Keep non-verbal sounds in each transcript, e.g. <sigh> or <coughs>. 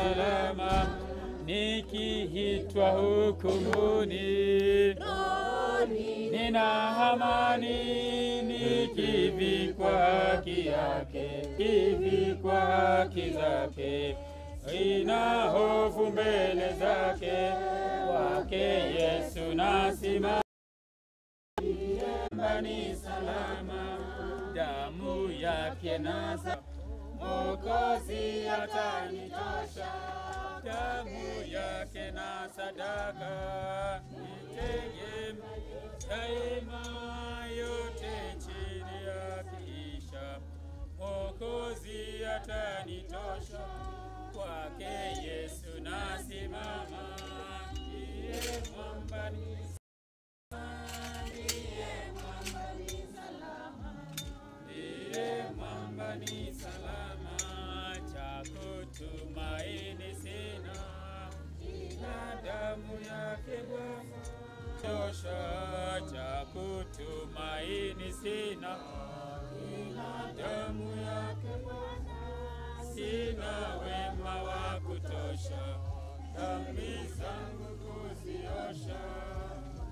salama, nikihitwa hukumuni. Nina amani, nikivikwa haki yake, kivikwa haki zake, ina hofu mbele zake, kwake Yesu nasimama Mwokozi atanitosha, damu yake na sadaka nitegemee daima, yote chini ya kisha Mwokozi atanitosha, kwake Yesu nasimama, ndiye mwamba tosha, cha kutumaini sina, ina damu yake Bwana, sina wema wa kutosha, dhambi zangu kuziosha.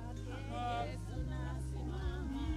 Yesu mwamba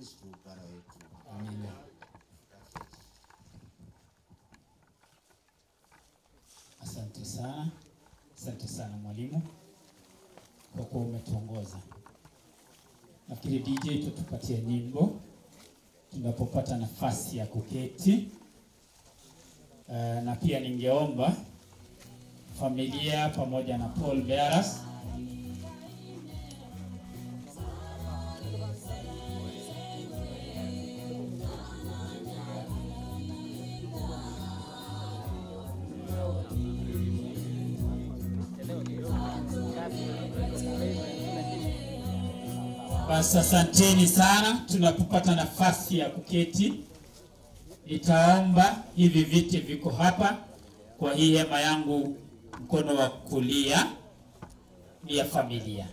Kristo Bwana wetu. Amina. Asante sana, asante sana mwalimu kwa kuwa umetuongoza. Nafikiri DJ tutupatie nyimbo tunapopata nafasi ya kuketi. Uh, na pia ningeomba familia pamoja na Paul Bearas asanteni sana. Tunapopata nafasi ya kuketi, nitaomba hivi viti viko hapa kwa hii hema yangu, mkono wa kulia ni ya familia.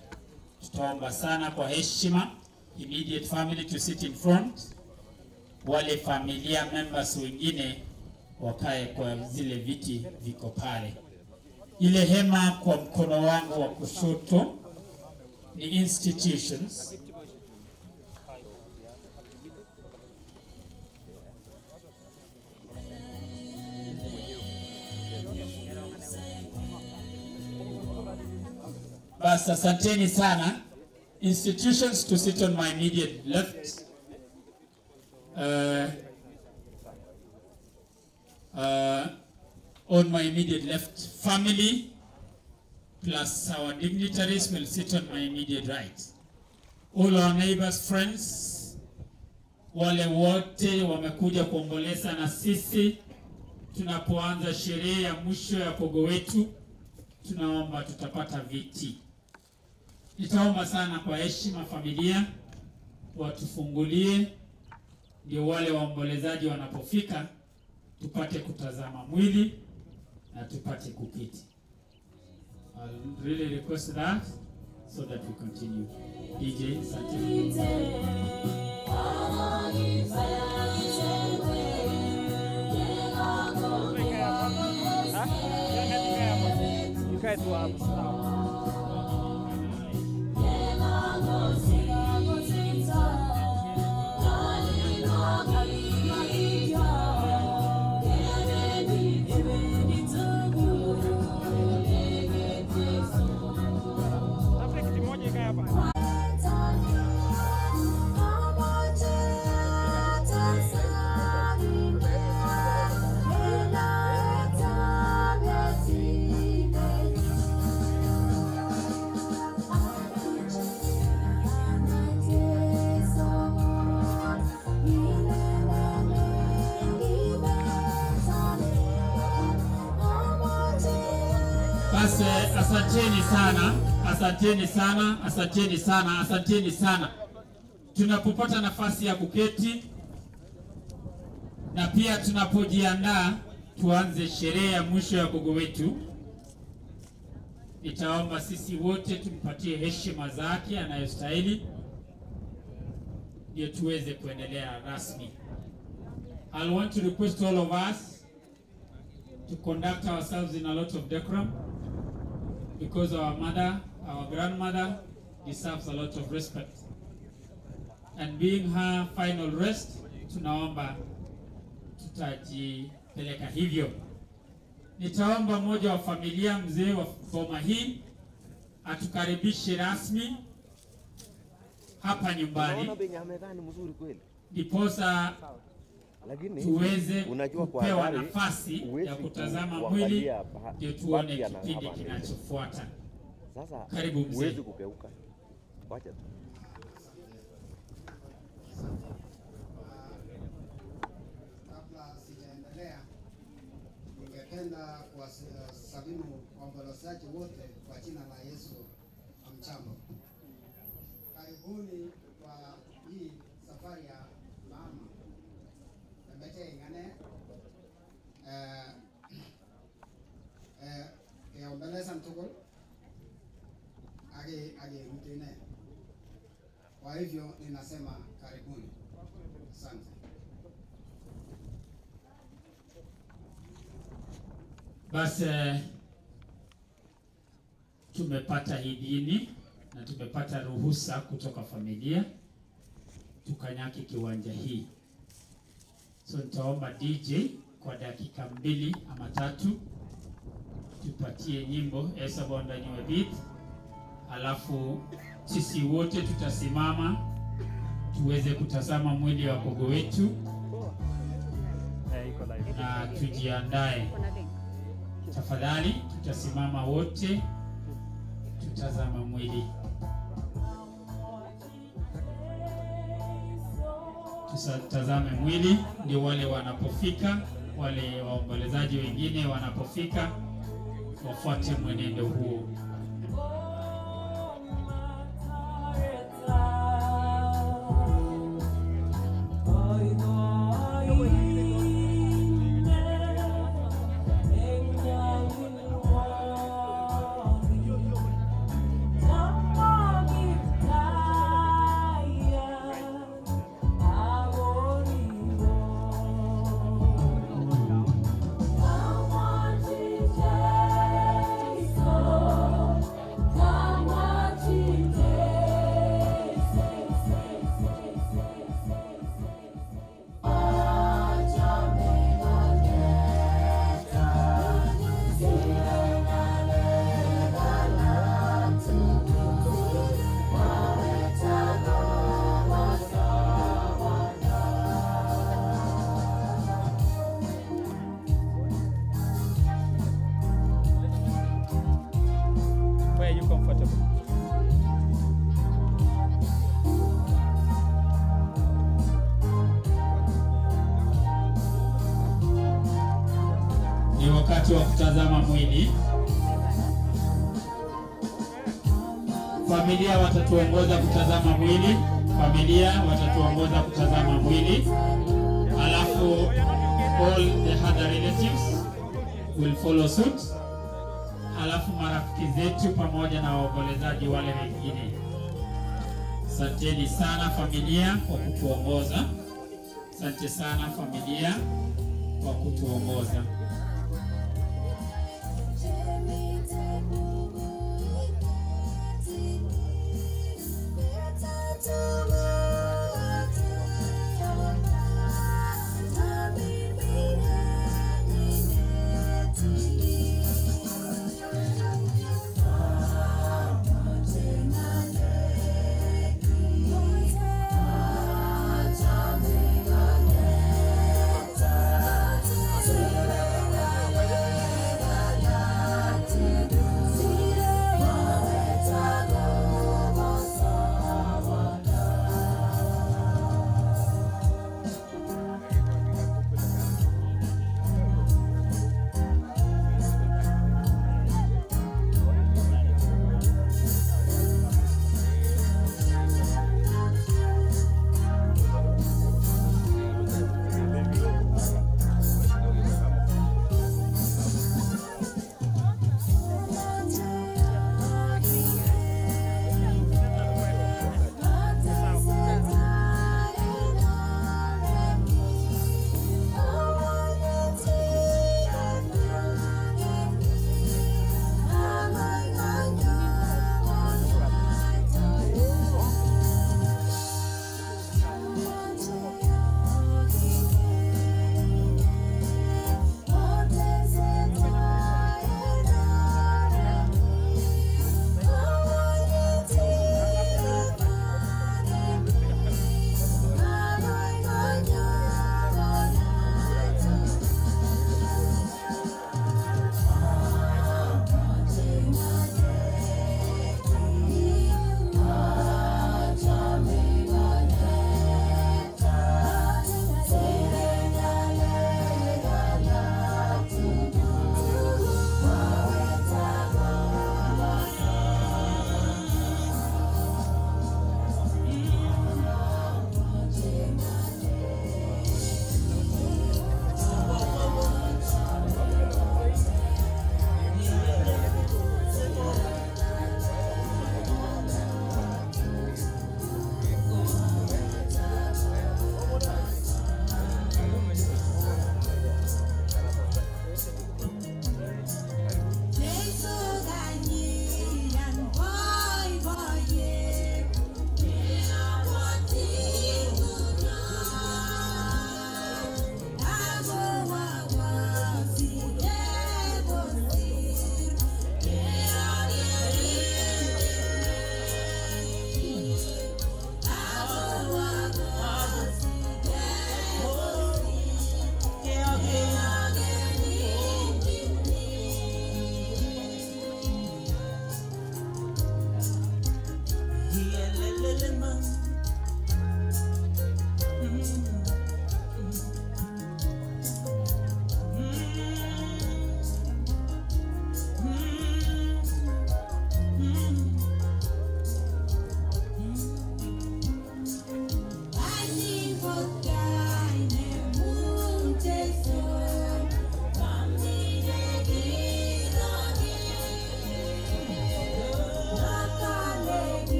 Tutaomba sana kwa heshima, immediate family to sit in front, wale familia members wengine wakae kwa zile viti viko pale. Ile hema kwa mkono wangu wa kushoto ni institutions Basi asanteni sana. Institutions to sit on my immediate left. Uh, uh, on my immediate left, family plus our dignitaries will sit on my immediate right. All our neighbors, friends, wale wote wamekuja kuomboleza na sisi tunapoanza sherehe ya mwisho ya pogo wetu, tunaomba tutapata viti. Nitaomba sana kwa heshima familia watufungulie, ndio wale waombolezaji wanapofika tupate kutazama mwili na tupate kuketi. I'll really request that so that we continue. DJ, asante. Asanteni sana, asanteni sana, asanteni sana, asanteni sana. Tunapopata nafasi ya kuketi na pia tunapojiandaa tuanze sherehe ya mwisho ya gogo wetu, nitaomba sisi wote tumpatie heshima zake anayostahili, ndio tuweze kuendelea rasmi. I want to request all of us to conduct ourselves in a lot of decorum because our mother, our grandmother deserves a lot of respect. And being her final rest, tunaomba tutajipeleka hivyo. Nitaomba mmoja wa familia, mzee wa boma hii, atukaribishe rasmi hapa nyumbani, ndiposa lakini tuweze unajua kwa kupewa nafasi ya kutazama mwili, ndio tuone kipindi kinachofuata. Sasa Karibu mzee. huwezi kugeuka, wacha tu. Kabla sijaendelea, ningependa kuwasalimu waombolezaji wote kwa jina la Yesu. mchambo karibuni kwa hii safari ya mama embete ingane eh, eh, keombeleza mtugul age age mtine. Kwa hivyo ninasema karibuni, asante. Basi tumepata idhini na tumepata ruhusa kutoka familia tukanyake kiwanja hii. So nitaomba DJ kwa dakika mbili ama tatu tupatie nyimbo Esabonda niwe Beat, alafu sisi wote tutasimama tuweze kutazama mwili wa gogo wetu Eh, na tujiandae. Tafadhali tutasimama wote tutazama mwili. Tutazame mwili, ndio wale wanapofika, wale waombolezaji wengine wanapofika wafuate mwenendo huo. Watatuongoza kutazama mwili, familia watatuongoza kutazama mwili, alafu all the other relatives will follow suit, alafu marafiki zetu pamoja na waombolezaji wale wengine. Asanteni sana familia kwa kutuongoza. Asante sana familia kwa kutuongoza.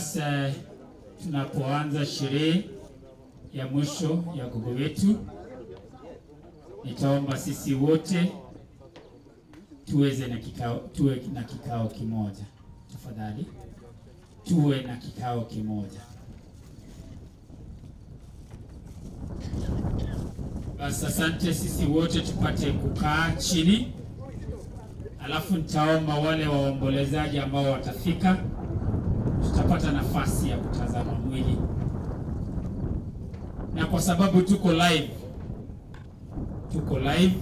Eh, tunapoanza sherehe ya mwisho ya gogo wetu, nitaomba sisi wote tuweze na kikao, tuwe na kikao kimoja. Tafadhali, tuwe na kikao kimoja. Basi asante, sisi wote tupate kukaa chini, alafu nitaomba wale waombolezaji ambao watafika, tutapata nafasi ya kutazama mwili, na kwa sababu tuko live, tuko live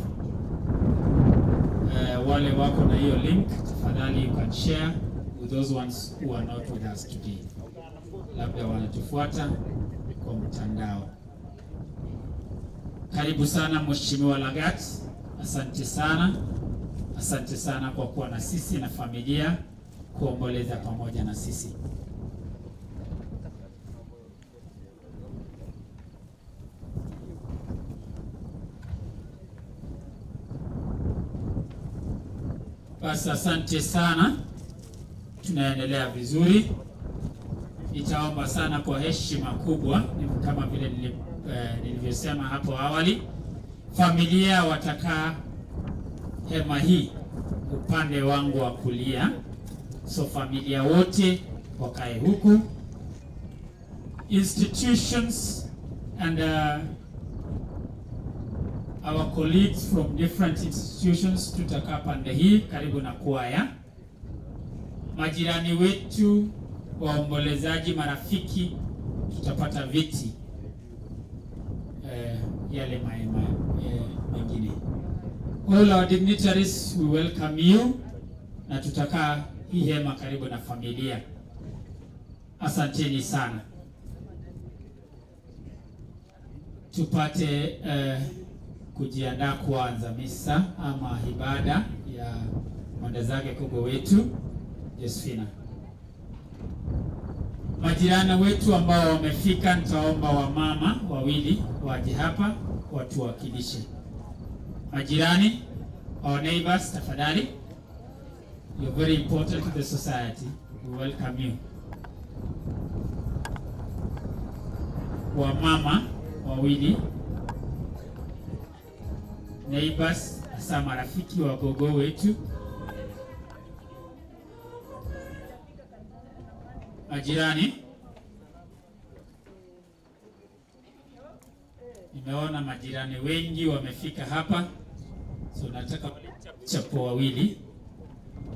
uh, wale wako na hiyo link, tafadhali you can share with those ones who are not with us today, labda wanatufuata kwa mtandao. Karibu sana Mheshimiwa Lagat, asante sana, asante sana kwa kuwa na sisi na familia kuomboleza pamoja na sisi. Basi asante sana, tunaendelea vizuri. Nitaomba sana kwa heshima kubwa, kama vile nilivyosema eh, nilivyosema hapo awali, familia watakaa hema hii upande wangu wa kulia, so familia wote wakae huku. Institutions and uh, our colleagues from different institutions tutakaa pande hii karibu na kwaya. Majirani wetu, waombolezaji, marafiki, tutapata viti eh, yale maema eh, mengine. All our dignitaries we welcome you, na tutakaa hii hema karibu na familia. Asanteni sana, tupate eh, kujiandaa kuanza misa ama ibada ya mwenda zake kubwa wetu Josephina. Majirani wetu ambao wamefika, nitaomba wamama wawili waje hapa watuwakilishe. Majirani, our neighbors, tafadhali. You're very important to the society. We welcome you. Wamama wawili neighbors, hasa marafiki wa gogo wetu. Majirani, nimeona majirani wengi wamefika hapa, so nataka chapo wawili,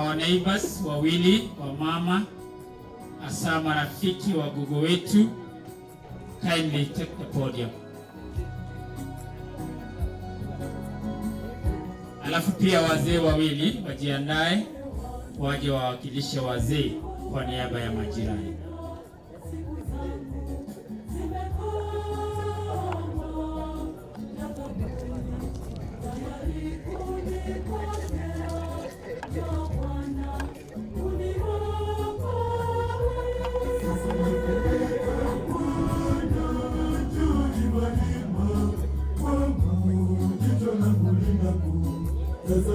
Our neighbors wawili wa mama hasa marafiki wa gogo wetu kindly take the podium. Alafu pia wazee wawili wajiandae waje wawakilishe wazee kwa niaba ya majirani.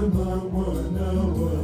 Asante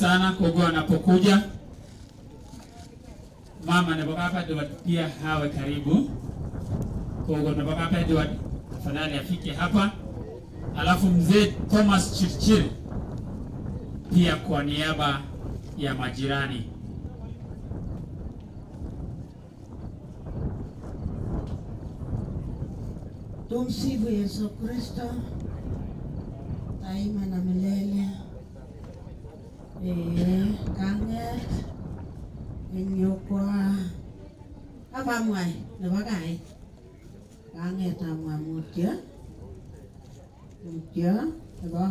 sana Kogo anapokuja. Mama Nebogapa Edward pia hawe karibu. Kogo Nebogapa Edward tafadhali afike hapa. Alafu mzee Thomas Chirchir pia kwa niaba ya majirani. Tumsifu Yesu Kristo daima na milele. Eh, kanget eng yu ko abamwai nebo gai kanget amwa mutyo mutyo nebo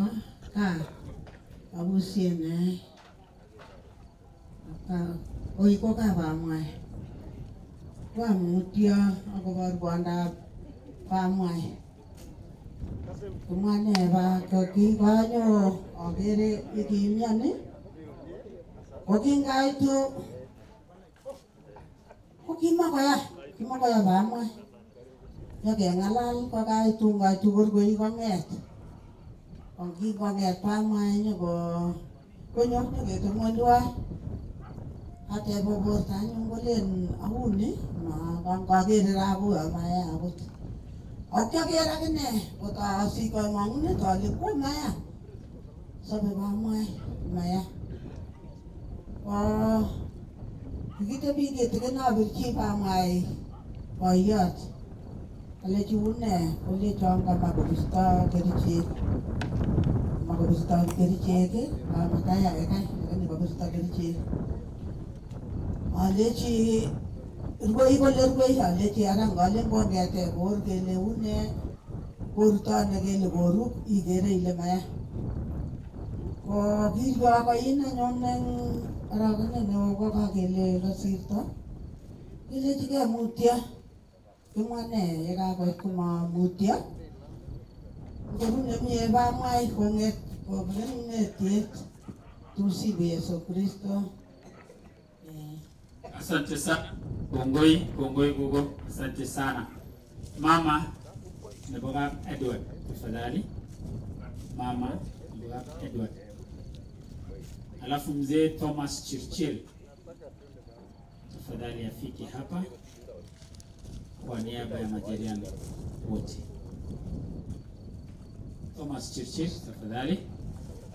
gaa abusie ne oi ko kabamwai kwa mutyo akobo rwandab bamwai kumane ba kokikanyo akere ikimiani kokingaitu kokimakoya kimakoya bamwai nyokeng'alal kokaitu ngaitu korkoi kong'et kokingong'et bamwai nyoko konyo nyoketung'olwai atebo borto anyun kolen auni kakere rabu amaya akot Okyaker akine kotasich kamang'unet ale ko maya sobe bamwai maya ko kikitebi kitikin abirchi bamwai boiyot alechi une kolechon kama kobisto kerichek kama kobisto kerichek kamatai ake kai lakini kobisto kerichek alechi rwei kole rwei alechi ara ngale ngongete kor kele une borto nekele koruk ikere ile maya ko kirwa koin anyun eng arakenet neo kokakele kasirto kelechike mutyo kimwa ne yekakoit komamutyo ngobune mie bamwai kong'et kobun ng'etiet tumsifu Yesu Kristo eh. Asante sana. Kongoi, kongoi Gugo. Asante sana. Mama Neboga Edward, tafadhali. Mama Neboga Edward. Alafu mzee Thomas Chirchir tafadhali afike hapa kwa niaba ya majaliano wote. Thomas Chirchir tafadhali.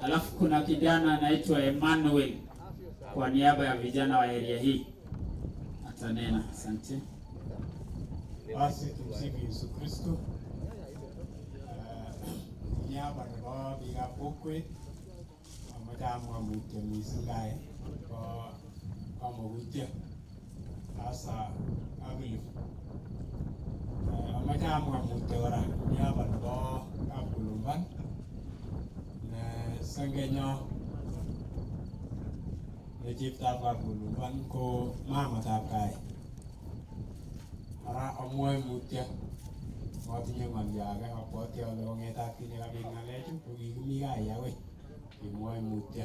Alafu kuna kijana anaitwa Emmanuel kwa niaba ya vijana wa area hii atanena. Asante. Basi tumsifu Yesu Kristo. <clears throat> Niaba nebo biikab kokwet amoche amwa mutyo missing kae bo kamangutyo hasa kapilip. Amoche amwa mutyo kora niaba nebo kapkulumban ne sengenyo ne cheptab kapkulumban ko mamatab kae. Ara amwoe mutyo matinye ng'olyo age abwoti ale kong'ete atkinye kabit ng'alechu ko kikimi kai akoi kemwoe mutyo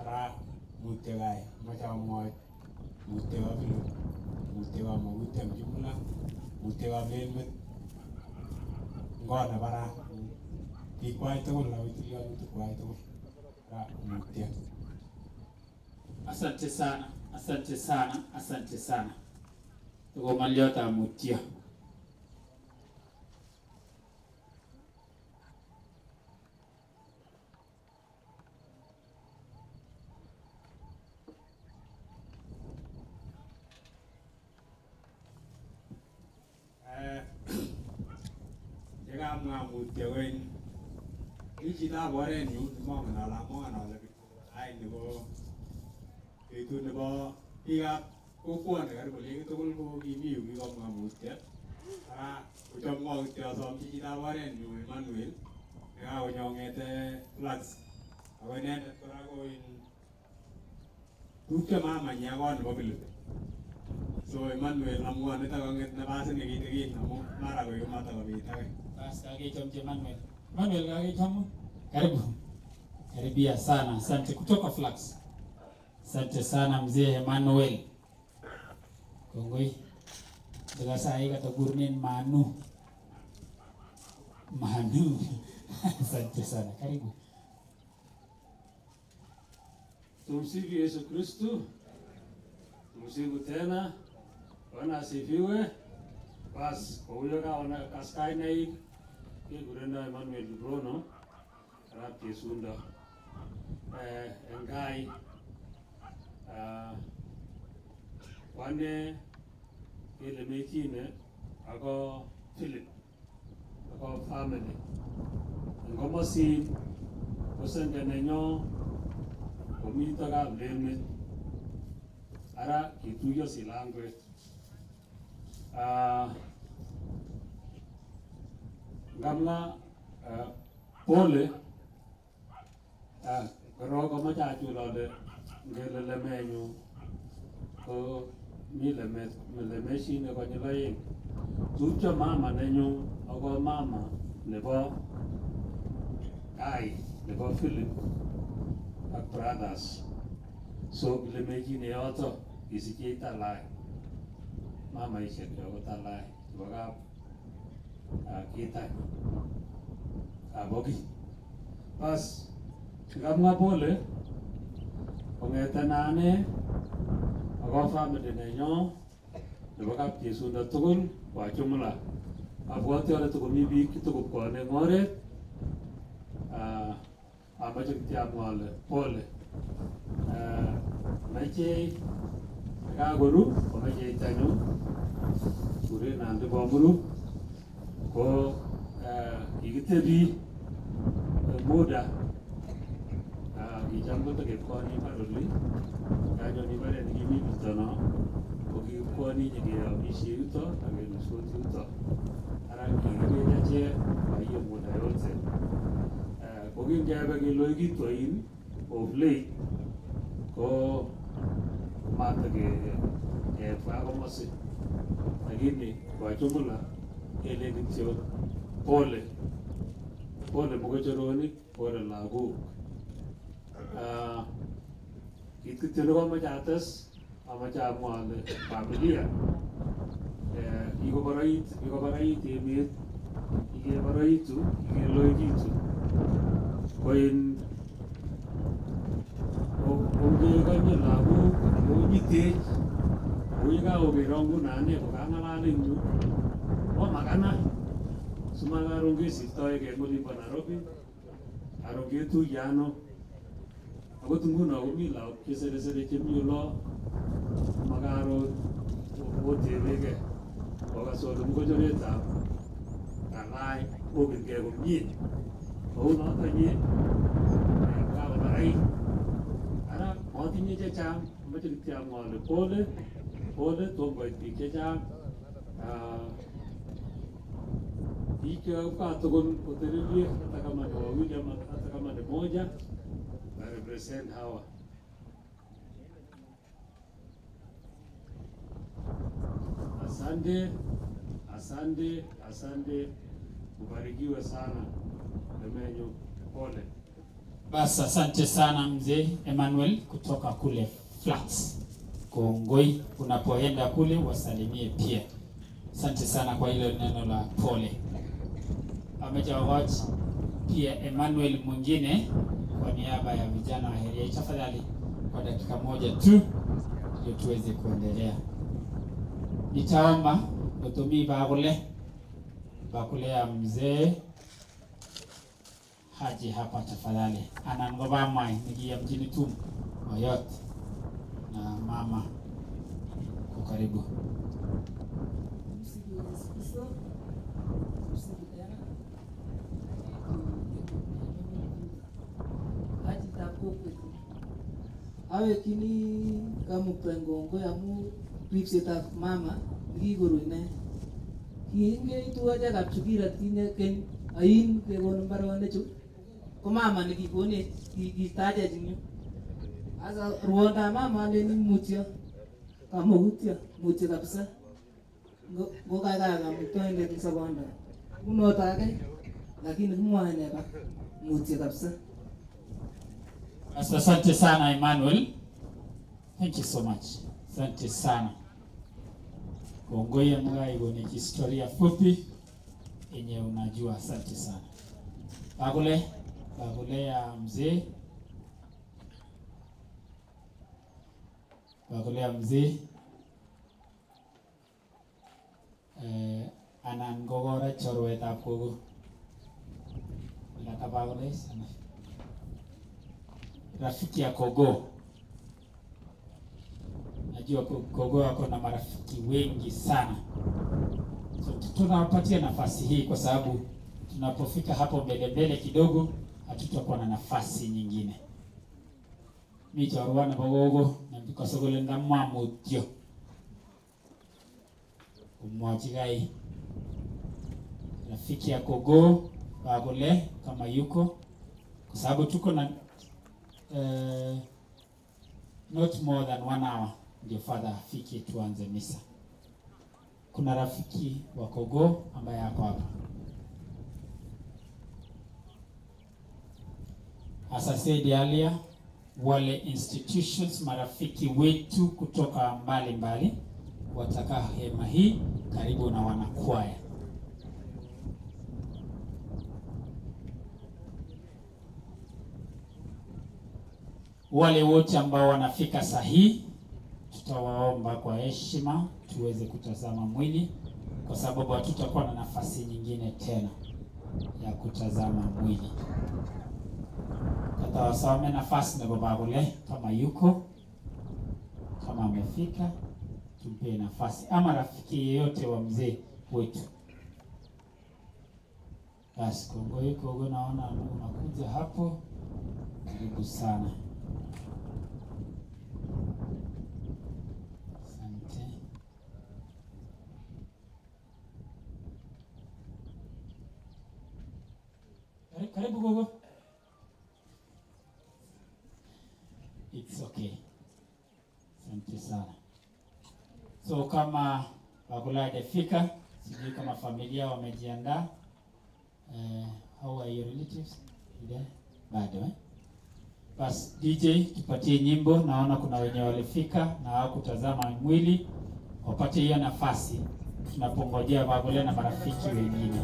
ara mutyo kai amache amwoe mutyo kapilip mutyo kamangutyo eng jumla mutyo kamelmet ngone barak bikwai tugul ako tilyanutik kwai tugul ara mutyo Asante sana, asante sana, asante sana. Tuko maliota mutio. Eh, yekamwa mutyo keny mi chitab orenyu nemongen ale amongen ale ai nebo betut nebo biikab kokwoni karibu lekit tugul ko kimi yu kikomwa mutyo ara kochomwo kityo asomchi chitab orenyu Emmanuel nekakonyo kong'ete floods ako inendet kora ko in tupcho mamanyi ak kot nebo Philip so Emmanuel amwa nitok kong'et nafasit nekitigin amu mara koi komatakobit ake Basi kakechomchi Manuel. Manuel kakechomu. Karibu. Karibia sana. sante kutoka Flax. sante sana mzee Emmanuel. Kongoi. Daga saa hii katakurunin Manu. Manu. <laughs> Asante sana. Karibu. Tumsifu Yesu Kristu. Tumsifu tena. Bwana asifiwe. Bas, kwa huyo kaona kaskainaik kekureno Emmanuel Kiprono arap Chesundo. Eh, enkai ah, wane kele mechine ako Philip ako family. Eng komosin ko senge nenyo komito kaplemet ara kituyo silangwet Ah, ngamla ah, pole ah, korok komoche achul ale ngele lemenyu ko mi lemet lemeshine konyil oeng tupcho mama nenyu ako mama nebo kai nebo Philip ak brothers. So lemechine yoto kisichei talai mamaishek choko talai chebo kap ah, kitai kaboki bas ngamwa pole kong'ete nane ako family nenyo nebo kap Chesundo tugul kwa jumla abwoti ale tokomi biik chetukobwone eng oret Ah, amache kityo amwa ale pole Ah, mechei kakoru komeche tanyu kure Nandi Bomuru ko ah, kikitebi eh, muda Ah, kicham kotekebwoni mbar oli kanyoni mbaret nikimi bitono ko kikibwoni nyekeamishe yuto akelusot yuto. Ara kikibech achek kwa hiyo muda yote Eh, ko kingebe keloikitu oin of late. Ko matake ketwa komosi lakini kwa jumla kele kityo pole. Pole mokochoronik pole lagok Ah, kit kityo nekomoche ates amoche amwa ale familia eh, kikobarait kikobarait emet kikebaraitu kikeloikitu ko in kokonyitech kou yekakokero nguno ane kokang'alal eng yu ko makana simakaron kesirtoeke eng olimbo Nairobi karon ketuye ano akot nguno komi lagok cheseresere chemi olo makaron otebeke kokas ole mokochoretab kalai obirke komie kou noto nye kakobarai ara matinye chechang amache kityo amwa ale pole pole tom koit biik chechang Ah, biik chekabwa tugul kotelelie hata kama ni wawili moja. Na represent hawa. Asante asante asante. Ubarikiwe sana lemenyo pole Basi asante sana mzee Emmanuel kutoka kule Flats Kongoi. Unapoenda kule wasalimie pia. Asante sana kwa hilo neno la pole. Amejawatch pia Emmanuel mwingine kwa niaba ya vijana wa Heria, tafadhali kwa dakika moja tu ndio tuweze kuendelea. Nitaomba utumii bakule bakule ya mzee Haji hapa tafadhali, anangoba mai nikia mjini tu Oyot na mama kwa karibu. Msifu Yesu Kristo. Msifu tena. Hajitab kokwet. Awekchini kamukta eng kongoi amu ripsetab mama nekikoroi ine. Kingeitu achek Kapchukir atkinye keny ain kekonu mbaronichu ko mama nekikonech ki- kitachech eng yu. Mama aleni mutyo kamoutyo mutyo kabisa ngokaikai kamuktoindet eng sobondo kunoto ake lakini kimwoe neba mutyo kabisa asa asante sana Emmanuel. Thank you so much. Asante sana. Kongoi Mgai kwenye historia fupi yenye unajua. Asante sana. Bagule, bagule mze mzee. Bakulea mzee. Eh, anan kokore chorwetab kogo. Bagule sana rafiki ya Kogo. Najua Kogo wako na marafiki wengi sana, so tu- tunawapatia nafasi hii kwa sababu tunapofika hapo mbele mbele kidogo hatutakuwa na nafasi nyingine. Mi chorwana Kogogo nambikosogole ndamwamutyo umwochi kai rafiki ya Kogo Bagule kama yuko, kwa sababu tuko na uh, not more than one hour ndio father afike tuanze misa. Kuna rafiki wa Kogo ambaye ako hapa. As I said earlier, wale institutions marafiki wetu kutoka mbali mbali watakaa hema hii karibu na wanakwaya. Wale wote ambao wanafika sahihi, tutawaomba kwa heshima tuweze kutazama mwili, kwa sababu hatutakuwa na nafasi nyingine tena ya kutazama mwili. Tatawasome nafasi na baba ule kama yuko, kama amefika, tumpee nafasi, ama rafiki yeyote wa mzee wetu. Basi yuko Kogo, naona unakuja hapo, karibu sana. Karibu Gogo. It's okay. Asante sana. So kama Bagula hajafika, sijui kama familia wamejiandaa. Uh, how are your relatives? Bado eh? Bas DJ tupatie nyimbo, naona kuna wenye walifika na hawakutazama mwili, wapate hiyo nafasi tunapongojea Bagule na marafiki wengine.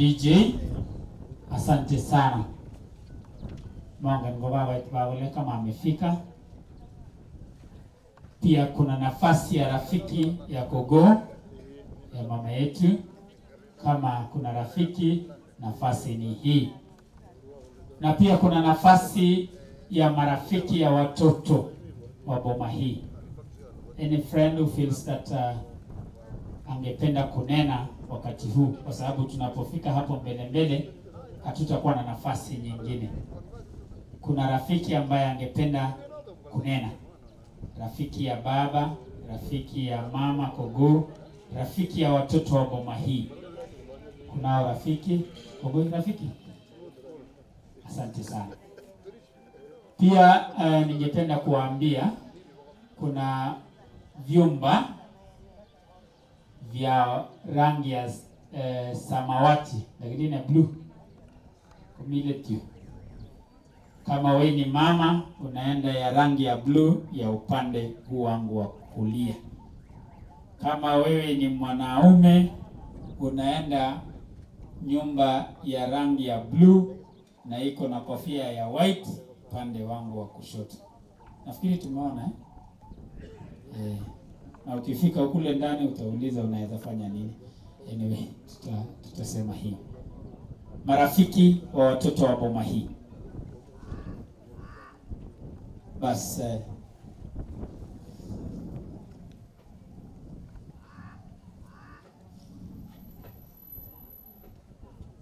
DJ, asante sana. Mwanga ngo baba kama amefika. Pia kuna nafasi ya rafiki ya Kogo ya mama yetu. Kama kuna rafiki, nafasi ni hii, na pia kuna nafasi ya marafiki ya watoto wa boma hii. Any friend who feels that uh, angependa kunena wakati huu, kwa sababu tunapofika hapo mbele mbele hatutakuwa na nafasi nyingine. Kuna rafiki ambaye angependa kunena, rafiki ya baba, rafiki ya mama Kogo, rafiki ya watoto wa boma hii. Kunao rafiki Kogo, rafiki? Asante sana. Pia uh, ningependa kuwaambia kuna vyumba vya rangi ya eh, samawati lakini na blue. Kama we ni mama unaenda ya rangi ya blue ya upande huu wangu wa kulia. Kama wewe ni mwanaume unaenda nyumba ya rangi ya blue na iko na kofia ya white upande wangu wa kushoto. Nafikiri tumeona eh? Eh, na ukifika kule ndani utauliza unaweza fanya nini. Anyway, tuta, tutasema hii. Marafiki wa watoto wa boma hii. Bas eh,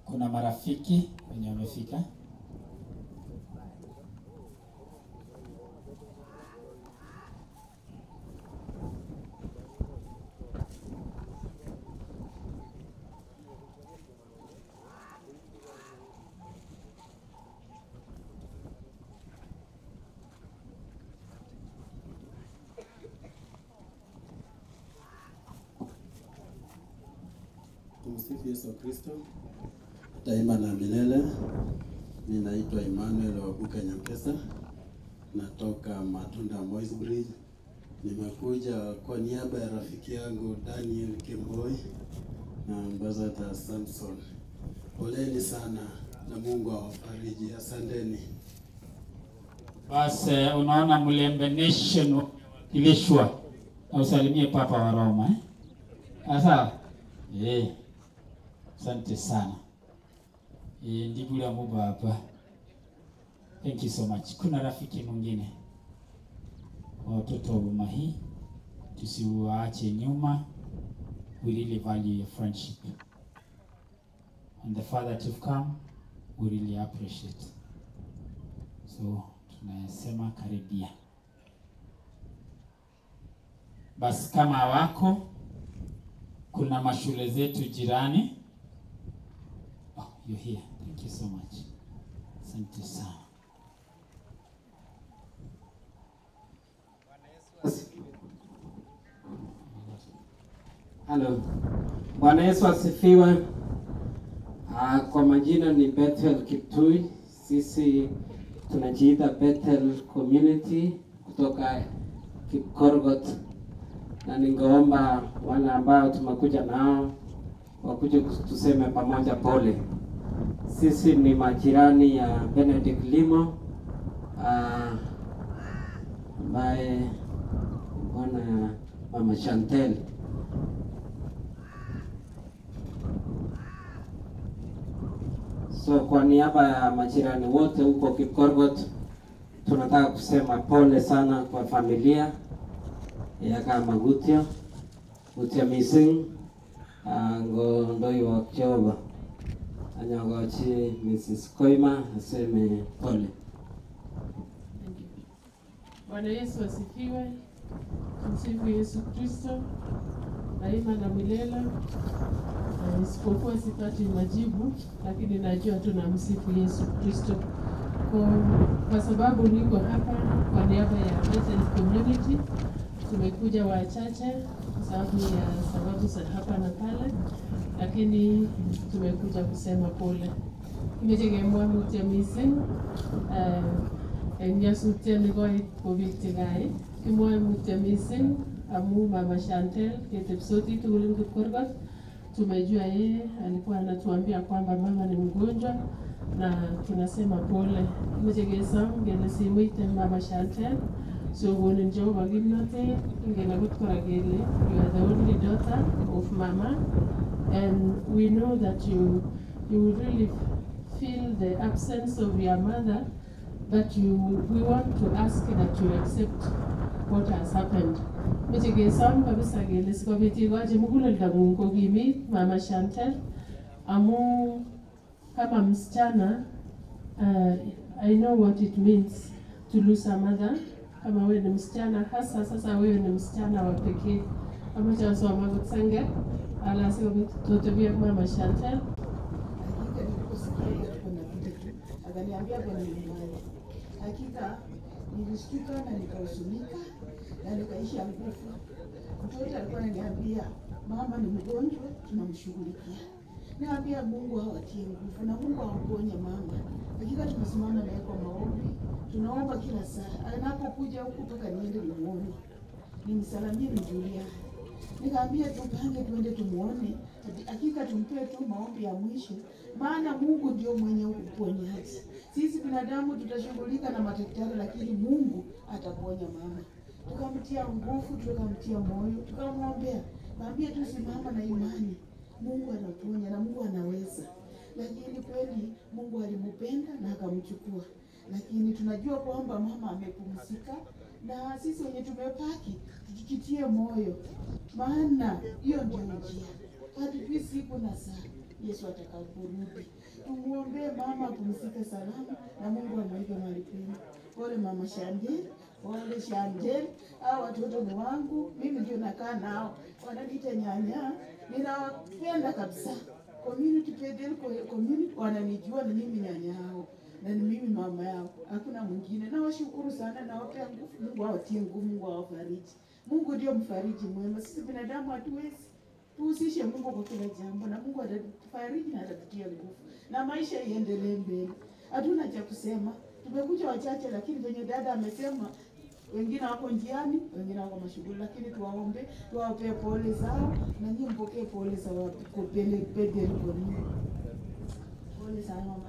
kuna marafiki wenye wamefika. Tumsifu Yesu Kristo daima na milele. Ninaitwa Emmanuel Wabuka Nyampesa, natoka Matunda Moi's Bridge. Nimekuja kwa niaba ya rafiki yangu Daniel Kemboi na Mbazata Samson. Poleni sana na Mungu awafariji. Asanteni. Basi unaona Mlembe Nation kilishwa na usalimie Papa wa Roma eh? Asa Sawa eh, asante sana eh, ndibula hapa. Thank you so much. Kuna rafiki mwingine wa watoto wa boma hii, tusiwaache nyuma. We really value your friendship and the father that you've come, we really appreciate. So tunasema karibia. Basi kama wako, kuna mashule zetu jirani. You're here. Thank you so much. Asante sana. Hello. Bwana Yesu asifiwe. Ah, kwa majina ni Bethel Kiptui. Sisi tunajiita Bethel Community kutoka Kipkorgot, na ningeomba wale ambao tumekuja nao wakuje tuseme pamoja pole. Sisi ni majirani ya Benedict Limo ambaye ambaye bwana mama Chantel So kwa niaba ya majirani wote huko Kipkorgot tunataka kusema pole sana kwa familia ya kama Gutio Gutia missing ngo wa Jehova anyokochi Mrs. Koima aseme pole. Bwana Yesu asifiwe. Tumsifu Yesu Kristo daima na milele. Isipokuwa sipati majibu, lakini najua tunamsifu Yesu Kristo kwa, kwa sababu niko hapa kwa niaba ya Bethel Community. Tumekuja wachache kwa sababu ya sababu za hapa na pale, lakini tumekuja kusema pole. Kimeche kemwa mutyo mising eh, eng nyasutiet nekoit kobekyi gai kimwoe mutyo mising amu mama Chantel ketepsoti tugul eng Kipkorgot tumejua yeye alikuwa anatuambia kwamba mama ni mgonjwa na tunasema pole. Moche kesom kele simuite mama Chantel sokonin Jehova kimnotet ngele akot kora you are the only daughter of mama and we know that you you will really feel the absence of your mother but you we want to ask that you accept what has happened. Moche kesom kabisa kele sikobit ikochi muguleldang'ung kokimit mama Chantel amu kama msichana uh, I know what it means to lose a mother. Kama wewe ni msichana hasa sasa, wewe ni msichana wa pekee amache asoma kutsange ala vitoto vya mama Chantel akaniambia kwa nyumbani. Hakika nilishtuka na nikahuzunika na nikaisha nguvu. Mtoto alikuwa ananiambia mama ni mgonjwa, tunamshughulikia. Naambia Mungu awatie nguvu na Mungu awaponye mama. Hakika tumesimama naye kwa maombi, tunaomba kila saa. Anapokuja huku mpaka niende nimuone, nimsalamie, nijulia. Nikaambia tupange tuende tumuone, hakika tumpee tu maombi ya mwisho, maana Mungu ndio mwenye uponyaji. Sisi binadamu tutashughulika na madaktari, lakini Mungu ataponya mama. Tukamtia nguvu, tukamtia moyo, tukamwombea, kaambia tu simama na imani, Mungu anaponya na Mungu anaweza. Lakini kweli Mungu alimpenda na akamchukua, lakini tunajua kwamba mama amepumzika, na sisi wenye tumepaki tujikitie moyo, maana hiyo ndio njia, hatujui siku na saa Yesu atakaporudi. Tumuombee mama apumzike salama na Mungu amweke mahali pema. Pole mama Shanjel, pole Shanjel. Hao watoto ni wangu, mimi ndio nakaa nao, wananiita nyanya, ninawapenda kabisa. Community Pedel community wananijua ni mimi nyanya yao na ni mimi mama yao, hakuna mwingine. Nawashukuru sana, nawapea nguvu. Mungu awatie nguvu, Mungu awafariji. Mungu ndio mfariji mwema, sisi binadamu hatuwezi. Tuhusishe Mungu kwa kila jambo, na Mungu atatufariji na atatutia nguvu, na maisha iendelee mbele. Hatuna cha kusema, tumekuja wachache, lakini venye dada amesema, wengine wako njiani, wengine wako mashughuli, lakini tuwaombe, tuwapee pole zao, na nyinyi mpokee pole za pedeli Pole sana mama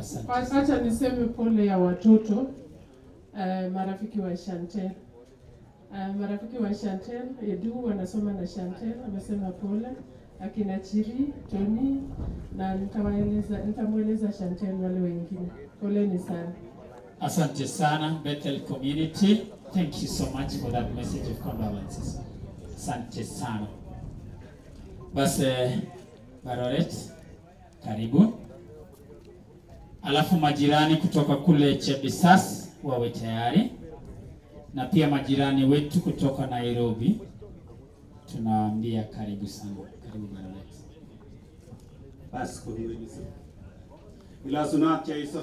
Shani. Acha niseme pole ya watoto uh, marafiki wa Chantel. Uh, marafiki wa Chantel Edu wanasoma na Chantel, amesema pole akina Chiri, Tony na nitawaeleza nitamweleza Chantel wale wengine. Poleni sana. Asante sana Bethel community. Thank you so much for that message of condolences. Asante sana. Basi Baroret, karibu. Alafu majirani kutoka kule Chebisas wawe tayari, na pia majirani wetu kutoka Nairobi tunawaambia karibu sana. Karibu Baroret. Basi kuhimiza. Ila sunat Yesu.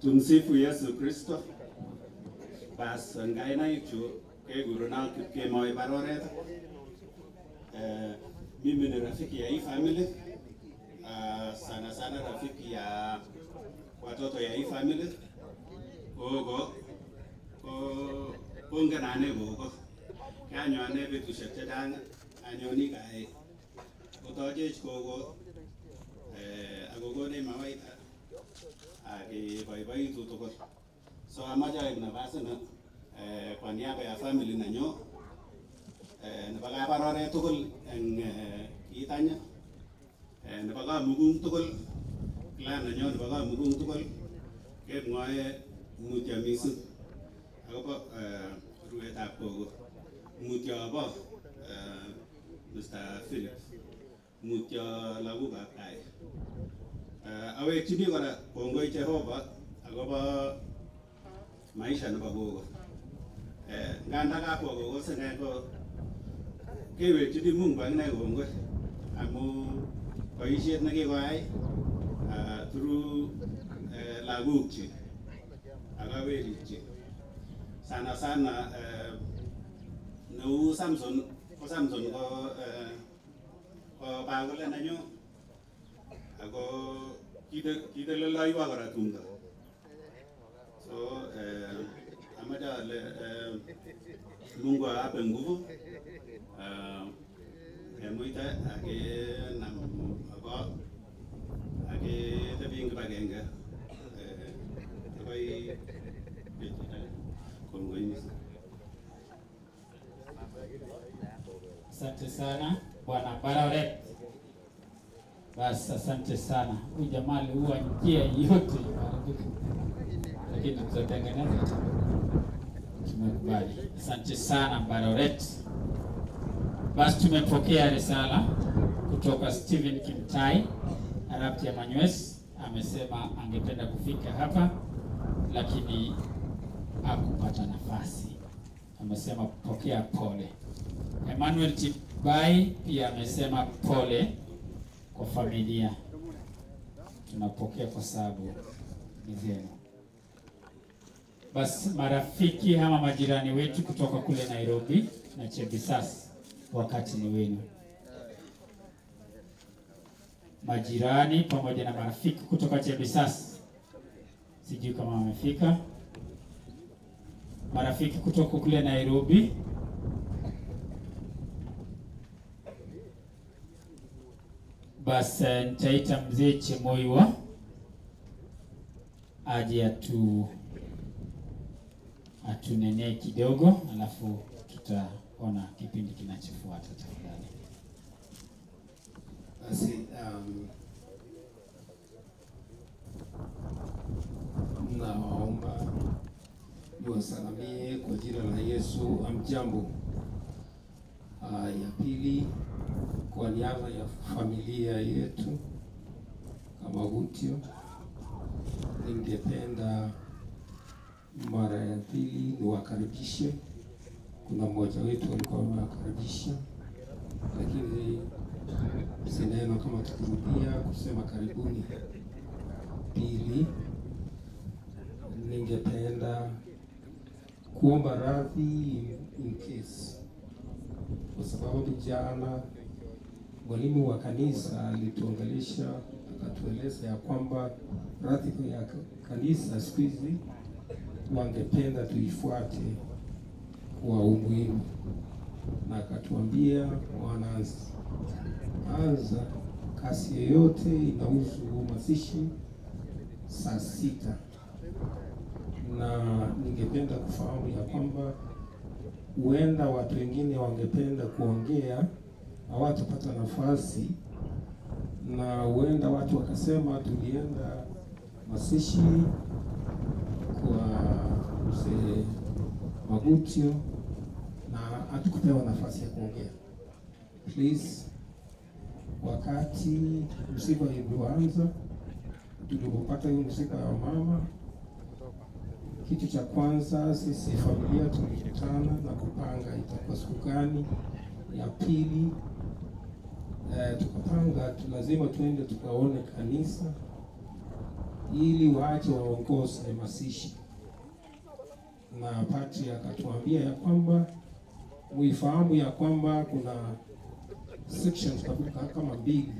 Tumsifu Yesu Kristo. Bas ngaina ichu ke guru na ke moyo baroret. Eh, mimi ni rafiki ya hii family. Uh, sana sana rafiki ya watoto ya hii family. Gogo ko unga nane gogo. Kanyo ane betushek chechang anyoni kae. Kotochech gogo eh, akokone mawaita akeboiboitu tugul. So amache aib nafasini eh, kwa niaba ya family nenyo eh, nebo kabaroret tugul eng eh, kitanya eh, nebo kamugung tugul. Clan nenyo nebo kamugung tugul. Kemwoe mutyo mising. Akobo eh, ruetab gogo mutyo abo eh, Mr. Philip. Mutyo lagokab kai Uh, awekchini kora kongoi Jehova akobo maisha nebo gogo. Eh, nganda kakwo gogo sine ko kewekchini Mungu akine kongoi amu boisiet nekikoyai uh, through uh, lagokchi ak awerichi sana sana neu Samson ko Samson ko ko bakule nenyu ako kiteleldoiwo kora tumdo so eh, amache ale Mungu awape nguvu uh, age nam apa age eng kibagenge kepake akoi betut. Kongoi mising. Asante sana bwana Bararet. Basi asante sana. Huyu jamaa aliua njia yote lakini tutatengeneza, tumekubali. Asante sana Bararet. Basi tumepokea risala kutoka Stephen Kimtai Arap Manywes, amesema angependa kufika hapa lakini hakupata nafasi. Amesema kupokea pole. Emmanuel Tibai pia amesema pole kwa familia, tunapokea kwa sababu ni vyema. Basi marafiki ama majirani wetu kutoka kule Nairobi na Chebisas, wakati ni wenu. Majirani pamoja na marafiki kutoka Chebisas, sijui kama wamefika. Marafiki kutoka kule Nairobi, basi nitaita mzee Chemoiwa aje atu atunenee kidogo, alafu tutaona kipindi kinachofuata. Tafadhali. Basi um, nawaomba niwasalamie kwa jina la Yesu. Amjambo. Uh, ya pili kwa niaba ya familia yetu kama Gutio, ningependa mara ya pili niwakaribishe. Kuna mmoja wetu alikuwa amewakaribisha, lakini si neno kama tukirudia kusema karibuni. Pili, ningependa kuomba radhi in case, kwa sababu jana mwalimu wa kanisa alituongelesha akatueleza ya kwamba ratiba ya kanisa siku hizi wangependa tuifuate kwa umuhimu, na akatuambia wanaanza anza kasi yoyote inahusu mazishi saa sita, na ningependa kufahamu ya kwamba huenda watu wengine wangependa kuongea hawatapata nafasi, na huenda watu wakasema tulienda mazishi kwa mzee Magutio hatukupewa nafasi ya kuongea. Please, wakati msiba ilipoanza, tulipopata hiyo msiba ya mama, kitu cha kwanza sisi familia tulikutana na kupanga itakuwa siku gani. Ya pili eh, tukapanga tu lazima tuende tukaone kanisa ili waache waongoze masishi, na pati akatuambia ya kwamba muifahamu ya kwamba kuna sections kama mbili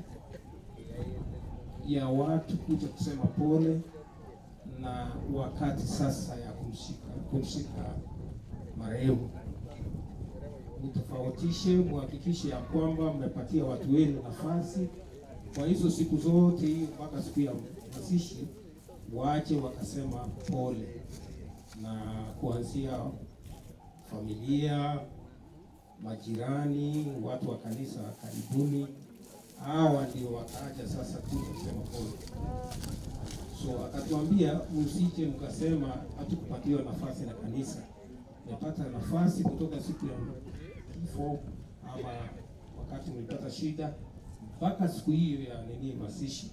ya watu kuja kusema pole na wakati sasa ya kumshika kumshika marehemu. Mtofautishe, muhakikishe ya kwamba mmepatia watu wenu nafasi kwa hizo siku zote hiyo mpaka siku ya mazishi, waache wakasema pole, na kuanzia familia majirani, watu wa kanisa karibuni, hawa ndio wakaja sasa tu kusema pole. So akatuambia msije mkasema hatukupatiwa nafasi na kanisa, mepata nafasi kutoka siku ya kifo ama wakati mlipata shida mpaka siku hiyo ya nini masishi.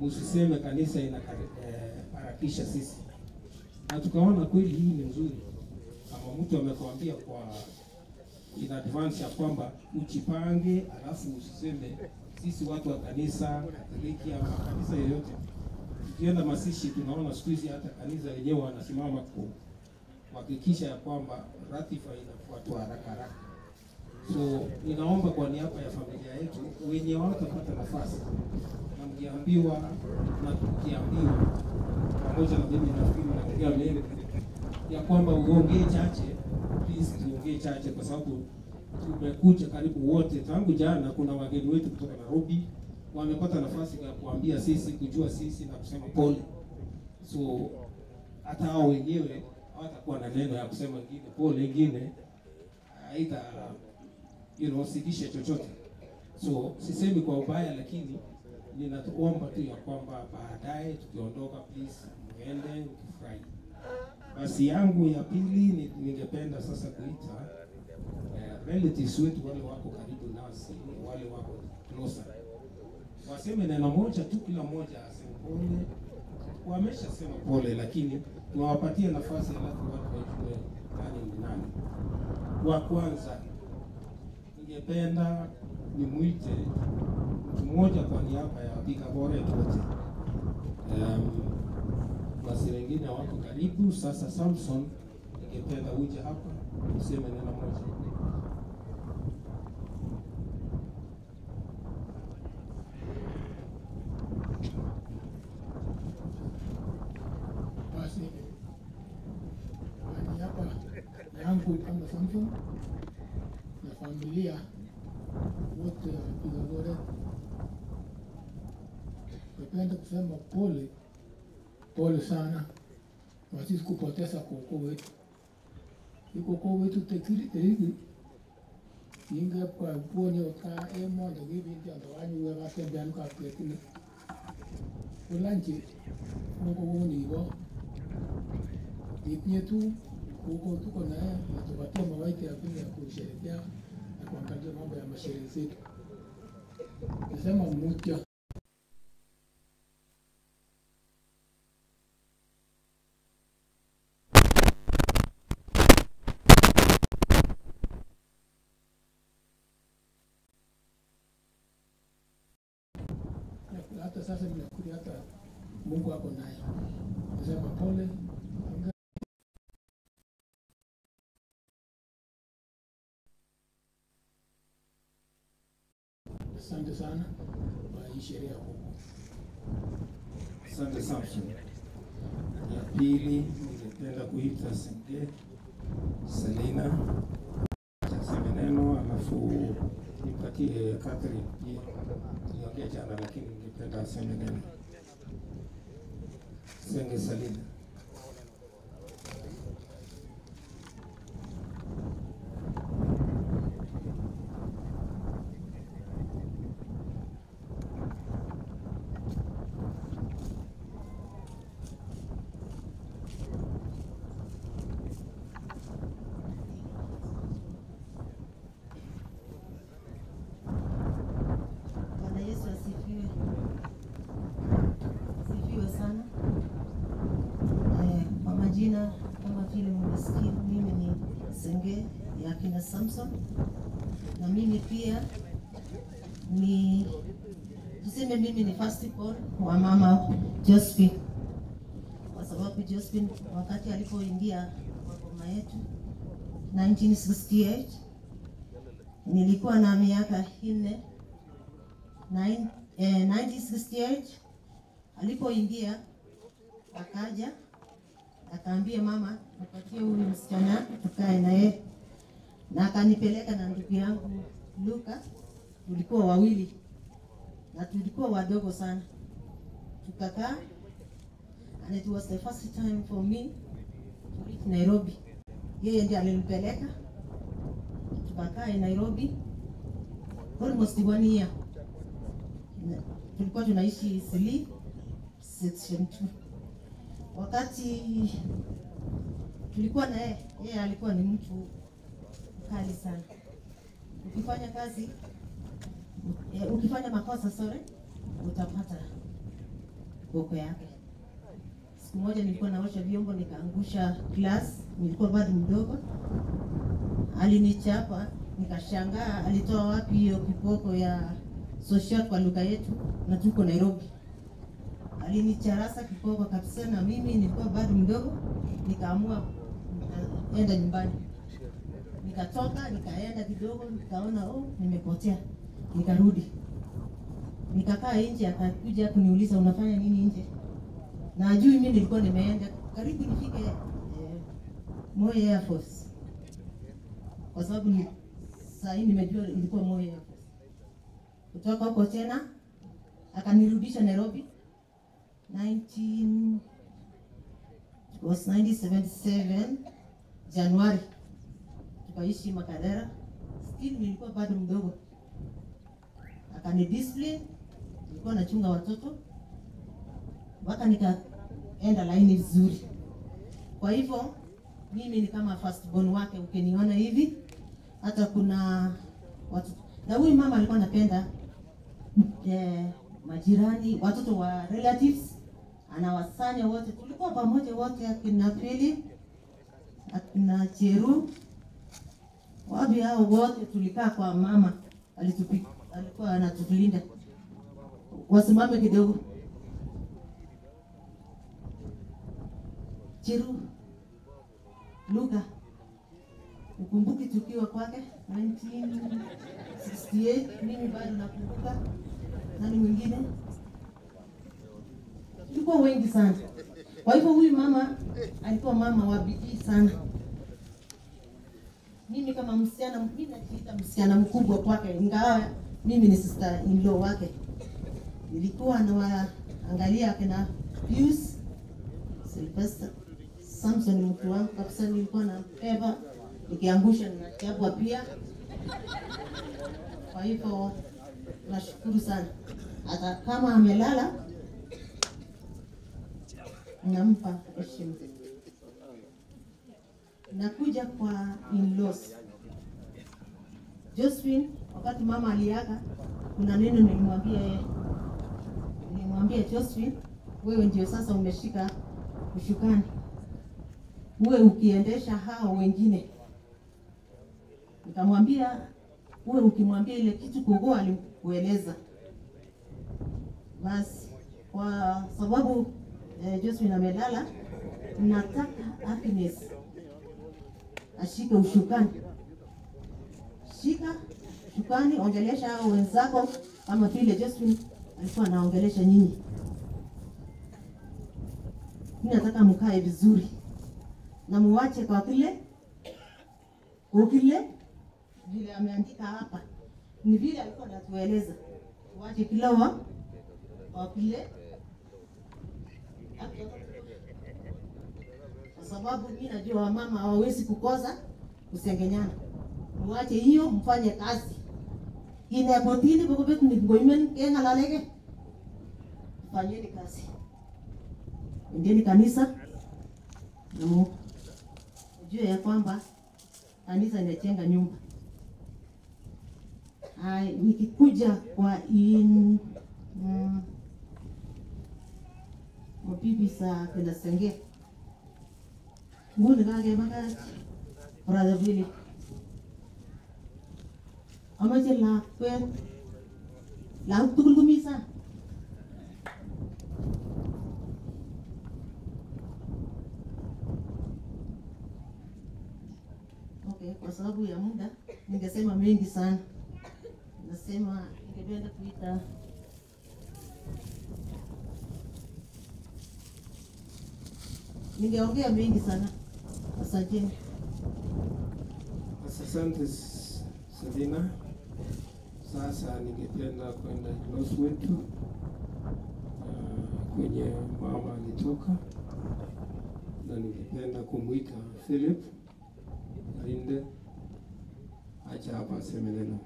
msiseme kanisa inaharakisha eh, sisi. Na tukaona kweli hii ni nzuri, kama mtu amekwambia kwa in advance ya kwamba ujipange, alafu usiseme sisi watu wa kanisa Katoliki ama kanisa yoyote tukienda masishi, tunaona siku hizi hata kanisa wenyewe wanasimama kuhakikisha ya kwamba ratifa inafuatwa haraka haraka. So ninaomba kwa niaba ya familia yetu wenye hawatapata nafasi na mkiambiwa na tukiambiwa, pamoja na mimi nafikiri naongea mbele ya kwamba uongee chache, please tuongee chache, kwa sababu tumekuja karibu wote tangu jana. Kuna wageni wetu kutoka Nairobi wamepata nafasi ya kuambia sisi, kujua sisi na kusema pole. So hata hao wenyewe hawatakuwa na neno ya kusema ingine pole, ingine haita you know, chochote. So sisemi kwa ubaya, lakini ninatuomba tu ya kwamba baadaye tukiondoka, please muende mkifurahi. Basi yangu ya pili ni- ningependa sasa kuita relatives wetu wale wako karibu nasi, wale wako closer, waseme neno moja tu, kila mmoja aseme pole. Wameshasema pole, lakini tuwapatie nafasi, alafu watu wajue nani ni nani. Wa kwanza ningependa nimwite mtu mmoja kwa niaba ya wapiga bora wote. Um, basi wengine wako karibu. Sasa Samson, ningependa uje hapa useme neno moja. Basi kwa niaba yangu kama Samson na familia wote ya wapiga bora, napenda kusema pole pole sana. Kwa sisi kupoteza koko wetu. Koko wetu tekiri inge kwa puonyo ka emo ndo gibi ndio ndo wanyu wewe watembe anuka kekile ulanchi koko woni go ipnye tu huko tuko na na tupatie mawaidha ya vile ya kusherehekea na kuangalia mambo ya masherehe zetu. Nasema mucha Na hata sasa ninakuja hata Mungu ako naye. Nasema pole, asante sana kwa hii sherehe ya Mungu. Asante Samson. Ya pili ningependa kuita Senge Selina alafu nipatie Catherine pia. Tuliongea jana, lakini ningependa aseme neno. Senge Selina. Josephine, kwa sababu Josephine wakati alipoingia kwa boma yetu 1968 nilikuwa na miaka nne Nine- eh, 1968 alipoingia akaja akaambia mama nipatie huyu msichana tukae na yeye, na akanipeleka na ndugu yangu Luka, tulikuwa wawili na tulikuwa wadogo sana, tukakaa and it was the first time for me to reach Nairobi. Yeye ndiye alinipeleka tukakaa Nairobi almost one year tulikuwa tunaishi Sili section 2. Wakati tulikuwa na yeye, yeye alikuwa ni mtu mkali sana. Ukifanya kazi ukifanya makosa sorry, utapata boko yake. Siku moja nilikuwa naosha vyombo nikaangusha glass, nilikuwa bado mdogo, alinichapa nikashangaa, alitoa wapi hiyo kiboko ya social kwa lugha yetu, na tuko Nairobi. Alinicharasa kiboko kabisa, na mimi nilikuwa bado mdogo, nikaamua enda nyumbani. Nikatoka nikaenda kidogo, nikaona oh, nimepotea, nikarudi nikakaa nje, akakuja kuniuliza unafanya nini nje, na ajui mimi nilikuwa nimeenda. Karibu nifike eh, Moi Air Force. Kwa sababu ni saa hii nimejua ilikuwa Moi force. Kutoka huko tena akanirudisha Nairobi. 19 it was 1977 Januari, tukaishi Makadera, Still nilikuwa bado mdogo, akani discipline, nilikuwa nachunga watoto mpaka nikaenda laini vizuri. Kwa hivyo mimi ni kama first born wake, ukiniona hivi hata kuna watu na huyu mama alikuwa anapenda eh, majirani, watoto wa relatives, anawasanya wote, tulikuwa pamoja wote, akina Philip, akina Cheru, wapi hao wote tulikaa kwa mama, alitupi, alikuwa anatulinda. Wasimame kidogo. Chiru Luka, ukumbuki tukiwa kwake 1968 mimi bado nakumbuka. Nani mwingine? Tulikuwa wengi sana. Kwa hivyo huyu mama alikuwa mama wa bidii sana. Mimi kama msichana, mimi najiita msichana mkubwa kwake, ingawa mimi ni sister in law wake. Nilikuwa nawaangalia akina Pius, Sylvester, Samson mtu wangu kabisa, nilikuwa na Eva nikiangusha na Chabwa pia. Kwa hivyo nashukuru sana, hata kama amelala nampa heshima. Nakuja kwa in-laws. Josephine, wakati mama aliaga, kuna neno nilimwambia yeye, nilimwambia Josephine, wewe ndio sasa umeshika ushukani, uwe ukiendesha hao wengine. Nikamwambia uwe ukimwambia ile kitu Kogo alikueleza. Basi kwa sababu eh, Josephine amelala, nataka Happiness ashike ushukani. Shika shukani, ongelesha hao wenzako kama vile Josephine alikuwa anaongelesha nyinyi. Mimi nataka mkae vizuri. Na muwache kwa kile kwa kile vile ameandika hapa, ni vile alikuwa anatueleza. Wache kila wa kwa kile. Kwa sababu mimi najua wamama hawawezi kukosa kusengenyana. Muache hiyo, mfanye kazi ine botini bokobet ni ngoimen kengalaleke, fanyeni kazi, endeni kanisa Namu. ujue ya kwamba kanisa inajenga nyumba. Hai, nikikuja kwa in. Mm, mabibi sa kina senge nguni brother Philip amache lakwet lagok tugul komi sang Okay, kwa sababu ya muda ningesema mengi sana. Nasema ningependa kuita ningeongea mengi sana. Asanteni. Asante Selina. Sasa ningependa kwenda Los wetu uh, kwenye mama alitoka, na ningependa kumwita Philip Linde acha hapa aseme neno.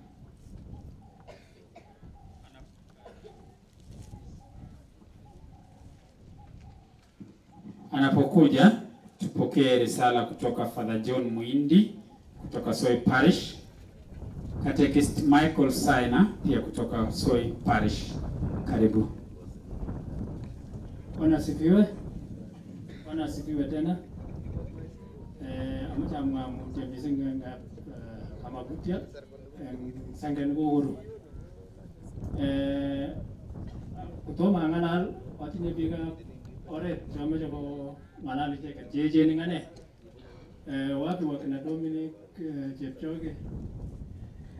Anapokuja tupokee risala kutoka Father John Muindi kutoka Soi Parish, Catechist Michael Saina pia kutoka Soi Parish. Karibu. Bwana asifiwe. Bwana asifiwe tena. Eh, amacha mwa mutyo bisinga nga kamagutia sangen uhuru. Eh, kutoma ngana atinye biga oret chama ko ng'alal icheket jeje ing ane. Eh, wakina Dominic eh, Chepchoge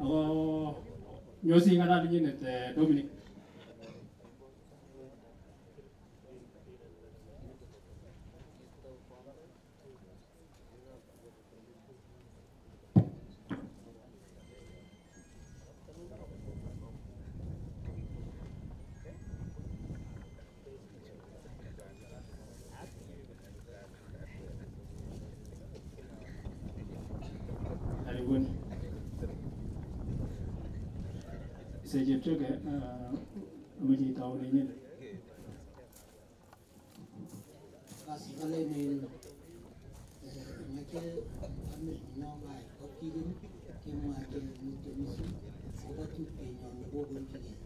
ako nyosi ng'alal inyinet eh, Dominic. Mzee Chepchoge uh, ameche itaune inyendet. Kasi kalenen meche amir nyongai kokigen kemwa ke mutyo mising akobo tupchenyon nekobunchigei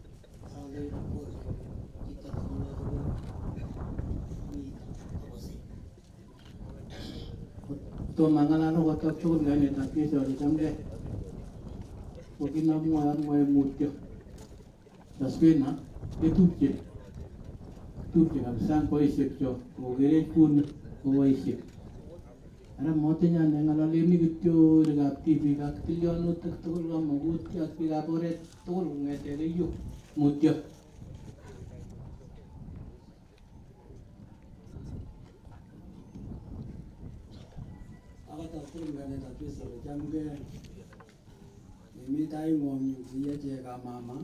ale bor chito nemwoe mi akose Tomo ang'alal akot ak tugul kainetab Jesu ale chamgei. Ko kinamwoe amwoe mutyo. Saspina ketupche. Tupche kabisa ang boisiekchok kokerech kuni ko boisiek. Ara motinye ane ng'aloleni kityo biikab tibik ak tilyonutik tugul kamukuti ak biikab oret tugul kong'ete yu mutyo. akot atugul kainetab Jesu ale chamgei nemi taing'wong yu ki echek mama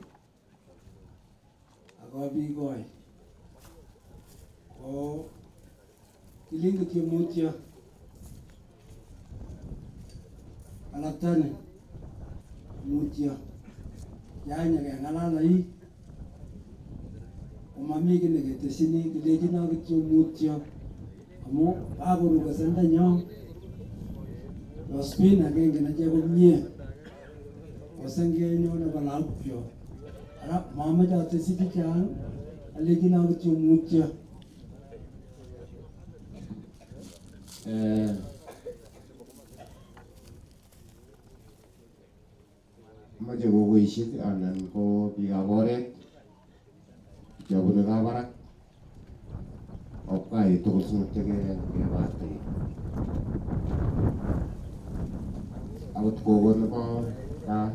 và bị gọi có cái linh cái kia muốn chưa? Anh là tên muốn chưa? Giá nhà cái ngã là lấy. Mà mi cái này cái xin đi cái đấy nó cái chưa muốn chưa? Amu ba bộ cái sẵn đây nhau. Rồi spin là cái cái nó chơi cũng nhiều có sang cái nhau nó còn lão phiêu komie kosengenyo nebo lakokyo ara mameche atesyi chechang alechino kityo mutyo Eh, moche kokoishek anan ko biikab oret chebune kabarak opkai tugul simutyo kebarte akot kogo nebo kaa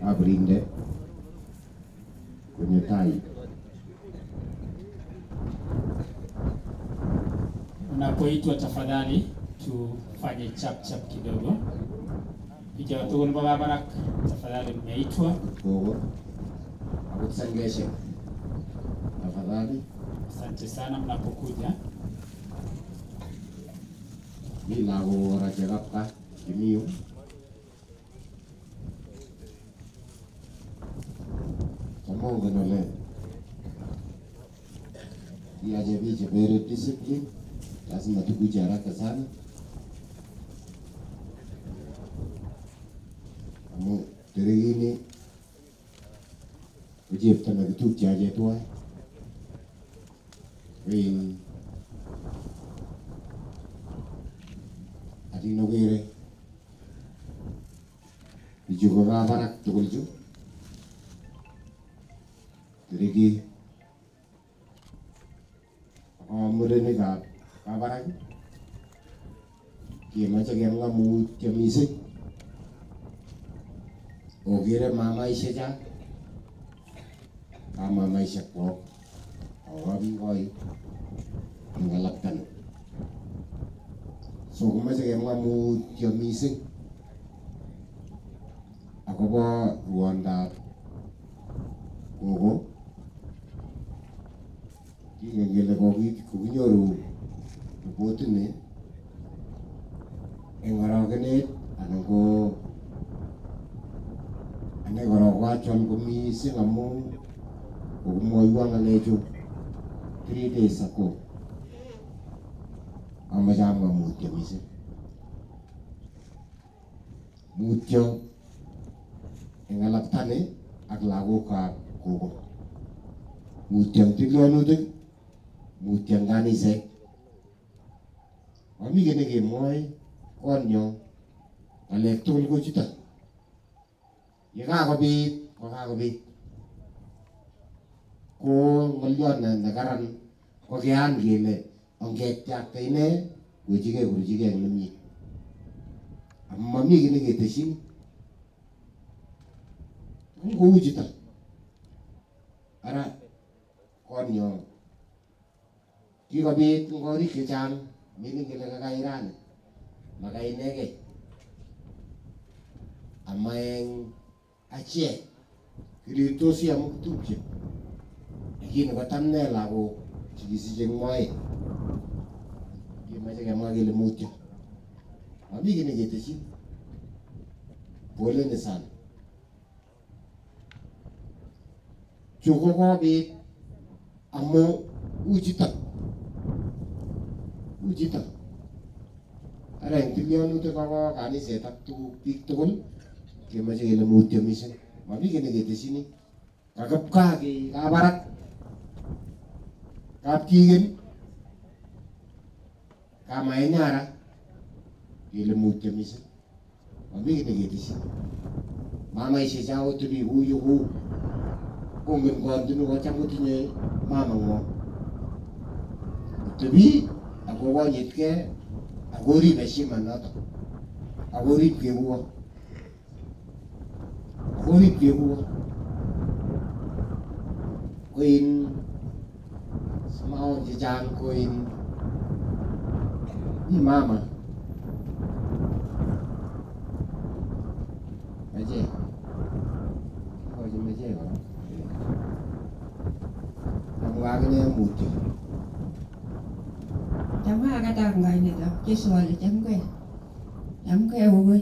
kabrinde kwenye tai Unapoitwa tafadhali tufanye chap chap kidogo. Piga watu ni baba Barak, tafadhali mmeitwa. kogo akot tafadhali Asante sana mnapokuja. Ni lagok rajagapa chekap kaa chemi yu amongen ole kiache biik chebere discipline lazima tukuje haraka sana. Amu terekini ko chepto nekitupche achek tuwai koin atin okere bichu tukul kabarak tugul chu tereki ak murenikab kabarak kemoche kemwa mutyo mising okere mamaishek cha ka mamaishek kwok akokabikoi eng alaktani so komoche kemwa mutyo mising akobo ruondab kogo kingen kele koki- kokinyoru ripotini eng orokenet anan ko ane korok koachon ko mising amu kokimwoiwo ng'alechu three days ago. Amache amwa mutyo mising. Mutyo eng alaktani ak lagokab kogo mutyo eng tilyonutik mutyo eng kanisek mami kiy nekemwoe konyo ng'alek tugul ko chuto yekakobit ko kakobit ko ng'olyot ne- nekaran ko keyan kele ongetyakta ine wechigei kurchigei eng nemie amu mami kiy neketeshin kou chuto ara konyo kikobit eng korik chechang meleen kele kakai rani makai inegei. Ama eng achek kirirtosi amu kitupche lakini kotam ne lagok chekisiche eng moet. Kemoche kemwa kele mutyo. Mami kiy neketeshin poleni sana chu ko kobit amu uchutok uchutok ara eng tilyonutik kobo kaniset ak tuguk biik tugul kemoche kele mutyo mising mami kiy neketesyini kakipkaa ki kabarak kapkigen kamaenyara kele mutyo mising mami kiy neketesyini mamaishek cha otuni kuyu ku kongen kontinu kocham kotinye mamang'wong otebi akoboiyetkei akorip heshima notok akorip kekuwo akorip kekuwo ko in simaon chechang ko in ni mama. Meche kochi meche kora ako akine mutyo 따라가다가 이래도 기수원을 짠 거야. 짠 거야, 오고.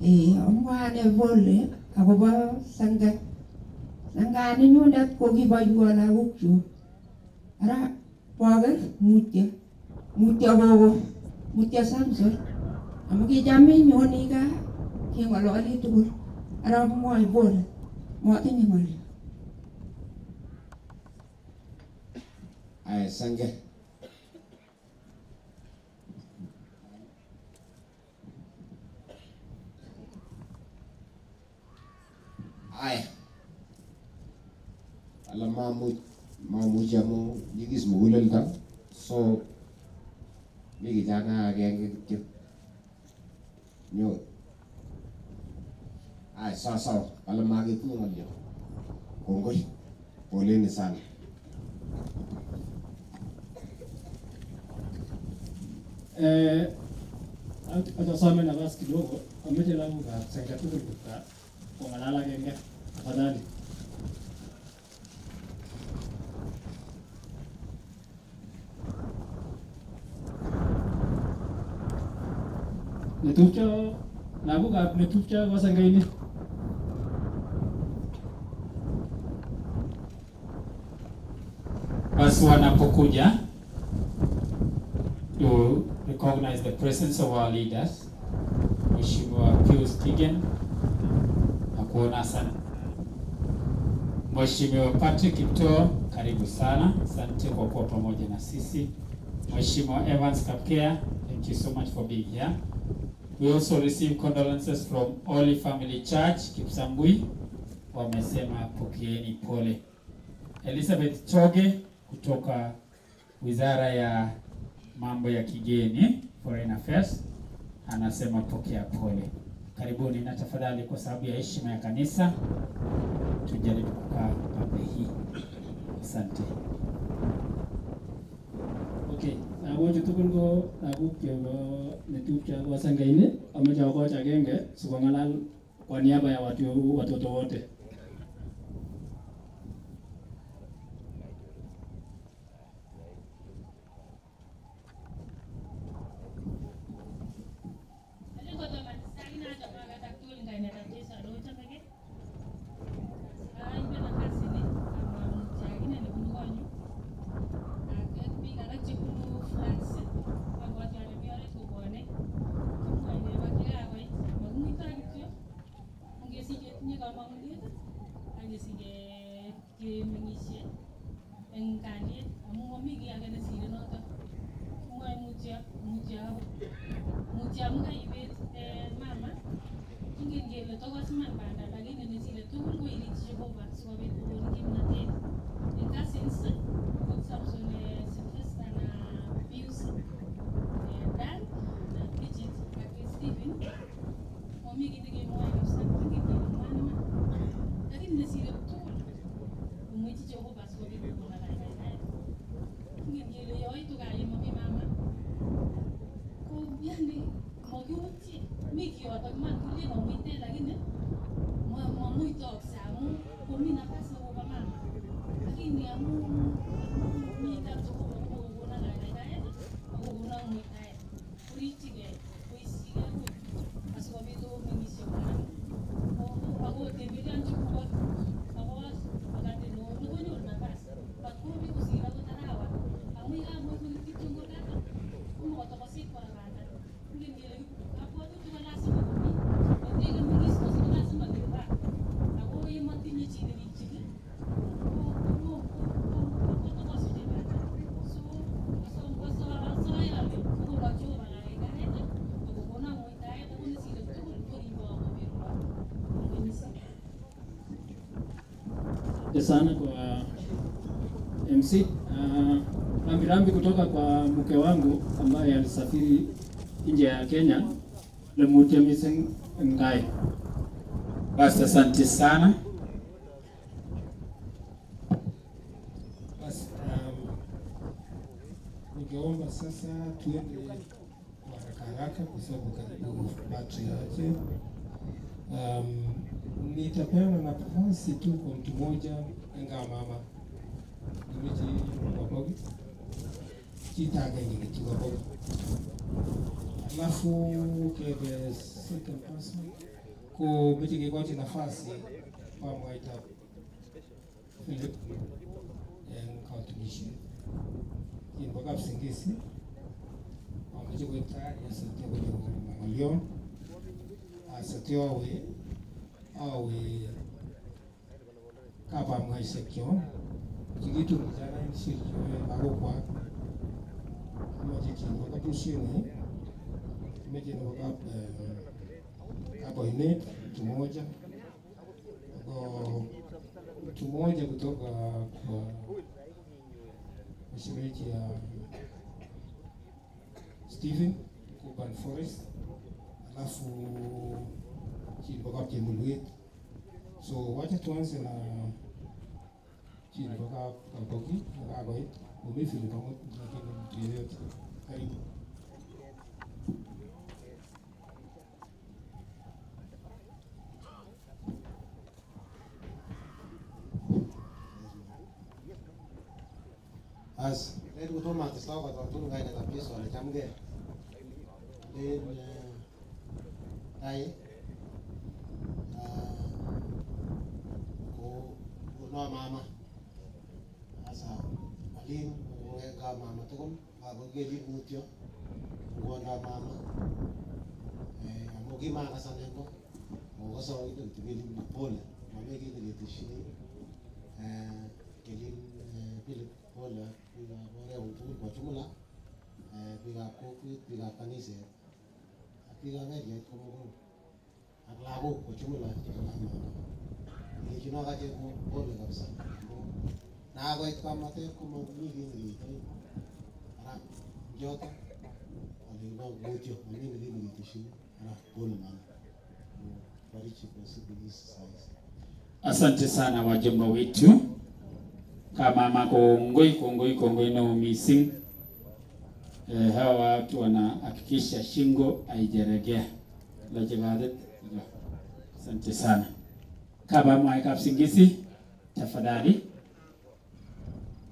이 엄마네 몰래 하고 봐, 상가. 상가 안에 요나 고기 봐, 유원아, 옥주. 알아? 봐가, 무띠. 무띠 보고, 무띠 삼설. 아무 게 잠이 요니가, 기왕을 어디 두고, 알아, 뭐이 보래. 뭐 어떻게 말이야. 아이, 상가. Sawa. Sawa ala maketinye kongoi poleni sana. Eh, atasome nafasi kidogo, ameche lagokab Senga tugul kipkaa kong'alal agenge afadhali. Netupcho lagokab netupcho ko Basi wanapokuja to recognize the presence of our leaders, Mheshimiwa Pius Kigen nakuona sana. Mheshimiwa Patrick Kiptoo, karibu sana, asante kwa kuwa pamoja na sisi. Mheshimiwa Evans Kapkea, thank you so much for being here. We also receive condolences from Holy Family Church Kipsambui, wamesema pokeeni pole. Elizabeth Choge kutoka Wizara ya Mambo ya Kigeni, Foreign Affairs, anasema pokea pole. Karibuni na tafadhali, kwa sababu ya heshima ya kanisa, tujaribu kukaa pande hii. Asante. Okay, lagochu tugul ko lagok chebo netupcho ko Sengaini, ameche akoch agenge sikong'alal kwa niaba ya watu watoto wote. eng kalyet amu mami kiy age nesire notok mwoe mutyo mutyo amu kaibet eh, mama. Ingen kele tokos banda lakini nesile tugul ko Jehova sikobit kokon kimnatet en cousins ko Samson eh, Sylvester na Pius eh, Dan na Bridget ak Stephen mami kiy nekemwoe kabisa ingen kele mwan iman lakini nesire tugul komwechi Jehova sikobit kokon kakaikaet ingen kele yoitu kaa yemami mama ko yani makiutye mi kiyotok man kulen amuite lakini ma- mamuitokse amu komi nafas nekobo mama sana kwa MC. Uh, rambirambi kutoka kwa mke wangu ambaye alisafiri nje ya Kenya, Lemutia Missing Ngai. Basi asante sana. Basi um, ningeomba sasa tuende kwa haraka haraka kwa sababu karibu batri yake. Um, nitapeana nafasi tu kwa mtu mmoja enga mama nimeji wabogi chitaga nyingi tu wabogi alafu kebe second person. Mechi kikochi nafasi? Kwa mwaita Philip. En kautumishi yin bo kapsingisi amache kwenye tayari asatyo konyo ng'olyon kapa awe awe kapamwaishekyo chikitun kijanainishirikyo lagokwak amache kinbo kapushini amache nebo kap kap oinet mtu moja. Ako mtu mmoja kutoka kwa shemeji ya Stephen Kuban Forest, alafu chini kwa Chemulwet. So wacha tuanze na chini kwa Kapoki na Kagoit, umefili pamoja lakini mtu yeyote. Karibu. As, len kutomo atesta kototun kainetab Jesu ale chamgei. Len eh, tai ah, ko kono mama. Sasa alin ka mama tugul kakokelin mutyo kondo mama. Eh, amu kimakasanen ko kokoso kityo kelin pole mami kit neketesyini eh, kelin eh, Philip pole biikab oreung tugul kwa jumla eh, biikab kokwet biikab kaniset ak biikab echek komugul ak lagok kwa jumla kamama ilechin akache ko pole kabisa amu kamnatet komami kit nekeitoi ara yoto mutyo mami ara Asante sana wajomba wetu, kamama kongoi kongoi kongoi no missing. Eh, hawa watu wanahakikisha shingo haijaregea lajibadet. Asante sana. Kabamwai Kapsingisi, tafadhali.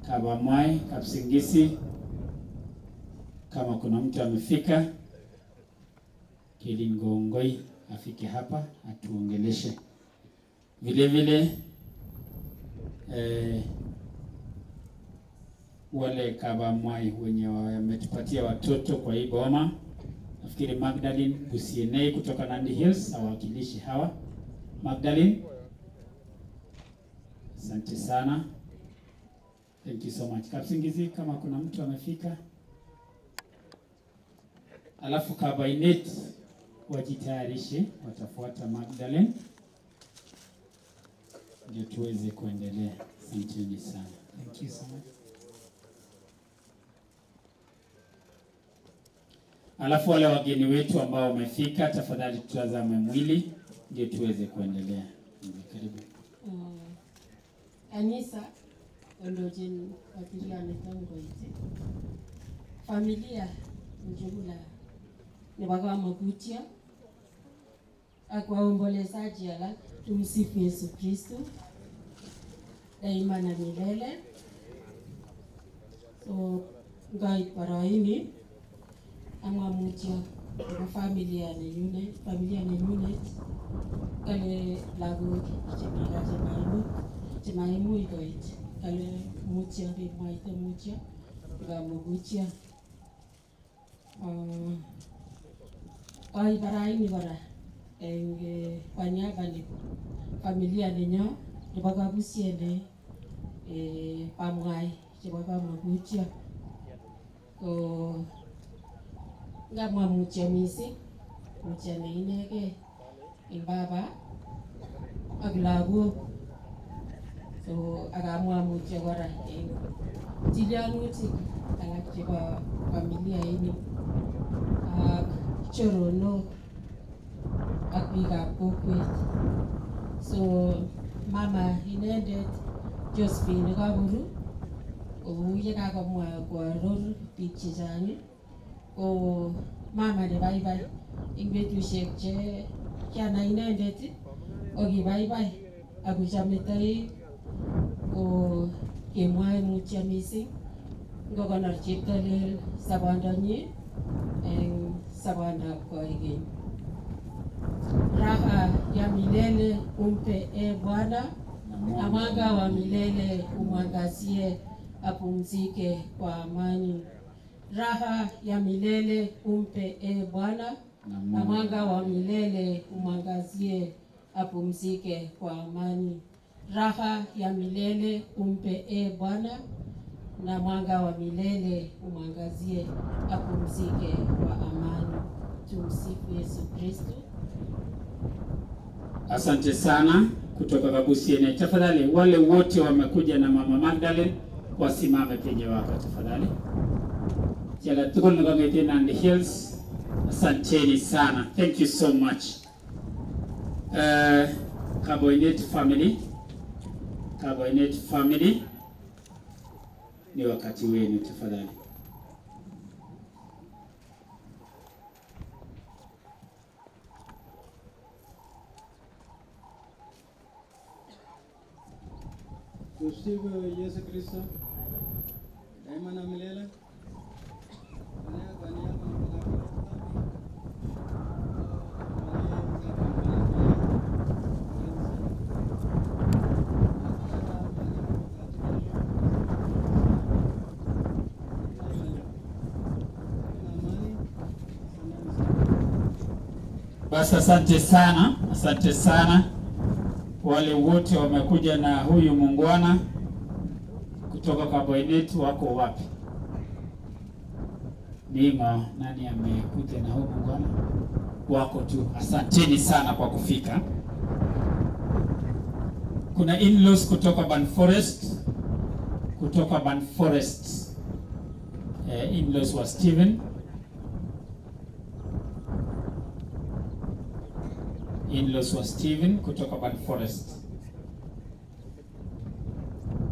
Kabamwai Kapsingisi, kama kuna mtu amefika Kilingongoi afike hapa atuongeleshe. Vile vile eh, wale Kabamwai wenye wametupatia watoto kwa hii boma, nafikiri Magdalene Busienei kutoka Nandi Hills awakilishi hawa. Magdalene, asante sana, thank you so much. Kapsingizi, kama kuna mtu amefika, alafu Kabainet wajitayarishe, watafuata Magdalene ndio tuweze kuendelea. Asanteni sana. Thank you so much. Alafu wale wageni wetu ambao wamefika, tafadhali tutazame mwili ndio tuweze kuendelea. Karibu. Anisa ondochin katilioniton koite familia njumla nebo kamokutyo ak waombolezaji alak tumsifu Yesu kristu. Daima na milele. So ngai boroini amwa mutyo nebo familia nenyunet familia nenyunet kale lagok chemaimuch chemaimuch koit kale mutyo kemwaite mutyo kamokutyo uh, koi baraini kora eng eh, kwa niaba nebo familia nenyo nebo kabusiene eh, pamwai chebo kamokutyo ko ngamwa mutyo mising mutyo ne inegei eng baba ak lagok so akamwa mutyo kora eng tilyanutik alak chebo familia ini ak choronok ak biikab kokwet so mama inendet Josephine Kaburu kou yekakomwa koaror biik chechang ko mama nebaibai eng betusiek che kianai inendet ko kibaibai akochome toek ko kemwae mutyo mising. Ngokonor cheptolel sobondonyi eng sobondab koigeny. Raha ya milele umpe e Bwana. Na mwanga wa milele umwangazie apumzike kwa amani. Raha ya milele umpe e Bwana. Na mwanga wa milele umwangazie apumzike kwa amani. Raha ya milele umpe e Bwana na mwanga wa milele umwangazie apumzike kwa amani. Tumsifu Yesu Kristo. Asante sana kutoka Kabusiene. Tafadhali wale wote wamekuja na mama Magdalene wasimame penye wako tafadhali. Tukul ngongete Nandi Hills. Asanteni sana. Thank you so much. Uh, Kaboinet family. Kaboinet family. Ni wakati wenu tafadhali. Tumsifu Yesu Kristo daima na milele. Basi asante sana, asante sana wale wote wamekuja na huyu mungwana kutoka Kaboinet. Wako wapi? Nima, nani amekuja na huyu mungwana Wako tu. Asanteni sana kwa kufika. Kuna in-laws kutoka Ban Forest, kutoka Ban Forest. Eh, in-laws wa Steven in-laws wa Steven kutoka Bad Forest,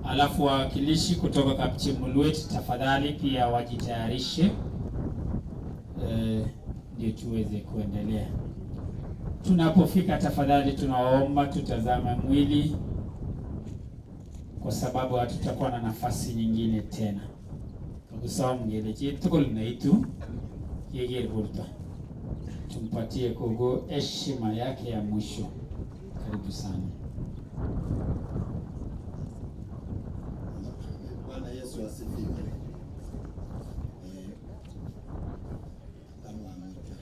alafu wawakilishi kutoka Kapchimulwet, tafadhali pia wajitayarishe eh, ndio tuweze kuendelea. Tunapofika, tafadhali tunawaomba tutazame mwili, kwa sababu hatutakuwa na nafasi nyingine tena. Kakusahau mgele chitugul naitu yeger burto tumpatie Kogo heshima yake ya mwisho. Karibu sana. Bwana Yesu asifiwe. Eh, kama mmoja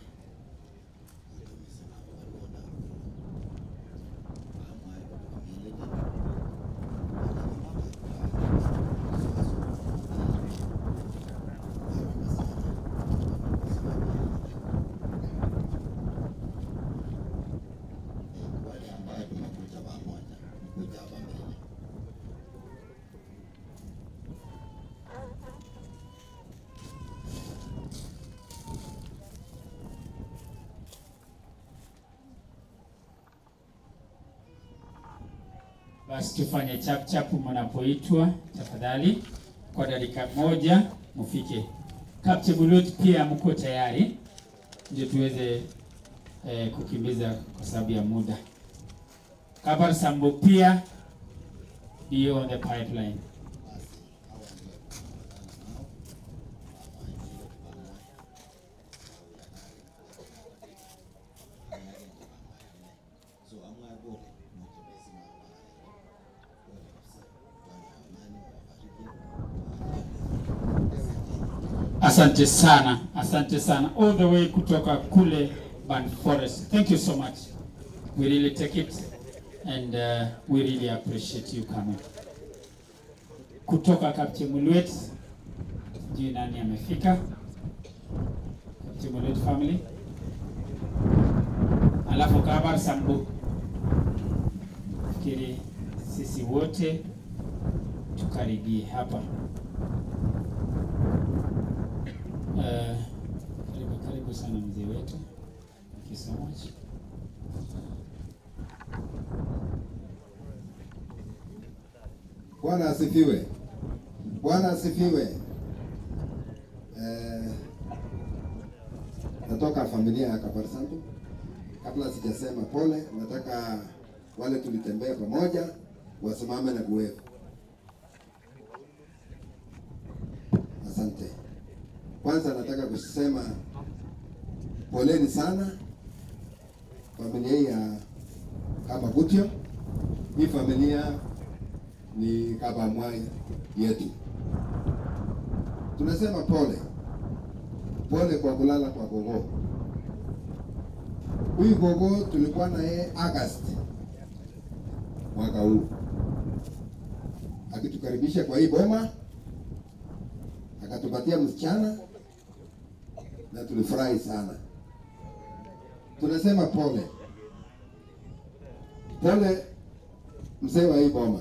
wale ambayo tumekuja pamoja, kuja hapa mbele. Basi tufanye chap chap mnapoitwa, tafadhali kwa dakika moja mufike. Captain Bulut pia mko tayari, ndio tuweze eh, kukimbiza kwa sababu ya muda. Kabar Sambo pia ndio on the pipeline. So amwa bole mkimesi na bole kabisa. Bwana amani awabariki. Asante sana, asante sana, all the way kutoka kule Ban Forest. Thank you so much. We really take it and uh, we really appreciate you coming. Kutoka Kapchemulwet, sijui nani amefika. Kapchemulwet family. Alafu Kabar Sambu. Fikiri sisi wote tukaribie hapa. Eh, karibu karibu sana mzee wetu. Thank you so much. Bwana asifiwe. Bwana asifiwe. Eh, natoka familia ya Kabarsantu. Kabla sijasema pole, nataka wale tulitembea pamoja wasimame na kuwepo. Asante. Kwanza nataka kusema poleni sana familia ya Kamagutyo. Hii familia ni Kabamwai yetu. Tunasema pole pole kwa kulala kwa gogo. Huyu gogo tulikuwa na yeye August mwaka huu akitukaribisha kwa hii boma, akatupatia msichana na tulifurahi sana. Tunasema pole pole mzee wa hii boma,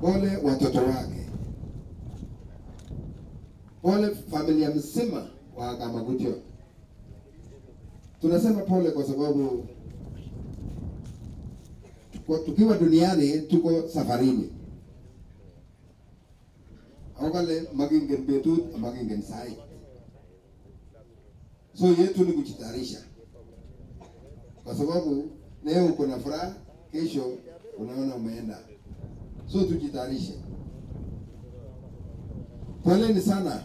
pole watoto wake, pole familia mzima wa Kamagutio. Tunasema pole kwa sababu kwa tukiwa duniani tuko safarini. Okale magingen betut magingen sait. So yetu ni kujitayarisha, kwa sababu leo uko na furaha, kesho unaona umeenda. So tujitayarishe. Poleni sana.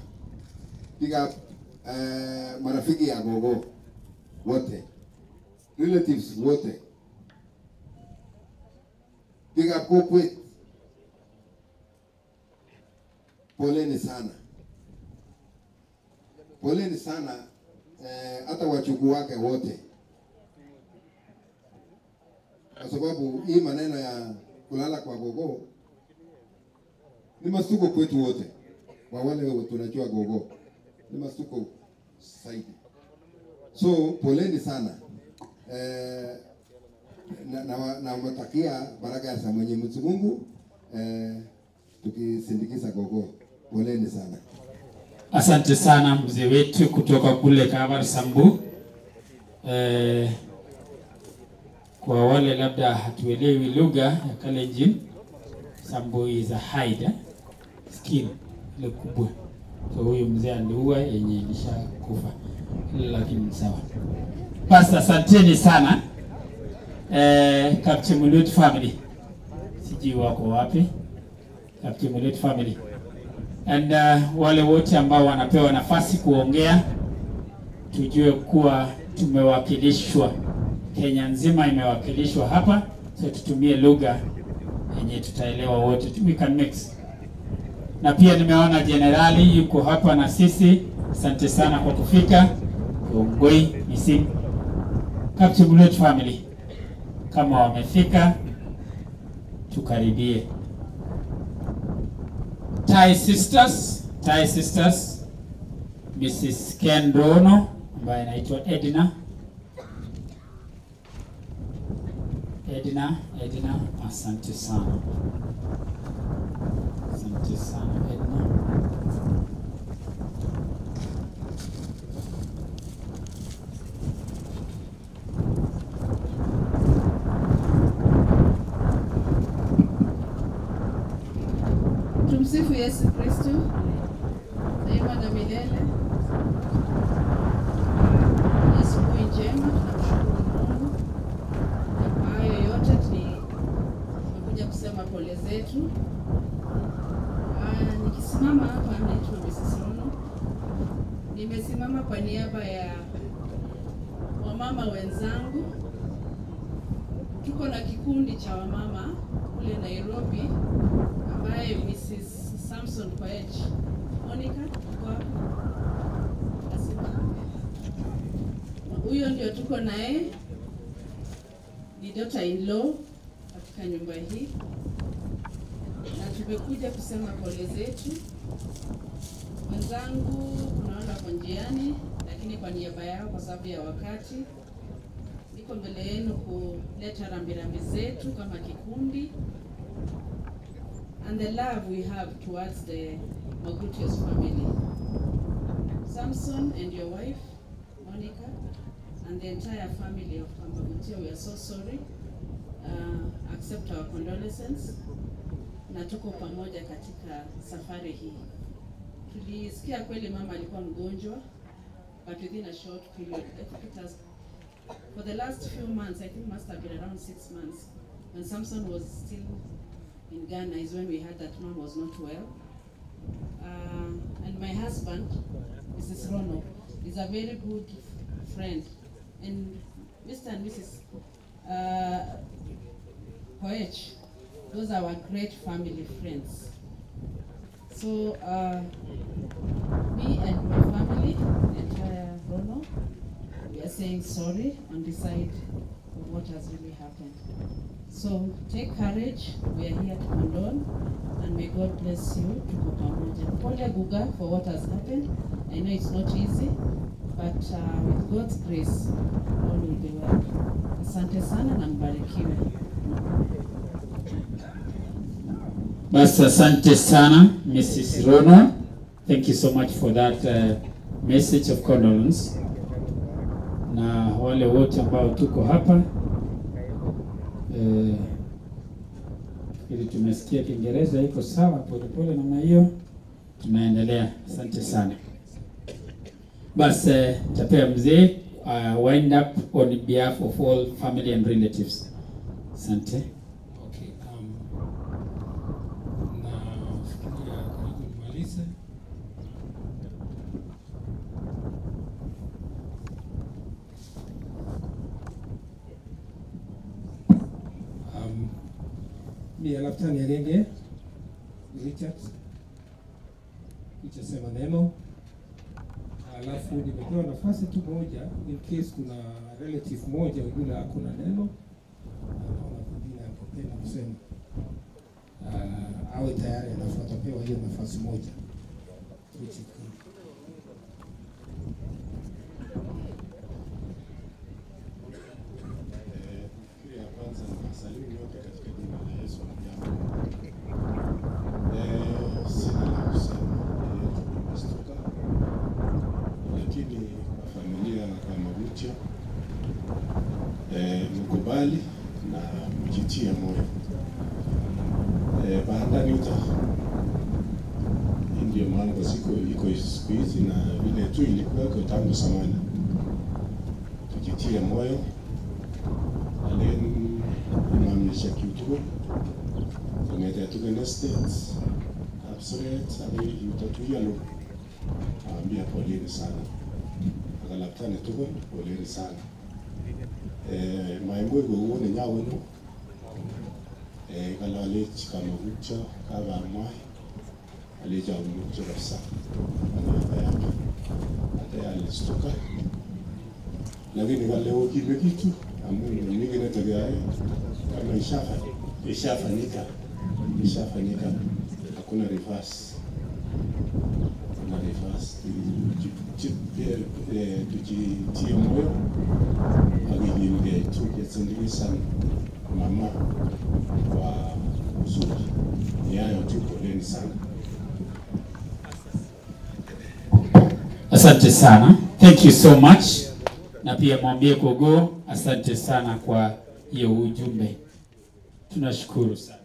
Piga uh, marafiki ya gogo wote, relatives wote, piga kokwe, poleni sana, poleni sana eh, hata wachukuu wake wote, kwa sababu hii maneno ya kulala kwa gogo ni mastuko kwetu wote, kwa wale tunajua gogo ni mastuko zaidi. So poleni sana eh, na, na, nawatakia baraka za Mwenyezi Mungu eh, tukisindikiza gogo. Poleni sana. Asante sana mzee wetu kutoka kule Kabar Sambu. Eh, kwa wale labda hatuelewi lugha ya Kalenjin, Sambu is a hide eh? skin ile kubwa. So huyu mzee aliua yenye ilishakufa, lakini sawa. Basi asanteni sana eh, Kapchemulut family, sijui wako wapi Kapchemulut family and uh, wale wote ambao wanapewa nafasi kuongea, tujue kuwa tumewakilishwa, Kenya nzima imewakilishwa hapa, so tutumie lugha yenye tutaelewa wote, we can mix. Na pia nimeona jenerali yuko hapa na sisi, asante sana kwa kufika. Ongoi Misim Kapchemulut family, kama wamefika tukaribie. Thai sisters, Thai sisters, Mrs. Ken Rono ambaye anaitwa Edna. Edna, Edna, asante sana. Asante sana Edna. Tumsifu Yesu Kristo daima na milele. Ni asubuhi njema, tunamshukuru Mungu hayo yote tumekuja kusema pole zetu. Ah, Nikisimama hapa, naitwa Mrs. Rono, nimesimama kwa niaba ya wamama wenzangu. Tuko na kikundi cha wamama kule Nairobi ambaye. Samson Koech. Monica. Huyo ndio tuko naye, ni daughter in law katika nyumba hii, na tumekuja kusema pole zetu. Wenzangu tunaona kwa njiani, lakini kwa niaba yao, kwa sababu ya wakati, niko mbele yenu kuleta rambirambi zetu kama kikundi and the love we have towards the Magutios family. Samson and your wife, Monica, and the entire family of Magutio, we are so sorry. Uh, accept our condolences na tuko pamoja katika safari hii. Tulisikia kweli mama alikuwa mgonjwa, but within a short period, it has, for the last few months, I think must have been around six months, when Samson was still in Ghana is when we heard that mom was not well. Uh, and my husband, Mrs. Rono, is a very good friend. And Mr. and Mrs. Uh, those are our great family friends. So, uh, me and my family, entire Rono, we are saying sorry on the side of what has really happened. So take courage, we are here to condone, and may God bless you. Tuko pamoja. Pole Guga for what has happened. I know it's not easy, but uh, with God's grace, all will be well. Asante sana na mbarikiwe. Basi asante sana Mrs. Rono. Thank you so much for that uh, message of condolence. Na wale wote ambao tuko hapa eh, ili tumesikia Kiingereza iko sawa polepole namna hiyo, tunaendelea. Asante sana. Basi eh, tapea mzee uh, wind up on behalf of all family and relatives. Asante. Okay, um, nafikiria karibu nimalize. Um, mi alafu tani agenge Richard. Kichasema neno, alafu nimepewa nafasi tu moja in case kuna relative moja yule ako na neno. Anaona pengine angependa kusema uh, awe tayari, alafu atapewa hiyo nafasi moja. Richard, ya kwanza nyote katika Eh, eh, eh, mkubali na mjitie moyo eh, baandanita hii ndio mambo siku iko siku hizi na vile tu ilikuweko tangu zamani. Tujitie moyo alen imamishek yutukul kong'ete tugen estates kapseret akoi yuto tuyalo aambia poleni sana. Akalaptani tugul poleni sana. Eh, maimuch kouni nyawenu eh, kalalech kamagutyo kakamwai alecho ada kabisa. Anabayake hata ni lakini kita ukimekitu amu mingi inatokea kama ishafa ishafanyika ishafanyika hakuna reverse hakuna reverse Tu- tu- tujitie moyo akikilgei tukesindikisan mama kwa uzuri ni hayo sana Asante sana. Thank you so much. Na pia mwambie kogo asante sana kwa hiyo ujumbe. Tunashukuru sana.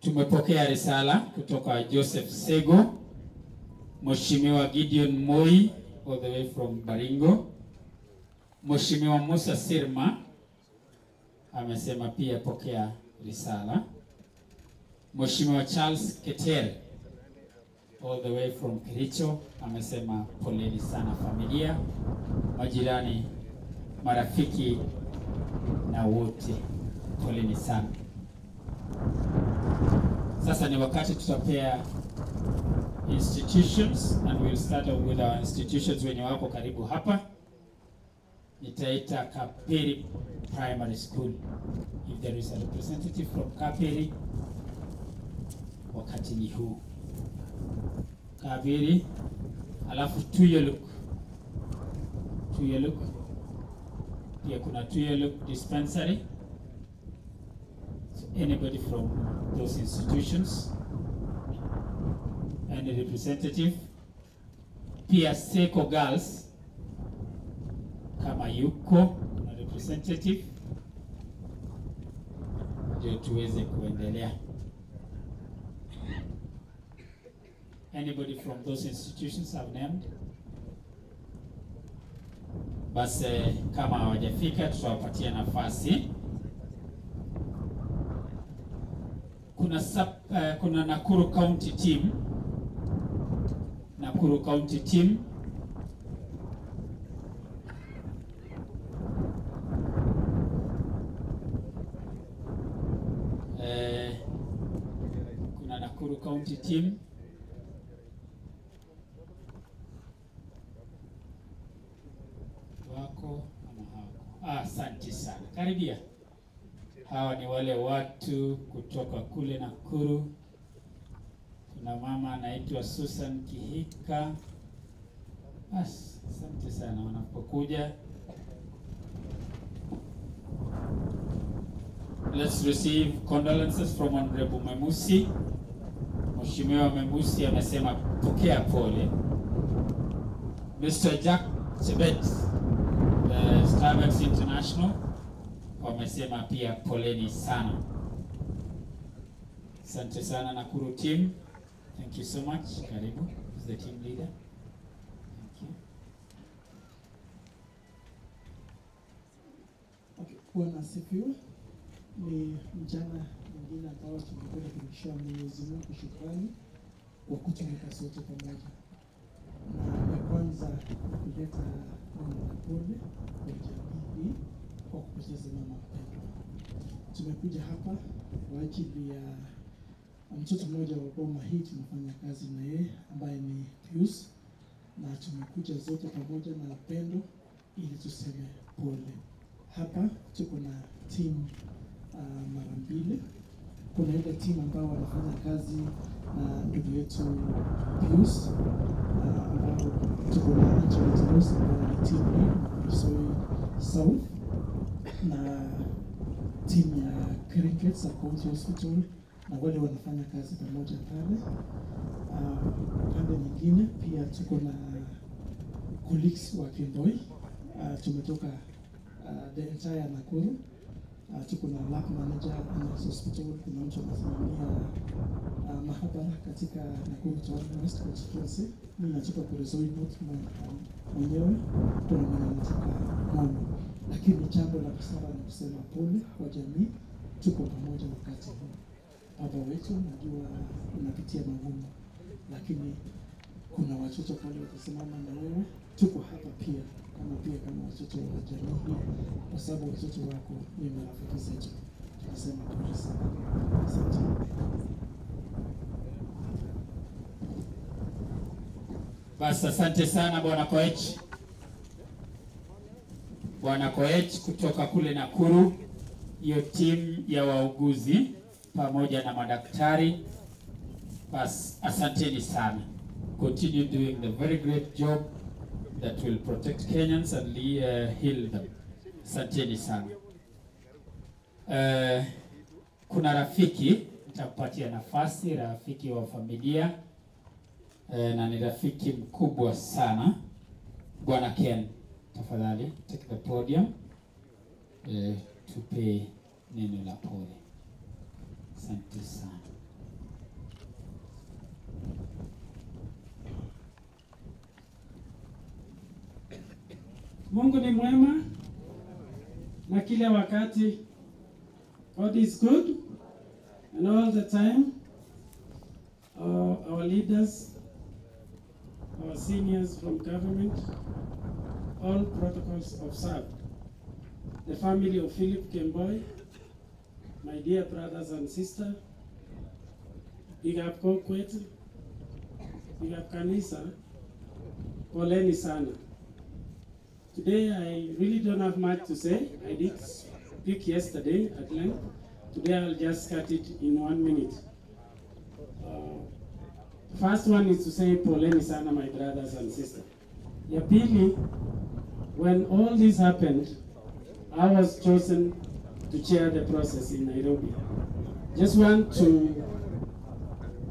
Tumepokea risala kutoka Joseph Sego, Mheshimiwa Gideon Moi all the way from Baringo, Mheshimiwa Musa Sirma amesema pia pokea risala, Mheshimiwa Charles Ketere all the way from Kericho amesema poleni sana familia, majirani, marafiki na wote, poleni sana. Sasa ni wakati tutapea institutions and we'll start with our institutions wenye wako karibu hapa. Nitaita Kaperi Primary School. If there is a representative from Kaperi, wakati ni huu. Kaperi, alafu Tuyeluk. Tuyeluk Pia kuna Tuyeluk Dispensary. So anybody from those institutions. Any representative? Pia Seco Girls kama yuko na representative, ndio tuweze kuendelea. Anybody from those institutions I've named? Basi kama hawajafika tutawapatia nafasi. Kuna sub, uh, kuna Nakuru County team. Nakuru County team eh, kuna Nakuru County team wako ama hawako? Ah, asante sana, karibia. Hawa ni wale watu kutoka kule Nakuru. Kuna mama anaitwa Susan Kihika. Basi, asante sana wanapokuja. Let's receive condolences from Honorable Memusi. Mheshimiwa Memusi amesema pokea pole. Mr. Jack Chebet, uh, Starbucks International wamesema pia poleni sana. Asante sana Nakuru team. Thank you so much. Karibu. Who's the team leader? Thank you. Okay, Bwana asifiwe. Ni mchana mwingine ambao tumekuja kumshia Mwenyezi Mungu shukrani kwa kutumika sote pamoja, na ya kwanza kuleta neno la pole kwa jamii hii kwa kupoteza mama mpendwa. Tumekuja hapa kwa ajili ya mtoto mmoja wa boma hii tunafanya kazi na yeye ambaye ni Pius, na tumekuja zote pamoja na upendo ili tuseme pole. Hapa tuko na timu uh, mara mbili. Kuna ile timu ambao wanafanya kazi na ndugu yetu Pius ambao tuko na Angela Rose ambao ni timu Kisoi South. Na timu ya cricket za County Hospital na wale wanafanya kazi pamoja pale. Upande mwingine pia tuko na colleagues wa Kemboi uh, tumetoka uh, the entire Nakuru tuko na lab manager Anas Hospital, kuna mtu anasimamia uh, mahabara katika Nakuru Town West constituency. Mimi natoka Kuresoi North mwe- mwenyewe, kuna mwenye natoka Momo, lakini jambo la busara ni kusema pole kwa jamii, tuko pamoja wakati huu. Baba wetu, najua unapitia magumu, lakini kuna watoto pale watasimama na wewe. Tuko hapa pia kama pia kama watoto wa jamii kwa sababu watoto wako ni marafiki zetu. Tunasema asante. Basi asante sana Bwana Koech. Bwana Koech kutoka kule Nakuru, hiyo timu ya wauguzi pamoja na madaktari. Bas, asanteni sana. Continue doing the very great job that will protect Kenyans and uh, heal them. Asanteni sana. Uh, kuna rafiki nitakupatia nafasi, rafiki wa familia uh, na ni rafiki mkubwa sana Bwana Ken, tafadhali take the podium uh, tupe neno la pole. Asante sana. Mungu ni mwema na kila wakati. God is good and all the time. Our, our leaders, our seniors from government, all protocols observed. The family of Philip Kemboy, my dear brothers and sister big up Kokwet, big up Kanisa, poleni sana. Today I really don't have much to say. I did speak yesterday at length. Today I'll just cut it in one minute. Uh, first one is to say poleni sana my brothers and sisters. Ya pili, when all this happened, I was chosen to chair the process in Nairobi. Just want to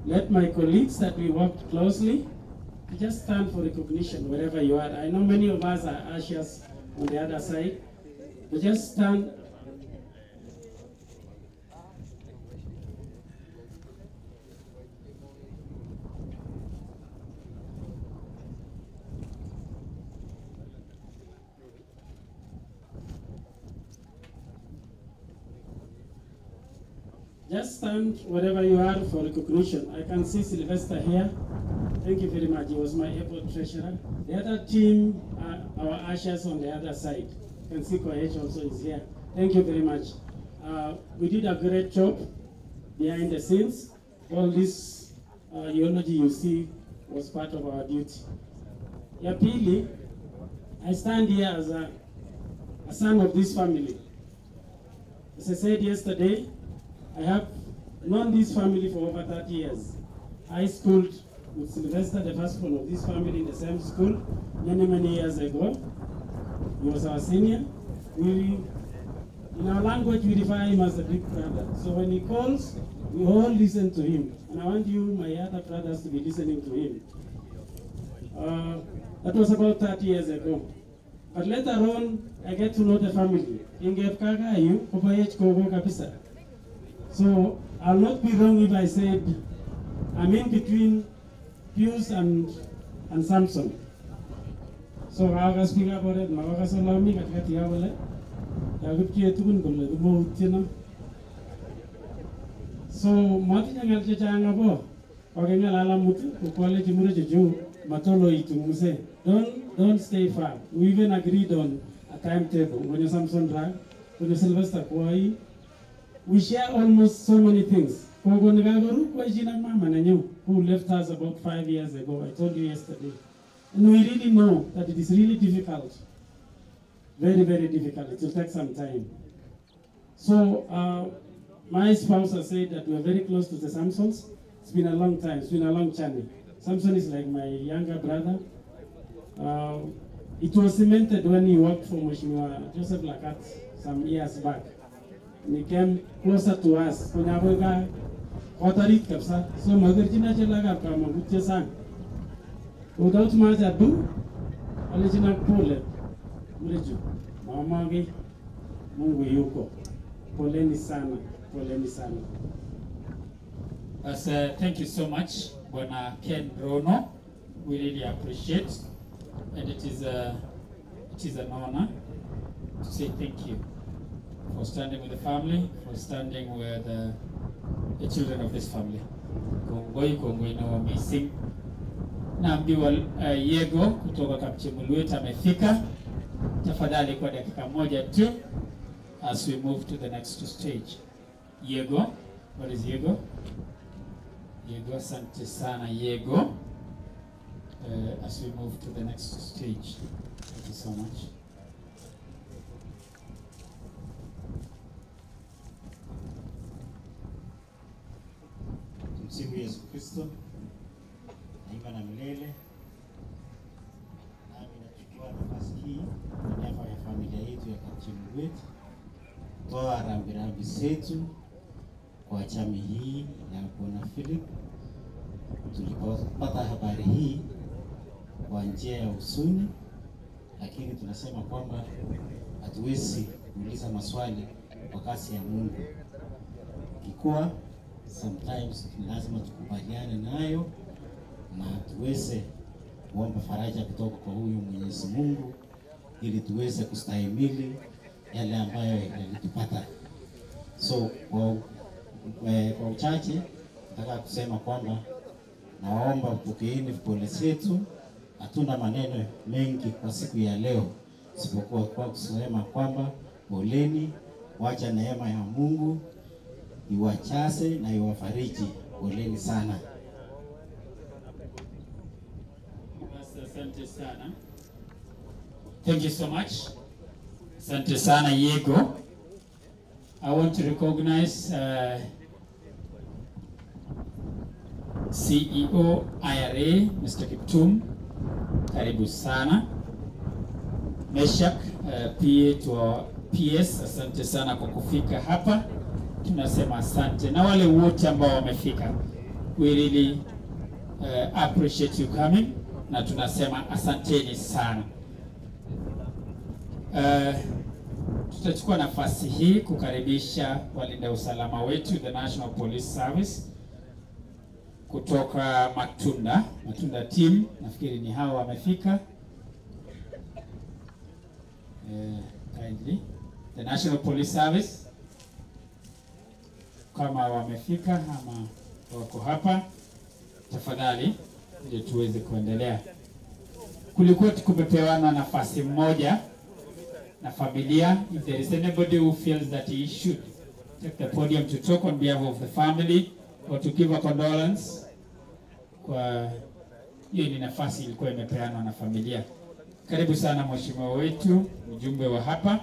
let my colleagues that we worked closely just stand for recognition wherever you are. I know many of us are ashes on the other side, just stand. Just stand wherever you are for recognition. I can see Sylvester here. Thank you very much. He was my airport treasurer. The other team, uh, our ushers on the other side. You can see Koech also is here. Thank you very much. Uh, we did a great job behind the scenes. All this uh, eulogy you see was part of our duty. Ya pili, I stand here as a, a son of this family. As I said yesterday, I have known this family for over 30 years. I schooled with Sylvester, the first one of this family, in the same school many, many years ago. He was our senior. We, in our language, we refer him as the big brother. So when he calls, we all listen to him. And I want you, my other brothers, to be listening to him. Uh, that was about 30 years ago. But later on, I get to know the family. Ingef kaka yu, kubayech kogo kabisa. So I'll not be wrong if I said I'm in between Pius and and Samson. So kaga speak about it, mawaka salami katikati ya wale. Ya gupkie tukun kule kubo utina. So matinya ngal chechang abo. Okay ngalala mutu kukwale chimure chuchu matolo itunguse. Don't don't stay far. We even agreed on a timetable. You Samson drag, you Sylvester Kwai, we share almost so many things. Who left us about five years ago. I told you yesterday. And we really know that it is really difficult. Very, very difficult. It will take some time. So uh, my spouse has said that we are very close to the Samsons. It's been a long time. It's been a long journey. Samson is like my younger brother. Uh, it was cemented when he worked for Mheshimiwa Joseph Lakat some years back. He came closer to us. Kwenye ka kotarit kabisa. So magerjina chelaga kama gutye sang. Without much ado, alijina pole. Mleju. Mama ge. Mungu yuko. Poleni sana. Poleni sana. As, uh, thank you so much, Bwana Ken Rono. We really appreciate, and it is a, it is an honor to say thank you for standing with the family, for standing with uh, the children of this family. Kongoi, kongoi na wamisi. Naambiwa uh, Yego kutoka Kapchemulwet amefika. Tafadhali kwa dakika moja tu as we move to the next stage. Yego, what is Yego? Yego, asante sana Yego. Uh, as we move to the next stage. Thank you so much. Tumsifu Yesu Kristo, daima na milele. Nami nachukua nafasi hii kwa niaba ya familia yetu ya Kapchemulwet kutoa rambirambi zetu kwa chami hii ya Bwana Philip. Tulipopata habari hii kwa njia ya usuni, lakini tunasema kwamba hatuwezi kuuliza maswali kwa kasi ya Mungu ikikuwa sometimes lazima tukubaliane nayo na tuweze kuomba faraja kutoka kwa huyu Mwenyezi Mungu ili tuweze kustahimili yale ambayo yalitupata. So kwa, kwa, kwa uchache nataka kusema kwamba nawaomba pokeeni pole zetu. Hatuna maneno mengi kwa siku ya leo isipokuwa kwa kusema kwamba poleni, wacha neema ya Mungu iwachaze na iwafariji. Poleni sana. Asante sana. Thank you so much. Asante sana Yego. I want to recognize uh, CEO IRA Mr. Kiptum. Karibu sana. Meshak uh, PA to PS, asante sana kwa kufika hapa. Tunasema asante, na wale wote ambao wamefika, we really uh, appreciate you coming, na tunasema asanteni sana. Uh, tutachukua nafasi hii kukaribisha walinda usalama wetu the National Police Service kutoka Matunda, Matunda team, nafikiri ni hawa wamefika. Uh, kindly the National Police Service kama wamefika ama wako hapa, tafadhali ili tuweze kuendelea. Kulikuwa kumepewana nafasi moja na familia. If there is anybody who feels that he should take the podium to talk on behalf of the family or to give a condolence, kwa hiyo ni nafasi ilikuwa imepeanwa na familia. Karibu sana mheshimiwa wetu, mjumbe wa hapa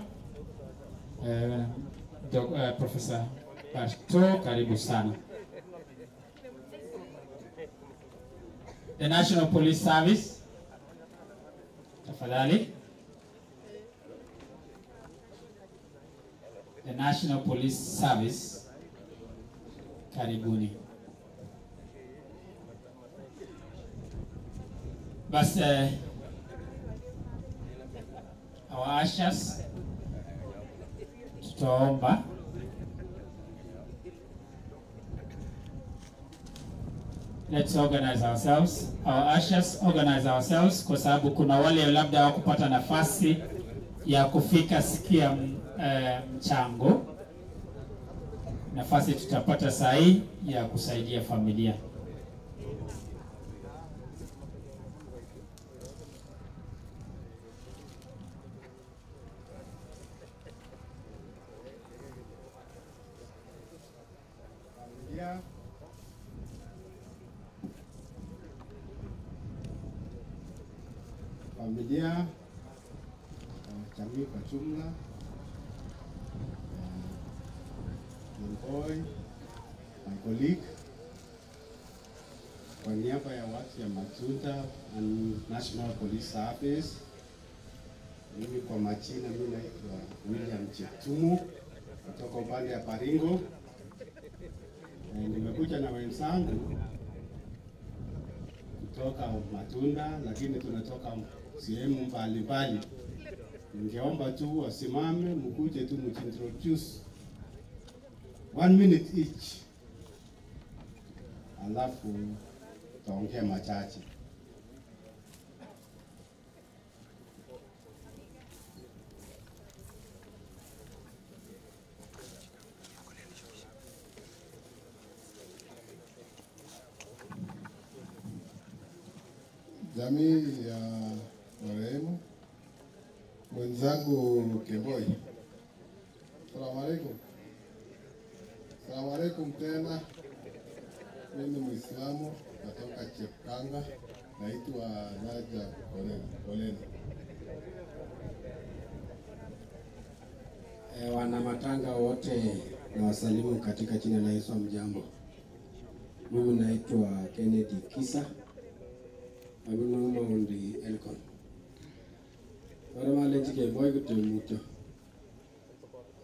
uh, Dok- uh, Professor Barto, karibu sana. The National Police Service, tafadhali. The National Police Service, karibuni. Basi uh, our ushers tutaomba Let's organize ourselves. Our ushers organize ourselves kwa sababu kuna wale labda wakupata nafasi ya kufika sikia eh, mchango. Nafasi tutapata saa hii ya kusaidia familia familia uh, jamii kwa jumla Boy, my colleague kwa niaba ya watu ya Matunda and National Police Service, mimi kwa majina mimi naitwa William Cheptumo kutoka upande ya Baringo. Eh, nimekuja na wenzangu kutoka Matunda, lakini tunatoka sehemu mbalimbali. Ningeomba tu wasimame, mkuje tu mjintroduce one minute each, alafu taongea machache. jamii ya marehemu mwenzangu Kemboi. Salamu alaikum. Salamu alaikum tena. Mimi Muislamu natoka Chepkanga, naitwa Naja Koleni. E, wana matanga wote na wasalimu katika jina la Yesu. Mjambo, mimi naitwa Kennedy Kisa abinamaundi Elcon waramalenji Kemboi kutemuto.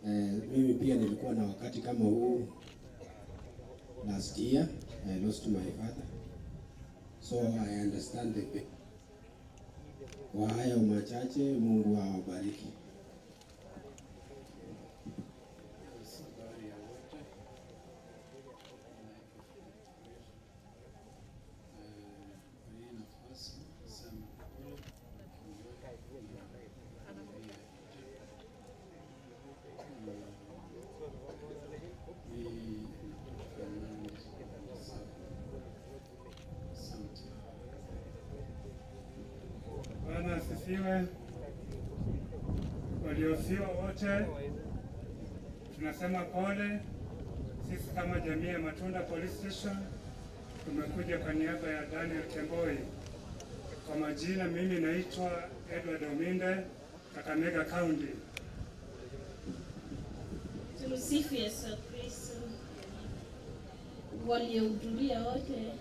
Eh, mimi pia nilikuwa na wakati kama huu last year. I lost my father so I understand the pain. Kwa hayo machache, Mungu awabariki. Bwana waliosiwa wote tunasema pole. Sisi kama jamii ya Matunda Police Station tumekuja kwa niaba ya Daniel Temboi. Kwa majina, mimi naitwa Edward Ominde, Kakamega County. Tumsifu Yesu Kristo. Waliohudhuria wote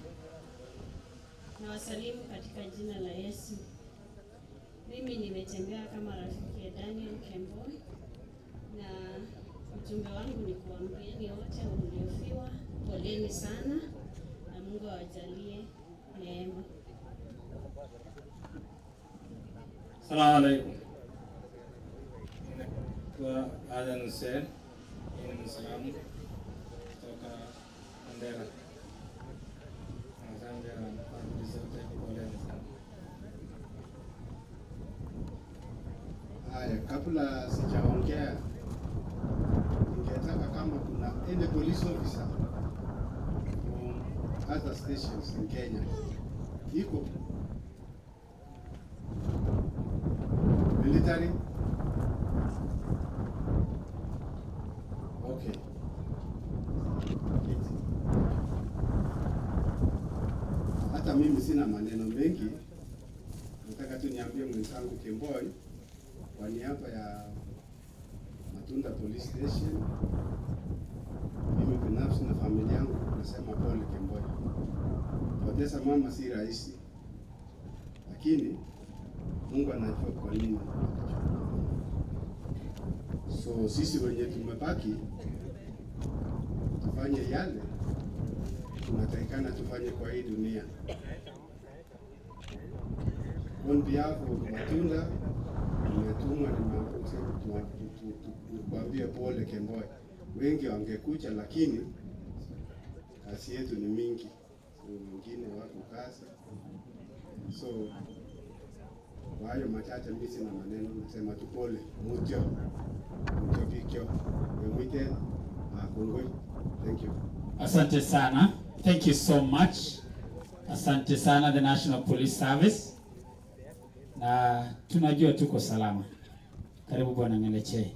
na wasalimu katika jina la Yesu. Mimi nimetembea kama rafiki ya Daniel Kemboi na Ujumbe wangu ni kuambieni wote mliofiwa, poleni sana na Mungu awajalie neema. Salamu alaikum. Kwa Adan Hussein, kutoka Mandera. Asante familia zote, poleni sana. Haya, kabla sijaongea, ningetaka kama kuna any police officer from other stations in Kenya iko military. Okay. Hata mimi sina maneno mengi, nataka tu niambie mwenzangu Kemboi kwa niaba ya Matunda Police Station, mimi binafsi na familia yangu nasema pole Kemboi. Kupoteza mama si rahisi, lakini Mungu anajua kwa nini. So sisi wenye tumebaki tufanye yale tunatakikana tufanye kwa hii dunia. On behalf of Matunda nimetumwa kuambia pole Kemboi. Wengi wangekuja, lakini kazi yetu ni mingi, wengine wako kazi. So kwa hayo machache, mimi sina maneno, nasema tu pole mutyo mutyo vikyo wemwite akongoi. Thank you. Asante sana. Thank you so much. Asante sana the National Police Service. Na tunajua tuko salama. Karibu Bwana Ngeleche. Yeah.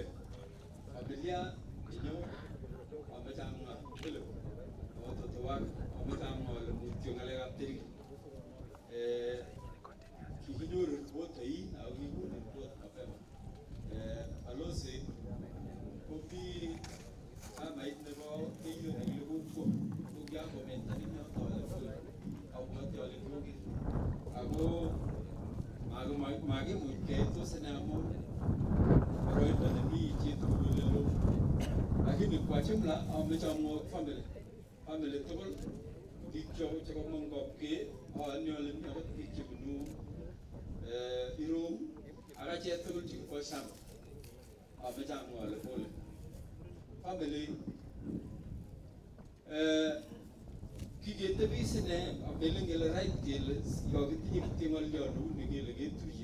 eh. Familia nenyo ameche amwa pole. Watoto wake ameche amwa ale mutyo ng'alekab teriki. Eh, kikinyoru report hii au kikonu report mapema. Eh, balozi komi chamait nebo KU nekile kokwo ko kiakomentan ine yoto ale pole abwoti ale koki ako maki- makimuch keit tos ine amu boroindo nemi chitugul olelo lakini kwa jumla ameche amwa family family tugul biik cho- chekomong kopke ayani ale mi akot biik chebunu eh, Irom ak achek tugul chekibo shamba ameche amwa ale pole family eh, kiketebi sine amelen kele right kele yokitinye kityo ng'olyon neuni kele ketuye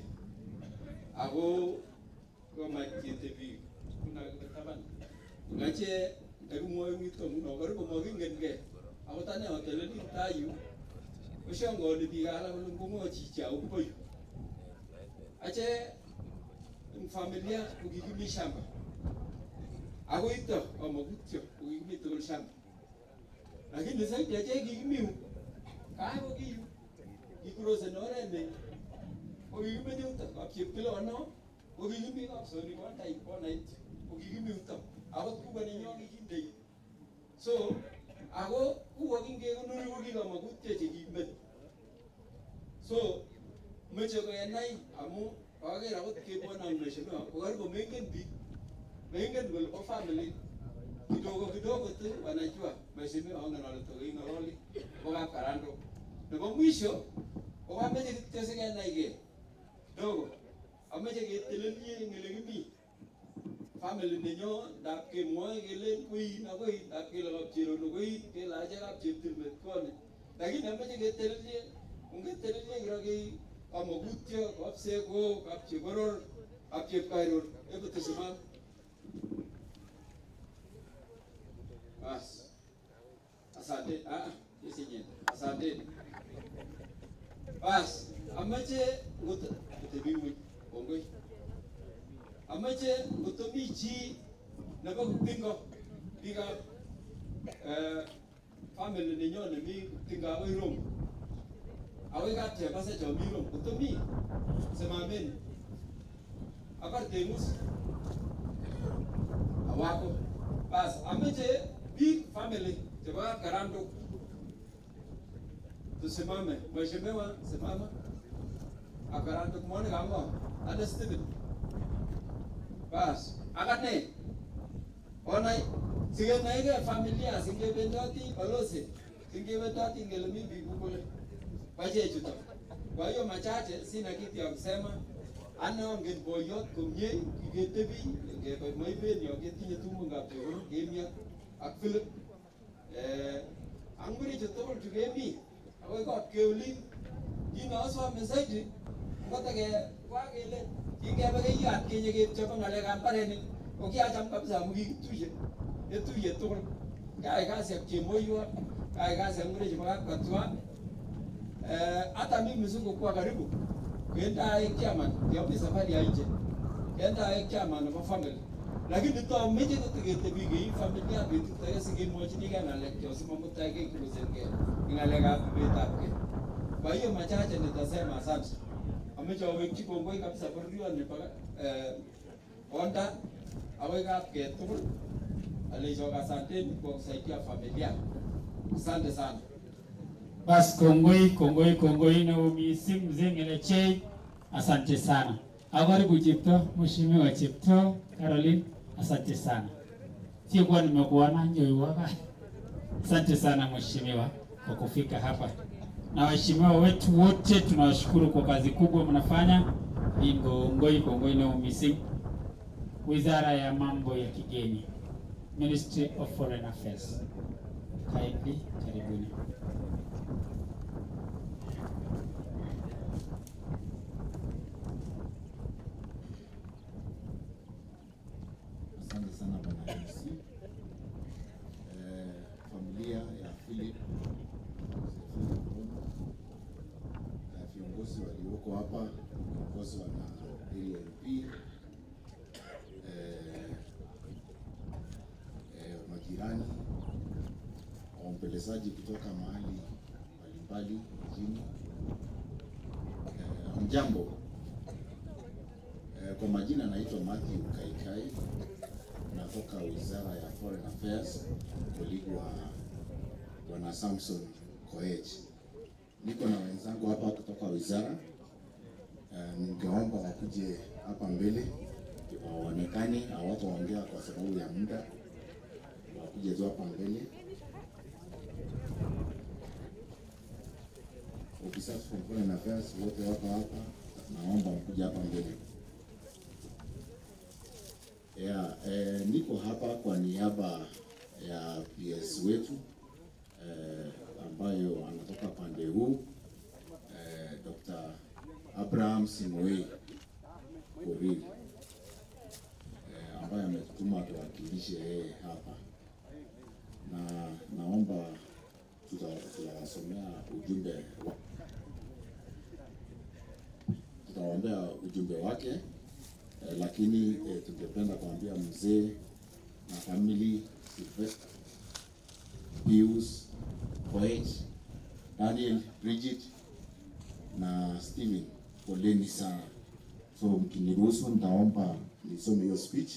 ako komach ketebi kuna taban ngache ndakimwoe wito nguno karibu makingen akot ane ateleli tai yu koshangoni biik alak kole ngomwa chichi akobo yu ache eng familia kokikimi shamba. Ako ito amakutyo kokikimi tugul shamba. Lakini zaidi ache kikimiu kaa ko kiyu kikrosen oret ne yuto kap chepkilono kokikimi kapsoni kontai konait kokikimi yuto akot kuba nenyo kikindei. So ako kuwa kingekonori kokikamakutyo chekimen so meche kenai amu kaker akot kebwana mheshimiwa kokaribu mengen biik. Mengen kole bo family. Kidogo kidogo tu wanajua mheshimiwa ongen ale toking'ololi ko kapkarando nebo mwisho kokameche kityo sikenaigei kidogo ameche ketelelie eng ole kimi family nenyo ndap kemwoe kele koin akoi ndap kele kapcherono koin kele ache kapcheptilmet kone lakini ameche ketelelie ongetelelie kiro kei kamakutyo kapseko kapcheboror kapchepkairor hebu tusimame bas asante ah isinyende asante bas ameche ngot kotebi ng'weny kongoi amache ngotomi chi nebo kiptingo biikab eh, family nenyo nemi kiptingo akoi rom akoi kapchebasa cho mi rom kotomi simameni apar mus awako. Bas ameche biik family chebo Karandok. Tusimame. Mheshimiwa simama Akarandok mwone kango ane Stephen bas akane onai sikenaike familia. Singebendoti balozi singebendoti ngele mi biik kukule pachechuto kwa hiyo machache sina kitu ya kusema ane ongen boyot komie kiketebi ngebe moiben yo ketinye tumungab Jehova kemia ak Philip eh ak ngurichu tugul chu kemi akoi kot keulin? Kinosome zaidi ngotake kwa kele kingebe keiyo atkinye kechobe ng'alekab mbarenik ko kiacham kabisa amu kikituye ketuye tugul kayai kasiak chemoiwo kayai kasiak ngure chebo kapkatwa. Hata mi mzungu kuwa karibu kendae chairman kiapi safari ya nje. Kendae chairman nebo family. Lakini to meche koteketebi kei familia betut age sikemwochinigei ng'alek cho simamutai kekrusenigei eng ng'alekab ibetab kei. Kwa hiyo machache nitasema asante ameche awekchi kongoi kabisa bororioni bo konda Honda akoi kapket tugul asanteni kwa familia asante sana Bas, kongoi kongoi kongoi neo mising mzee Ngelechei, asante sana. Akaribu Chepto, mheshimiwa Chepto Caroline, asante sana. Sikuwa nimekuona nyoiwaka. Asante sana mheshimiwa kwa kufika hapa, na waheshimiwa wetu wote tunawashukuru kwa kazi kubwa mnafanya. Ingongoi ngongoi kongoi na umisi, wizara ya mambo ya kigeni, Ministry of Foreign Affairs. Kindly, karibuni. Asante sana bwana. Eh, familia ya Philip Mzee Philip Rono na viongozi walioko hapa viongozi wa ALP eh, eh, majirani waombelezaji kutoka mahali mbalimbali mjini Eh, mjambo. Eh, kwa majina naitwa Matthew Kaikai natoka Wizara ya Foreign Affairs, koligi wa Bwana Samson Koech. Niko na wenzangu hapa kutoka wizara. Uh, ningeomba wakuje hapa mbele waonekane, hawataongea kwa sababu ya muda, wakuje tu hapa mbele. Officers from Foreign Affairs wote wako hapa, naomba mkuje hapa mbele. Yeah, eh, niko hapa kwa niaba ya PS wetu eh, ambayo anatoka pande huu eh, Dr. Abraham Simoei Korir eh, ambaye ametutuma tuwakilishe yeye hapa, na naomba tuta- tutawasomea ujumbe wa, tutawaombea ujumbe wake eh, lakini eh, tungependa kuambia mzee na famili Sylvester, Pius, Koech, Daniel, Bridget na Steven, poleni sana. So mkiniruhusu, nitaomba nisome hiyo speech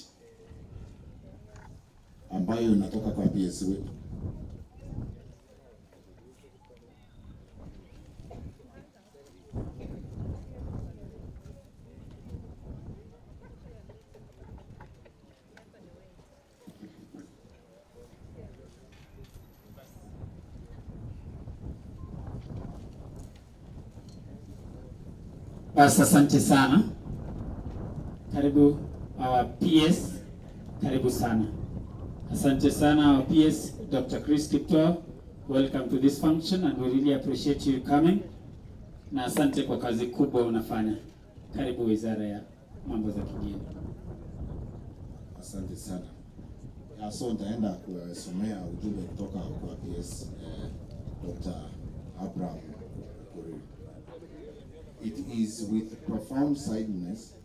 ambayo inatoka kwa PS wetu. Basi asante sana. Karibu our PS, karibu sana. Asante sana our PS, Dr. Chris Kipto. Welcome to this function and we really appreciate you coming. Na asante kwa kazi kubwa unafanya. Karibu Wizara ya Mambo za Kigeni. Asante sana. Ya, so nitaenda kusomea ujumbe kutoka kwa PS eh, Dr. Abraham. It is with profound sadness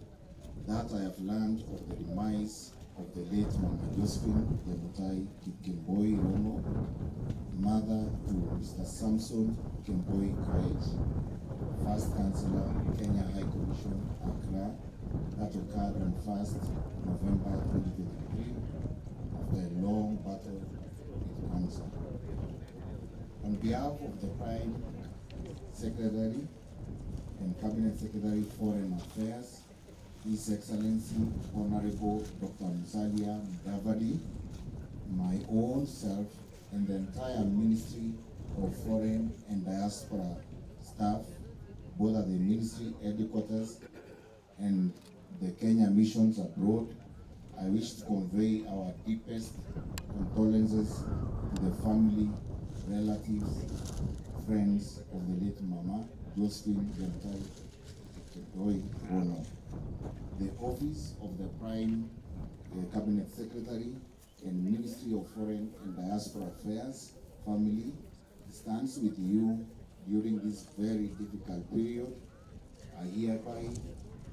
that I have learned of the demise of the late Mama Josephine Jemutai Kipkemboi Rono, mother to Mr. Samson Kemboi Koech, First Councillor, Kenya High Commission, Accra, that occurred on 1st November 2023 after a long battle with cancer. On behalf of the Prime Secretary and Cabinet Secretary Foreign Affairs, His Excellency Honorable Dr. Musalia Mudavadi, my own self, and the entire Ministry of Foreign and Diaspora staff, both at the ministry headquarters and the Kenya missions abroad, I wish to convey our deepest condolences to the family, relatives, friends of the late Mama The office of the Prime uh, Cabinet Secretary and Ministry of Foreign and Diaspora Affairs family stands with you during this very difficult period. I hereby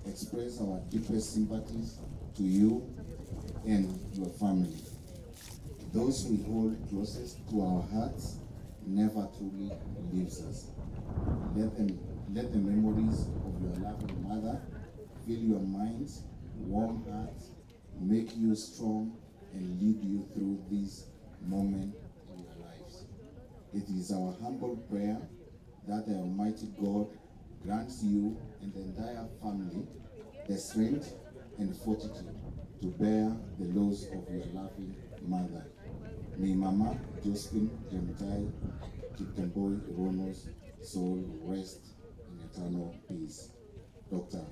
express our deepest sympathies to you and your family. Those we hold closest to our hearts never truly leaves us. Let them let the memories of your loving mother fill your minds, warm hearts, make you strong, and lead you through this moment in your lives. It is our humble prayer that the Almighty God grants you and the entire family the strength and fortitude to bear the loss of your loving mother. May Mama Josephine Jemtai Chiptemboi Rono's soul rest in eternal peace. Dr.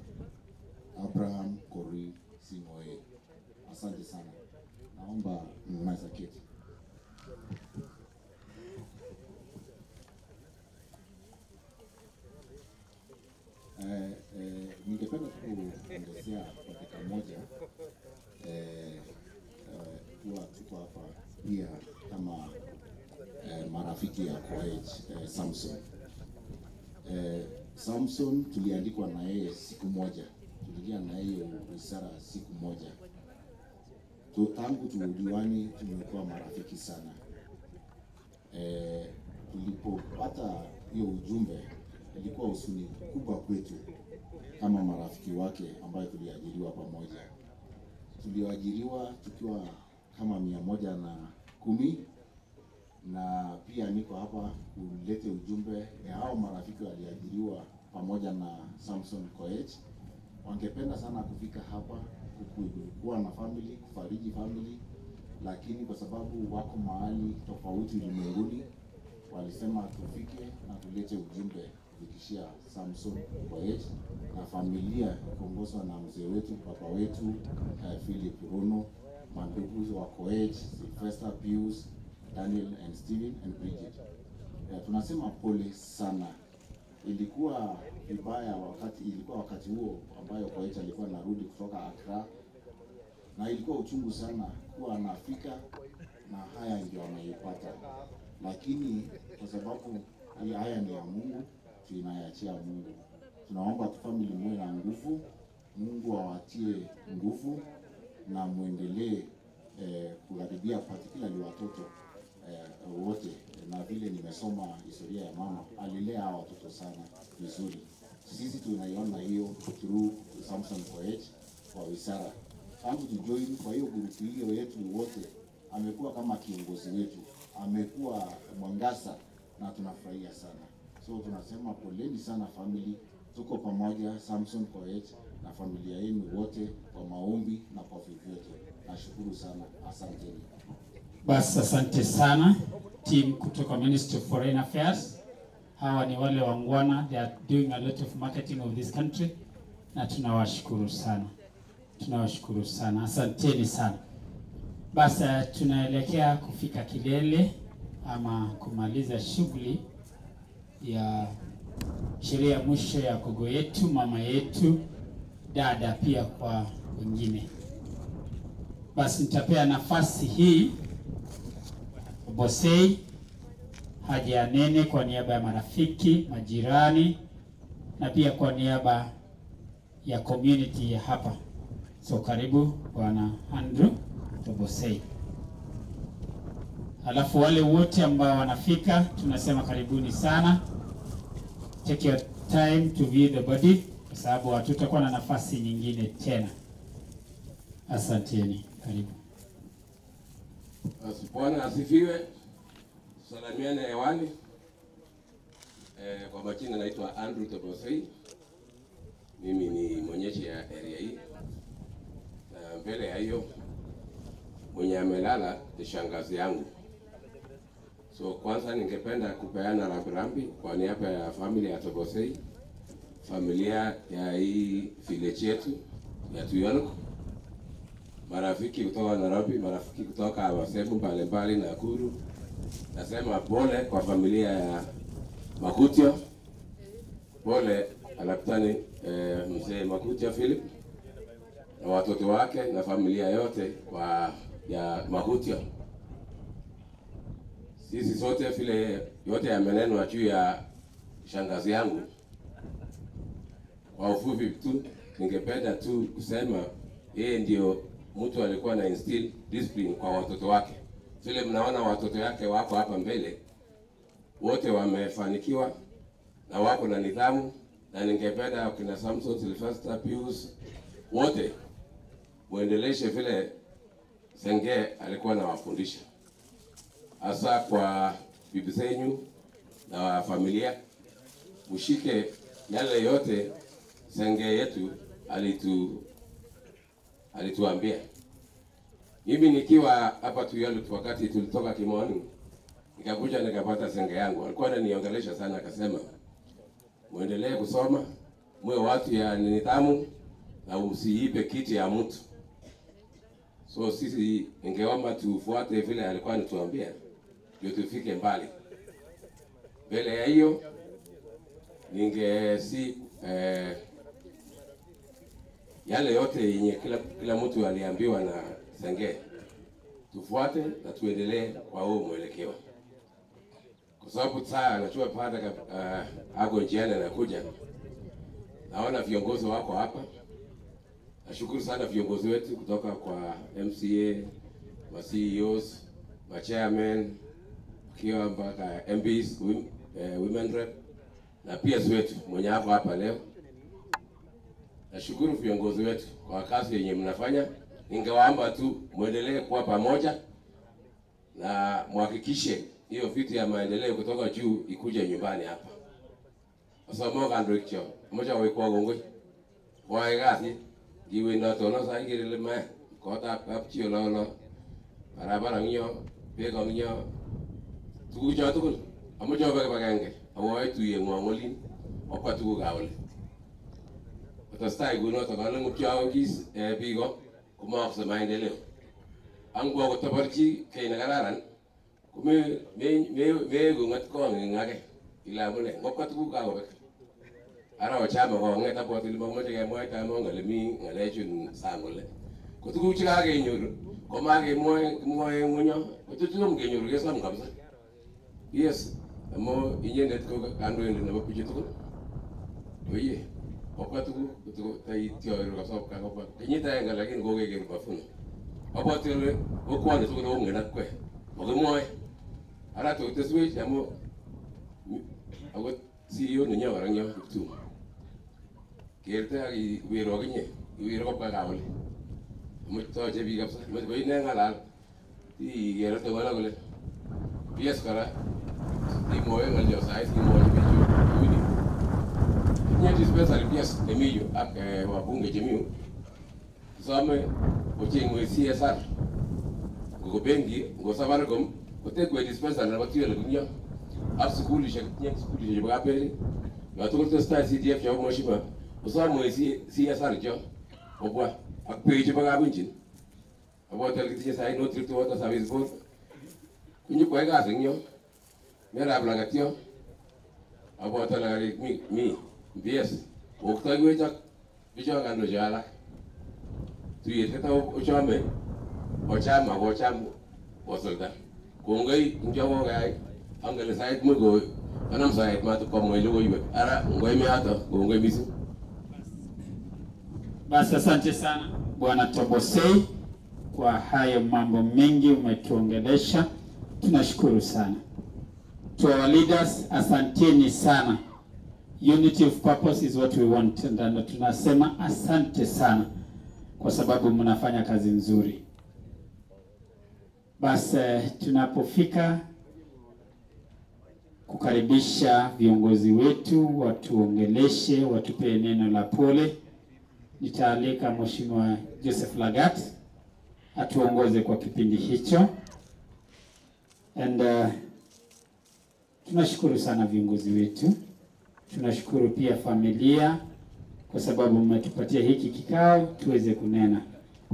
Abraham Kori Simoe. Asante sana. Naomba mnaweza keti. Eh, eh, ningependa kuongezea dakika moja eh, eh, kuwa tuko hapa pia kama eh, marafiki ya Koech Samson. Eh, Samson tuliandikwa na yeye siku moja, tuliingia na yeye wizara siku moja tu, tangu tuudiwani tumekuwa marafiki sana. Eh, tulipopata hiyo ujumbe ilikuwa usuni kubwa kwetu kama marafiki wake ambayo tuliajiriwa pamoja. Tulioajiriwa tukiwa kama mia moja na kumi na pia niko hapa kulete ujumbe ya hao marafiki waliajiriwa pamoja na Samson Koech. Wangependa sana kufika hapa kuwa na family, kufariji family, lakini kwa sababu wako mahali tofauti ulimwenguni, walisema tufike na tulete ujumbe kufikishia Samson Koech na familia ikiongozwa na mzee wetu baba wetu uh, Philip Rono, mandugu wa Koech, Sylvester Pius, Daniel and Steven and Bridget. Uh, tunasema pole sana. Ilikuwa vibaya wakati, ilikuwa wakati huo ambayo Koech alikuwa anarudi kutoka Accra, na ilikuwa uchungu sana kuwa anafika na haya ndio anaipata, lakini kwa sababu haya ni ya Mungu, tunayachia Mungu. Tunaomba tu family muwe na nguvu, Mungu awatie nguvu na muendelee eh, kukaribia particularly watoto wote, na vile nimesoma historia ya mama, alilea hawa watoto sana vizuri. Sisi tunaiona hiyo through Samson Koech kwa Wisara tangu tujoin kwa hiyo grupu hiyo yetu wote, amekuwa kama kiongozi wetu, amekuwa mwangaza na tunafurahia sana. So tunasema poleni sana family, tuko pamoja Samson Koech na familia yenu wote kwa maombi na kwa vyovyote. Nashukuru sana, asanteni. Basi asante sana team kutoka Ministry of Foreign Affairs. Hawa ni wale wangwana, they are doing a lot of marketing of this country, na tunawashukuru sana, tunawashukuru sana, asanteni sana. Basi eh, tunaelekea kufika kilele ama kumaliza shughuli ya sherehe ya mwisho ya gogo yetu, mama yetu, dada pia kwa wengine. Basi nitapea nafasi hii Bosei haja ya nene kwa niaba ya marafiki, majirani na pia kwa niaba ya community ya hapa. So karibu bwana Andrew Tobosei. Alafu wale wote ambao wanafika tunasema karibuni sana. Take your time to view the body kwa sababu hatutakuwa na nafasi nyingine tena. Asanteni, karibu. Bwana asifiwe. Salamiana hewani. E, kwa majina naitwa Andrew Tobosei. Mimi ni mwenyeji ya area hii, na mbele ya hiyo mwenye amelala ni shangazi yangu. So kwanza ningependa kupeana rambirambi kwa niaba ya familia ya Tobosei, familia ya hii village yetu ya Tuyonok, marafiki kutoka Nairobi, marafiki kutoka sehemu mbalimbali Nakuru. Nasema pole kwa familia ya Makutio, pole Alaptani eh, mzee Makutio Philip na watoto wake na familia yote kwa ya Makutio. Sisi sote vile yote yamenenwa juu ya shangazi yangu. Kwa ufupi tu, ningependa tu kusema yeye ndio mtu alikuwa na instill discipline kwa watoto wake. Vile mnaona watoto yake wako hapa mbele, wote wamefanikiwa na wako na nidhamu, na ningependa wakina Samson, Sylvester, Pius wote muendeleshe vile Senge alikuwa anawafundisha, hasa kwa bibi zenyu na familia, mshike yale yote Senge yetu alitu alituambia. Mimi nikiwa hapa Tuyolu, wakati tulitoka Kimoni, nikakuja nikapata Senge yangu, alikuwa ananiongelesha sana, akasema muendelee kusoma, muwe watu ya nidhamu na usiipe kiti ya mtu. So sisi ningeomba tufuate vile alikuwa anatuambia ndio tufike mbali. Mbele ya hiyo ningesi eh, yale yote yenye kila, kila mtu aliambiwa na Senge tufuate na tuendelee kwa huo mwelekeo, kwa sababu saa anachua pata uh, ako njiani anakuja. Naona viongozi wako hapa. Nashukuru sana viongozi wetu kutoka kwa MCA, ma CEOs, ma chairman, akiwa mpaka MPs, eh, women rep na pia wetu mwenye hapo hapa leo. Nashukuru viongozi wetu kwa kazi yenye mnafanya. Ningewaomba tu muendelee kuwa pamoja na muhakikishe hiyo vitu ya maendeleo kutoka juu ikuje nyumbani hapa. Osomo kandwikcho moja wekwa gongoi. Wae kazi giwe na tono sa igere le ma kota kap chi lo lo. Barabara ngyo be ko ngyo tugu cho tukul amo jo ba ba gange awo ai tu ye ngolin okwa tugu ga ole Otostai guno to kana ngupyo kis e bigo kuma sa maendeleo angwa ko tabarchi kay nagararan kume me me me go ngat ko ngake ila ara wachama ko ngeta po til mo mo ta mi ngale chun sangole ko ko ma ge mo mo munyo ko tu tu kabisa yes mo inyendet ko ando nebo bapu oye oh, tugu tugu tai tio ro ka sop ka ko kinyi ta ngala gen go ge ge ba funu apo tele o kwa ne tugu no ngena kwe mo ge mo ara to te swe chamo ago CEO ni nyawa rangyo tu kerte aki wiro kinye wiro ko ka kawle mo to je bi kapsa mo ko ine ngala ti gero to wala gole pies kara ti mo en el yo sai ti mo je bi ju yuni ti special pies de mi yo ak wa bunge je mi che ngwe CSR go bengi ngo Safaricom ko te ko dispensar na batio le kunyo ab skuli shek nye skuli je ba peri. Na to ko sta CDF yo usa mo si CSR jo obwa ak pe je ba bunjin abo tel kiti sai no trip to water service board. Kunyi ko ga sinyo mera blanga tio abo tel ari mi mi BS o ko gwe jak bijo ga no jala tu yete ta o chame o chama o cham o solda kongoi njowo ga angale sait tu ko mo lo yiwe ara ngoi mi ada, ngoi mi su Basi asante sana. Bwana Tobosei kwa hayo mambo mengi umetuongelesha, tunashukuru sana. To our leaders, asanteni sana. Unity of purpose is what we want, na tunasema asante sana kwa sababu mnafanya kazi nzuri. Basi tunapofika kukaribisha viongozi wetu watuongeleshe, watupee neno la pole, nitaalika Mheshimiwa Joseph Lagat atuongoze kwa kipindi hicho. And uh, tunashukuru sana viongozi wetu, tunashukuru pia familia kwa sababu mmetupatia hiki kikao tuweze kunena.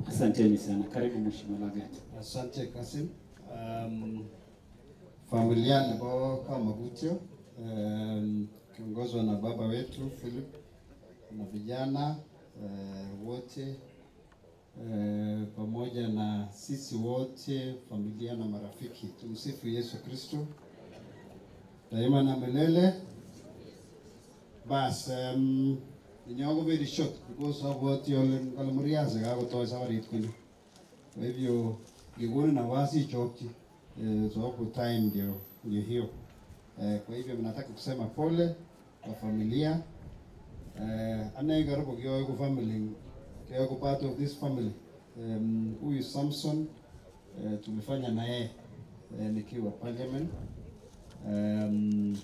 Asanteni sana. Karibu Mheshimiwa Lagat. Asante Kasim. Um, familia nebo Magutio um, kiongozwa na baba wetu Philip na vijana uh, wote uh, pamoja na sisi wote familia na marafiki. Tumsifu Yesu Kristo daima na milele. Bas um, ninyogo very short because abwoti ole kalamuriase kakotoi safarit kuni. Kwa hivyo kikoni nafasi ichokchi eh, sababu time ndio ndio hiyo. Eh, kwa hivyo nataka kusema pole kwa familia. Eh, ane karibu kioku family kioku part of this family. Um, Samson eh, tumefanya naye eh, nikiwa parliament um,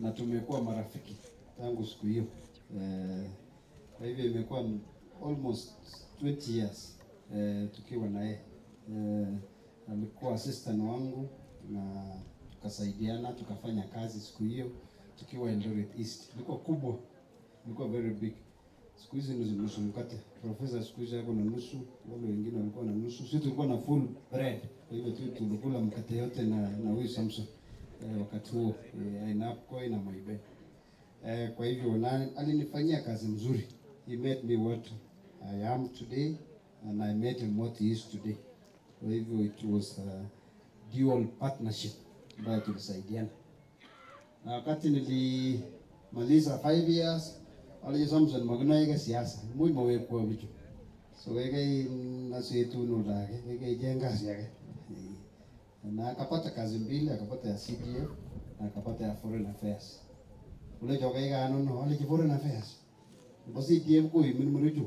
na tumekuwa marafiki tangu siku hiyo eh, kwa hivyo imekuwa almost 20 years eh, tukiwa naye eh, alikuwa assistant wangu na tukasaidiana tukafanya kazi siku hiyo tukiwa Eldoret East. Ilikuwa kubwa, ilikuwa very big. Siku hizi ni nusu mkate. Profesa siku hizi ako na nusu, wale wengine walikuwa na nusu. Sisi tulikuwa na full bread. Kwa hivyo tu tulikula mkate yote na na huyu Samson eh, wakati huo eh, Ainapkoi na Moibe. Eh, kwa hivyo na alinifanyia kazi mzuri. He made me what I am today and I made him what he is today. Kwa hivyo it was a dual partnership ambayo tulisaidiana. Na wakati nilimaliza 5 years wale Samson maginaika siasa muy mawekwa bichu. So weke no nulake weke jenga siage. Na akapata kazi mbili, akapata ya CDF na akapata ya foreign affairs. Ule joka ika no wale foreign affairs. Basi CDF ko imin murichu.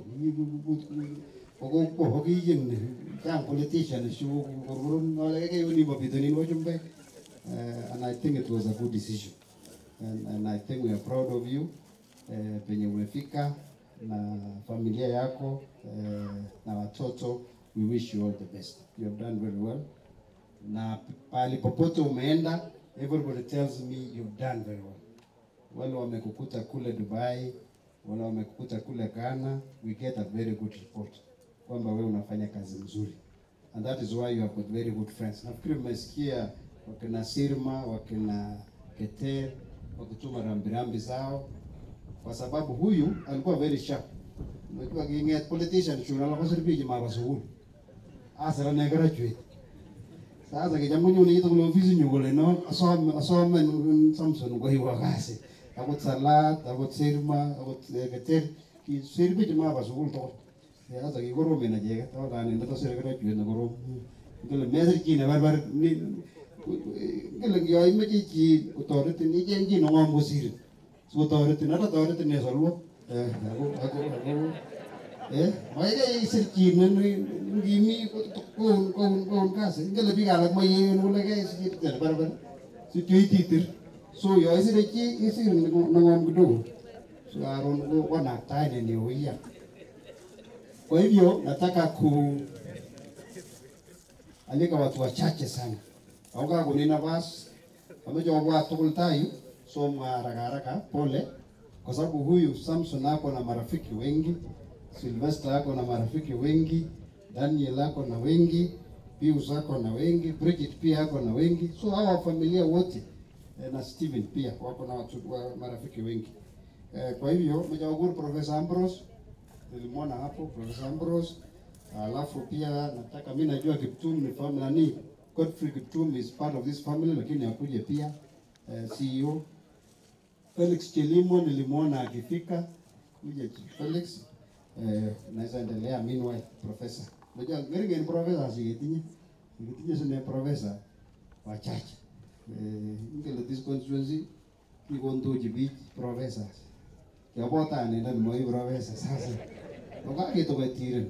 Ogo ko hoki yin kang politician shu korun wale ke uni mabitani mo chumbe. Uh, and I think it was a good decision. And, and I think we are proud of you penye uh, umefika na familia yako uh, na watoto. We wish you all the best. You have done very well. Na pahali popote umeenda, everybody tells me you've done very well. Wale wamekukuta kule Dubai, wale wamekukuta kule Ghana, we get a very good report kwamba wewe unafanya kazi nzuri, And that is why you have got very good friends. Nafikiri mmesikia wakina Sirma, wakina Keter wakituma rambirambi zao kwa sababu huyu alikuwa very sharp. Unajua kinget politician shule la kusiri biji mara sukulu. Asara na graduate. Sasa kijamu nyuni kwa ofisi nyugule no asome asome Samson kwa hiyo kasi. Akot salat, akot sirma, akot keter ki sir biji mara sukulu to. Sasa kikorom ina jege to dani ndo sir graduate na korom. Ngele mesir kine barbar ni ngele yo imeche chi kotoretin icheng chi nong'om kosirin sikotoretin ata toretin ne solwo eh ako ako ako eh maike isir chi ne ngimi koun koun koun kasi ngele biik alak moyen kole ke isir tena barbar sityo ititir so yo isire chi isir ngom kidogo so aron ko wanaktae ni uiya kwa hivyo nataka ku alika watu wachache sana. Auka kuni nafasi amechobwa tugul tayu so haraka haraka pole. Kwa sababu huyu Samson ako na marafiki wengi, Sylvester ako na marafiki wengi, Daniel ako na wengi, Pius ako na wengi, Bridget pia ako na wengi, so hawa familia wote na Steven pia wako na watu wa marafiki wengi eh, kwa hivyo mejawaguru Professor Ambrose nilimwona hapo Professor Ambrose, alafu pia nataka mimi najua Kiptum ni family nani Godfrey Kiptum is part of this family, lakini akuje pia eh, CEO Felix Chelimo nilimwona akifika kuja Felix eh, naweza endelea meanwhile professor. Unajua ngeri ni professor asigetinye. Ngitinye sine professor wachache. Eh, ngele this constituency kikondochi biik professors. Kiabota anendet moi professor sasa. kokaketokotiren.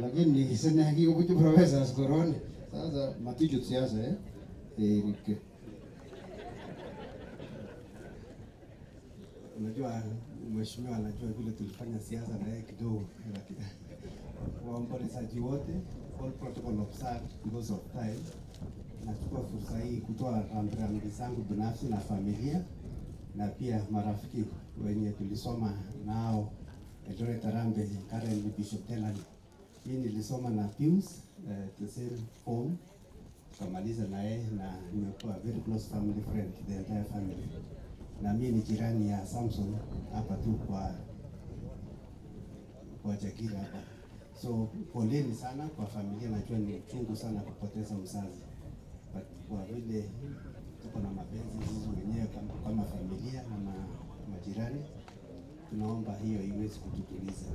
Lakini sine kikobuchi professors koroni. Sasa matichut siasa eh, eh ripke. Unajua mheshimiwa anajua vile tulifanya siasa na kidogo, waombolezaji wote, all protocol observed because of time. Nachukua fursa hii kutoa rambirambi zangu binafsi na familia na pia marafiki wenye tulisoma nao Eldoret Harambee, Karen Bishop Delany. Mimi nilisoma na Pius uh, the same form tukamaliza na yeye na nimekuwa very close family friend the entire family, na mimi ni jirani ya Samson hapa tu kwa kwa Jagira hapa. So poleni sana kwa familia, najua ni uchungu sana kupoteza mzazi, kwa vile tuko na mapenzi sisi wenyewe kama, kama familia na ma, majirani, tunaomba hiyo iwezi kututuliza.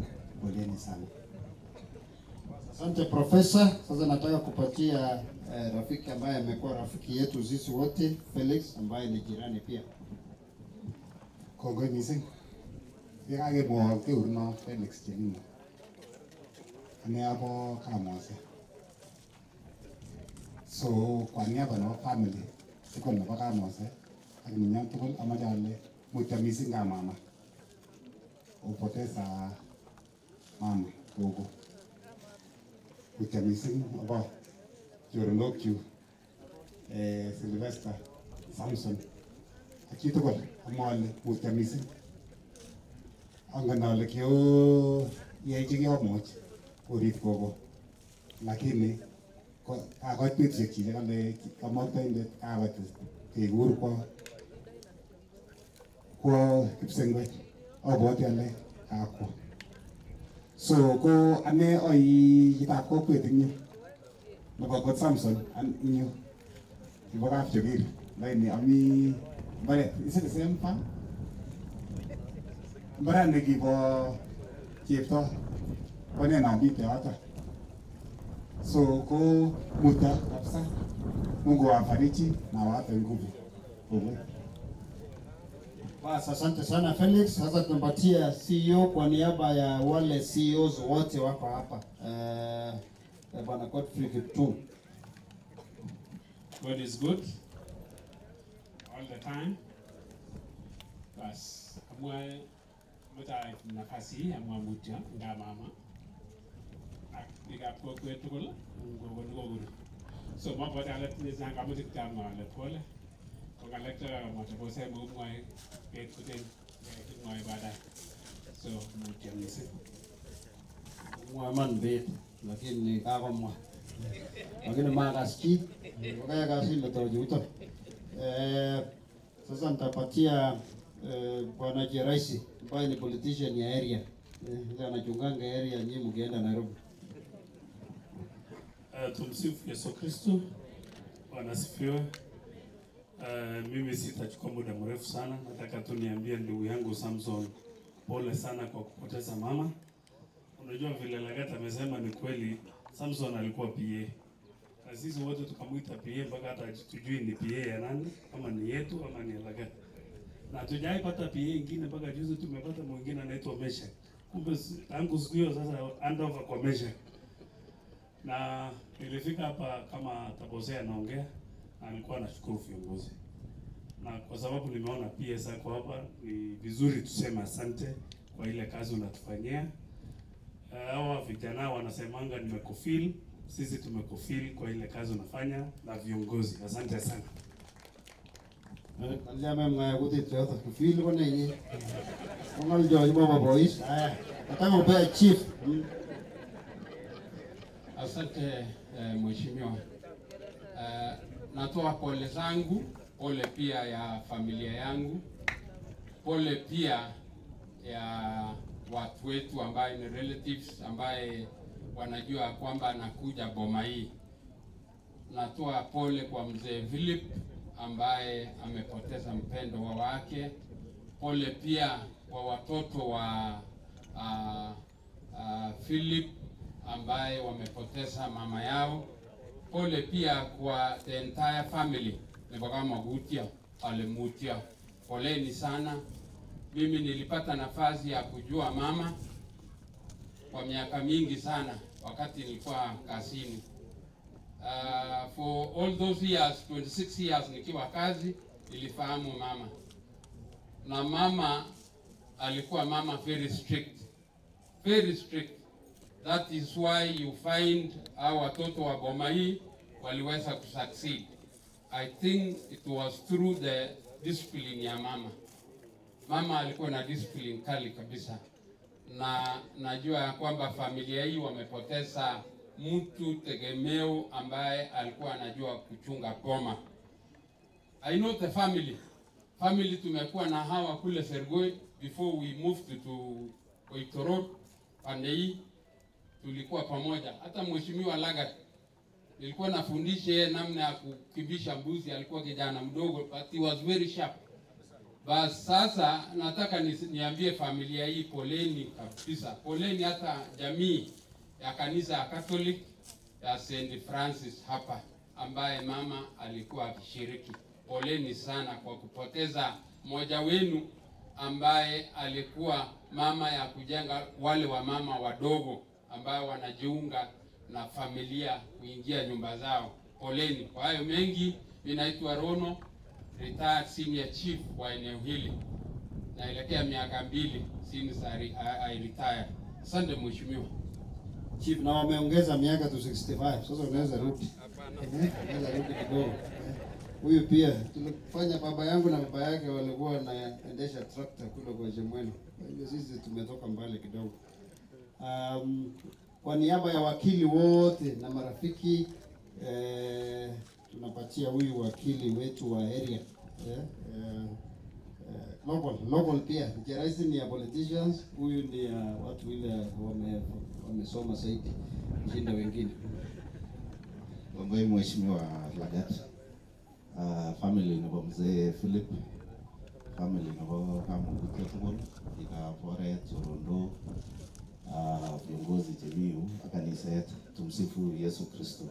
Poleni sana. Asante Profesa. Sasa nataka kupatia eh, rafiki ambaye amekuwa rafiki yetu sisi wote, Felix ambaye ni jirani pia. Kongoi mising keurno Felix Chelimo. Ane abo Kamwase. So kwa niaba nebo family tugul nebo Kamwase ak ninyon tugul amache ale mutyo missing kamama upoteza mama gogo. Mutyo missing abo choronokchu eh, Sylvester Samson. Ak chitugul amwa ale mutyo missing angen ale kioyai chekiamuch korip gogo lakini ko- kakoit betusiek chik kale kamuktaindet kakoit kekur kwo kwo kipsengwet abwoti ale kakwo. So ko ane oi chitab kokwet eng yu nebo kot Samson eng yu nebo kapchogir lakini ami mbaret. Is it the same farm? Mbarani kibo chepto kone nambite yoto so ko muta kabisa Mungu awafariji na awape nguvu Kongoi. Basi asante sana Felix. Sasa tumpatia CEO kwa niaba ya wale CEOs wote wako hapa eh, eh, bwana Godfrey Kiptum. God is good all the time. Bas, amwe mutai nafasi hii amwa mutyo nga mama ak biikab kokwet tugul ngogo nikokuru. So mabwati ale tinye changamotik chamwa ale pole. Ko ng'alek chekamwacha kosema kumwoe bet kuten kimwoe baadaye. So mutyo missing. Mwa man bet lakini kakomwa. Lakini makas chi kokayakas ile tochuto uto. Eh, sasa nitapatia eh, bwana Jeraisi ambaye ni politician ya area. Anachunganga area nyinyi mkienda Nairobi. Uh, tumsifu Yesu Kristo. Bwana asifiwe. Uh, mimi sitachukua muda mrefu sana, nataka tu niambie ndugu yangu Samson, pole sana kwa kupoteza mama. Unajua vile Lagat amesema ni kweli, Samson alikuwa PA na sisi wote tukamwita PA mpaka hata tujui ni PA ya nani, kama ni yetu ama ni Lagat, na hatujawai pata PA ingine mpaka juzi tumepata mwingine anaitwa Mesha. Kumbe tangu siku hiyo sasa handover kwa Meshak na nilifika hapa kama Tabosea anaongea na nilikuwa nashukuru viongozi, na kwa sababu nimeona PS ako hapa, ni vizuri tuseme asante kwa ile kazi unatufanyia. Hawa vijana wanasemanga nimekufeel, sisi tumekufeel kwa ile kazi unafanya na viongozi. Asante sana. Boys. Chief. Asante eh, mheshimiwa. Eh, natoa pole zangu, pole pia ya familia yangu, pole pia ya watu wetu ambaye ni relatives ambaye wanajua kwamba anakuja boma hii. Natoa pole kwa mzee Philip ambaye amepoteza mpendo wa wake. Pole pia kwa watoto wa uh, uh, Philip ambaye wamepoteza mama yao. Pole pia kwa the entire family Neboka Magutia Alemutia, poleni sana. Mimi nilipata nafasi ya kujua mama kwa miaka mingi sana wakati nilikuwa kazini. Uh, for all those years 26 years nikiwa kazi nilifahamu mama na mama alikuwa mama very strict very strict that is why you find our watoto wa boma hii waliweza kusucceed i think it was through the discipline ya mama mama alikuwa na discipline kali kabisa na najua ya kwamba familia hii wamepoteza mtu tegemeo ambaye alikuwa anajua kuchunga boma. I know the family. Family tumekuwa na hawa kule Sergoi before we moved to Oitoro pande hii tulikuwa pamoja. Hata mheshimiwa Lagat nilikuwa nafundisha yeye namna ya kukimbisha mbuzi, alikuwa kijana mdogo but he was very sharp. Bas sasa nataka ni, niambie familia hii poleni kabisa, poleni hata jamii ya kanisa ya Catholic ya St. Francis hapa ambaye mama alikuwa akishiriki. Poleni sana kwa kupoteza mmoja wenu ambaye alikuwa mama ya kujenga wale wa mama wadogo ambao wanajiunga na familia kuingia nyumba zao. Poleni kwa hayo mengi. Mimi naitwa Rono, retired senior chief wa eneo hili, naelekea miaka mbili since I, I, retire. Asante mheshimiwa. Chief, na wameongeza miaka to 65. Sasa unaweza rudi. Eh, Unaweza rudi kidogo. Eh, Huyu pia tulifanya, baba yangu na baba yake walikuwa wanaendesha trakta kule kwa Jemweno. Kwa hivyo sisi tumetoka mbali kidogo. Um, kwa niaba ya wakili wote na marafiki eh, tunapatia huyu wakili wetu wa area eh, eh, local local pia Jeraisi ni ya politicians, huyu ni ya watu ile wame wamesoma zaidi kushinda wengine. Kongoi Mheshimiwa Lagat. Uh, family nebo mzee Philip, family nebo Kamukute tugul, biikab oret, uh, viongozi chemi kanisa yetu. tumsifu Yesu Kristo.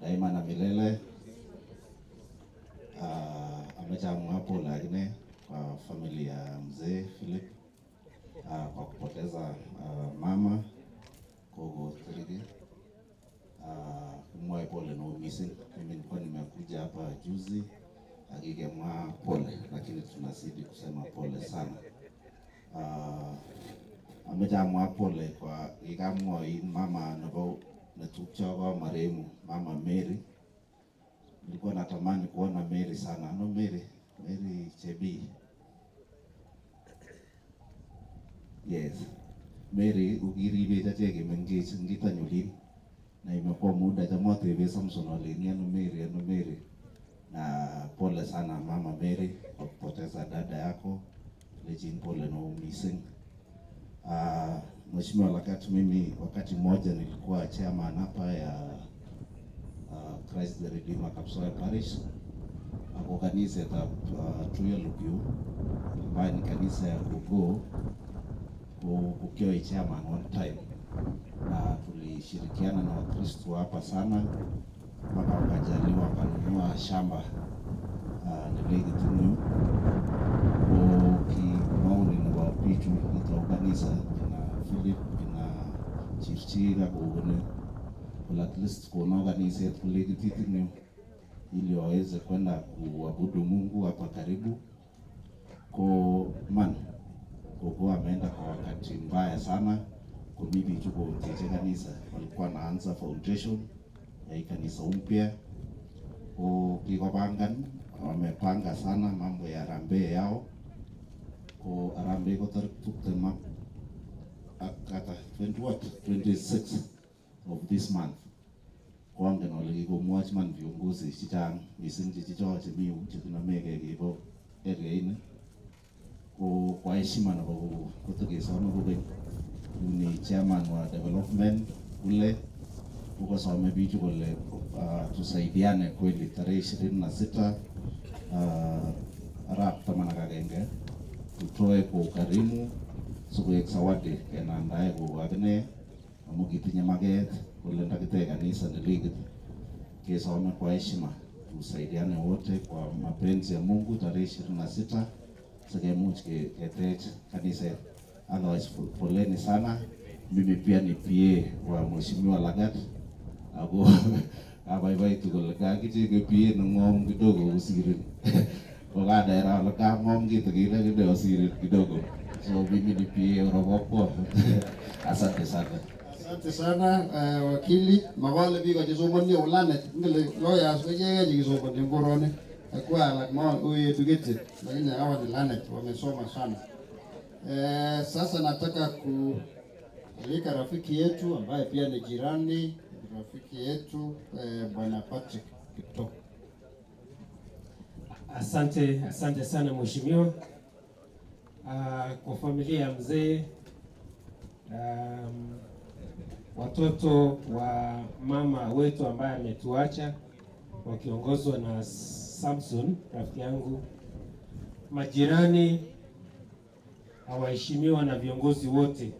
Daima na milele. Uh, amejamu hapo pole akine kwa familia ya mzee Philip uh, kwa kupoteza uh, mama Gogo kumwai Uh, pole na umisi. Mimi nilikuwa nimekuja hapa juzi akikemwa pole, lakini tunazidi kusema pole sana. Uh, amecha amwa pole kwa ikamwoi mama nebo netupcho ko maremu mama Mary. Nilikuwa natamani kuona Mary sana. no Mary, Mary Chebii. Yes. Mary ukiribech achek kemengech ngitanyolin na imekuwa muda chamwatebe Samson oleni ano Mary ano Mary na pole sana mama Mary kwa kupoteza dada yako lechin pole no missing uh, Mheshimiwa Lagat mimi wakati mmoja nilikuwa chairman hapa ya uh, Christ the Redeemer Kapsoya Parish ako kanisa ya uh, Lukiu ambayo ni kanisa ya Gogo kukiwa chairman one time, na tulishirikiana na Wakristo hapa sana mpaka wakajaliwa wakanunua shamba uh, nilegitunu bichu nito kanisa kina Philip kina Chirchira kuone kule at least kono yetu kulegititinu ili waweze kwenda kuabudu Mungu hapa karibu. Ko man Gogo ameenda kwa wakati mbaya sana. Kumi chuko kuteche kanisa walikuwa naanza foundation ya kanisa mpya, ko kikopangan, wamepanga sana mambo ya rambee yao, ko harambee ko tarik tiptem ak ak ata 20 what 26 of this month. Ko ole ale kikomwochi man viongozi chechang missing chechicho chemi yu chekinamegei kebo area ini ko kwa heshima na kutukisome kokeny ni chairman wa development kule ukasome bichu kole uh, tusaidiane kweli tarehe ishirini na sita uh, arap taman ak tutoe kwa ukarimu sikoek sawadi kenandae kou akine amu kitinye maket kule ndakite kanisa nelegit kesome kwa heshima tusaidiane wote kwa mapenzi ya Mungu tarehe ishirini na sita sikemuch ke- ketech kanisa, Otherwise, po- poleni sana. Mimi pia ni PA wa Mheshimiwa Lagat. Ako <laughs> abaibaitu kole kakichenge pie neng'om kidogo kusirin <laughs> kokadaira ale kang'om kitigin lakini osirin kidogo so mimi ni pie orokokwo asante sana. Asante sana uh, wakili makole biko chesomonio ulanet ngele lawyers ko icheket chekisomoni en koroni akwa alak ma educated lakini hawa ni. Lanet wamesoma sana. Eh, sasa nataka kualika rafiki yetu ambaye pia ni jirani rafiki yetu eh, bwana Patrick Kipto. Asante, asante sana mheshimiwa. Uh, kwa familia ya mzee um, watoto wa mama wetu ambaye ametuacha wakiongozwa na Samson rafiki yangu, majirani, waheshimiwa na viongozi wote,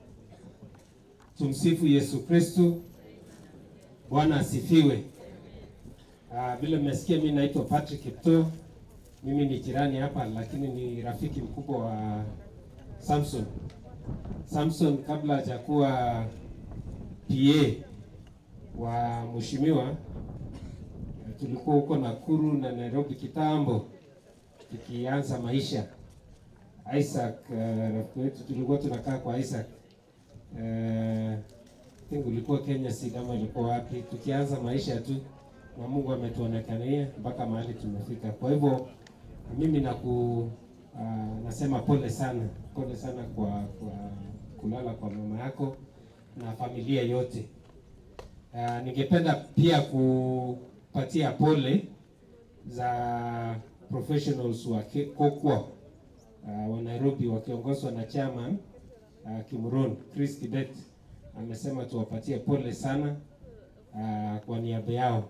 tumsifu Yesu kristu Bwana asifiwe. Vile uh, mmesikia, mi naitwa Patrick Kipto. Mimi ni jirani hapa, lakini ni rafiki mkubwa wa Samson. Samson kabla hajakuwa PA wa mheshimiwa, tulikuwa huko Nakuru na Nairobi kitambo, tukianza maisha. Isaac uh, rafiki wetu tulikuwa tunakaa kwa Isaac uh, think ulikuwa Kenya si kama ilikuwa wapi, tukianza maisha tu na Mungu ametuonekania mpaka mahali tumefika. Kwa hivyo mimi naku uh, nasema pole sana, pole sana kwa, kwa kulala kwa mama yako na familia yote. Uh, ningependa pia kupatia pole za professionals wa Kokwa uh, wa Nairobi wakiongozwa na chama uh, Kimron Chris Kibet amesema tuwapatie pole sana uh, kwa niaba yao,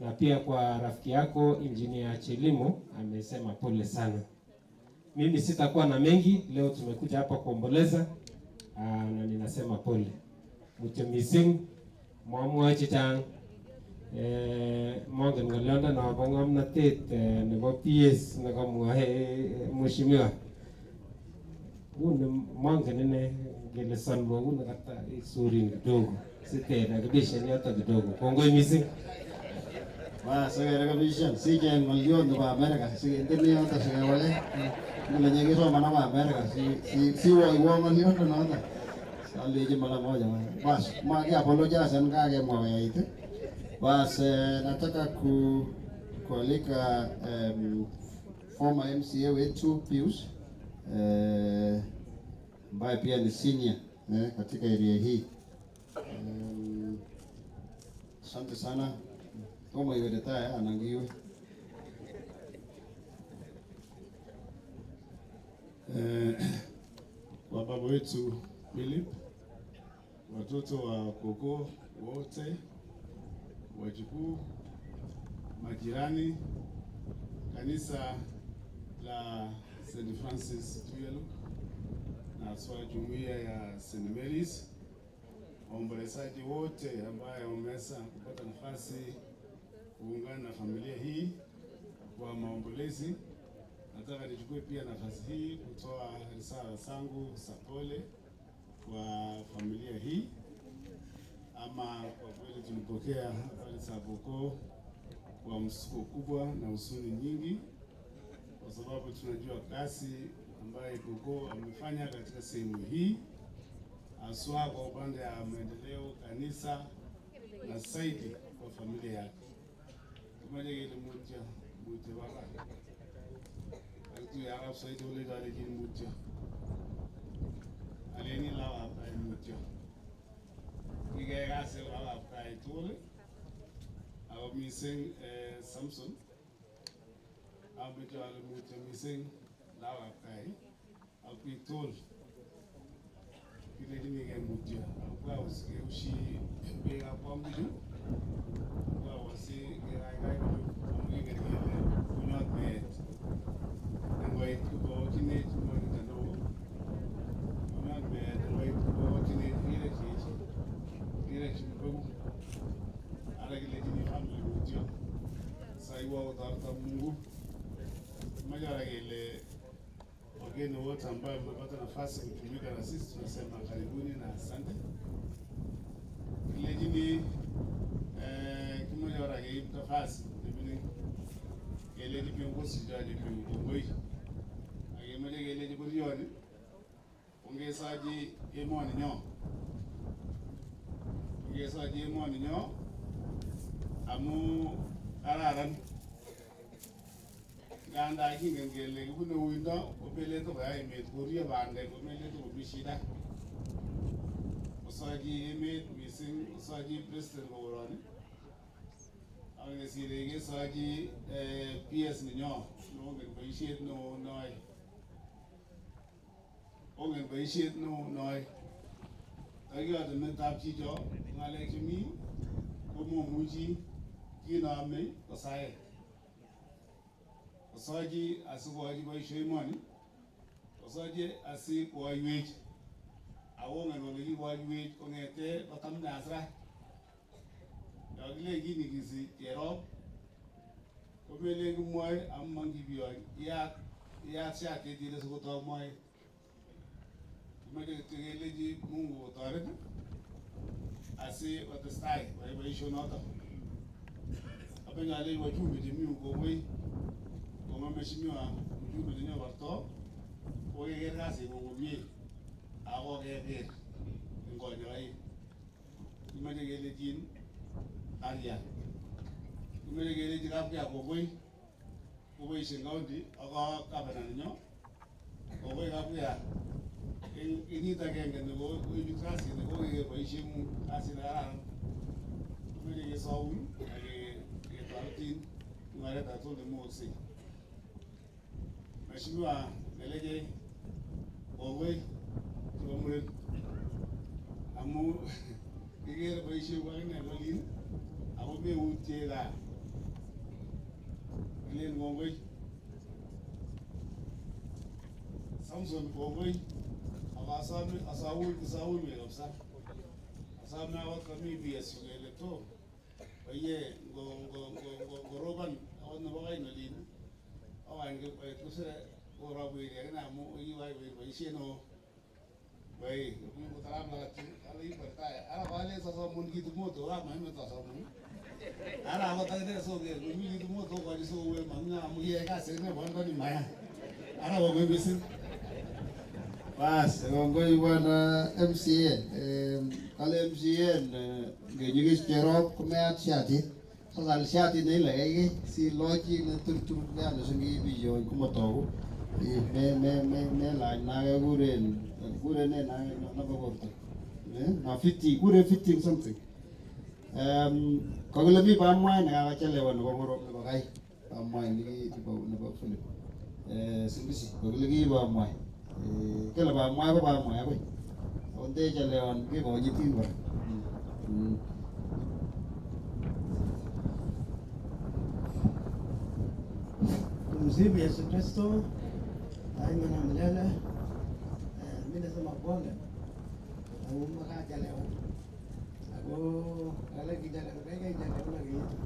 na pia kwa rafiki yako Engineer Chelimo amesema pole sana. Mimi sitakuwa na mengi leo, tumekuja hapa kuomboleza uh, na ninasema pole. Mwamwoe chechang eh, mongen ng'olionde nobo ng'omnotet eh, nebo PS nekamwoe mheshimiwa. Uni mongen ine ngele salvo uni kata isurin kidogo. Siterekebishen yoto kidogo. Kongoi mising Ba, sikerekebishan sicheng ng'oliot nebo Amerika sikendeni yoto sikewale ngele nyekisoma nebo Amerika si- si- siwoiwo ng'oliondo noto aleji mara moja bas maki apologize en kakemwa koyait bas eh, nataka ku kualika um, former MCA wetu Pius ambaye pia ni senior eh, katika area hii um, asante sana kama iwedetaya anangiwe Eh, kwa baba wetu Philip, watoto wa koko wote, wajukuu, majirani, kanisa la St. Francis Tuyelu na swa jumuiya ya St. Mary's, waombolezaji wote ambaye wameweza kupata nafasi kuungana na familia hii kwa maombolezi. Nataka nichukue pia nafasi hii kutoa risala zangu za pole kwa familia hii. Ama kwa kweli tulipokea habari za Boko kwa msuko kubwa na huzuni nyingi, kwa sababu tunajua kazi ambayo Boko amefanya katika sehemu hii, haswa kwa upande wa maendeleo kanisa na zaidi kwa familia yake. तुम्हाला गेले मूर्च्या मूर्च्या बाबा अरे तू यारा सहित ओले झाले की मूर्च्या अलेनी लावा आपला मूर्च्या मी काय असेल लावा आपला तू ओले अहो मी सिंग समसून आबेच्या आले मूर्च्या मी सिंग लावा आपला आपली तोल किती मी काय मूर्च्या आपला उसके उशी बेगा पंप देऊ gira kai kuju. Amu kige kile kunot met. Wait, go to need to work the door. Not bad, wait, go to need election. Election go. Ala kile jini family mutio. Saiwa utarta Mungu. Majara kile wageni wote ambayo mmepata nafasi kutumika na sisi tunasema karibuni na asante. Jini Eh, kimoja ora keip nafasi neming'in kelechi viongozi cholipiu kongoi akemoche kelechi borioni ongesochi emoni nyo. Ongesochi emoni nyo amu kararan nganda kingen kele kibune uindo komeleto koyai emet korio bandek komeleto komi shida osochi emet mising kosochi president kokoroni ak kesire kesochi eh, PS nenyo nongen boisiet neo noe. Ongen boisiet neo noe takiyote metab chicho ng'alek chemi komomuchi kinome kosae kosochi asikochi boisio imoni kosochi asikwoiwech akongen ole kikoiwech kong'ete kotamne asra yo kile kit nikisi cherop komelen kimwoe amu mangibiyon iyat iyat shatit ile sikotoi moet kimache kityo kelechi mungu kotoret asi kotestai koyai boisionoto apenye alei wajumbe chemi kongoi kongoi mheshimiwa mjumbe nenyo borto kokeker kasing'ung komie akokeker eng konyek aeng kimache kelechin Arya. Kimache kelechi kapkia kongoi koboisien county ak gavana nenyo. Kongoi kapkia eng kenyit agenge nebo koichut kasit kokeker boisieng'ung kasit nekararan. Kimache kesoun ak ketoretin mung'aretab tugul nemukoksei. Mheshimiwa Melekei kongoi chebo muren amu <laughs> kikere boisieng'ung akine kolin ako meutye gaa kilen kongoi Samson kongoi ak asome asaul kisaulwe kabisa asome akot komi PS yu kele to oye ngoroban akot nebo kain olin awany kusire korop weri akine amu kiwai weri boisiet neo Wei, mimi kutaram la tu, ala hii bertaya. Ala wale sasa mun kitu moto, ala mimi sasa mun. Ala ako tagde so ge, mimi kitu moto kwa so we manga mu ye ka se ne bondo ni maya. Ala wa mimi sin. Bas, kongoi bwana MCA. Eh, kale MCA ngejigis cherop kumeat shati. Sasa shati na ile yeye si loji na turtur ya na sungi bijo kumotogo. Me me me me la na ga guren guren ne na na ba korto. Eh, na fiti gure fitting something. Um, kagule mi ba mwa na ga chelewa no ngoro no kai. Ba mwa ni tipo no ba Philip. Eh, singisi kagule gi ba mwa. Eh, kala ba mwa ba ba mwa ko. Onde chelewa ki ko jitin ba. Mm. Tumsifu Yesu Kristo. Daima na milele. Eh, Mimi nasema pole. Au makaja leo. Ako kale kijana mbega kijana una kitu.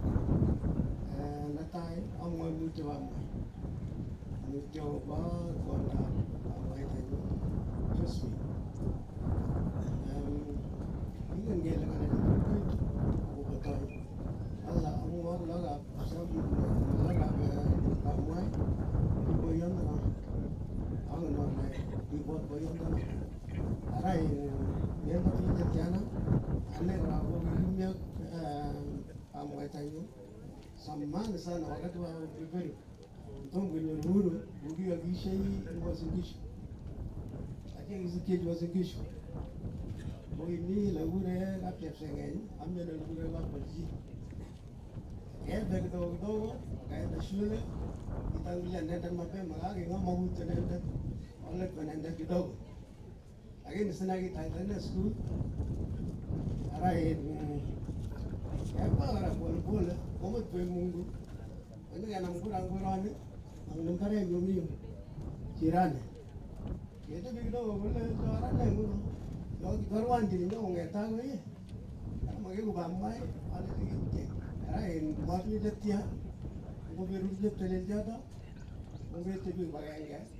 Eh, natai amwe mtu wa mwe. Mtu ba kona amwe tani. Trust me. Um, Ingan gele kana ni ko bakai. Allah amu wa laga sabu laga ba mwe. Ko yanda na. Ang no na ibot ko yanda na. Arai yanda ti jana. Ane ra ko mimya amwe tani. Samani sana wakati wa Februari. Mtongo wenye uhuru ukiwa kisha hii wazingisho. Lakini zikiji wazingisho. Moi mi la ure la pepsengen, amya na ure la polisi. Kaenda kidogo kidogo, kaenda shule, itangulia nenda mapema, kake ngoma huko nenda, wale tunaenda kidogo. Lagi na sanagi tayo tayo na school. Para yun. Kaya eh, pa, para bula-bula. Kumot po yung munggo. Ano nga nang kurang kurang eh. Ang nang kare, yung yung siran eh. Kaya ito bigla mo, wala yung saran eh. Yung kitaruan din niya, kung ngayon tayo eh. Ang mga kubambay, pala sa kitse. Para yun, kumot niya dati ha. Kung kumirulit na talil dito. Kung.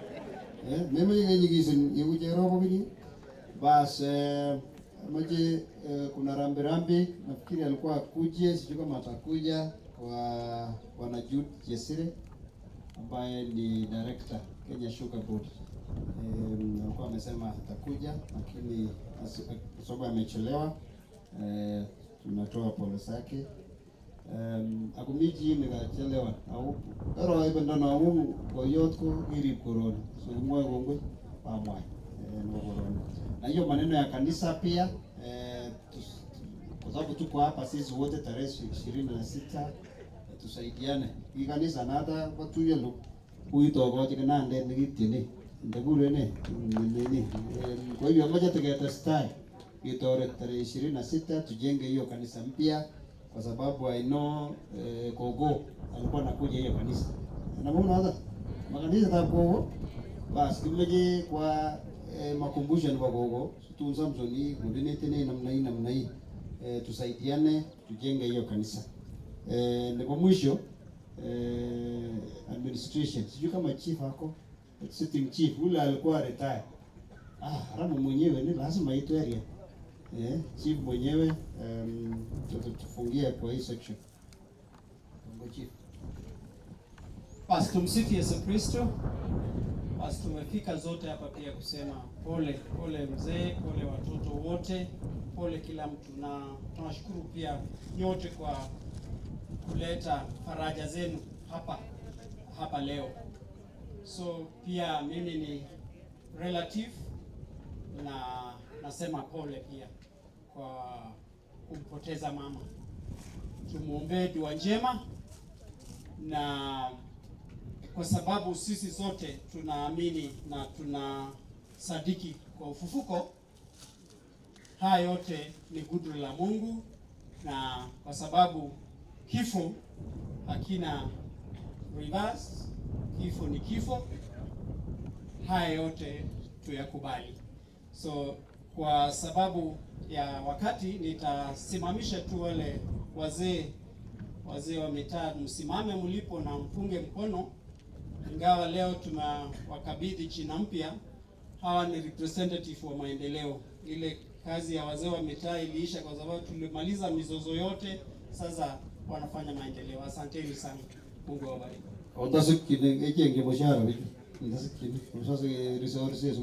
Eh, memeche kenyikisen yeku cherop akinye bas eh, amache eh, kuna rambirambi nafikiri alikuwa akuje sijui kama atakuja kwa bwana Jude Jesire ambaye ni director Kenya Sugar Board. Alikuwa amesema atakuja lakini kwa sababu amechelewa eh, tunatoa pole zake um, akumiji nikachelewa au ero ibendo na ung boyot ko kirib korona. So kumwoe kongoi pamwai eh, nebo korona. Na hiyo maneno ya kanisa pia eh, kwa sababu tuko hapa sisi wote tarehe ishirini na sita tusaidiane. Hii kanisa nata batuye lo kuitokochi kinandet nekityene ndekurene nini kwa hivyo moja tuketestai kitoret tarehe ishirini na sita tujenge hiyo kanisa mpya kwa sababu I know eh, Kogo alikuwa anakuja hiyo kanisa. Unaona hata makanisa ta Kogo basi kimeje kwa eh, makumbusho ni Kogo tunza mzoni kudini tena namna hii namna hii eh, tusaidiane tujenge hiyo kanisa. Eh, ndipo mwisho eh, administration sijui kama chief ako sitting chief ule alikuwa retire. Ah, haramu mwenyewe ni lazima itwe area eh, chief mwenyewe um, kwa hii section. Basi tumsifu Yesu Kristo. Basi tumefika zote hapa pia kusema pole pole mzee, pole watoto wote, pole kila mtu, na tunashukuru pia nyote kwa kuleta faraja zenu hapa hapa leo. So pia mimi ni relative na nasema pole pia kwa kumpoteza mama. Tumwombee dua njema na kwa sababu sisi zote tunaamini na tunasadiki kwa ufufuko. Haya yote ni gudu la Mungu, na kwa sababu kifo hakina reverse, kifo ni kifo. Haya yote tuyakubali. So kwa sababu ya wakati nitasimamisha tu wale wazee wazee wa mitaa, msimame mlipo na mpunge mkono, ingawa leo tunawakabidhi china mpya. Hawa ni representative wa maendeleo. Ile kazi ya wazee wa mitaa iliisha kwa sababu tulimaliza mizozo yote, sasa wanafanya maendeleo. Asanteni sana, Mungu awabariki. Otasikini echenge boshara bichu. Ndasikini. Usase resources.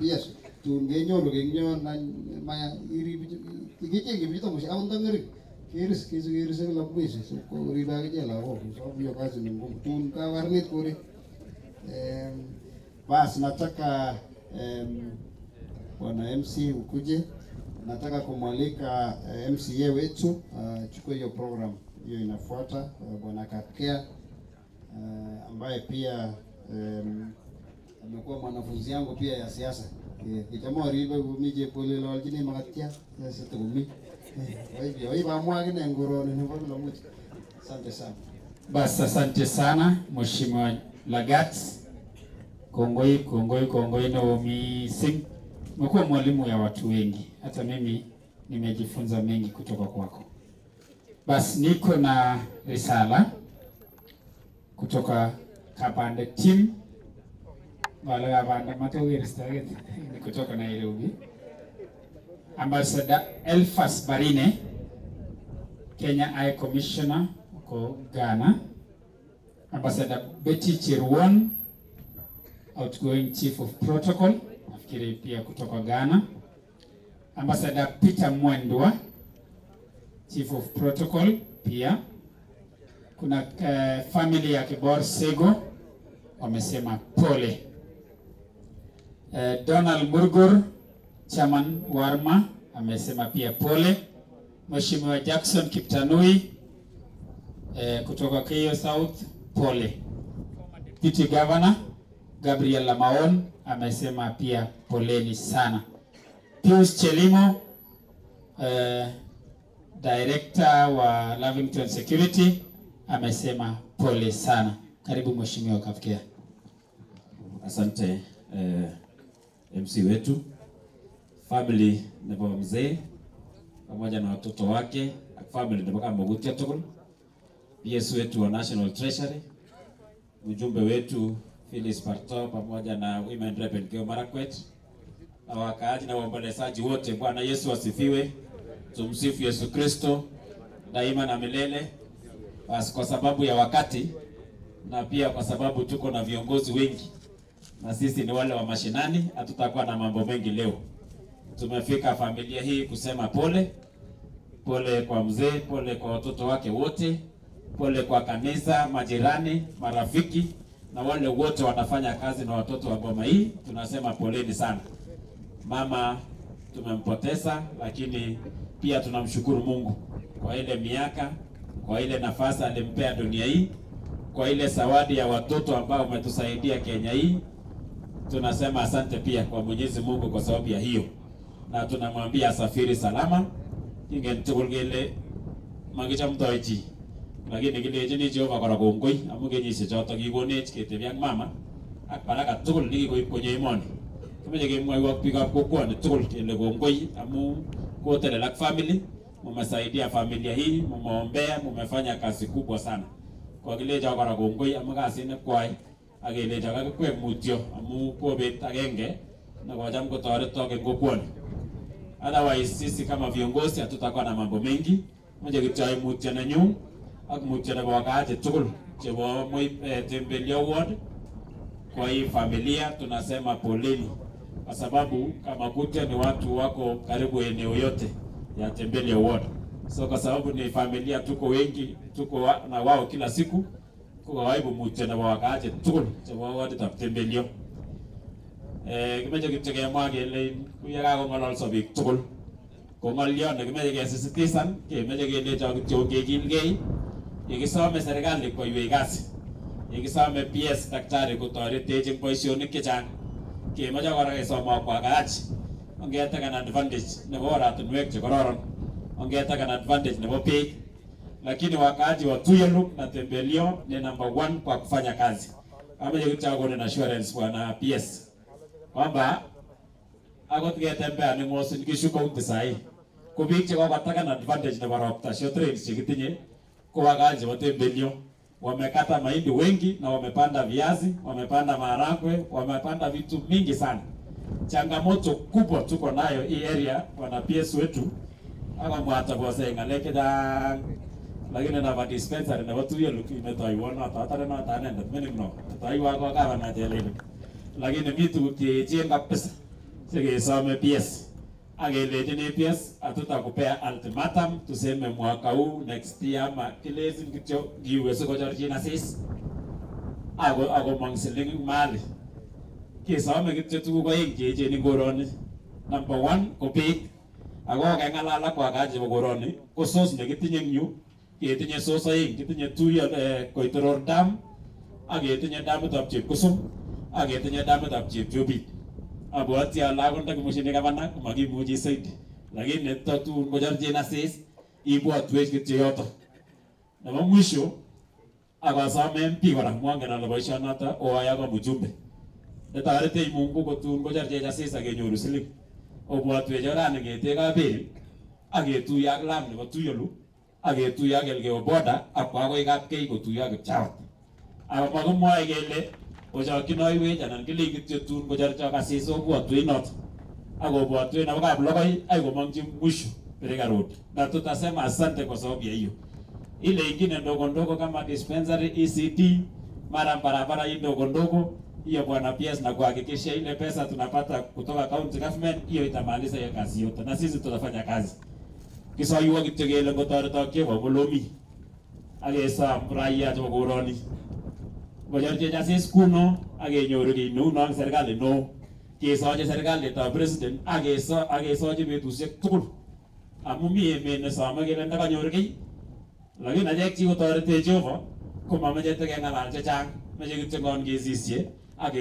Yes. Tun kenyoru kenyo na maya iri kichenge bichu mosha akot ndangeri. Keris kesu keris kila mwezi. So ko ribe akiche lagok. So hiyo kazi ni ngumu. Tun kawarnet kore. Em, Basi nataka em, bwana MC ukuje. Nataka kumwalika eh, MCA wetu achukue hiyo program hiyo inafuata, eh, bwana Kakea eh, ambaye pia amekuwa mwanafunzi yangu pia ya siasa kichamo ribe kumije pole sasa tukumi kwa hivyo hivyo amwa kine ngoroni ni kwa kila mtu asante sana Basi asante sana Mheshimiwa Lagat. Kongoi, kongoi, kongoi no mising. Umekuwa mwalimu ya watu wengi, hata mimi nimejifunza mengi kutoka kwako. Basi niko na risala kutoka Kabande team wale Kapande matowiristagit ni kutoka Nairobi. Ambassador Elfas Barine, Kenya High Commissioner huko Ghana. Ambassador Betty Chirwon, outgoing chief of protocol, nafikiri pia kutoka Ghana. Ambassador Peter Mwendwa, chief of protocol pia. Kuna uh, family ya Kibor Sego wamesema pole. Uh, Donald Murgur, chairman Warma amesema pia pole. Mheshimiwa Jackson Kiptanui eh, kutoka Keyo South pole. Deputy Governor Gabriel Lamaon amesema pia poleni sana. Pius Chelimo eh, director wa Lavington Security amesema pole sana. Karibu mheshimiwa Kafkea. Asante eh, MC wetu, family nebo mzee pamoja na watoto wake, family nebo Kamugutia tugul, PS wetu wa National Treasury, mjumbe wetu Phyllis Parto pamoja na Women Rep Elgeyo Marakwet na wakaaji na waombolezaji wote. Bwana Yesu asifiwe. Tumsifu Yesu Kristo daima na milele. Basi kwa sababu ya wakati na pia kwa sababu tuko na viongozi wengi na sisi ni wale wa mashinani, hatutakuwa na mambo mengi leo. Tumefika familia hii kusema pole, pole kwa mzee, pole kwa watoto wake wote, pole kwa kanisa, majirani, marafiki na wale wote wanafanya kazi na watoto wa boma hii. Tunasema poleni sana. Mama tumempoteza, lakini pia tunamshukuru Mungu kwa ile miaka, kwa ile nafasi alimpea dunia hii, kwa ile zawadi ya watoto ambao umetusaidia Kenya hii. Tunasema asante pia kwa Mwenyezi Mungu kwa sababu ya hiyo, na tunamwambia asafiri salama. Ingen tugul kele makichamdoichi lakini kilechini Jehova kora kongoi amu kenyisiek choto kikonech ketebi ak mama. Ak baraka tugul nekikoib konyo emoni. Kimeche kemwoiwo ak biikab kokwoni tugul kele kongoi amu kotelel ak family, mumesaidia familia hii, mumeombea, mumefanya kazi kubwa sana. Kwa kilecho kora kongoi amu kasit nekwai ak kelecho kakikwek mutyo amu kobet agenge nekocham kotoretok eng kokwoni. Otherwise sisi kama viongozi hatutakuwa na mambo mengi, moja kityo mutyo nenyu ak mutyo nebo wakaaji tugul chebo eh, Tembelio Ward. Kwa hii familia tunasema poleni, kwa sababu kama Kamakutia ni watu wako karibu eneo yote ya Tembelio Ward. So kwa sababu ni familia tuko wengi, tuko wa, na wao kila siku ko waibu mutyo nebo wakaaji tugul chebo wardit Tembelio. Eh, kimeche kityo kemwa kele kuye kakong'ololso biik tugul. Ko ng'olyon nekimeche kesisitisan kemeche kelecho kityo kekilgei yekisome serikali koiwei kasi. Yekisome PS daktari kotoretech eng boisionik chechang. Kemoche kora kesom wakaaji ongeteken advantage nebo oratinwek chekororon. Ongeteken advantage nebo beek lakini wakaaji wa Tuyelu na Tembelio ni number one kwa kufanya kazi. Kama ameche kityo ni assurance bwana PS kwamba ako ketembea ni Uasin nikishuka uti sahi ko biik na advantage nebo ropta shio trains chekitinye ko wakaaji wa Tembelio wamekata mahindi wengi na wamepanda viazi, wamepanda maharagwe, wamepanda vitu mingi sana. Changamoto kubwa tuko nayo hii area, wana PS wetu. Akamwata bose ng'alek chechang lakini na dispensary nebo Tuyelu imetoiwo noto atare noto anendet mining no toiwo ko gavana chelele lakini mi tuguk cheechen kabisa chekesome PS akelechini PS hatutakupea ultimatum tuseme mwaka huu next year ama kilechin kityo kiwe sikochorchin asis ako akomong siling mali. Kesome kityo tuguk oeng cheechen ing koroni number one ko beek ako keng'alal ak wakaaji chebo koroni ko eng yu ketinye sos oeng kitinye tuyo eh, koitoror dam ak ketinye damitab chepkusum ak ketinye damitab chepchobit abwati ale akot ndakimushini gavana komakimuchi zaidi lakini tatun kochorchin asis ibwatwech kityo yoto. Nebo mwisho akasome MP kora mwangen ale boisionoto oae ako mjumbe netoretech Mungu kotun kochorchech asis akenyoru siling. Obwatwech orani ng'ete kabel aketuiyo ak lam nebo Tuyelu aketuiyo ak Elgeyo border akwa akoi kapkei kotuiyo ak Kipchawat ako makimwoe kele ochokchinoiwech anan kilei kityo tun kochorchok asis obwotwech noto akobwotwech nebo kaplokoi ai komongchi mwisho Thika Road. Na tutasema asante kwa sababu ya hiyo. Ile ingine ndogo ndogo kama dispensary ECD mara barabara hii ndogo ndogo hiyo bwana PS na kuhakikisha ile pesa tunapata kutoka county government hiyo itamaliza hiyo kazi yote. Na sisi tutafanya kazi kisoiwo kityo kele ngotoretok chebo bolomi akesom raia chebo koroni. Ngochorchech asis kuno akenyoru kiy neu no serikali neo kesochi serikalitab president akesochi betusiek tugul. Amu mi emet nesome kele ndakanyor kiy. Lakini achek chikotoretech Jehova komameche tekeng'alal chechang. Meche kityo kon kesisye ak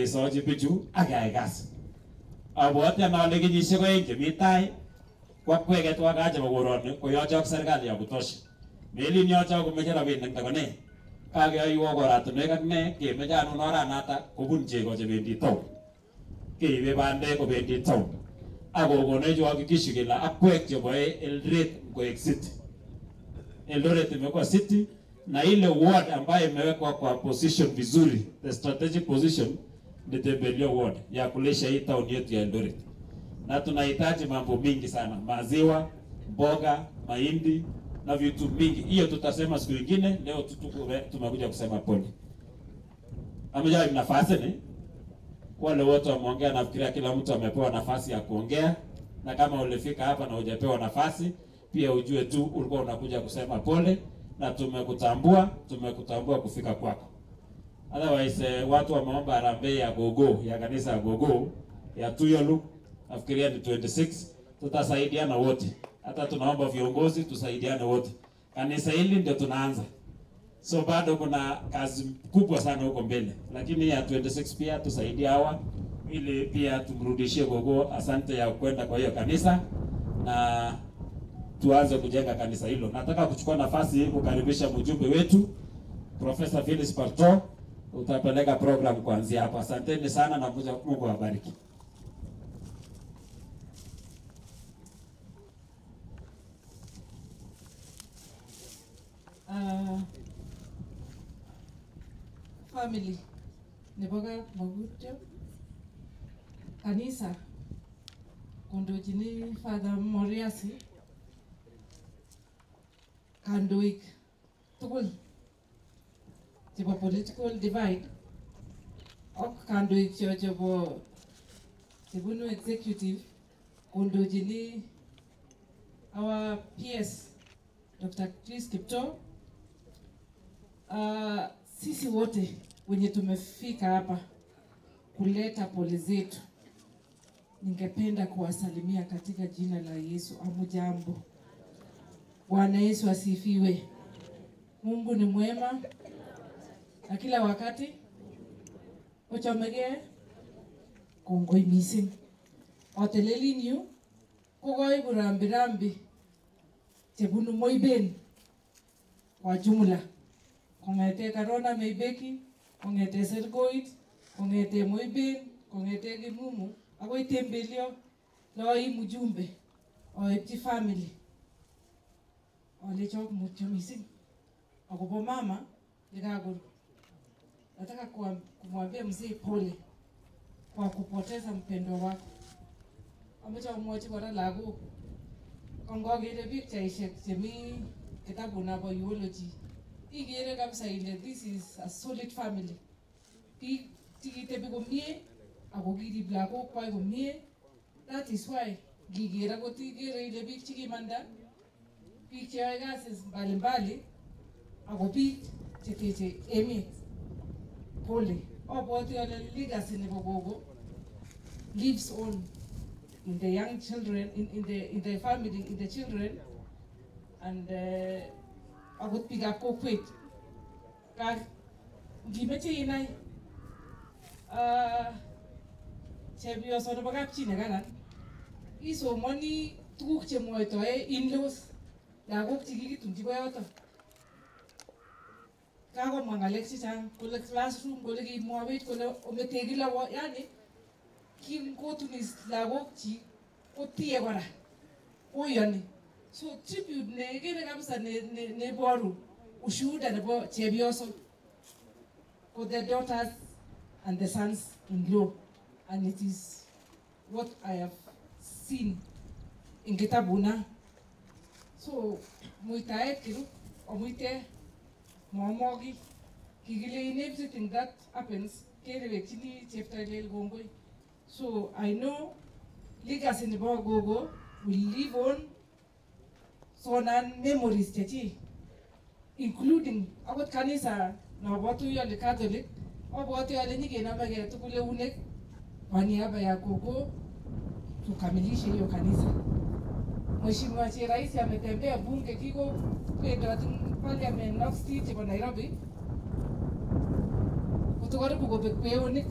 bichu ak keyai abwoti ane ale kenyisiek oeng chemi tai kwakweket waka chebo koroni koyochok serikali ya kutosha. Melin yochok komeche rabinik ndako ne kakeyoiwok oratinwek ak ne kemeche anun oranata kobun chego chebendi town. Keibe bandek kobendi town. Ak kokonech uhakikisho kila akwek cheboe Eldoret koek city. Eldoret imekuwa city na ile ward ambayo imewekwa kwa position vizuri, the strategic position ni Tembelio ward ya kulisha hii town yetu ya Eldoret, na tunahitaji mambo mingi sana, maziwa, mboga, mahindi na vitu mingi. Hiyo tutasema siku nyingine, Leo tumekuja kusema pole. Amejaa nafasi ni wale wote wameongea, nafikiria kila mtu amepewa nafasi ya kuongea, na kama ulifika hapa na hujapewa nafasi pia ujue tu ulikuwa unakuja kusema pole, na tumekutambua, tumekutambua kufika kwako. Otherwise eh, watu wameomba harambee ya gogo ya kanisa ya gogo ya Tuyolu, nafikiria ni 26 tutasaidiana wote, hata tunaomba viongozi tusaidiane wote. Kanisa hili ndio tunaanza, so bado kuna kazi kubwa sana huko mbele, lakini ya 26 pia tusaidie hawa ili pia tumrudishie gogo asante ya kwenda kwa hiyo kanisa na tuanze kujenga kanisa hilo. Nataka kuchukua nafasi hii kukaribisha mjumbe wetu Profesa Phyllis Parto, utapeleka program kuanzia hapa. Asanteni sana na Mungu awabariki. Ah, family. Nebo kapmogutyo kanisa. Kondochini Father Moriasi. Kandoik. Tugul chebo political divide. Ak kandoik cho chebo chebunu executive. Kondochini our PS Dr. Chris Kiptoo uh, sisi wote wenye tumefika hapa kuleta pole zetu, ningependa kuwasalimia katika jina la Yesu. Amujambo. Bwana Yesu asifiwe. Mungu ni mwema na kila wakati. Ochomegee kongoi mising. Otelelin yu kokoibu rambirambi chebunu Moiben kwa jumla kong'ete Karona Meibeki, kong'ete Sergoit, kong'ete Moiben, kong'ete Kimumu akoi Tembelio loi mjumbe oipchi family olechok mutyo mising akobo mama yekakoru. Nataka kumwambia mzee pole kwa kupoteza mpendo wako. Ameche amwochi kora lagok kongokere pikchaishek chemi kitabu eulogy ikere kabisa ile this is a solid family. Biik chikitebi komie ako kirib lagok kwai komie. That is why ngiker akot ikere ile biik chikimanda biik cheyoe kazi mbalimbali ako biik cheteche emet. Pole obwoti ale legacy nebo gogo lives on in the young children, in, in the in the family, in the children, and uh, akot biikab kokwet. Ngimeche inai uh, chepyoso nebo kapchi nekaran, isomoni tuguk chemwoitoe in-laws, lagok chekikitumchi koyoto. Kakomwa ng'alek chechang kole classroom, kole kimwowech kole omete kila wa, yani kingotunis lagokchik kotie kora oyoni so tribute nekere kabisa ne- ne- neboru ushuhuda nebo chepyoso ko the daughters and the sons in law. And it is what I have seen in kitabuna. So muitaet kirub omuite momoki kikile in everything that happens kerewekchini cheptailel kongoi So I know legacy nebo gogo will live on so nan memories chechi including akot kanisa nobo tuyoli Catholic obwoti ale nyikenamegei tugul eunek kwa niaba ya gogo tukamilishe hiyo kanisa. Mheshimiwa Che Rais ametembea bunge kiko kwendot parliament North chebo Nairobi koto karibu kobek kweonik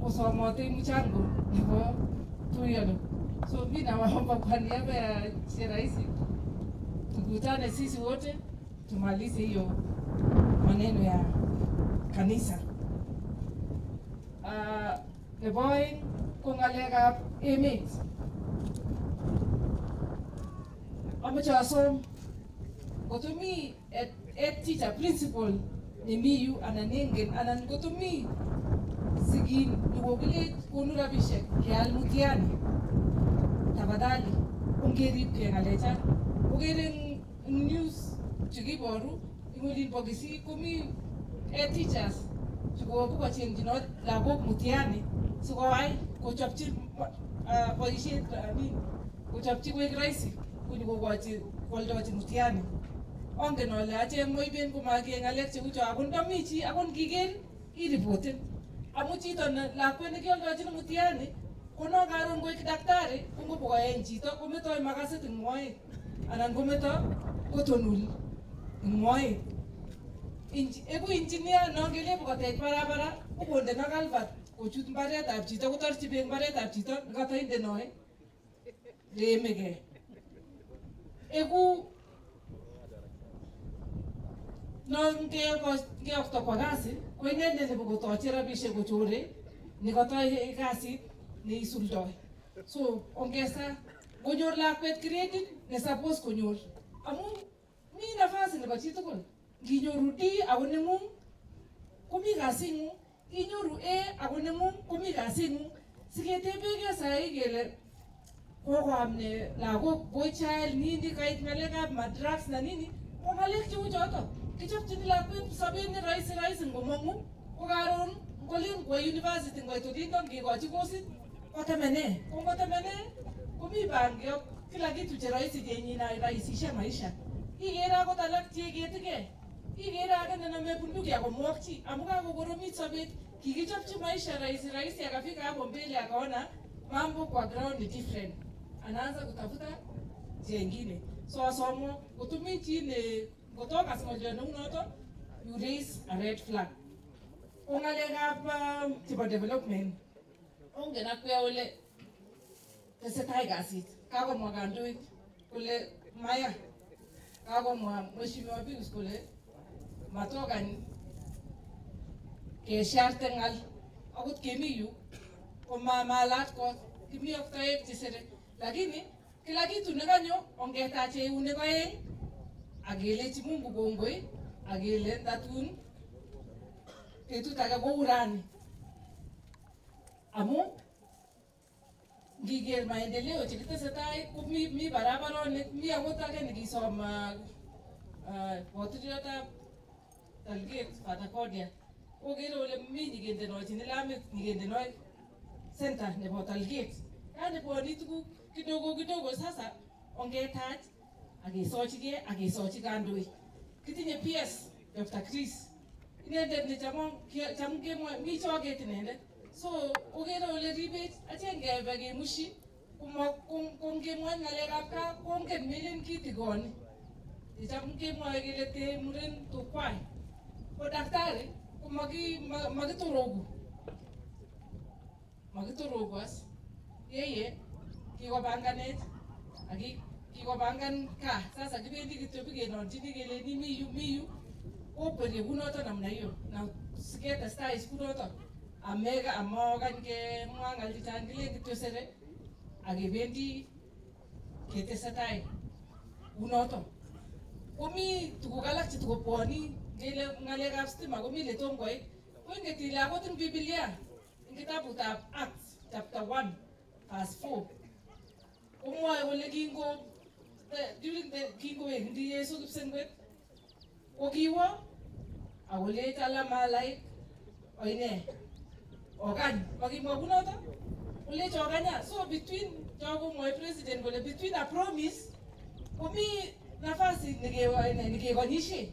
kusomote mchango nebo tuyono. So mi nawaomba kwa niaba ya Che Rais tukutane sisi wote tumalize hiyo maneno ya kanisa. Uh, oeng ko ng'alekab emet. Amoche asom kotomi head teacher principal nemi yu anan ingen anan kotomi sigin nekokilech konu rabishek keal mutiani tafadhali ongeribke ng'alechon okere eng news chekiboru eng olin bo Kisii komi head teachers chekobukochenjinot lagok mutiani sikowai kochopchi uh, boisiet I kochopchi koek rahisi konyokokochi kwoldochi mutiani ongen ole achek moiben komakie ng'alek cheucho ako ndami chi ako ngiker iripoten amu chito ne lakwet nekioldochin mutiani kono karon koek daktari kongobokoeny chito kometoi makasit eng moet anan kometo kotonul eng moet eku engineer no ngelebu kotech barabara kokondeno kalbat kochut mbaretab chito kotorchi beek mbaretab chito nekatoindenoe leemegei eku no ngeokto kwa kasi ko inendet nebo kotochi rabisiek kochore nekatoi kasit neisuldoi so ongesa ngonyor lakwet credit ne suppose konyor. Amu mi nafasi nebo chitugul nginyoru D ako neng'ung komi kasing'ung inyoru A ako neng'ung komi kasing'ung siketebekei sahi kele kokoam ne lagok boy child nini kait ng'alekab madrugs na nini ko ng'alek cheu choto. Kichopchini lakwet sobet ne rahisi rahisi ngomong'u. Ko karon ngolin kwo university ngoit olindo ngikochi kosit kotemene. Ko ngotemene komi bangiok kila kitu che rahisi na maisha. Ikere akot alak cheiketikei ikere ake nenamepunduki akomwokchi amu kakokoromit sobet kikichopchi maisha rahisi rahisi akafika hapo mbele akaona mambo kwa ground different. Anaanza kutafuta jengine. So asomo kutumi chi ne neu noto you raise a red flag. Ko ng'alekab development. Ongen tesetai kasit kakomwa kandoik kole maya. Kakomwa mheshimiwa Pius kole matokany kesharte ng'al. Akot kemi yu komamalat kot. Kimi ak toek chesere lakini kila kitu nekanyo ongetach eunek oeng akelechi Mungu kongoi akele tatun betut age kou rani. Amu ngiker maendeleo chekitesetai komi mi barabaronik mi akot ake nikisom uh, uh, botiriotab Talgate Patakodia okere ole mi nyikendenochin lamit nyikendenoi center nebo Talgate yani bwoni tuguk kidogo kidogo sasa ongetach akesochigei akesochi kandoik. Kitinye PS Dr. Chris. Inendet ne cham kemwa mi choket inendet so okere ole ribech achek ngebe kemushi kongemwa ng'alekab kaa kongen melen kitikoni cham kemwoe kele te muren tukwai. Ko daktari komakitoroku maki ma- makitoroku. As. Yeye kikopanganet aki kikopangan kaa. Sasa kibendi kityo bikenonchini keleni mi yu mi yu operie kunoto namna hiyo. Na siketestai kunoto ameka amokany kemwa ng'al chechang kilen kityo sere akebendi ketesetai kunoto komi tuguk alak chetukobwoni ngele ng'alekab stima komi letom koit koinget ile akot eng bibilia. Eng kitabutab acts chapter 1 verse 4 komwoe kole kingo the- during the kingowendi yesu kipsengwet. Kokiwo akolech alamalait oine okany makimwa kunoto kolech okanya so between chokomwoe president kole between a promise komi nafasi nike- nikekonyishe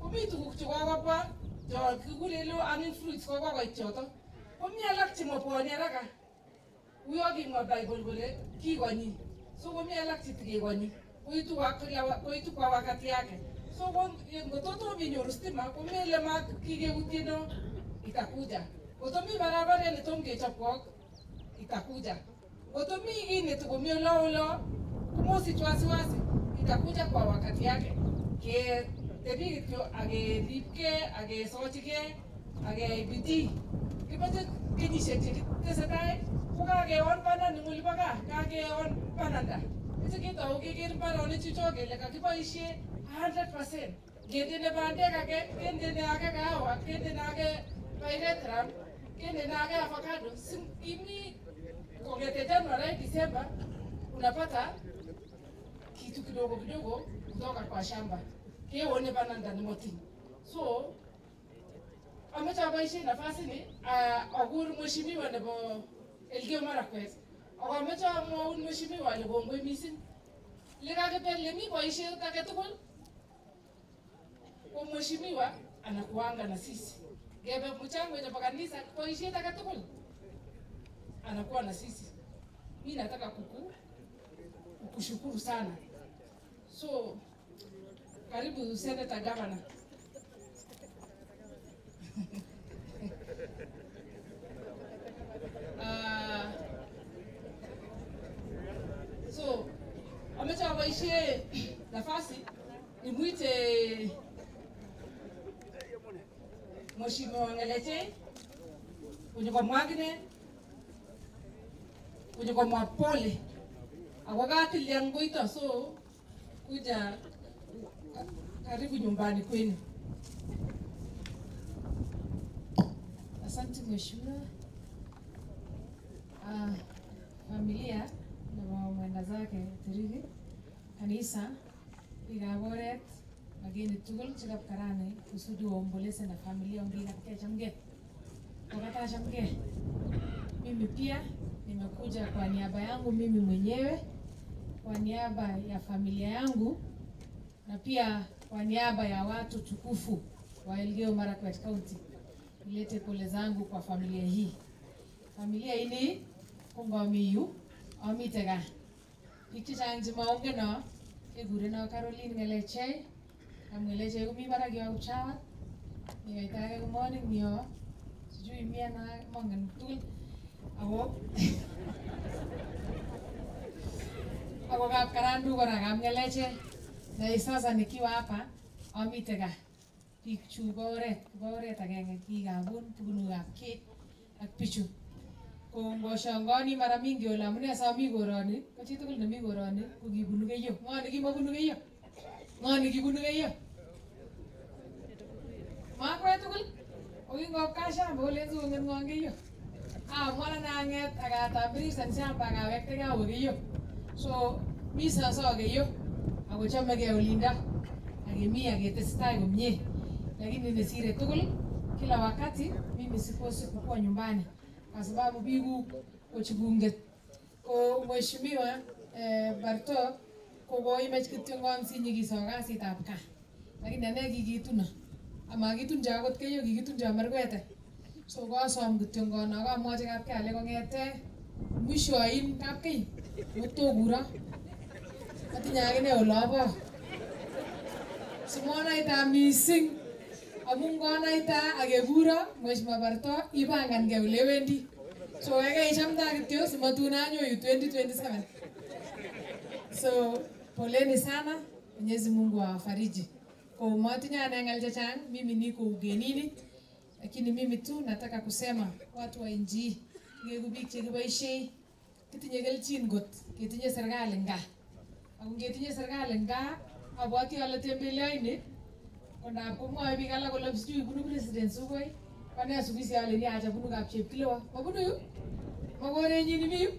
komi tuguk chekokobwa cho kikure low hanging fruits kokokoit choto. Komi alak chemabwoni haraka uyo kimwa bible kole kikonyi so komi alak chetikekonyi koitu wa- kila- koitu kwa wakati yake. So ko- ngototom inyoru stima komele ma kikeutieno itakuja Kotomi barabara netom kechop kwok itakuja. Kotomi hii netokomi ulo kumusi twasi wasi itakuja kwa wakati yake. Ke tebi kityo akeribke akesochike akeyai bidii. Kimache kenyisiek chekitesetai ko kakeon bananda eng olibo gaa kakeon bananda. Kiche ketou keker mbaronik chucho kele kakiboisie 100% kendene bandek ake kendene ake kahawa kendene ake pyrethrum kendene ake avocado imi kongete Januari Disemba unapata kitu kidogo kidogo kutoka kwa shamba. Bana ndani moti. So nafasi ni uh, ogur mheshimiwa nebo Marakwet. Mheshimiwa lemi ko mheshimiwa anakuanga na sisi ngebe mchango nebo kanisa boisiet age anakuwa na sisi. Mi nataka kuku kukushukuru sana. So karibu senator governor <laughs> Ah, so amecha waishie nafasi nimwite mheshimiwa Ngeleche kwenye kwa mwagine kwenye mwapole ako katilya ngoito so kuja karibu nyumbani kwenu Asante mheshimiwa. Ah, familia na mwenda zake Tiriki, kanisa, biikab oret, wageni karane kusudi waomboleze na familia ongekatke chamgee. Wakata Chamge, Mimi pia nimekuja kwa niaba yangu mimi mwenyewe, kwa niaba ya familia yangu na pia kwa niaba ya watu tukufu wa Elgeyo Marakwet County nilete pole zangu kwa familia hii. Familia ini kongomiyu miyu amitega. Pikchi chechang chemaongeno kekureno Caroline Ngeleche. Am Ngeleche komi barak yo Upchawa. Mi kaita age ko morning mi yo. Sijui mi ana mongen tugul. Ako ako kap karandu kora kap Ngeleche. Na sasa nikiwa hapa amite gaa. biik chu bo oret bo oret agenge kikabun tugukab kek ak bichu ko ngoshongoni mara mingi ole amune somi koroni ko chitugul nemi koroni ko kibunu keiyo ng'o nekimabunu keiyo ng'o nekibunu keiyo makwet tugul ko kingob kashamba olen sikonget ng'o keiyo amwana nang'et akatambirishan shamba akawektegei awe keiyo so mi soso olindo akemi aketesetai komie lakini nesire tugul kila wakati mimi sikosi kukua nyumbani kwa sababu biku kochukunget ko mheshimiwa eh, Barto ko koimech gaa lakini ane kikituno amakitun akot keyo kikitun merkwete so kosom kityo ngono kamwochi kapkei ale kong'ete mwisho ain kapkei motokuro atinye akine olobo simonaita mising. Amu ngonaita akekuro mheshimiwa Barto ipangankei ole wendi. So kaikai ichamda kityo simatun anyoyu 2027 so poleni sana Mwenyezi Mungu awafariji kwa matinye ane ng'al chechang mimi niko ugenini lakini mimi tu nataka kusema watu wa NG ngeku biik kitinye kelchin kot ketinye serikali nga. Ako ngetinye serikali nga abwati ale tembeleoini kondap komwoe biik alak kole sijui bunu president sugoi kone sukisi ale ni acha bunu kap kwa mabunu yu? Makorenyin imi yu?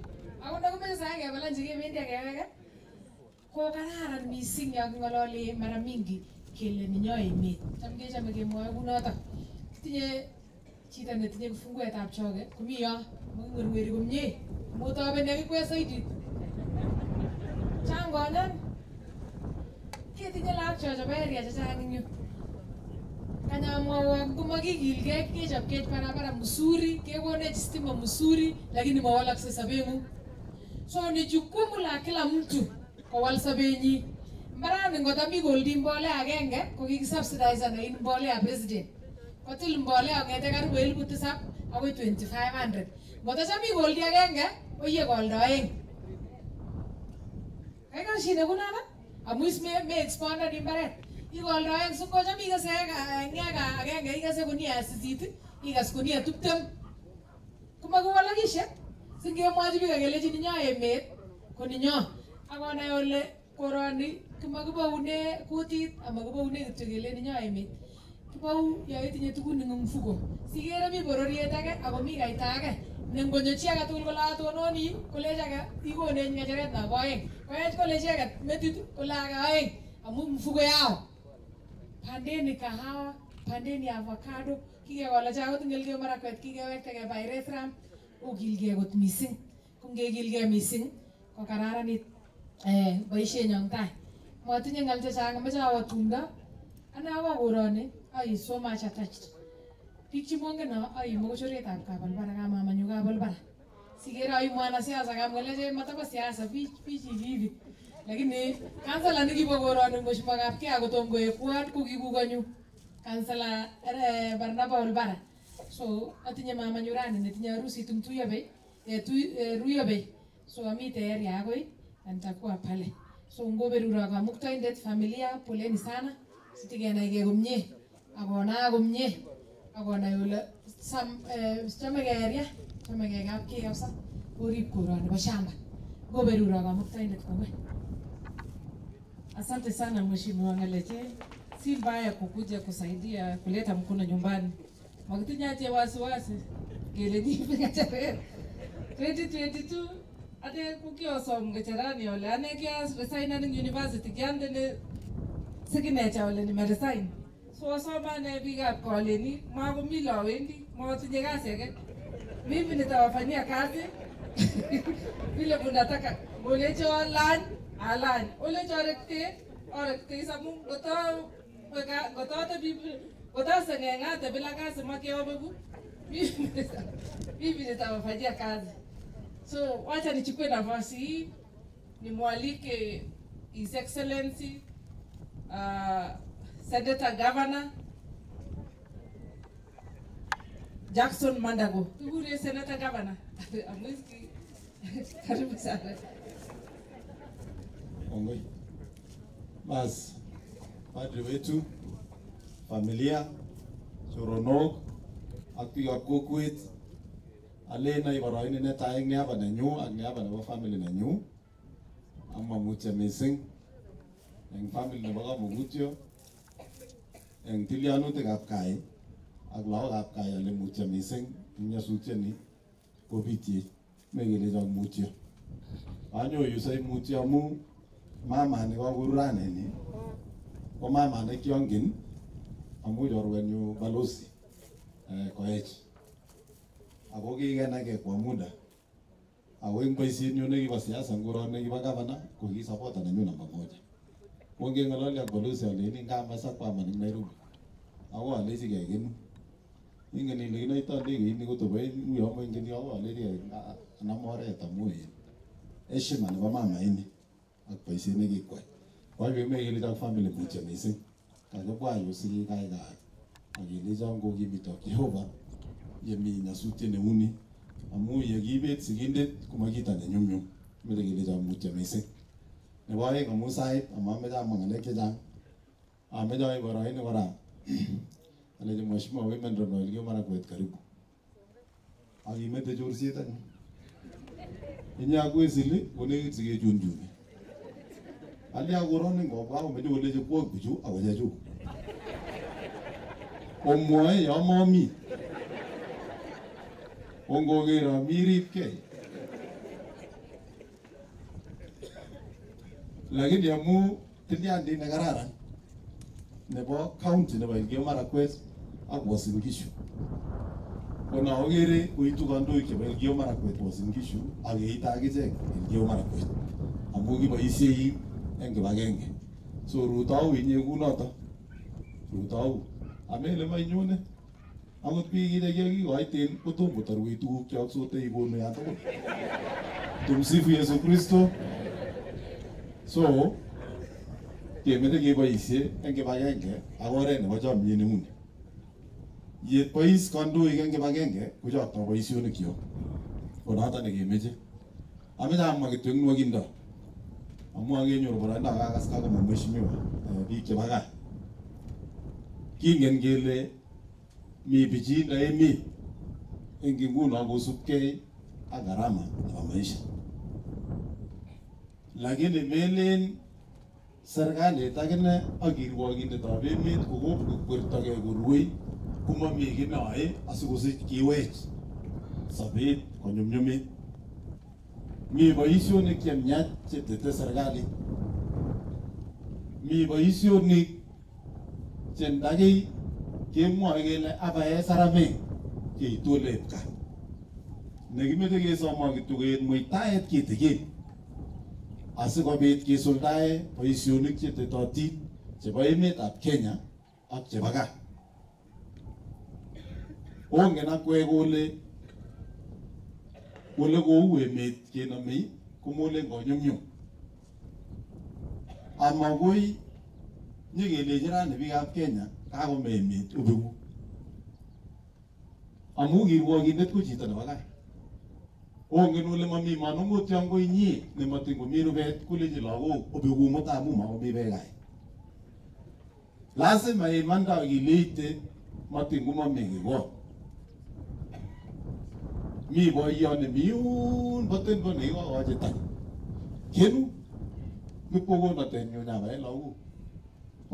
Ako ndakomeche sai kebe lanchi kebendi akeweke ko kararan missing ya king'ololi mara mingi kele nenyo emet cham kechome kemwoe kunoto kitinye chito netinye kifunguetab choge. Komi yo makingwerweri komie. Motobeni akikwe saidit chang konen ketinye laak chochobo eria chechang eng yu. Kanyamwawon komakikilgei kechopkech barabara msuri kekonech stima msuri lakini mawalaksei sobeng'ung. So ni jukumu la kila mtu kowal sobenyi mbarani ngotami koldi mbolea agenge ko kikisubsidize in mbolea president. Kotil mbolea kong'ete karibu elipu tisap akoi 2500 ngotacham ikoldi agenge oyie koldo oeng kaikoshine kunono amu is me me expanded imbaret ikoldo oeng so ngocham ikase ngeka agenge ikase kunia sisit ikas kunia tuptem. Komakowalakishe singemwochi biik akelechi ninyo emet ko ninyo. Ole koroni komakiboune kutit amakiboune kityo kelen inyo emet kibou yo itinye tugun eng mfuko. Sikere mi bororiet age ako kaita age ne ngonyo chi age tugul kole atononi kolech age ikonech ng'echeret nabo aeng. Koech kole chi age metit kole age aeng amu mfuko yao. Pandeni kahawa pandeni avocado kikekola achek akot ngelgeo marakwet kikewekte keba Eritrea okilgei kot mising. Ko ngekilgei missing ko kararanit eh, boisienyon tai motinye ng'al chechang amoche awo tumdo ane awo koroni ai so much attached biik chemongen ai mokochoretab kabalbara kamamanyu kabalbara sikere ai mwanasiasa kamweleche matako siasa hivi lakini kansala nekibo koroni mheshimiwa kapkea kotom koek ward ko kikukonyu kansela eh, Barnaba so atinye mamanyu rani netinye harusi tumtuyo bei, eh, ruyo bei. So amite area akoi nitakuwa pale. So ngoberura kwa muktoindet familia poleni sana. Sitikenai komie agona ole sam eh, chamegei area chamegei kapkei kabisa korib koroni bo shamba. Kwa muktoindet kongoi Asante sana Mheshimiwa Ngaleche, si mbaya kukuja kusaidia kuleta mkono nyumbani. Makitinyache wasiwasi. Kele chere 2022 ate kukiosom ngecherani ole ane kias resignan eng university kiandene sikinecha ole nimeresign so asomane biikab koleni makomi lowendi matinye kasi ake mimi nitawafanyia kazi vile munataka molecho lany alany olecho rekte orekte samu goto weka goto tebi goto sengeng'ate bila kazi makeobeku mimi nitawafanyia kazi so wacha nichukue nafasi hii nimwalike his excellency uh, senator governor Jackson Mandago. Tugurie senator governor. <laughs> Amwisi <laughs> karibu sana. Ongoi. Mas, padri wetu, familia, choronok akiwa biikab kokwet alen ai boroindo netai eng niaba nenyu ak niaba nebo family nenyu amamutyo missing eng family nebo kamukutyo. Eng tilyanutikab kai ak lagokab kai ale mutyo missing eng nyasutieni kobityech mekelechon mutyo. Anyoyu sai mutyo amu mamani kakuraneni ko mama nekiongin amu chorwenyu balosi eh, koech ako kikenake kwa muda. Ako eng nekibo siasa nguro nekibo gavana ko ki namba moja. Ko ngeng'ololi ak balozi aleni eng Nairobi. Ako alechi kekenu ingen ile kinoito ndegeini kotobo uyo moingen yo alechi anam oret amu en heshima nebo mama ak boisiet nekikwai Waiwe mekelecho family mutyo mising. Kakibwa yu sikikaikai akelechon kokimitok Jehova yemi nyasutiet neuni amu yekibet sigindet komo kito nenyumnyum mele kelecho mutyo missing nebo aeng amu sait amameche amwa ng'alek chechang ameche aib boroindo kora <clears throat> alechi mheshimiwa women rep Elgeyo Marakwet karibu akimete chorset anyun inye ak Wesley konekit sikechunchuni alya koroni ngobwa komeche kolechi kwok bichu ako chechuk omwoe yo momi ongoker miripkei lakini amu tilyandit nekararan nebo county nebo Elgeyo Marakwet ak Uasin Gishu. Ko naokere koitu kandoik chebo Elgeyo Marakwet Uasin ak keite akichek Elgeyo Marakwet amu kiboisiei eng kibagenge. So rutou inye kunoto. Rutou amele mainyone akot biik ile kikikoiten kotom kotorwech tuguk chok sote ikonu yan tugul tumsifu Yesu Kristo so kemeche keboisie eng kibagenge ak oret nebo chomyet neuni Yet bois kandoik eng kibagenge kochokto boisionikyok. Ko noton nekemeche. Ameche amwa kityo eng nwokindo. Amu akenyoru boroindo akakas kakomwa mheshimiwa eh, biik chebo gaa. Kingen kele mi bichindo emet eng nguno kosubkei ak maisha. Lakini melen serikalit akine ak kirwokindetab emet kokokwertogei korwei komami kiy neyoe asikosich kiwech sobet konyumnyumit. Mi boisionik chemiach chetete serikalit. Mi boisionik che ndakei kemwoe kele abae saramek cheitu olep gaa. Nekimeche kesomo kityo koet muitaet kitigin asikobit kisuldae boisionik chetetotin chebo emetab Kenya ak chebo gaa. Ongen akwek kole kole kou emet kenomei komolen konyumnyum. Amakoi nyekelechi rani biikab Kenya kakome emet obeku. Amu kirwokindet ko chito nebo gaa. Ongen ole mami manung'otion ko inye nematin komi rubet kolechi lagok obeku mutai amu makomi beek gaa. Lazima imanda akileite matin komami kiy kot. Mi boiyot nemi yun boten bo nekikokochi tany. Kenu kipkokonotenyu nyabae lagok.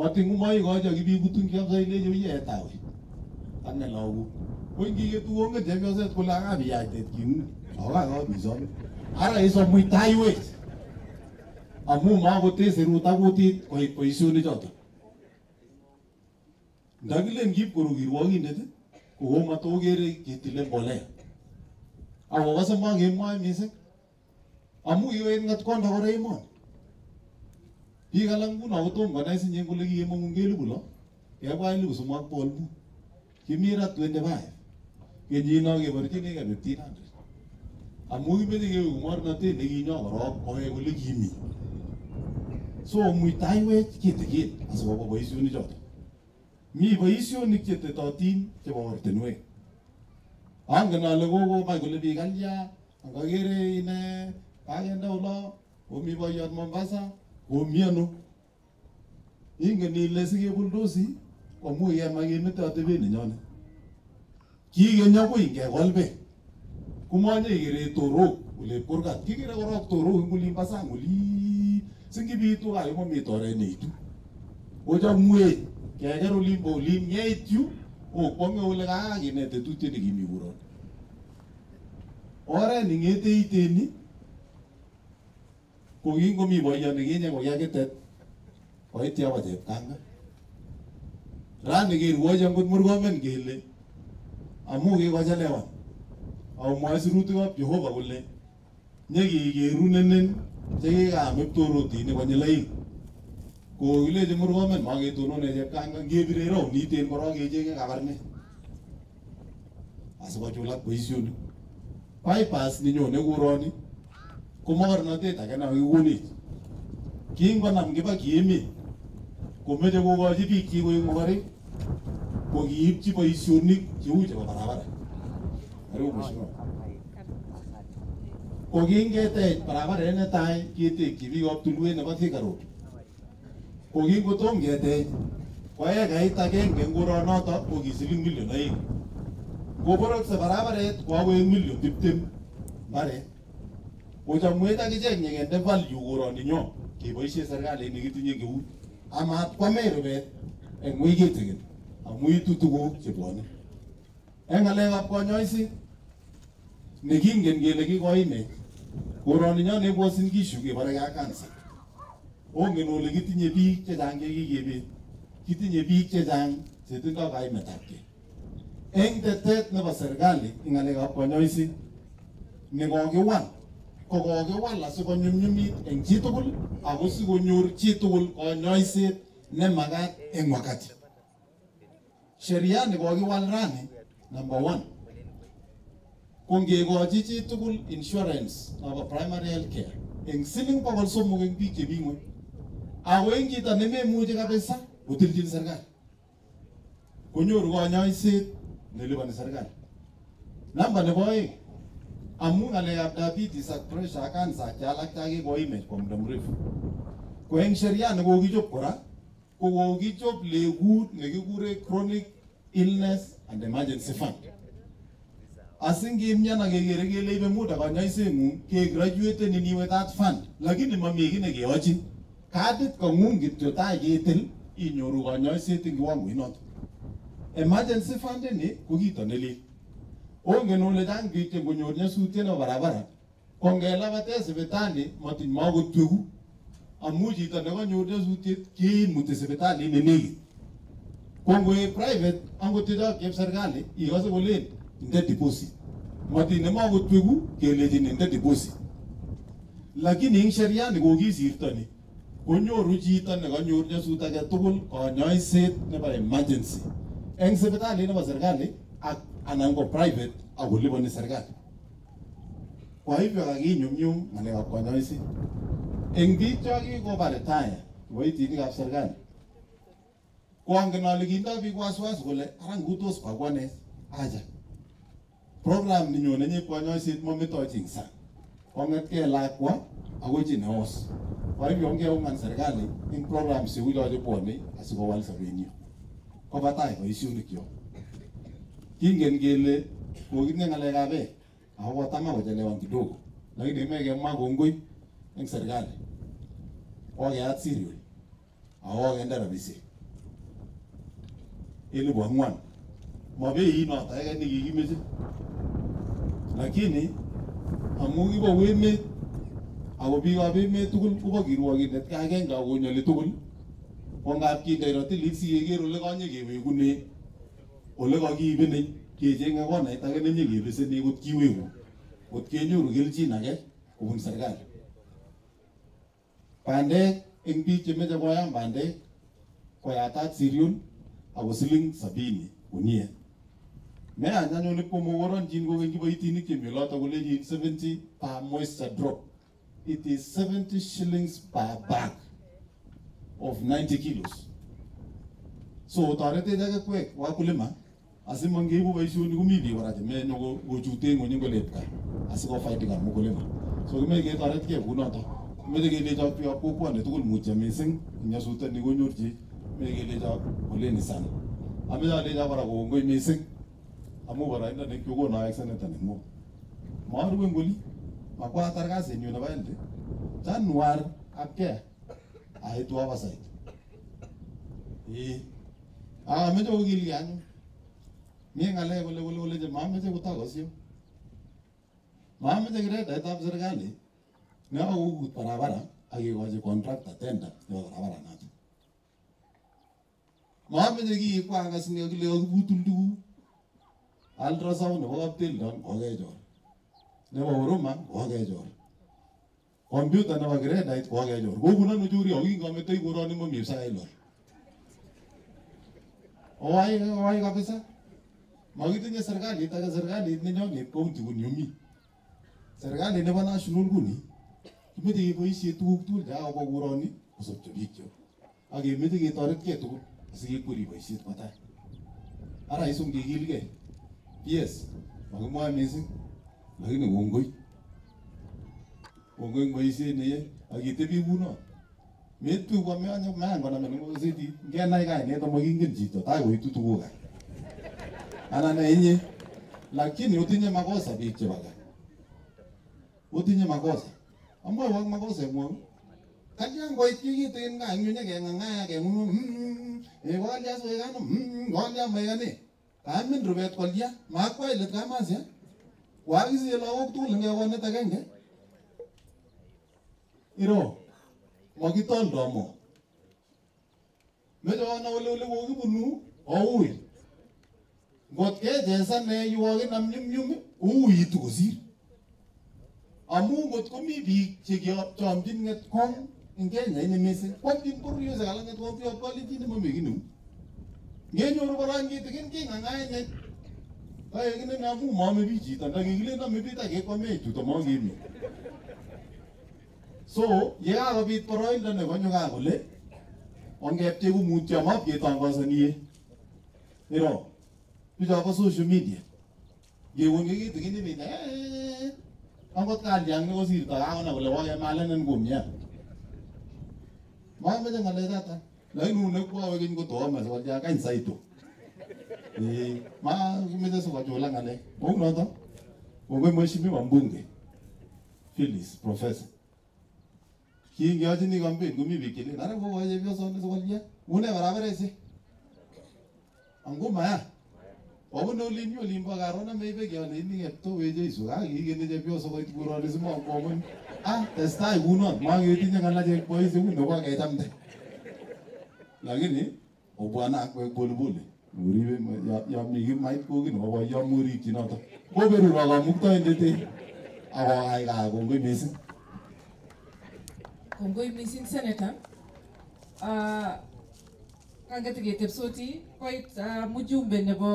Matin komaikochi akibikutun kiamsa ilechi oye etawe. Ane lagok. Ko ngiketu kole akabiyach tet. Akakabisome. Ara isom muitaiwech. Amu makote serut ak kutit koit. Ndakilen kiip koru kirwokindet ko matokere ketile mbolea. Ako kase makemwae mising. Amu iwet ng'atkonda kora emoni. Biik alak nguno kotom konai sinye kole kikemong'u elipu lo. Kebwa elipu somok bokol mut. Kimi rat 25. Kenyino keborchinigei 1500. Amu kimeche keweku mornotet nekinyo korok kowek ole kimi. So muitaiwech kitikin asikobwa boisionik chotok. Mi boisionik chetetotin chebo ortinwek. Angen ale kokomach kole biik alya, akakere ine kakende olo, komi boiyot Mombasa, komi ano. Ingen ile sikebuldosi, komuch kemach kemete atebet nenyone. Kikeny akoi ngekol beek. Komanye torok olep kurgat. Kikere korok torok eng olin bo sang oli. Singibitu kaa komami toret neitu. Ochamwech keker olin bo olin ngeit yu okwonge ole kakakinet tetutiet nekimi kuron. Oret ningete iteni ko kingomi boiyot nekinye chepkanga. Rani kerwochi angot murkomen kele amu kikochelewan akomwoe sirutikab Jehova kole nyekikerunenin chekikaam kiptorotinik murkomen maketonone chepkanga ngebire rauniten korok kechenge 고마가르나데 다가나 의원이 기행과 남기바 기엠이 고메제 고가 집이 기고 이모가리 고기 입집어 이시온니 기우 제가 바라바라 그리고 보시면 고기 인게 때 바라바라 에네 타이 기에테 기비 업툴루에 나바티 가로 고기 고톰 게테 과야 가이타 게 갱고로 나타 고기 실링 밀려 나이 고버럭스 바라바라 고하고 1 밀려 딥딥 말해 Kochamwech akichek nyekende value koroninyo keboisie serikalit nekitinye keut. Amat kwamech rubet eng wui kitigin amu itu tuguk chebwone. Eng ng'alekab konyoiset nekingen kele kikoimech koroninyo nebwosin kishu keboreke kansa. Ongen ole kitinye biik chechang chekikebet. Kitinye biik chechang chetindoi kaimetabkei. Eng tetet nebo serikali eng ng'alekab konyoiset nekokiwal ko kokiwal asikonyumnyumit eng chitugul ako sikonyor chitugul konyoiset nemakat eng wakati. Sheria nekokiwal rani number one ko ngekochi chitugul insurance nebo primary health care eng siling bokol somok eng biik chemi ng'weny ako eng chito nememuchi kabisa kotilchin serikali konyoru konyoiset neliponi serikali. Namba nebo oeng amu ng'alekab diabetes ak pressure ak cancer ak alak chakikoimech kwa muda mrefu. Ko eng sheria nekokichop kora ko kokichop legut nekikure chronic illness and emergency fund. Asingimyan ak kekere kele ibe muda kanyoiseng'ung kegraduaten iniwe that fund lakini mami kiy nekeyochin. Kadit kong'ung kityo tai ketil inyoru kanyoiset eng kiwangoit noto. Emergency fund ini ko kito nelel. Ongen ole chang biik che ngonyor nyasutiet nebo barabara ko ngelabate sipitali matiny makotwegu amu chito nekanyor nyasutiet kimuti sipitali nenekit. Ko ngoe private angot chechok serikali ikose kolen inde deposit. Matiny nemakotwegu kelechin inde deposit. Lakini ing sheria ni kokisirtoni konyoru chito nekanyor nyasut age tugul kanyoiset nebo emergency eng sipitali nebo serikali ak anan private private akoliponi serikali. Kwa hivyo kakinyumnyum ng'alekab kanyoiset. Eng biik cho kikoba retire kiboitinikab serikali. Ko ale kindoi biik wasiwasi kole ara ngutos bakwanes aja. Program nenyone nyip kanyoiset mometochi ing sang kong'etkei lakwa akoi chi neos kwa hivyo ongeungan serikali eng program cheu cho bwone asikowal sobenyo koba tai kingen kele kokitinye ng'alekab beek ako kotama kochelewan kidogo. Lakini mekemwa kongoi eng serikali kokeyat serial ako kokende rabisiek elipu ang'wan mabeit noto ake nekikimeche. Lakini amu kibo emet ako biikab emet tugul kobo kirwokindet agenge akonyoli tugul. Ko ngap kinde rotilit sikeker ole kanye kewekune ole kakiibenech kechenge konait ake nenyekebeseni kot kiweku kot kenyoru kelchin age kobun serikali. Bandek eng biik chemeche koyam bandek koyatat sirion ako siling sabini gunia meany anyun ipkomokoronjin kokeny kiboitinik chemi oloto kolechin 70 per moisture drop. It is 70 shillings per bag of 90 kilos. So toretech kwek wakulima asimangeibu boisioni komi biik kora chemenyo ko- kochute ng'ony eng olepka asikofaidika mkulima so kimeche ketoretkei kounoto kimeche kelechok biikab kokwoni tugul mutyo mising nyasutoni konyorchi kimeche kelechok poleni sana. Ameche alechok kora kongoi mising amu boroindo nekikokon awek seneta neng'ung marue ngoli. Makwatar kasinyu nebo elde. Januar ak care aitu oversight ee akameche kokilgei anyun mi ng'alek kole kole kole che mameche kotokosyo mameche kiretaitab serikali nekakokut barabara akikochi contractor tender nebo barabara noto. Mameche kii kwangas ni kakibutul tuguk. Ultrasound nebo kaptildon kokechor nebo huruma kokechor computer nebo kiredait kokechor kobunon uchuri ako kingametoi koroni mami psakailor owai owai kabisa makitinye serikalit ake serikalit nenyonit county kuni yumi. Serikalit nebo national kuni. Kimeche keboisie tuguk tugul chekakobwa kuroni kosopcho biikchok ak kemeche ketoretkei tugul asikekweri boisiet kwo ara isum kikilgei yes makimwoe mising lakini kongoi. Kongoi eng boisiet neyoe akitebi kunot. metu kwa meanya mean konamin eng gazeti ngenai kainet amakingen chito tai koitu tuguk alak anan inye lakini utinye makosa biik chebo gaa utinye makosa. Amwaiwok makoseng'wong kalyan koit kikitin gaa eng yu nyekeng'ang'aya keng'ung kolya soekano kolya maikane kaamin rubet kolya. Makwai let kamasya wakisie lagok tugul eng agenge. Iro makitoldo mo. Meche ole ole kokibunu ouit ngot kechesane yu kokinam nyumnyum uuitu kosir. Amu ngot komi biik chekiyopchomchin ng'etkong eng Kenya ini mising kwomchin bororiosiek alak ng'etkong kalenjin nemami kiy neu. Ngenyoru korong kitikin king'ang'any kaek ineni amu maame biik chito ndakikilen ame biik takekwamech chuto mangemi so yekakobit boroindo nekonyo kaa kole ongepche kumutyo mapketongosanie iro bichobo social media? Ngewongekitu kinyi ne angot kalyang nekosirto kakonai kole wokemalenen kumia mameche ng'alechata lakini unek kwawe keny kotoome sikolya kany saito ma kimeche sikochula ng'alek kou noto kongoi mheshimiwa mbunge Phyllis professor. Kingeyochini campaign komi biik chelen ara kokochi chepyosoni sikolya une barabaresiek anguma wabune olin yu olin bo karon meibe keoleini keptowe Jeiso kakikeni chepyoso koit kuroni simakomon ah testai kunon maketinye ng'alek boisi uu nebo kechamde lakini obwana akwek polepole uribe ya mi kimait koki nebo boyo murikyi noto. Koberur kamuktoindet akokai kaa kongoi missing Kongoi missing Senator. Uh, kangetiketepsoti koit uh, mjumbe nebo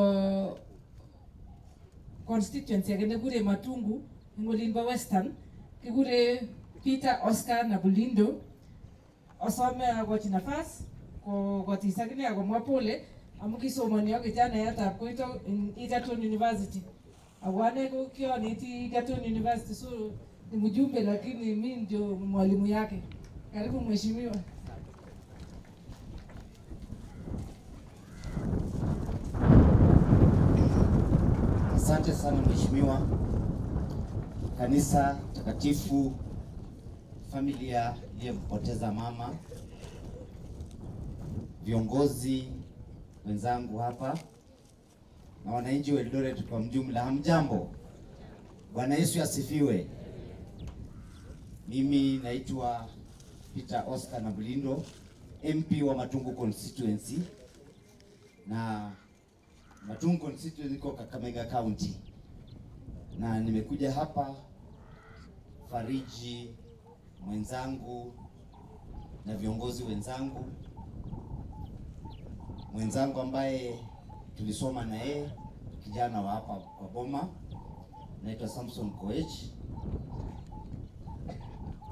constituency age nekure Matungu eng olinbo Western kikure Peter Oscar Nabulindo osome akochi nafas kokotis akine akomwa pole amu kisomoni ak koito eng Egerton University ako ane ko Egerton University so ni mjumbe lakini mi ndio mwalimu yake. Karibu mheshimiwa. Asante sana mheshimiwa. Kanisa takatifu, familia iliyempoteza mama, viongozi wenzangu hapa na wananchi wa Eldoret kwa mjumla, hamjambo? Bwana Yesu asifiwe. Mimi naitwa Peter Oscar Nabulindo, MP wa Matungu constituency na Matungu constituency iko Kakamega County, na nimekuja hapa fariji mwenzangu na viongozi wenzangu, mwenzangu ambaye tulisoma na yeye, kijana wa hapa kwa Boma, naitwa Samson Koech.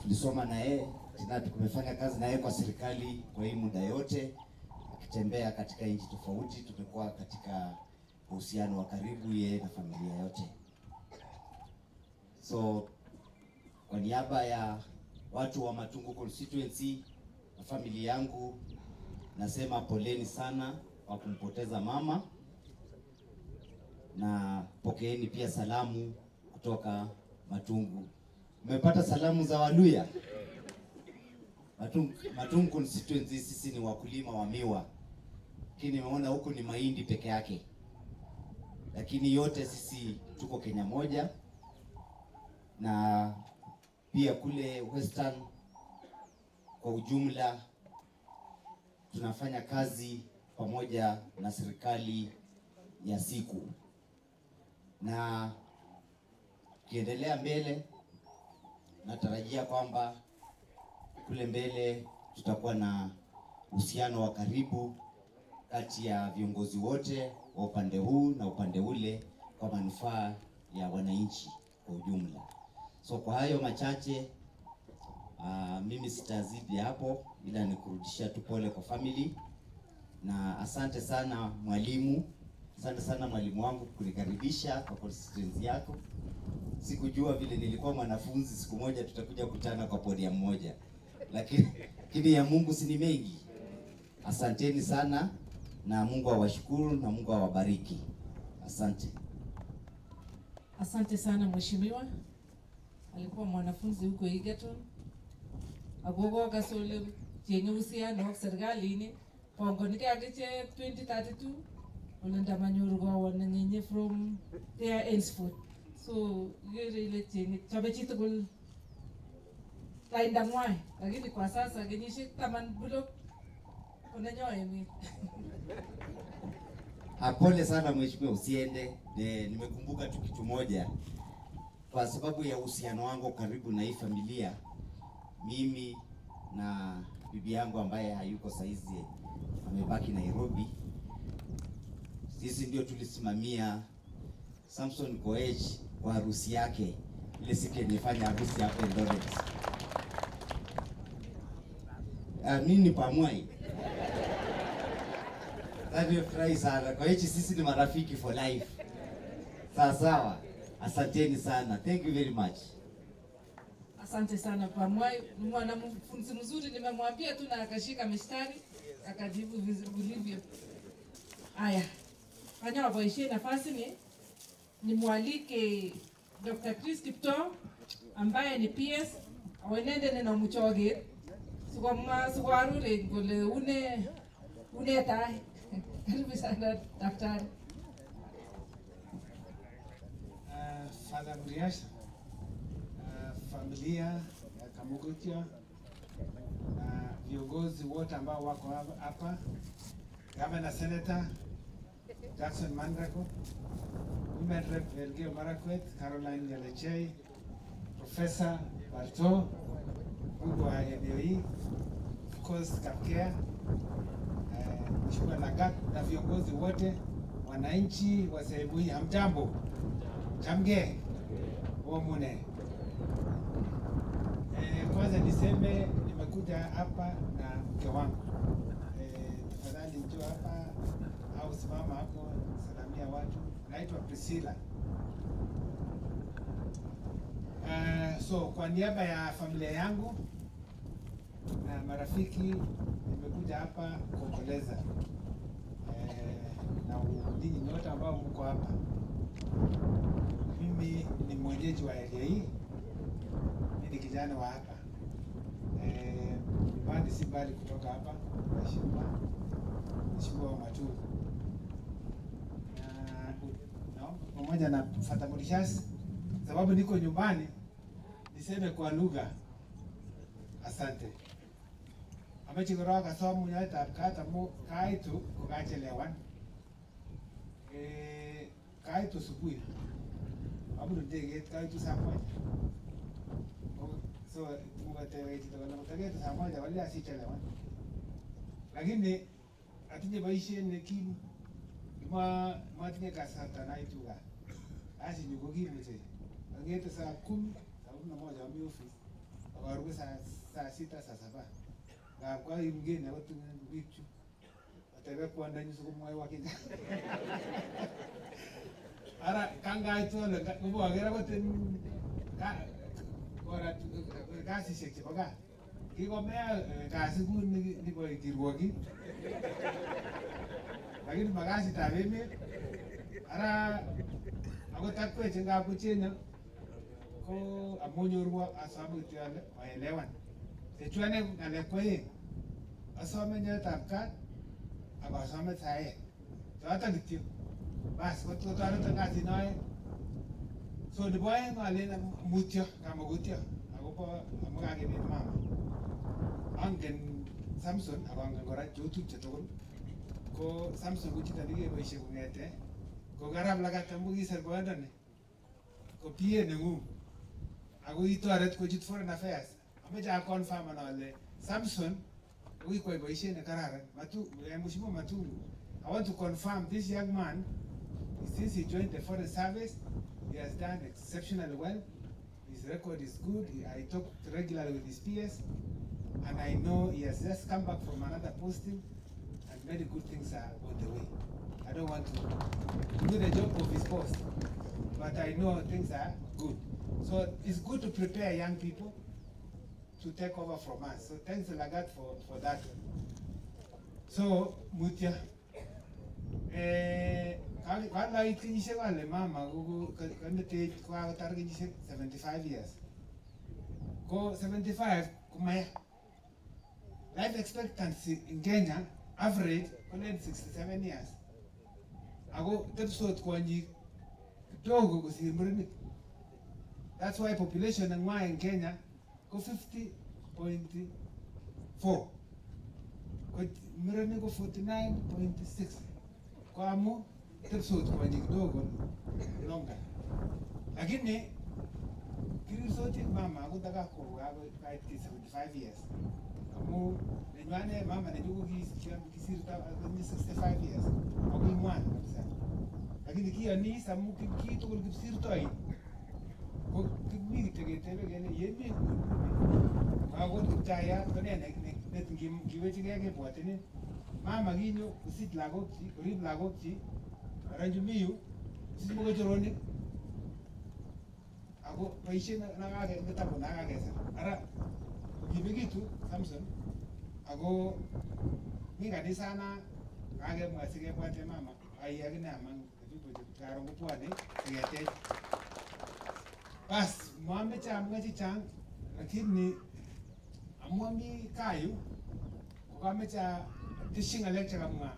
Tulisoma na yeye tena, tumefanya kazi na yeye kwa serikali kwa hii muda yote, akitembea katika nchi tofauti. Tumekuwa katika uhusiano wa karibu yeye na familia yote. So kwa niaba ya watu wa Matungu constituency na familia yangu nasema poleni sana kwa kumpoteza mama, na pokeeni pia salamu kutoka Matungu. Umepata salamu za Waluya? Matungu, Matungu constituency sisi ni wakulima wa miwa, lakini nimeona huku ni mahindi peke yake, lakini yote sisi tuko Kenya moja, na pia kule Western kwa ujumla tunafanya kazi pamoja na serikali ya siku, na ukiendelea mbele, natarajia kwamba kule mbele tutakuwa na uhusiano wa karibu kati ya viongozi wote wa upande huu na upande ule kwa manufaa ya wananchi kwa ujumla. So kwa hayo machache uh, mimi sitazidi hapo, ila nikurudishia tu pole kwa family na asante sana mwalimu, asante sana mwalimu wangu kunikaribisha kwa constituency yako. Sikujua vile nilikuwa mwanafunzi, siku moja tutakuja kutana kwa podium moja, lakini lakini ya Mungu si ni mengi. Asanteni sana na Mungu awashukuru na Mungu awabariki. Asante. Asante sana mheshimiwa. Alikuwa mwanafunzi huko Egerton. Agogo kasole chenye uhusiano ak serikalit pongonikee akichek 2032 kole ndamanyoru kowon from there henceforth. So ikere ile chenye chobe chitugul laindang'wai, lakini kwa sasa kenyisiek taman bulok ko nenyo emet. <laughs> Ah, Pole sana mheshimiwa, usiende. Nimekumbuka tu kitu moja, kwa sababu ya uhusiano wangu karibu na hii familia, mimi na bibi yangu ambaye hayuko saizi, amebaki Nairobi, sisi ndio tulisimamia Samson Koech kwa harusi yake, ile siku nilifanya harusi hapo Eldoret. Uh, mimi ni Pamwai nimefurahi sana. Kwa hichi, sisi ni marafiki for life. Sawa sawa. Asanteni sana. Thank you very much. Asante sana kwa mwai, mwana mwanafunzi mzuri, nimemwambia tu na akashika mistari akajibu vilivyo. Haya, fanya waboishie nafasi ni nimwalike Dr. Chris Kipto ambaye ni PS awenende neno muchoget sukwa sikwarure kole une une karibu sana daktari. Uh, Father Mrias, uh, familia ya Kamugutia na viongozi wote ambao wako hapa- Gavana Senator Jackson Mandrako, Women Rep Elgeyo Marakwet, Caroline Nyalechei, Professor Barto, mbunge wa eneo hii, of course Kapkea, uh, Mheshimiwa Lagat na viongozi wote, wananchi wa sehemu hii, hamjambo? Chamge omune. Eh, kwanza niseme nimekuja hapa na mke wangu. Eh, tafadhali njoo hapa au simama hapo salamia watu. Naitwa Priscilla. Uh, so kwa niaba ya familia yangu na marafiki nimekuja hapa kuomboleza. Eh, na ninyi nyote ambao mko hapa. Mimi ni mwenyeji wa area hii, mimi ni kijana wa hapa. Eh, nyumbani si mbali kutoka hapa Mheshimiwa Mheshimiwa wa Maturu pamoja na Fata Murishas, sababu niko nyumbani, niseme kwa lugha. Asante amache korok asom nyoetab kat amu kaitu kokachelewan E, kaitu asubuhi abunu ndegeit kaitu saa moja. So mukatewech chito saa moja wale asichelewan. Lakini atinye boisiet nekim ma matinye kasarta naitu gaa kasinyu ko kim ochei angete saa kumi saa kumi na moja ami office. Akaruke saa sita saa saba kaimgeni akot biikchu atebe kwondonyu sikomwoiwo kinya ara kangaitu ale koboker akot kasisiek chebo gaa kikomea eh, kasi kuu ni- nibo kirwokik lakini makasitab emet ara akot akwech ngap kocheng'e ko amonyorwo nyorwo asome kityo ale chechwane ng'alek ko asome nyoetab kaat ak asome saet choto kityo bas noe so nebo aeng alen mutyo kamukutyo akobo amu mama. Angen Samson ak angen kora ko Samson ko chito nekeboisie kong'ete ko karab lagat amu kiser boyondoni ko amoche a confirm ale Samson ko kikwai boisiet nekararan Matu, eh, Mheshimiwa Matungu I want to confirm this young man since he joined the foreign service he has done exceptionally well. His record is good. I talk regularly with his peers and I know he has just come back from another posting and many good things are on the way. I don't want to do the job of his post but I know things are good. So it's good to prepare young people to take over from us. So thanks Lagat for, for that. So Mutya, eh, kalait kenyisiek ale mama kametech kokakotar kenyisiek 75 years. Ko 75 kumaya. Life expectancy in Kenya average ko len 67 years. Ako tepsot kwonyik kidogo kosir. That's why population in Kenya 50.4 ko murenik ko 49.6 ko amu tepsot kwonyik kidogo longer lakini kirisoti mama akot akako kait 75 years. Amu nenywane mama nenyu ko kis- kisirto akonyi 65 years. Ako imwan kabisa lakini kiyonis amu ki- ki tugul kipsirtoi ko kimi kityo ketebe kele yemi akot kipchayat ko ne ne- ne- ne- ngi- ngiwechigei kebwotinin mama kinyo kosich lagokchi korib lagokchi aranju mi yu kosich mokochoronik ako boisiet nakake kitabu nakakesir ara kokibekitu Samson ako mi kanisana kakemwa sikebwate mama ai akine aman karon kopwone siketech bas moameche amwa chechang lakini amu ami kaa yu kokameche ateshi ng'alek chekamwa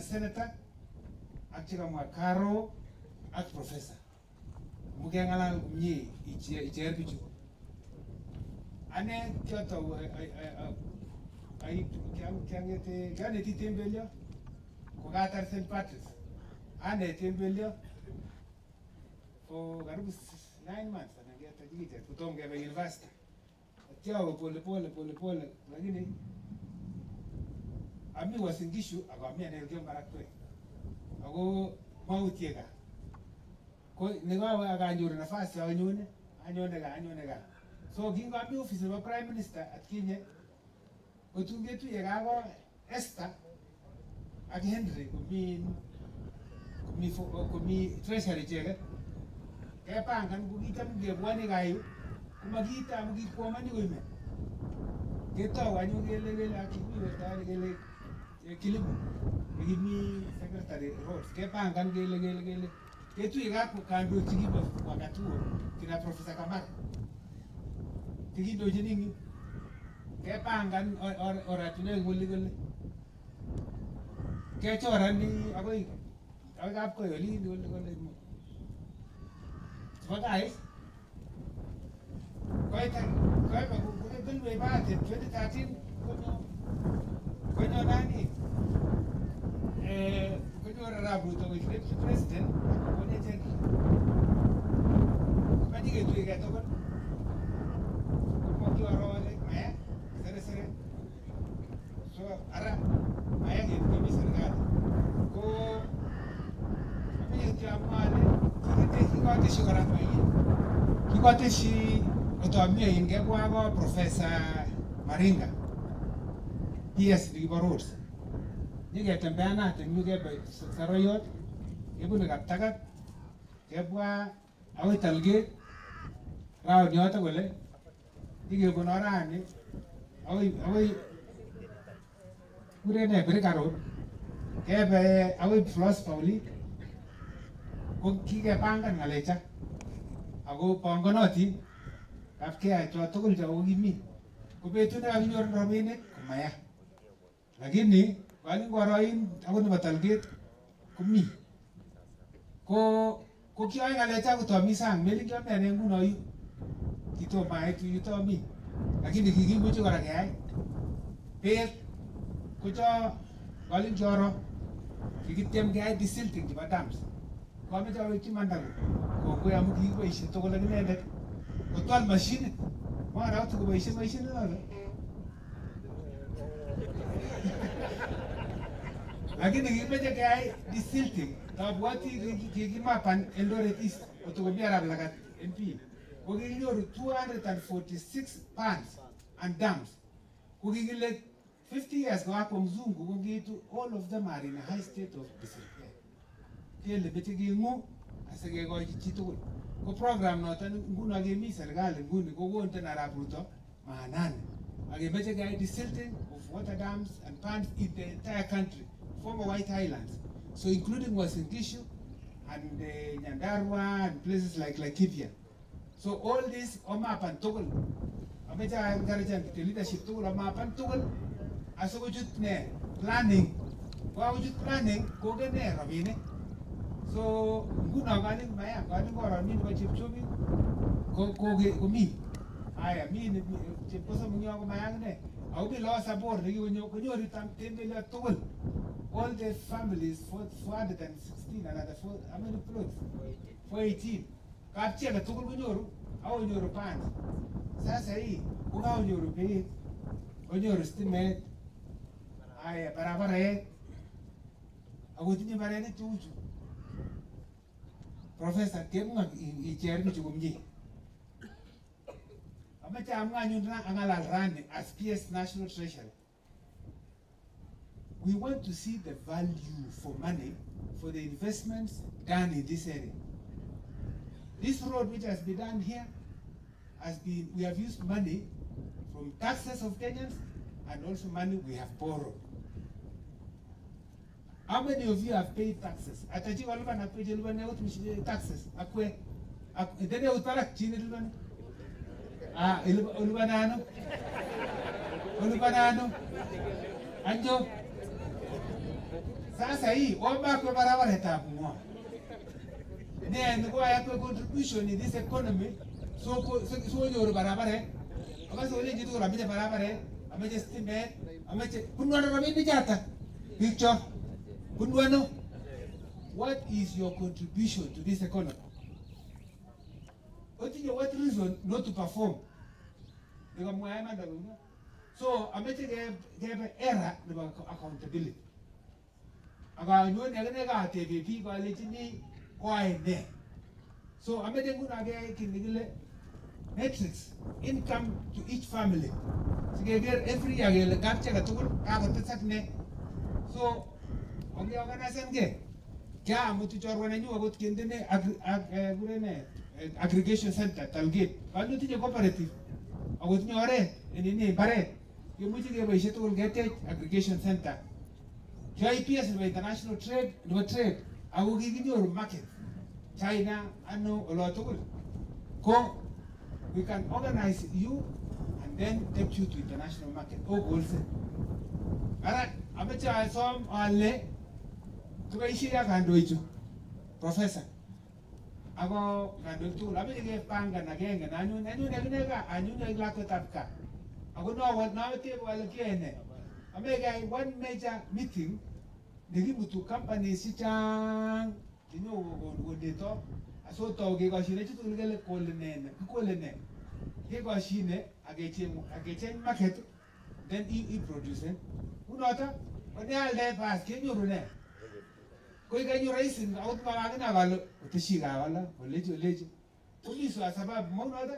senator ak chekamwa Karo ak professor. Amu keng'alal komie iche- icher bichu ane kiotou kiangete kianeti tembelio kokatar St. Patrick's. Anet tembelio for karibu nine months anaingia tajiri kutonga kebe university atyawe pole pole pole pole. Lakini ami wasingishu Gishu ako ami ane Elgeyo Marakwet ako mautie gaa ko nikawe akanyoru nafasi anyone? Anyone gaa anyone gaa so kingomi office nebo prime minister atkinye. Kotun ketuye kako Esther ak Henry komi komi komi treasury icheket kepangan ko kitam kebwone gaa yu komakiite amu kikwomoni koimen ketou anyun kele kele ak kimi kele eh, nekimi secretary roads kepangan kele kele kele ketuye kaa kandoik chekibo wakati huo kina professor Kamara chekindochin ing yu kepangan or- or- oratinwek kole kole kechorani akoi akoi kapkoi olin kole kole chebo kais koita koiba kokelwe bahati 2013 konyo konyo nani eh konyo Arap Ruto koik deputy president. Konechek kaji ketuye ketokon komokioro wale maya sere sere so ara maya kemi serikali ko aminye kiamwa ale kikoteshi kora mayin kikoteshi kotomie in kebwa ko professor Maringa PS nekibo roads nyiketembeanat eng yu kebe Saroyot kebune Kaptagat kebwa akoi Talget raoni yoto kole nyikebun orani akoi akoi kure kebe akoi philosopher Pauli ko kikepangan ng'alecha. Ako panganotin kapkeyai cho tugul cho kokimi ko betut nekakinyor rabinik komaya lakini kakingoroin akot nebo talget komi ko ko kiyoe ng'alecha kotomi sang melin kiome ane nguno yu. Kitom ait yu yutomi lakini kikimuchi kora keyai beek ko cho kalin choro. Kikityem keyai disilting chebo dams koameche awekchi mandago kongoi amu kikiboisie tugul ak inendet kotwal mashinit mwarat koboisie mashinit noto lakini kikimeche keyai desilting tabwati kikimapan Eldoret East kotokomi arap lagat MP ko kikinyoru 246 ponds and dams ko kikile 50 years kokakwo mzungu ko kiitu all of them are in a high state of disrepair kele meche king'u chitugul. Ko program noton nguno kemi serikali nguni kokonten arap Ruto maanani. Akemeche keyai desilting of water dams and ponds in the entire country former White Highlands. So including Uasin Gishu and uh, Nyandarua and places like Laikipia. So all this omapan tugul ameche encourage the leadership tugul omapan tugul asikochut ne planning. Kokakochut planning kogen ne rabinik so nguno kalin maya kalin koro mi nebo ko komi haya mi chepkosobik yo komayak ne ako mi lowo sabor nekikonyo konyoru tam tembeliot tugul all. The families and sixteen another four how many plots four eighteen. Kapchi age tugul konyoru akonyoru pants? Sasa hii kokakonyoru beek konyoru stimet haya barabaret akotinye mbarenik cheuchu Professor kemwa i- icher bichu komie. Amache amwa anyun ra- ang'alal rani as PS National Treasury. we want to see the value for money for the investments done in this area. This road which has been done here has been, we have used money from taxes of Kenyans and also money we have borrowed. How many of you have paid taxes? Ataji walipa na pay lipa na utu taxes. Akwe. Ndene utara chini lipa na. Ah, ilipa na ano? Ulipa na ano? Anjo. Sasa hii omba kwa barabara itakumwa. Ne ndiko ya kwa contribution in this economy so so so nyoru barabara. Akasi wale jitu barabara. Amaje stimet, amaje kunwa na rabi jata. Picture. Bunduano, what is your contribution to this economy? What is your what reason not to perform? So I'm making an error about accountability. Aga nyo nega nega TVP ko alechini ko aende. So I'm making good again kinigile matrix income to each family. So every year, every year, every year, every year, every year, every year, kya mutu chorwa na nyu agot kende ne gure ne aggregation center talgate. Kanyo tinye cooperative. Agot nyore ini ne bare yomuchi ke boishe tugul ketech aggregation center. KIPS nebo international trade nebo trade. Ako kikinyoru market. China ano olo tugul. Ko we can organize you and then take you to international market. O wholesale ara ameche asom ale tukaishiri ak kandoichu professor. Ako kandoik tugul ameche kepangan agenge nanyun anyun akine ka anyun ak lakwetab kaa ako nowo nawetebe wale kiyae ne ameche keyai one major meeting nekimutu companies chechang chenyokokon kondeto asotau kekoshine chutugul kele kole ne kikole ne. Kekoshine akecheng market then iproduce kunoto konealde bas kenyoru ne koi kanyo rahisi akot makakina kale oteshi kawala olechi olechi komiswa sababu maunoto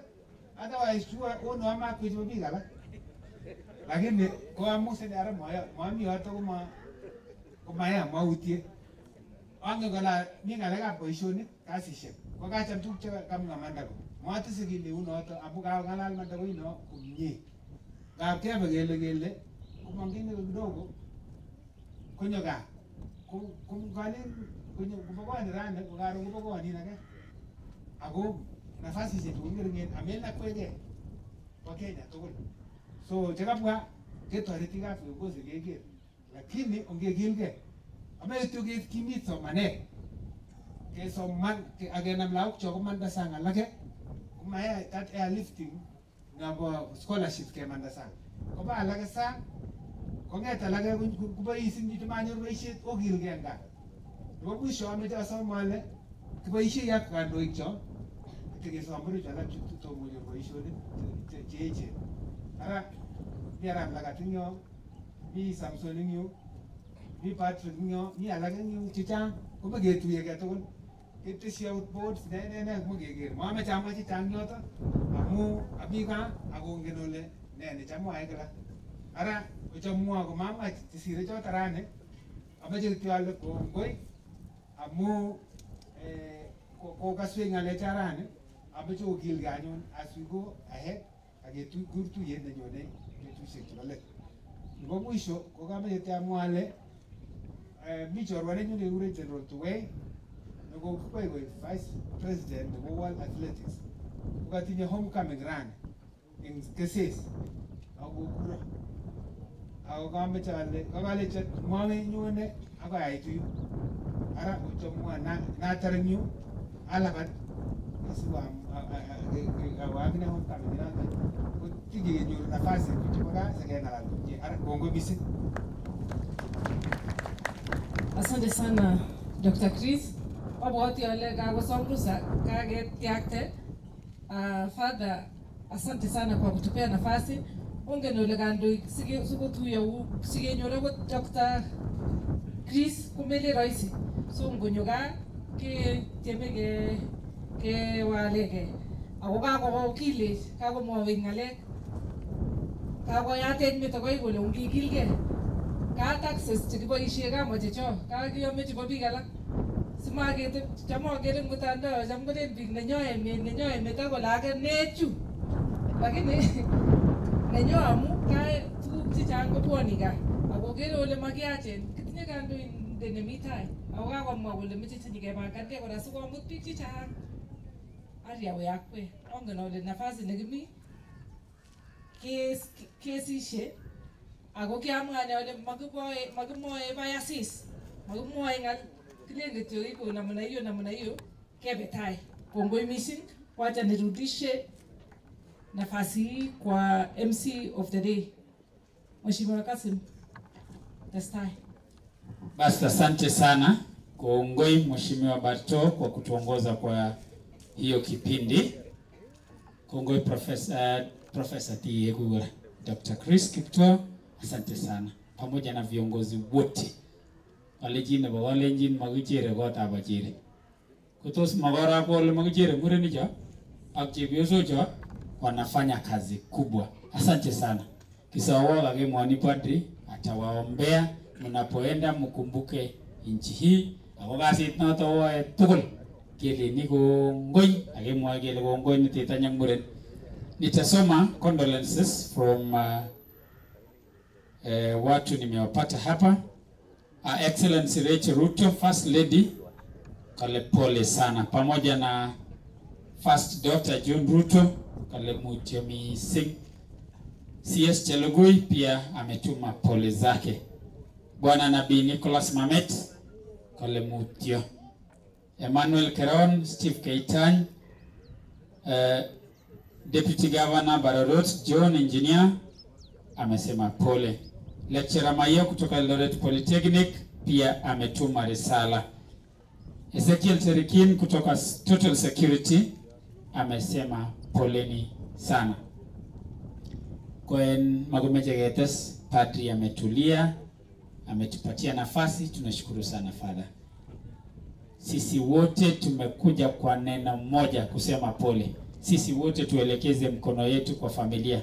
otherwise chua ono amakwech mo biik alak lakini ko amuseni ara moyo momi yoto koma komaya mautie ange kola mi ng'alekab boisionik kasisiek ko kacham tuguk chekamwa Mandago matese kit neu noto amu kakong'alal mandako ino komie ngap kebe kele kele neko kidogo. Konyo gaa kobokoni rani ko karon kobokonin ake ako nafasisiek chu kongeringen amenakwekei bo Kenya tugul so chekabwa ketoreti kap viongozi keker lakini ongekilgei ameityo kekimit somanet kesoman akenam lagok cho komanda sang alake komayai that airlifting nabo scholarship kemanda sang koba alake sang kong'et alake koboisin chito manyor boisiet okilgei eng gaa. Nebo mwisho ameche asom ale kiboisie ak kandoik cho. Tekesom buruch alak tomo konyor boisionik cheechen ara mi arap lagat ing yo mi samson ing yu mi patrick ing yo mi alak eng yu chechang komaketuye ke tugul. Keteshi out boards ne ne ne komakeker mameche amwa chechang yoto. Amu ami gaa akongen ole ne necham mwae kila ara ochamwa komamach chesire choto rani amache kityo ale kongoi amu kokaswe ng'alecha rani amache okilgei anyun as we go ahead akekur tuyet nenyone betusiek chebo let. Nebo mwisho ko tiamwa ale mi chorwa nenyu nekikure General Tuwei nekokikwei koek vice president nebo World Athletics. Kokatinye homecoming rani eng Keses akokuro ako kameche ale kakalecho mamenyone akoi aitu yu ara ochamwa natar eng yu alabat asiwa awakine homecoming noto kotije kenyoru nafasi chebo gaa sikeng'alal komie ara kongo mising Asante sana Dr. Chris. Obwoti ole kakosom ruhusa kaketiakte. Uh, Father, asante sana kwa kutupea nafasi. Ongen ole kandoik sikotuyo sikenyor akot Dr. Chris komele rahisi. So ngonyo gaa ketieme ke kewalege. Ako kakoba kakomwawech ng'alek. Kakoyatech meto koi kole ongikilgei. ka taxes chekiboisie kamoche cho kakiyome chebo biik alak simakete cham akere mtandao cham kolen biik nenyo emet nenyo emet akole ake nechu lakini <laughs> nenyo amu kae tuguk chechang kobwoni gaa akokere ole makiachen kitinye kandoindet nemi tai. Ako kakomwa kole meche sinyikepangankei kora sikomut biik chechang. Ariawe akwe ongen ole nafasi nekimi. Kesishe. Ako kiamwani ole makiboe makimoe bayasis. Makimwoe ngal kilen kityo iko namna hiyo namna hiyo kebe tai. Kongoi missing. Wacha nirudishe nafasi hii kwa mc of the day. Mheshimiwa kasim testai Basi asante sana Kongoi Mheshimiwa Barto kwa kutuongoza kwa hiyo kipindi. Kongoi Profesa Profesa Tiegura, Dr. Chris Kipto, asante sana. Pamoja na viongozi wote. Walejine nebo walenjin makichere kotab achire kotos makora kole makichere murenicho ak chepyosocho wanafanya kazi kubwa. Asante sana. Kisawa kakimwani padri atawaombea mnapoenda, mkumbuke nchi hii ako kasit noto wae tugul keleni kongoi akimwae kele kongoi nititanyang muren. Nitasoma condolences from uh, eh, watu nimewapata hapa. Uh, Excellency Rachel Ruto, First Lady, kale pole sana, pamoja na First Daughter June Ruto, kale mutyo mising. CS Chelugui pia ametuma pole zake. Bwana Nabii Nicholas Mamet, kale mutyo. Emmanuel Keron, Steve Keitan, uh, Deputy Governor Barorot John Engineer amesema pole. Lecturer Mayo kutoka Eldoret Polytechnic pia ametuma risala. Ezekiel Terikin kutoka Total Security amesema poleni sana. Kwen Magomeje Getes padri ametulia, ametupatia nafasi, tunashukuru sana Father. Sisi wote tumekuja kwa neno moja kusema pole. Sisi wote tuelekeze mkono yetu kwa familia,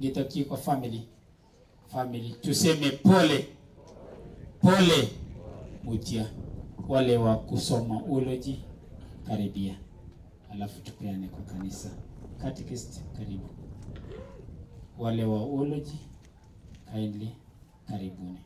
gitoki kwa family family, tuseme pole pole. Mutia wale wa kusoma uloji karibia, alafu tupeane kwa kanisa. Catechist karibu, wale wa eulogy kindly karibuni.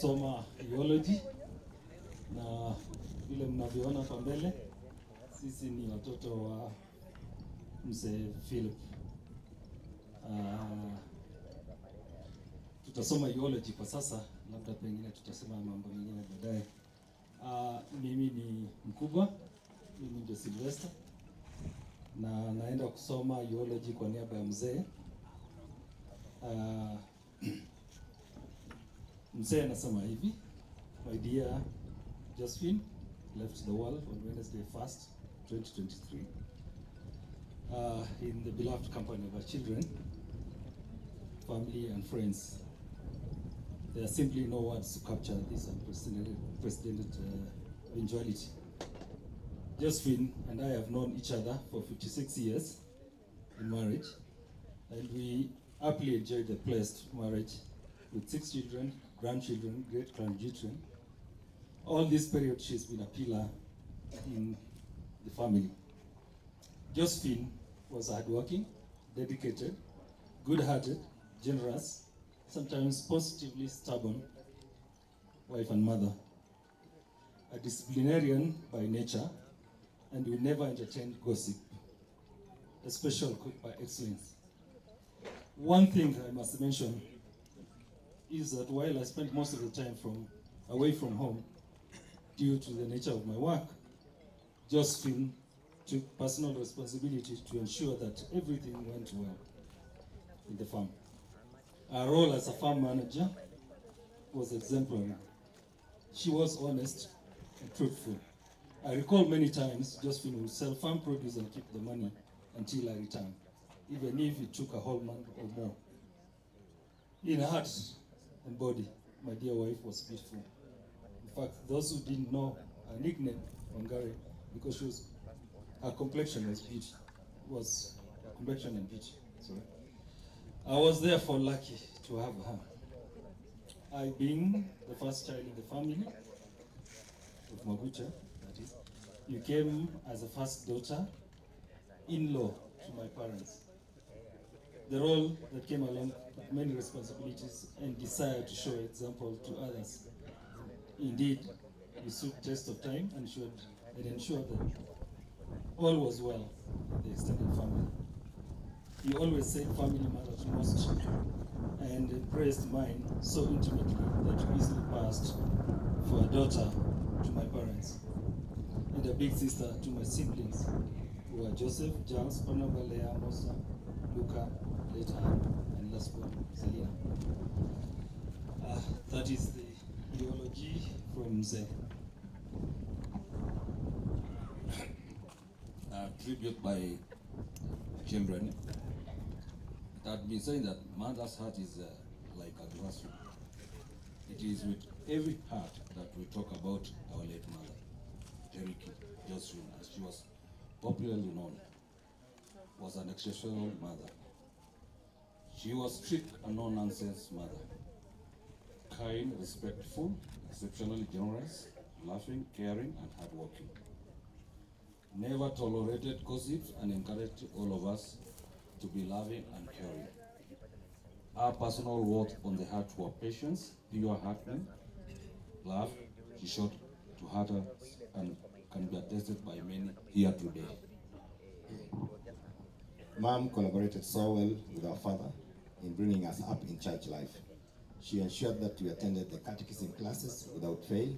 Kusoma biology na vile mnavyoona hapa mbele, sisi ni watoto wa mzee Philip. Uh, tutasoma biology kwa sasa, labda pengine tutasema mambo mengine baadaye. Uh, mimi ni mkubwa, mimi ndio Sylvester na naenda kusoma biology kwa niaba ya mzee. Uh, mzee anasema hivi, my dear Josephine left the world on Wednesday 1st, 2023, uh, in the beloved company of her children, family, and friends. There are simply no words to capture this unprecedented uh, eventuality. Josephine and I have known each other for 56 years in marriage, and we happily enjoyed the blessed marriage with six children, grandchildren, great grandchildren. All this period, she's been a pillar in the family. Josephine was hardworking, dedicated, good-hearted, generous, sometimes positively stubborn wife and mother. A disciplinarian by nature, and we never entertained gossip. A special cook by excellence. One thing I must mention is that while I spent most of the time from away from home due to the nature of my work, Josephine took personal responsibility to ensure that everything went well in the farm. Her role as a farm manager was exemplary. She was honest and truthful. I recall many times Josephine would sell farm produce and keep the money until I returned, even if it took a whole month or more. In heart and body, my dear wife was beautiful. In fact, those who didn't know her nickname, Wangari, because she was, her complexion was beauty, was complexion and beauty. Sorry. I was therefore lucky to have her. I being the first child in the family of Magucha, that is, you came as a first daughter, in-law to my parents. The role that came along with many responsibilities and desire to show example to others. Indeed, you stood test of time and and ensured that all was well in the extended family. You always said family matters most and embraced mine so intimately that you easily passed for a daughter to my parents and a big sister to my siblings who are Joseph, Charles, Barnabas, Leah, Musa, Luca, Uh, that is the ideology from Zen. <coughs> uh, tribute by children. Had been saying that mother's heart is uh, like a grassroot. It is with every heart that we talk about our late mother, Teriki Josephine, as she was popularly known, was an exceptional mother. She was strict and no-nonsense mother, kind, respectful, exceptionally generous, laughing, caring, and hardworking never tolerated gossip and encouraged all of us to be loving and caring. Our personal words on the heart were patience, pure heartedness, love she showed to others and can be attested by many here today. Mom collaborated so well with our father in bringing us up in church life. She ensured that we attended the catechism classes without fail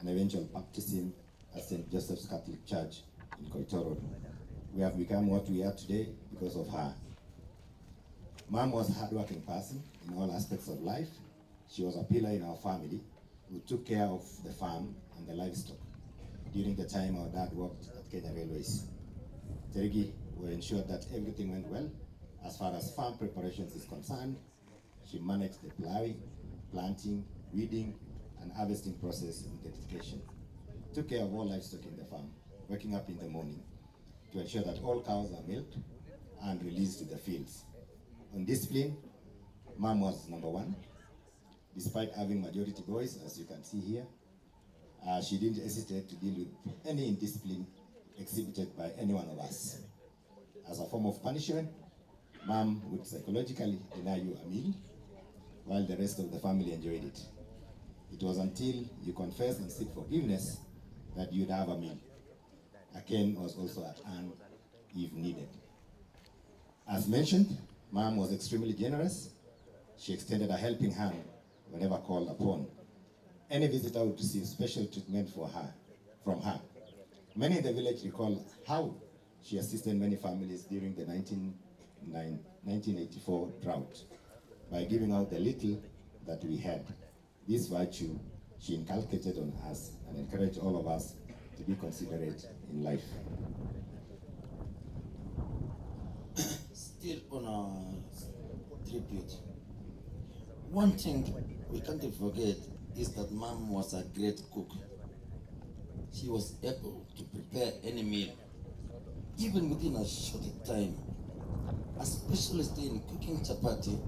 and eventual baptism at St. Joseph's Catholic Church in Koitoro. We have become what we are today because of her. Mom was a hardworking person in all aspects of life. She was a pillar in our family who took care of the farm and the livestock during the time our dad worked at Kenya Railways. Terigi will ensure that everything went well as far as farm preparations is concerned. She managed the plowing, planting, weeding, and harvesting process in dedication. Took care of all livestock in the farm, waking up in the morning to ensure that all cows are milked and released to the fields. On discipline, mom was number one. Despite having majority boys, as you can see here, uh, she didn't hesitate to deal with any indiscipline exhibited by any one of us. As a form of punishment, mom would psychologically deny you a meal while the rest of the family enjoyed it. It was until you confessed and seek forgiveness that you'd have a meal. A Aken was also at hand if needed. As mentioned, Mom was extremely generous. She extended a helping hand whenever called upon. Any visitor would receive special treatment for her, from her. Many in the village recall how she assisted many families during the 19, 1984 drought by giving out the little that we had. This virtue she inculcated on us and encouraged all of us to be considerate in life. Still on our tribute, one thing we can't forget is that mom was a great cook. She was able to prepare any meal, even within a short time. A specialist in cooking chapati,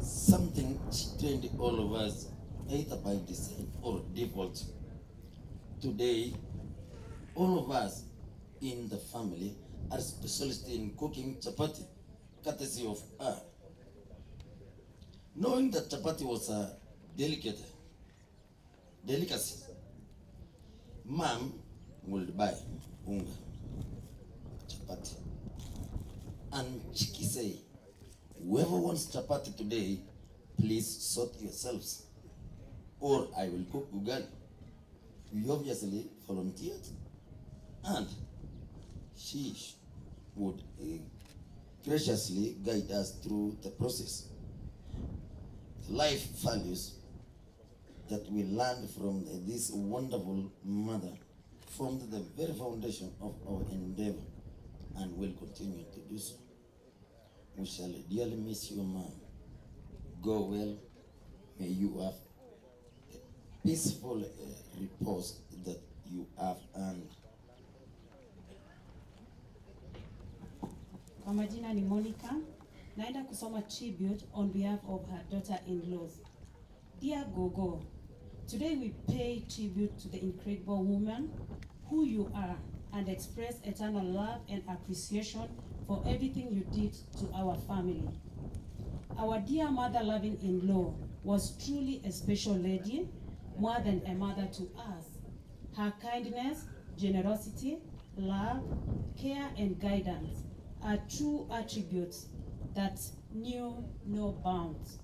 something she trained all of us, either by design or default. Today, all of us in the family are specialists in cooking chapati, courtesy of her. Knowing that chapati was a delicate delicacy, mom would buy unga, chapati, and Chiki say, whoever wants chapati today, please sort yourselves, or I will cook ugali. We obviously volunteered, and she would uh, graciously guide us through the process. The life values that we learned from this wonderful mother formed the very foundation of our endeavor and will continue to do so. We shall dearly miss you, ma'am. Go well. May you have a peaceful uh, repose that you have earned. Kwa majina ni Monica. Naenda kusoma tribute on behalf of her daughter-in-laws. Dear Gogo, today we pay tribute to the incredible woman who you are and express eternal love and appreciation for everything you did to our family. Our dear mother-loving in-law was truly a special lady, more than a mother to us. Her kindness, generosity, love, care, and guidance are true attributes that knew no bounds.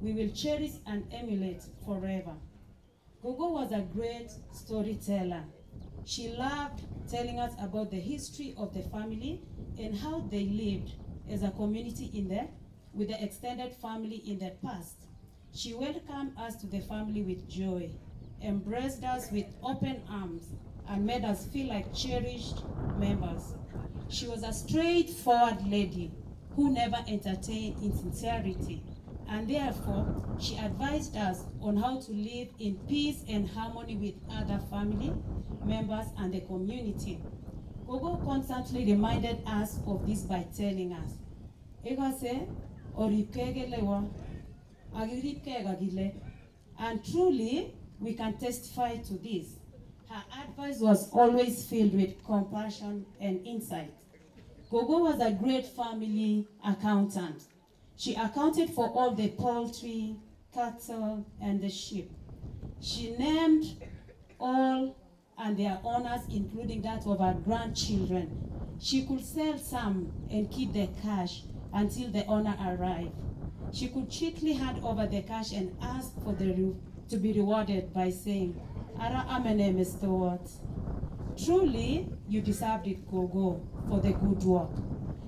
We will cherish and emulate forever. Gogo was a great storyteller. She loved telling us about the history of the family and how they lived as a community in the with the extended family in the past. She welcomed us to the family with joy, embraced us with open arms, and made us feel like cherished members. She was a straightforward lady who never entertained insincerity, and therefore she advised us on how to live in peace and harmony with other family members and the community. Gogo constantly reminded us of this by telling us. And truly, we can testify to this. Her advice was always filled with compassion and insight. Gogo was a great family accountant. She accounted for all the poultry, cattle, and the sheep. She named all and their owners, including that of her grandchildren. She could sell some and keep the cash until the owner arrived. She could cheaply hand over the cash and ask for the to be rewarded by saying, Ara amene, Mr. Watt. Truly, you deserved it, Gogo, for the good work.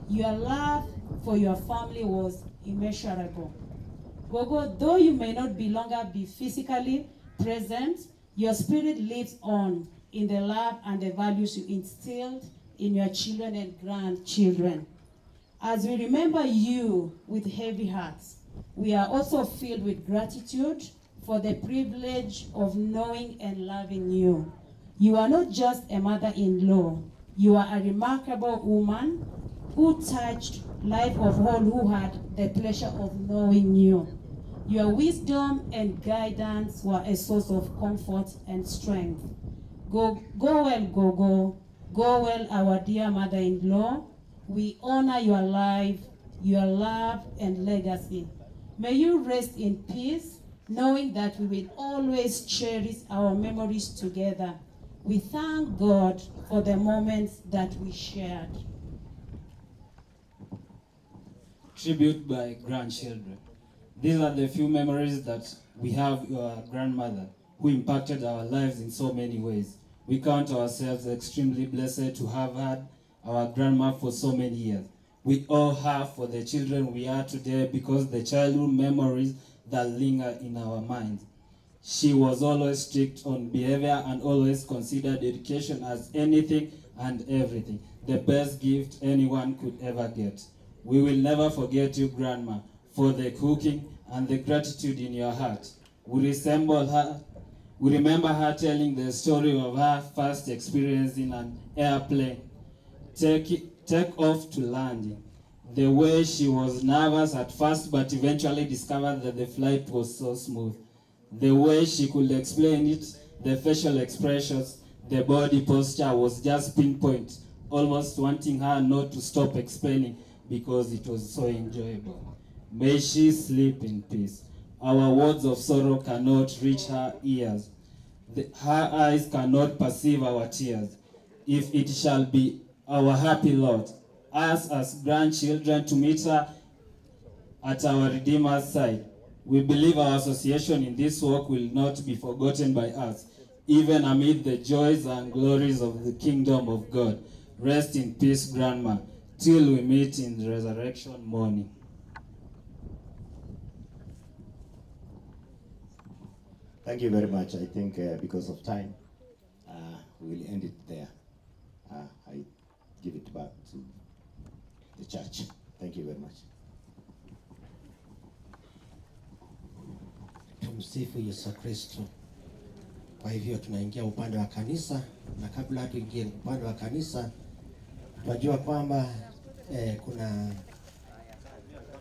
Your love for your family was immeasurable. Gogo, though you may not be longer be physically present, your spirit lives on in the love and the values you instilled in your children and grandchildren. As we remember you with heavy hearts, we are also filled with gratitude for the privilege of knowing and loving you. You are not just a mother-in-law. You are a remarkable woman who touched life of all who had the pleasure of knowing you. Your wisdom and guidance were a source of comfort and strength. Go, go well, go, go. Go well, our dear mother-in-law. We honor your life, your love, and legacy. May you rest in peace, knowing that we will always cherish our memories together. We thank God for the moments that we shared. Tribute by grandchildren. These are the few memories that we have your grandmother who impacted our lives in so many ways. We count ourselves extremely blessed to have had our grandma for so many years. We all have for the children we are today because the childhood memories that linger in our minds. She was always strict on behavior and always considered education as anything and everything, the best gift anyone could ever get. We will never forget you, Grandma, for the cooking and the gratitude in your heart. We resemble her. We remember her telling the story of her first experience in an airplane, take, take off to landing. The way she was nervous at first, but eventually discovered that the flight was so smooth. The way she could explain it, the facial expressions, the body posture was just pinpoint, almost wanting her not to stop explaining because it was so enjoyable. May she sleep in peace. Our words of sorrow cannot reach her ears. The, her eyes cannot perceive our tears. If it shall be our happy lot, us as grandchildren to meet her at our Redeemer's side, we believe our association in this work will not be forgotten by us, even amid the joys and glories of the kingdom of God. Rest in peace, Grandma, till we meet in the resurrection morning. Thank you very much. I think uh, because of time, uh, we will end it there. Uh, I give it back to the church. Thank you very much. Tumsifu Yesu Kristo. Kwa hivyo tunaingia upande wa kanisa, na kabla hatuingie upande wa kanisa, tunajua kwamba eh, kuna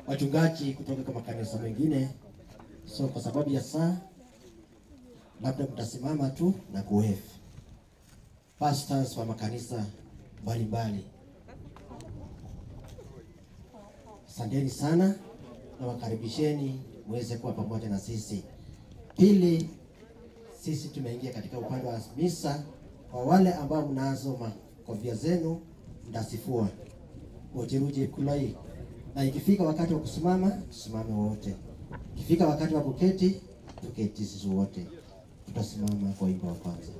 wachungaji kutoka kwa makanisa mengine, so kwa sababu ya saa, labda mtasimama tu na kuwave pastors wa makanisa mbalimbali. Asanteni sana na wakaribisheni muweze kuwa pamoja na sisi. Pili, sisi tumeingia katika upande wa misa. Kwa wale ambao mnazo makofia zenu, mtasifua ujeruje kulai, na ikifika wakati wa kusimama, tusimame wote. Ikifika wakati wa kuketi, tuketi sisi wote. Tutasimama kwa wimbo wa kwanza.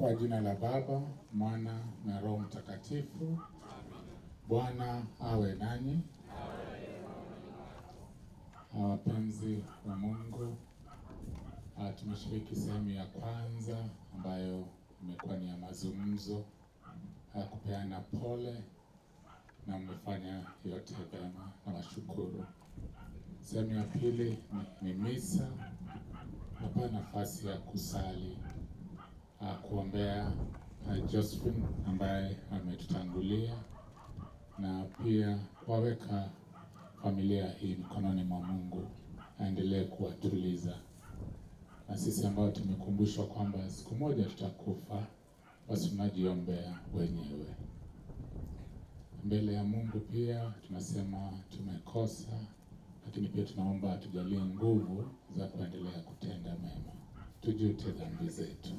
Kwa jina la Baba, Mwana na Roho Mtakatifu. Bwana awe nanyi. Ah, Wapenzi wa Mungu, ah, tumeshiriki sehemu ya kwanza ambayo imekuwa ni ya mazungumzo ya kupeana pole na mmefanya yote vyema na washukuru. Sehemu ya pili ni, misa napewa nafasi ya kusali uh, kuombea uh, Josephine ambaye ametutangulia na pia kuwaweka familia hii mkononi mwa Mungu, aendelee kuwatuliza, na sisi ambao tumekumbushwa kwamba siku moja tutakufa, basi tunajiombea wenyewe mbele ya Mungu. Pia tunasema tumekosa, lakini pia tunaomba atujalie nguvu za kuendelea kutenda mema, tujute dhambi zetu.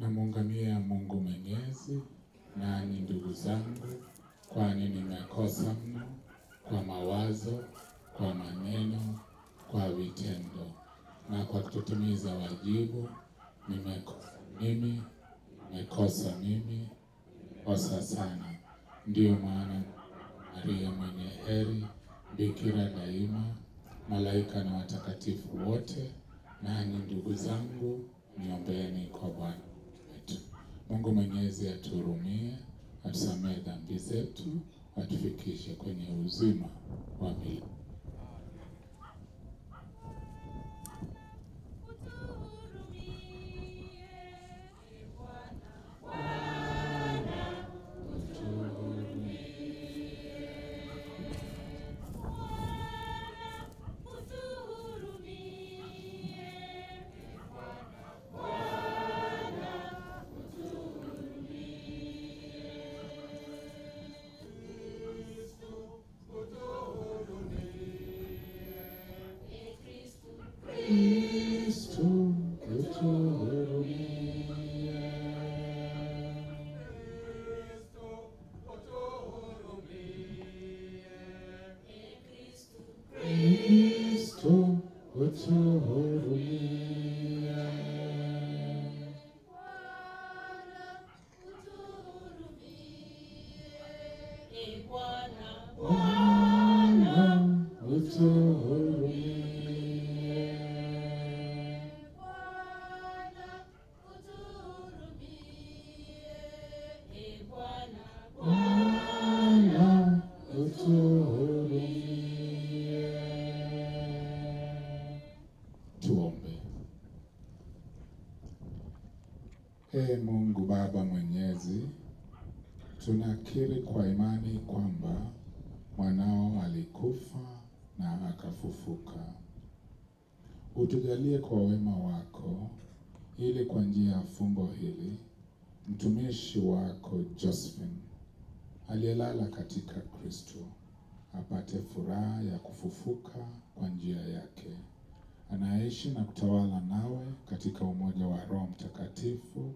Namuungamia Mungu Mwenyezi, nanyi ndugu zangu, kwani nimekosa mno kwa mawazo, kwa maneno, kwa vitendo na kwa kutotimiza wajibu. Nimekosa mimi, nimekosa mimi, kosa sana. Ndiyo maana Maria mwenye heri, bikira daima, malaika na watakatifu wote, nanyi ndugu zangu, niombeeni kwa Bwana. Mungu Mwenyezi atuhurumie, atusamehe dhambi zetu, atufikishe kwenye uzima wa milele. Tunakiri kwa imani kwamba mwanao alikufa na akafufuka. Utujalie kwa wema wako, ili kwa njia ya fumbo hili mtumishi wako Josephine aliyelala katika Kristo apate furaha ya kufufuka kwa njia yake, anaishi na kutawala nawe katika umoja wa Roho Mtakatifu,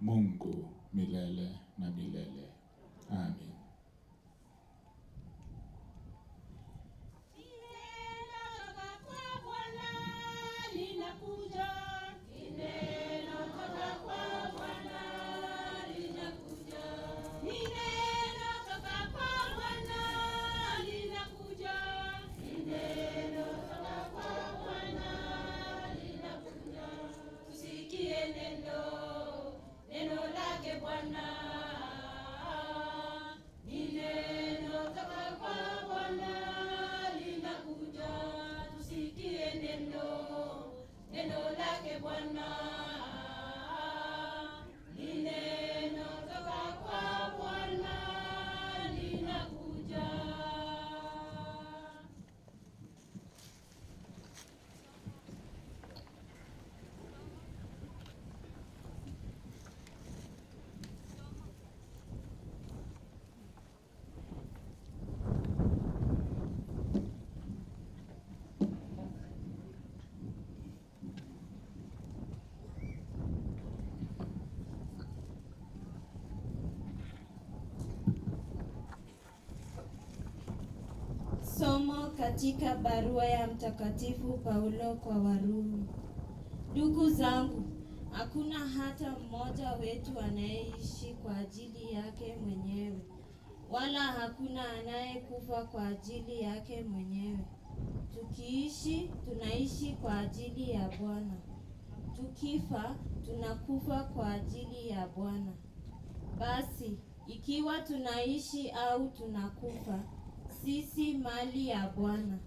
Mungu milele na milele. Amin. Katika barua ya Mtakatifu Paulo kwa Warumi. Ndugu zangu, hakuna hata mmoja wetu anayeishi kwa ajili yake mwenyewe, wala hakuna anayekufa kwa ajili yake mwenyewe. Tukiishi, tunaishi kwa ajili ya Bwana. Tukifa, tunakufa kwa ajili ya Bwana. Basi, ikiwa tunaishi au tunakufa, sisi mali ya Bwana.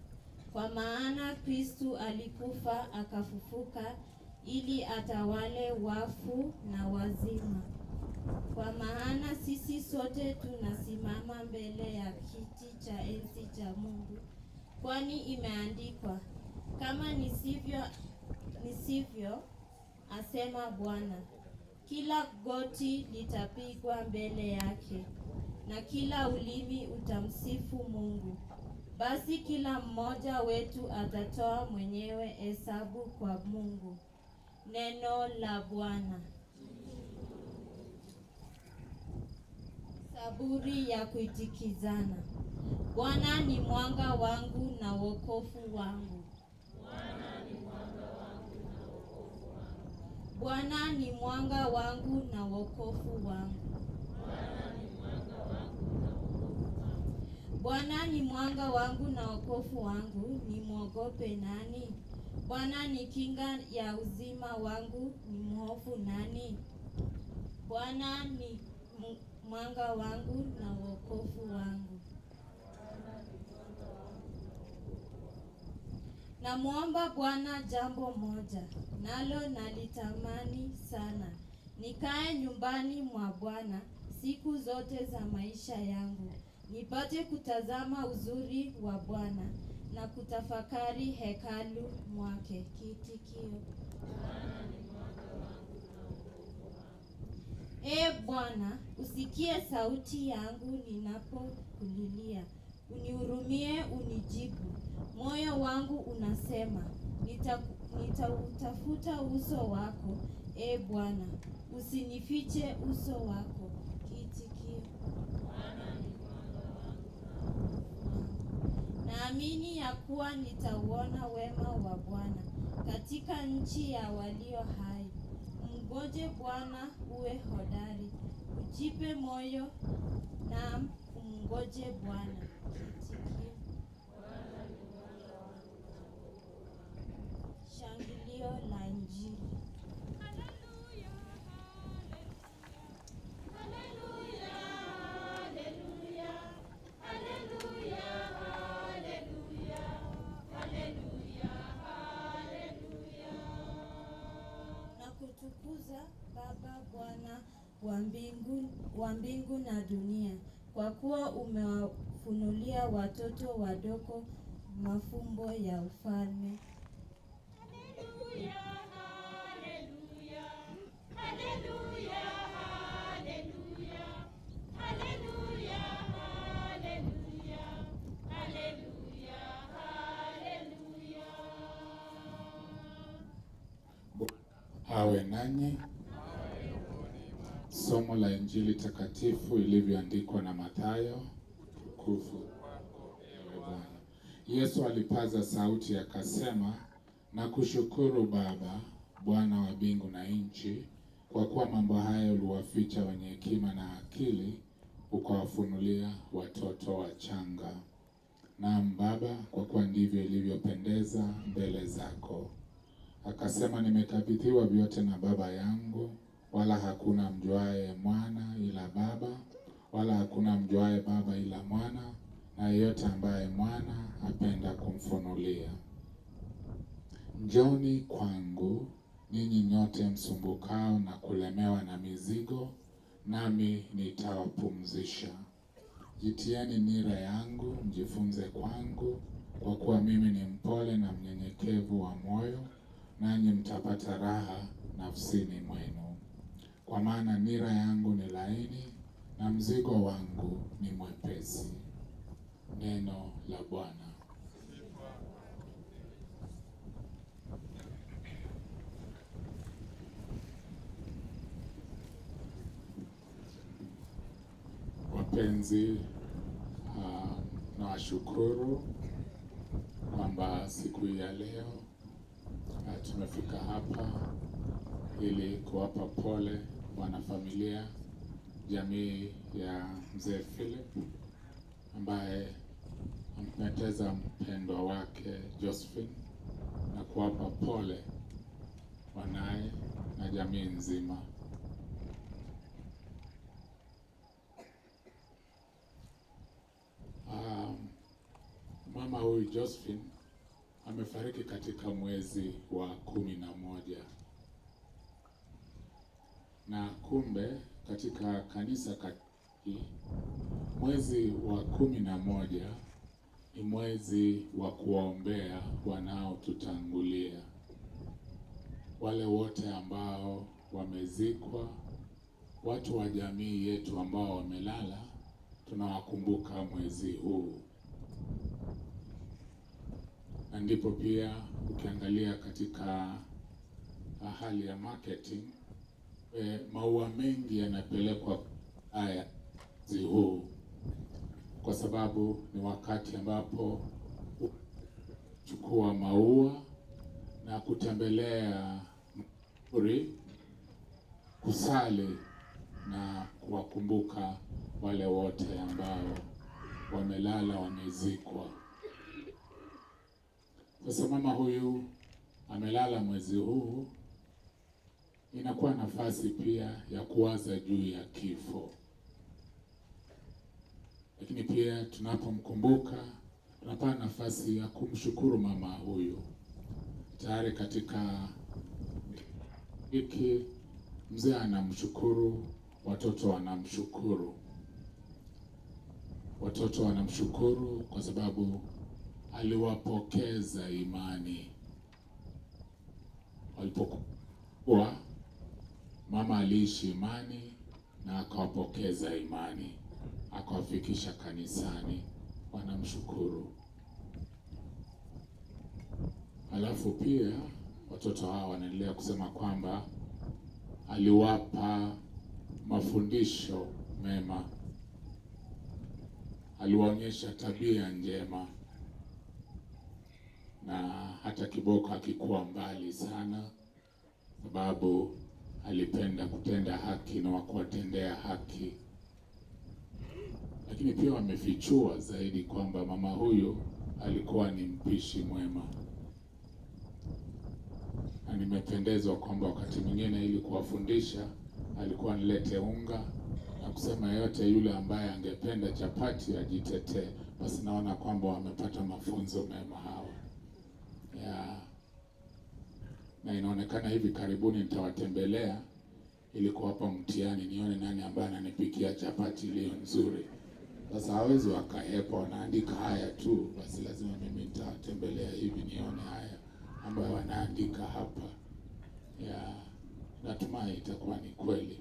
Kwa maana Kristu alikufa akafufuka ili atawale wafu na wazima. Kwa maana sisi sote tunasimama mbele ya kiti cha enzi cha Mungu, kwani imeandikwa, kama nisivyo nisivyo, asema Bwana, kila goti litapigwa mbele yake na kila ulimi utamsifu Mungu. Basi kila mmoja wetu atatoa mwenyewe hesabu kwa Mungu. Neno la Bwana. Saburi ya kuitikizana. Bwana ni mwanga wangu na wokovu wangu. Bwana ni mwanga wangu na wokovu wangu. Bwana ni mwanga wangu na wokovu wangu, nimwogope nani? Bwana ni kinga ya uzima wangu, ni mhofu nani? Bwana ni mwanga wangu na wokovu wangu. Namwomba Bwana jambo moja, nalo nalitamani sana, nikae nyumbani mwa Bwana siku zote za maisha yangu, nipate kutazama uzuri wa Bwana na kutafakari hekalu mwake. Kiitikio: Ee Bwana, usikie sauti yangu ninapokulilia, unihurumie, unijibu. Moyo wangu unasema, nita- nitautafuta uso wako, e Bwana, usinifiche uso wako. Naamini ya kuwa nitauona wema wa Bwana katika nchi ya walio hai. Mngoje Bwana, uwe hodari, ujipe moyo, na umngoje Bwana. Mbingu, na dunia, kwa kuwa umewafunulia watoto wadogo mafumbo ya ufalme. awe nanyi. Somo la Injili takatifu ilivyoandikwa na Mathayo. Tukufu kwako ewe Bwana. Yesu alipaza sauti akasema, na kushukuru Baba, Bwana wa mbingu na nchi, kwa kuwa mambo haya uliwaficha wenye hekima na akili, ukawafunulia watoto wachanga. Naam Baba, kwa kuwa ndivyo ilivyopendeza mbele zako. Akasema, nimekabidhiwa vyote na Baba yangu, wala hakuna mjuaye mwana ila Baba, wala hakuna mjuaye Baba ila mwana, na yeyote ambaye mwana apenda kumfunulia. Njoni kwangu ninyi nyote msumbukao na kulemewa na mizigo, nami nitawapumzisha. Jitieni nira yangu, mjifunze kwangu, kwa kuwa mimi ni mpole na mnyenyekevu wa moyo, nanyi mtapata raha nafsini mwenu. Kwa maana nira yangu ni laini na mzigo wangu ni mwepesi. Neno la Bwana. Wapenzi, uh, nawashukuru kwamba siku hii ya leo uh, tumefika hapa ili kuwapa pole wanafamilia, jamii ya mzee Philip ambaye ampoteza mpendwa wake Josephine na kuwapa pole wanaye na jamii nzima. Um, mama huyu Josephine amefariki katika mwezi wa kumi na moja na kumbe katika kanisa Katoliki mwezi wa kumi na moja ni mwezi wa kuwaombea wanaotutangulia, wale wote ambao wamezikwa, watu wa jamii yetu ambao wamelala, tunawakumbuka mwezi huu. Na ndipo pia ukiangalia katika hali ya marketing e, maua mengi yanapelekwa haya mwezi huu kwa sababu ni wakati ambapo chukua maua na kutembelea makaburi, kusali na kuwakumbuka wale wote ambao wamelala, wamezikwa. Sasa mama huyu amelala mwezi huu, inakuwa nafasi pia ya kuwaza juu ya kifo lakini pia tunapomkumbuka tunapata nafasi ya kumshukuru mama huyu. Tayari katika hiki mzee anamshukuru, watoto wanamshukuru, watoto wanamshukuru kwa sababu aliwapokeza imani walipokuwa. Mama aliishi imani na akawapokeza imani akawafikisha kanisani, wanamshukuru. Alafu pia watoto hawa wanaendelea kusema kwamba aliwapa mafundisho mema, aliwaonyesha tabia njema, na hata kiboko akikuwa mbali sana, sababu alipenda kutenda haki na wakuwatendea haki. Lakini pia wamefichua zaidi kwamba mama huyu alikuwa ni mpishi mwema, na nimependezwa kwamba wakati mwingine ili kuwafundisha alikuwa nilete unga na kusema yote yule ambaye angependa chapati ajitetee. Basi naona kwamba wamepata mafunzo mema hawa. Ya, na inaonekana hivi karibuni nitawatembelea ili kuwapa mtihani, nione nani ambaye ananipikia chapati iliyo nzuri. Sasa hawezi wakaepa, wanaandika haya tu, basi lazima mimi nitawatembelea hivi nione haya ambayo wanaandika hapa. Ya, natumai itakuwa ni kweli.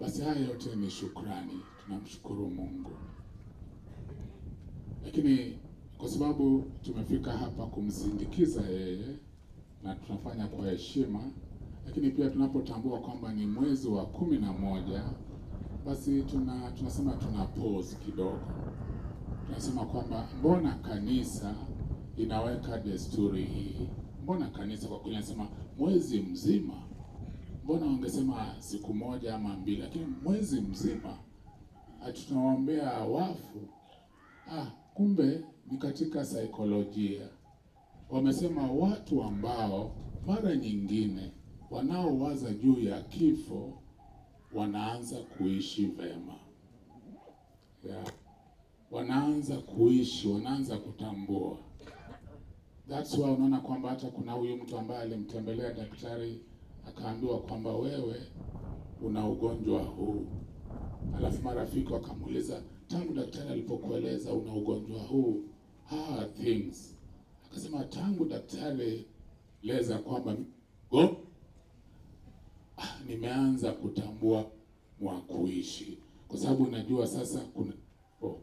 Basi haya yote ni shukrani, tunamshukuru Mungu, lakini kwa sababu tumefika hapa kumsindikiza yeye na tunafanya kwa heshima, lakini pia tunapotambua kwamba ni mwezi wa kumi na moja basi tuna tunasema tuna pause kidogo, tunasema kwamba mbona kanisa inaweka desturi hii? Mbona kanisa kwa kweli nasema mwezi mzima, mbona wangesema siku moja ama mbili, lakini mwezi mzima tunawaombea wafu. Ah, kumbe ni katika saikolojia wamesema watu ambao mara nyingine wanaowaza juu ya kifo wanaanza kuishi vema yeah. Wanaanza kuishi, wanaanza kutambua. That's why unaona kwamba hata kuna huyu mtu ambaye alimtembelea daktari akaambiwa kwamba wewe una ugonjwa huu, alafu marafiki wakamuuliza, tangu daktari alipokueleza una ugonjwa huu how are things? Akasema tangu daktari leza kwamba go ah, nimeanza kutambua mwa kuishi kwa sababu najua sasa kuna oh.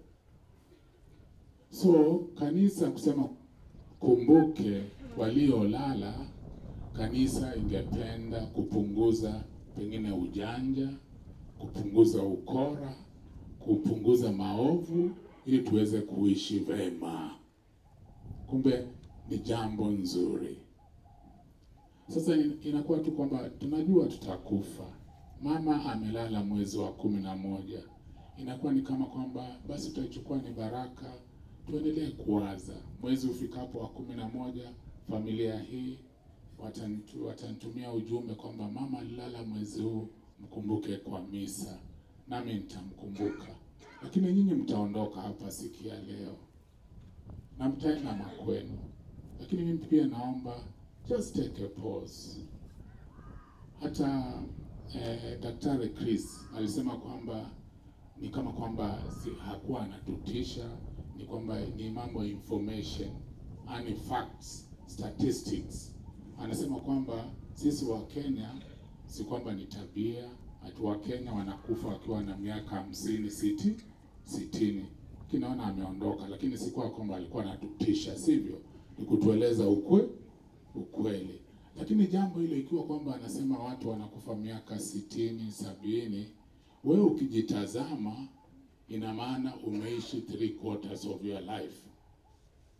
So kanisa kusema kumbuke waliolala, kanisa ingependa kupunguza pengine ujanja, kupunguza ukora, kupunguza maovu ili tuweze kuishi vema. kumbe ni jambo nzuri. Sasa inakuwa tu kwamba tunajua tutakufa. Mama amelala mwezi wa kumi na moja, inakuwa ni kama kwamba basi tutaichukua ni baraka, tuendelee kuwaza. Mwezi ufikapo wa kumi na moja, familia hii watanitumia ujumbe kwamba mama alilala mwezi huu, mkumbuke kwa misa, nami nitamkumbuka. Lakini nyinyi mtaondoka hapa siku ya leo na mtaenda makwenu, lakini mimi pia naomba just take a pause. Hata eh, Daktari Chris alisema kwamba ni kama kwamba si, hakuwa anatutisha, ni kwamba ni mambo ya information, and facts, statistics. Anasema kwamba sisi wa Kenya si kwamba ni tabia, hatu wa Kenya wanakufa wakiwa na miaka hamsini, siti, sitini. Kinaona ameondoka, lakini sikuwa kwamba alikuwa anatutisha, sivyo? Ni kutueleza ukwe ukweli. Lakini jambo hilo ikiwa kwamba anasema watu wanakufa miaka sitini, sabini, wewe ukijitazama ina maana umeishi three quarters of your life.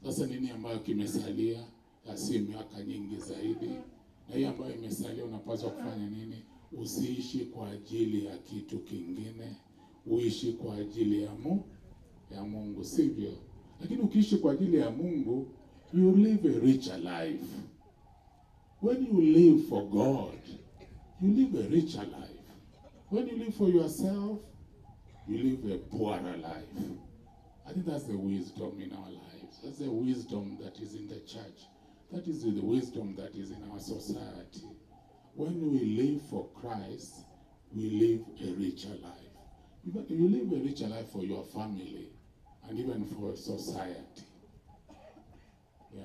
Sasa nini ambayo kimesalia? Si miaka nyingi zaidi, na hii ambayo imesalia unapaswa kufanya nini? Usiishi kwa ajili ya kitu kingine, uishi kwa ajili ya mu ya Mungu, sivyo? Lakini ukiishi kwa ajili ya Mungu, you live a richer life. When you live for God, you live a richer life. When you live for yourself, you live a poorer life. I think that's the wisdom in our lives. That's the wisdom that is in the church. That is the wisdom that is in our society. When we live for Christ, we live a richer life. You live a richer life for your family and even for society. Yeah.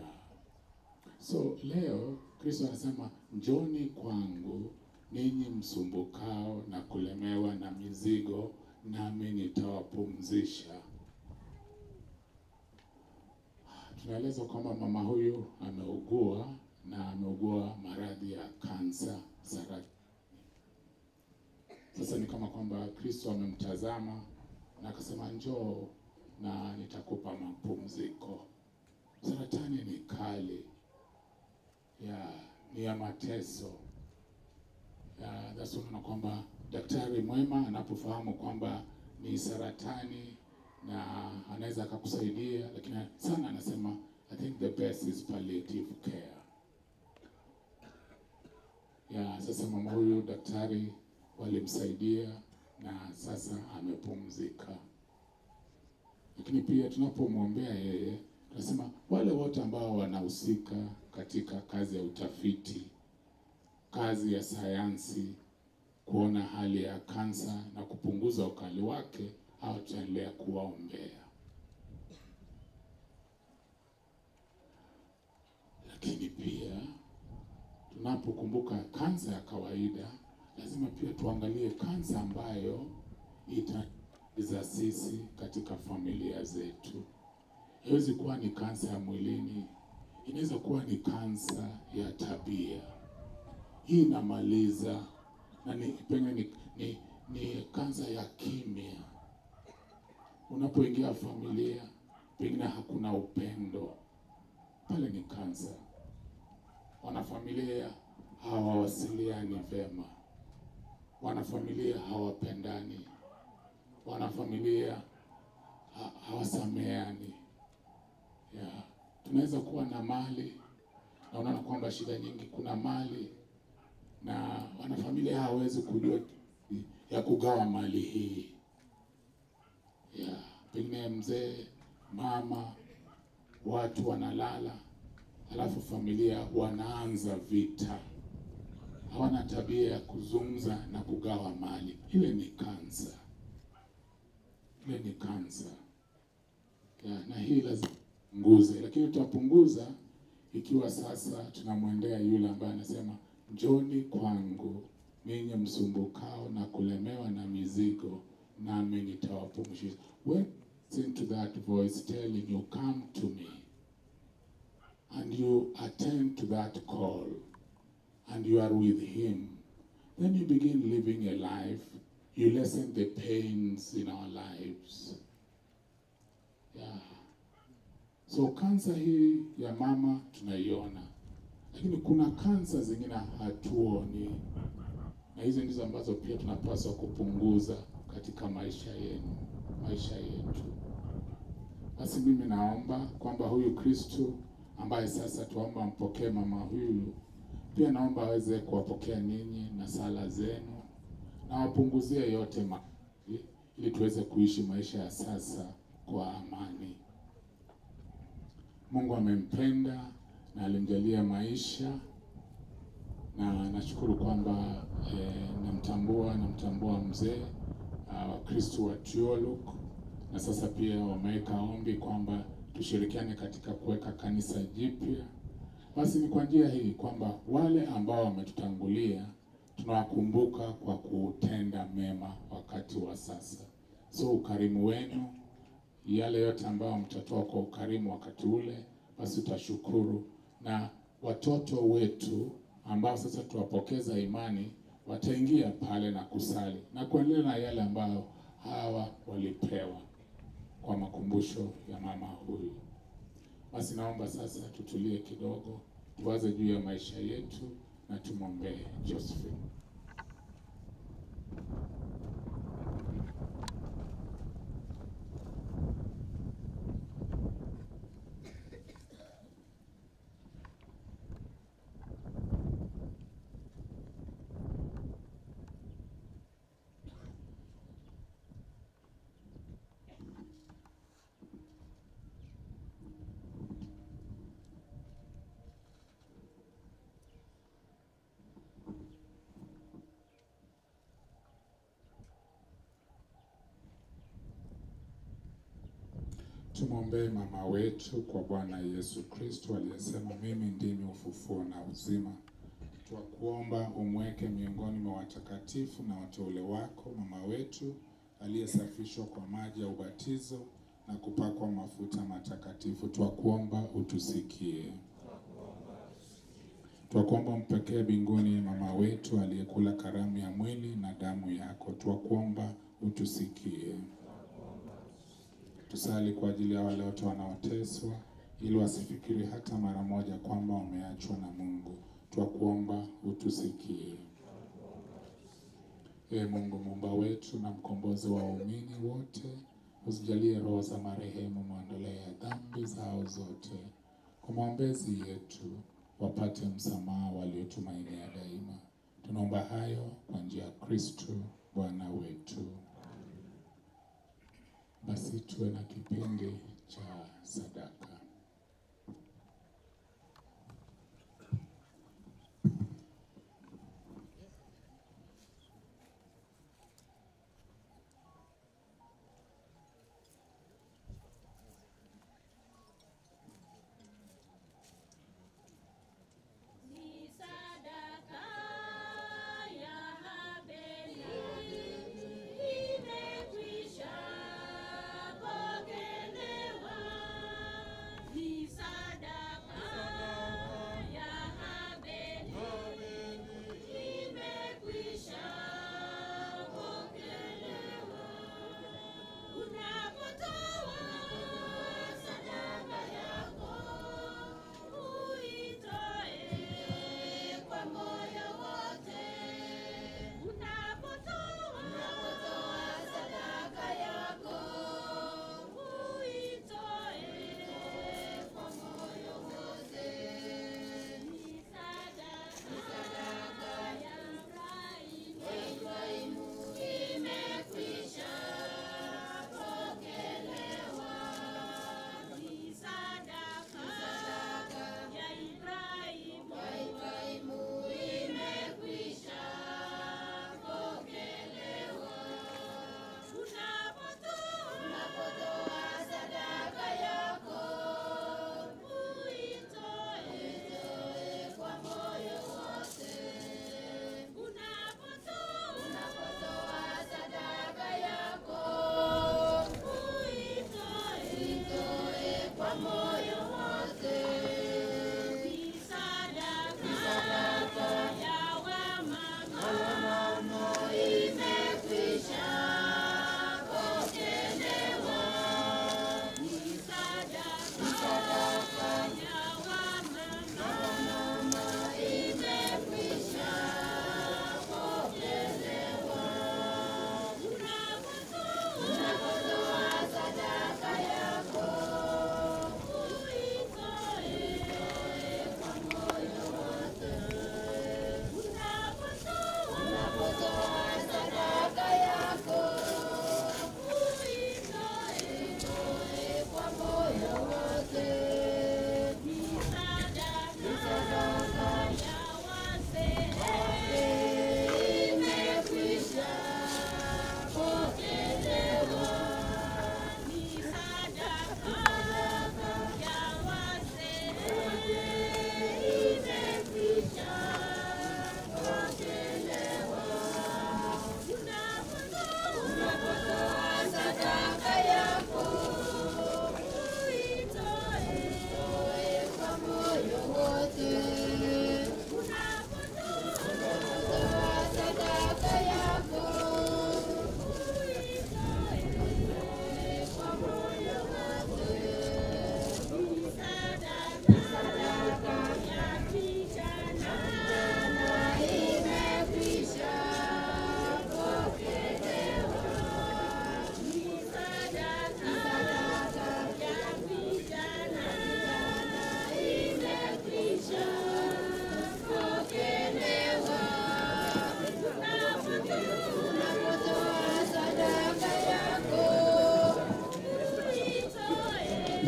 So leo Kristo anasema njoni kwangu ninyi msumbukao na kulemewa na mizigo, nami nitawapumzisha. Tunaelezwa kwamba mama huyu ameugua na ameugua maradhi ya kansa saratani. Sasa ni kama kwamba Kristo amemtazama na akasema njoo na nitakupa mapumziko. Saratani ni kali ya ni ya mateso ya that's na kwamba daktari mwema anapofahamu kwamba ni saratani na anaweza akakusaidia, lakini sana anasema I think the best is palliative care. Ya sasa mama huyu daktari walimsaidia na sasa amepumzika, lakini pia tunapomwombea yeye tunasema wale wote ambao wanahusika katika kazi ya utafiti, kazi ya sayansi, kuona hali ya kansa na kupunguza ukali wake, hao tutaendelea kuwaombea. Lakini pia tunapokumbuka kansa ya kawaida, lazima pia tuangalie kansa ambayo itaiza sisi katika familia zetu. Haiwezi kuwa ni kansa ya mwilini, inaweza kuwa ni kansa ya tabia. Hii inamaliza na ni pengine ni, ni, ni kansa ya kimya. Unapoingia familia, pengine hakuna upendo, pale ni kansa. Wanafamilia hawawasiliani vema, wanafamilia hawapendani, wanafamilia ha hawasameani. Yeah. Tunaweza kuwa na mali naonana kwamba shida nyingi, kuna mali na wanafamilia hawawezi kujua ya kugawa mali hii. Yeah. Pengine mzee, mama, watu wanalala, alafu familia wanaanza vita, hawana tabia ya kuzungumza na kugawa mali. Ile ni kansa, ile ni kansa ya, na hii lazima punguze, lakini tutapunguza ikiwa sasa tunamwendea yule ambaye anasema njoni kwangu ninyi msumbukao na kulemewa na mizigo, nami nitawapumzisha. Listen to that voice telling you come to me and you attend to that call and you are with him, then you begin living a life, you lessen the pains in our lives. Yeah. So kansa hii ya mama tunaiona, lakini kuna kansa zingine hatuoni, na hizi ndizo ambazo pia tunapaswa kupunguza katika maisha yenu, maisha yetu. Basi mimi naomba kwamba huyu Kristo ambaye sasa tuomba mpokee mama huyu, pia naomba aweze kuwapokea ninyi na sala zenu na wapunguzie yote ma ili tuweze kuishi maisha ya sasa kwa amani. Mungu amempenda na alimjalia maisha na nashukuru kwamba eh, namtambua namtambua mzee uh, wa Kristo wa Tuoluk na sasa pia wameweka ombi kwamba tushirikiane katika kuweka kanisa jipya. Basi ni kwa njia hii kwamba wale ambao wametutangulia tunawakumbuka kwa kutenda mema wakati wa sasa. So ukarimu wenu, yale yote ambayo mtatoa kwa ukarimu wakati ule, basi tutashukuru, na watoto wetu ambao sasa tuwapokeza imani wataingia pale na kusali na kuendelea na yale ambayo hawa walipewa kwa makumbusho ya mama huyu. Basi naomba sasa tutulie kidogo, tuwaze juu ya maisha yetu na tumwombee Josephine. Tumwombee mama wetu kwa Bwana Yesu Kristo aliyesema, mimi ndimi ufufuo na uzima. Twakuomba umweke miongoni mwa watakatifu na wateule wako mama wetu aliyesafishwa kwa maji ya ubatizo na kupakwa mafuta matakatifu. Twakuomba utusikie. Twakuomba mpekee binguni mama wetu aliyekula karamu ya mwili na damu yako. Twakuomba utusikie. Tusali kwa ajili ya wale wote wanaoteswa, ili wasifikiri hata mara moja kwamba wameachwa na Mungu. Twakuomba utusikie. Ee Mungu muumba wetu na mkombozi wa waumini wote, usijalie roho za marehemu mwondolee dhambi zao zote, kwa maombezi yetu wapate msamaha waliotumainia daima. Tunaomba hayo kwa njia ya Kristu Bwana wetu. Basi tuwe na kipindi cha sadaka.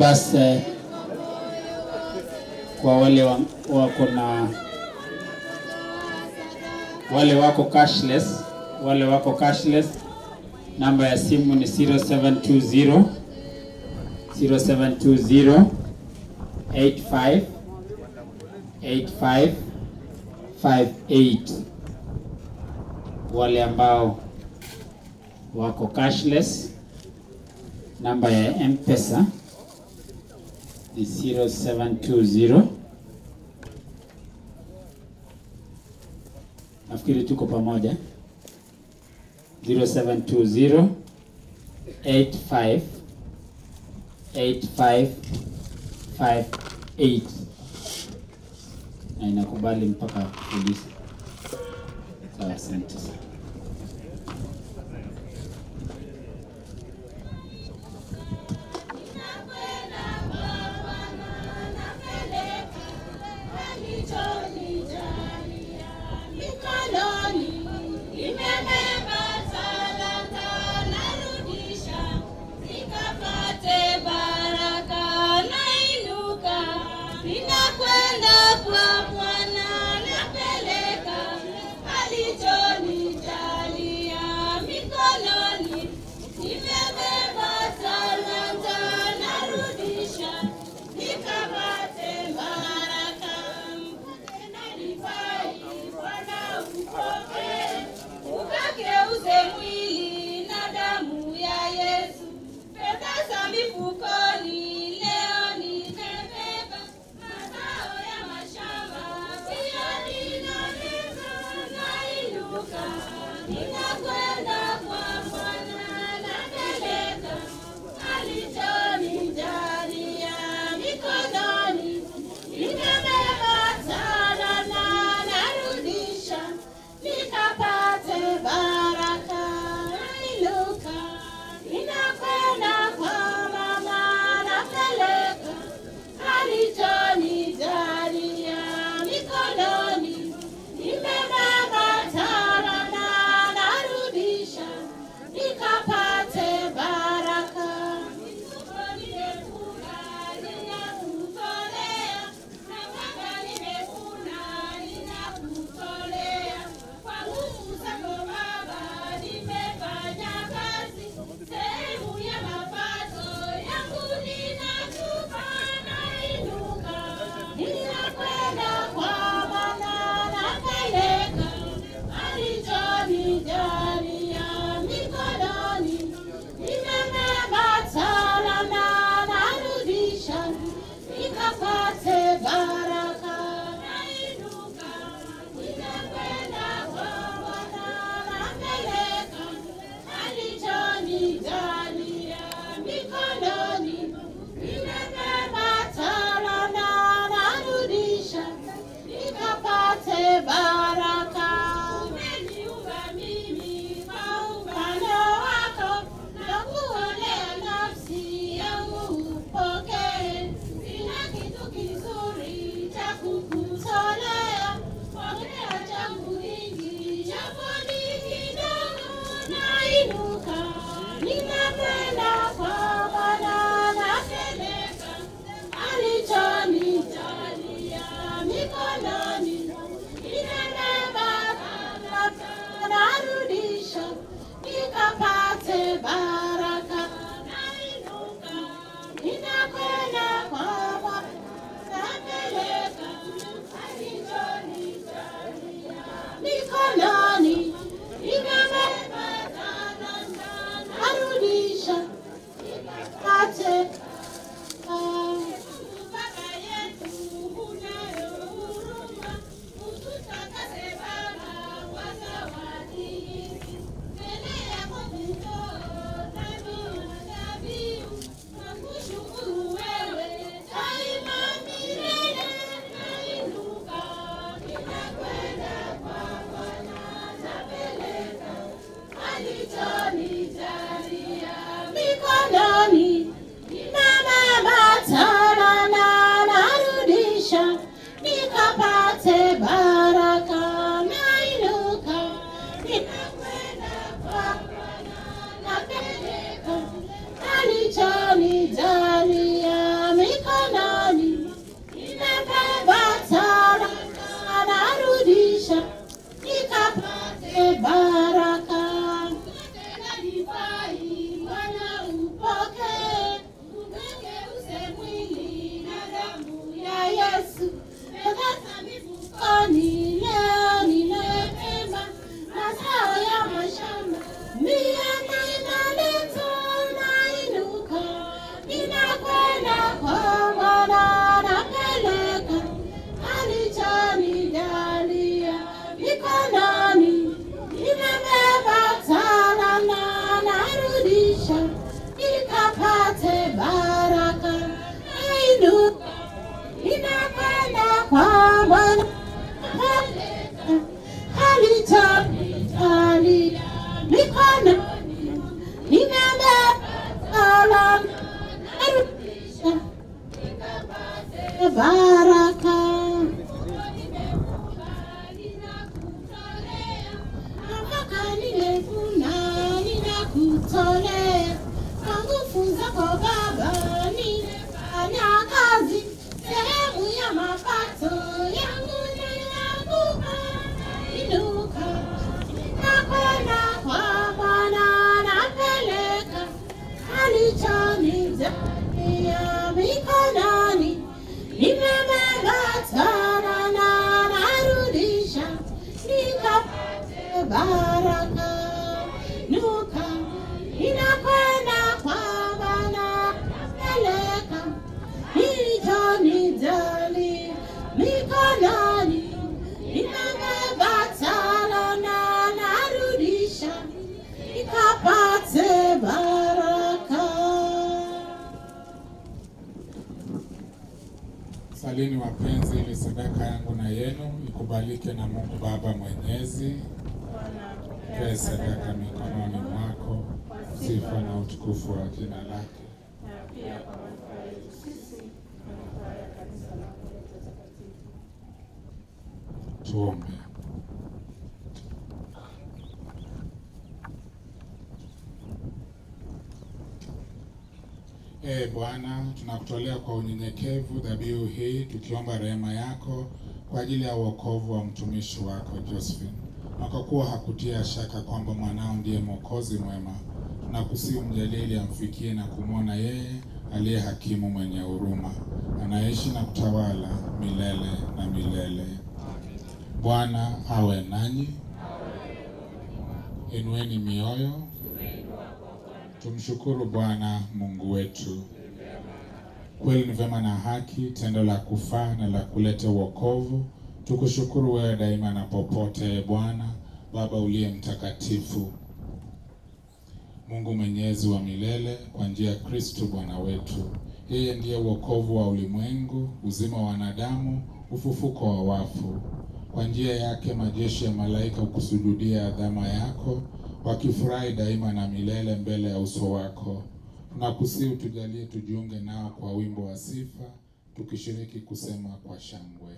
Basi eh, kwa wale wa- wako na wale wako cashless, wale wako cashless, namba ya simu ni 0720 0720 85 85 58 wale ambao wako cashless, namba ya M-Pesa. ni 0720 nafikiri tuko pamoja 0720 85 85 58 na inakubali mpaka polisi. Asante sana. Utukufu wa jina lake. Tuombe. Ee Bwana, tunakutolea kwa unyenyekevu dhabihu hii tukiomba rehema yako kwa ajili ya uokovu wa mtumishi wako Josephine. Na kwa kuwa hakutia shaka kwamba mwanao ndiye mwokozi mwema, tunakusihi kusiu mjalili amfikie na kumwona yeye aliye hakimu mwenye huruma, anaishi na kutawala milele na milele. Bwana awe nanyi, inueni mioyo, tumshukuru Bwana Mungu wetu. Kweli ni vema na haki, tendo la kufaa na la kuleta wokovu. Tukushukuru wewe daima na popote, Bwana Baba uliye mtakatifu, Mungu mwenyezi wa milele, kwa njia ya Kristo Bwana wetu. Yeye ndiye wokovu wa ulimwengu, uzima wa wanadamu, ufufuko wa wafu. Kwa njia yake majeshi ya malaika hukusujudia adhama yako, wakifurahi daima na milele mbele ya uso wako. Tunakusihi utujalie tujiunge nao kwa wimbo wa sifa, tukishiriki kusema kwa shangwe.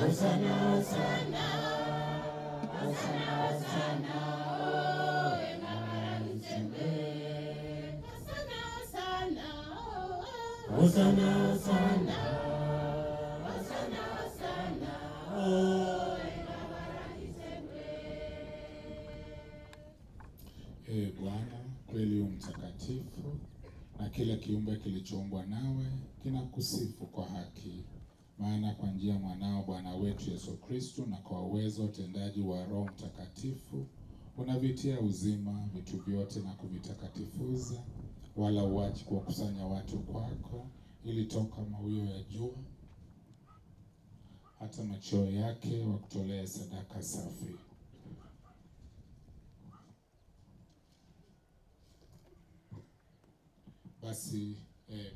Hosanna, Hosanna, Hosanna, Hosanna, oh, Emmanuel, Hosanna, Hosanna, Hosanna, Hosanna, Hosanna, Hosanna, oh, Emmanuel. Hey, kweli u mtakatifu, na kila kiumbe kilichoumbwa nawe kinakusifu kwa haki. Maana kwa njia mwanao Bwana wetu Yesu Kristu, na kwa uwezo utendaji wa Roho Mtakatifu unavitia uzima vitu vyote na kuvitakatifuza, wala uachi kuwakusanya watu kwako, ili toka mawio ya jua hata machweo yake wakutolea sadaka safi. Basi eh,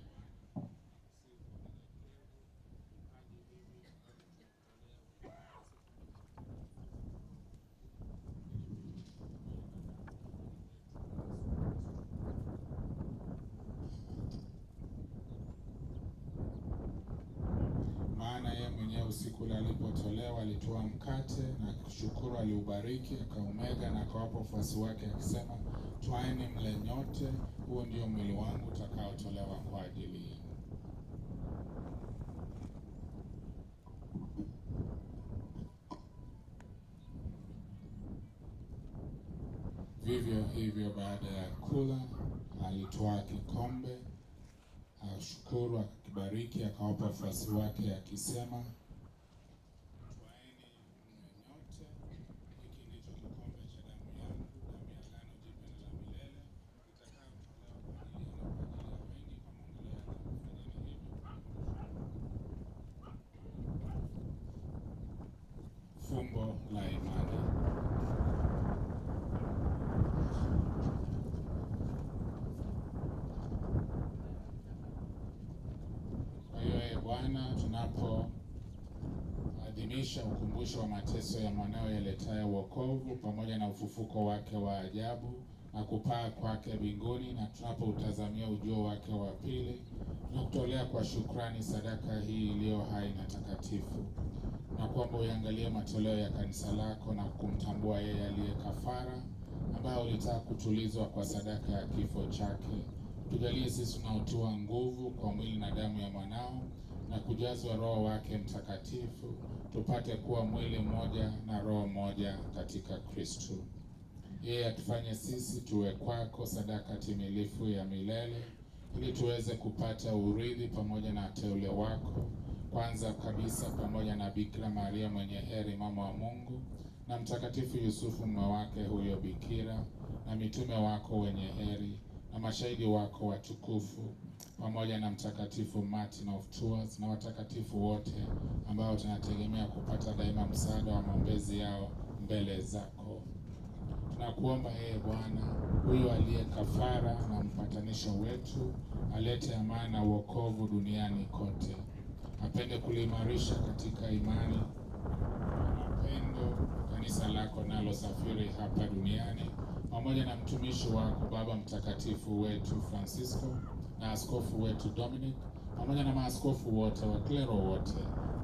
usiku alipotolewa alitoa mkate na kushukuru, aliubariki, akaumega na akawapa wafuasi wake akisema, twaeni mle nyote, huo ndio mwili wangu utakaotolewa kwa ajili yenu. Vivyo hivyo baada ya kula alitwaa kikombe, ashukuru, akakibariki, akawapa wafuasi wake akisema, fumbo la imani. Kwa hiyo ee Bwana, tunapoadhimisha ukumbusho wa mateso ya mwanao yaletayo pamoja na ufufuko wake wa ajabu na kupaa kwake mbinguni, na tunapoutazamia ujio wake wa pili, tunakutolea kwa shukrani sadaka hii iliyo hai na takatifu, na kwamba uiangalie matoleo ya kanisa lako na kumtambua yeye aliye kafara, ambaye ulitaka kutulizwa kwa sadaka ya kifo chake. Tujalie sisi tunaotiwa nguvu kwa mwili na damu ya mwanao na kujazwa Roho wake Mtakatifu, tupate kuwa mwili mmoja na roho moja katika Kristo. Yeye atufanye sisi tuwe kwako sadaka timilifu ya milele, ili tuweze kupata urithi pamoja na teule wako, kwanza kabisa pamoja na Bikira Maria mwenye heri, mama wa Mungu, na Mtakatifu Yusufu mume wake huyo Bikira, na mitume wako wenye heri na mashahidi wako watukufu, pamoja na Mtakatifu Martin of Tours na watakatifu wote ambao tunategemea kupata daima msaada wa maombezi yao mbele zako. Tunakuomba ee Bwana, huyo aliye kafara na mpatanisho wetu, alete amani na uokovu duniani kote, apende kuliimarisha katika imani na mapendo kanisa lako nalo safiri hapa duniani, pamoja na mtumishi wako Baba Mtakatifu wetu Francisco na askofu wetu Dominic, pamoja na maaskofu wote, waklero wote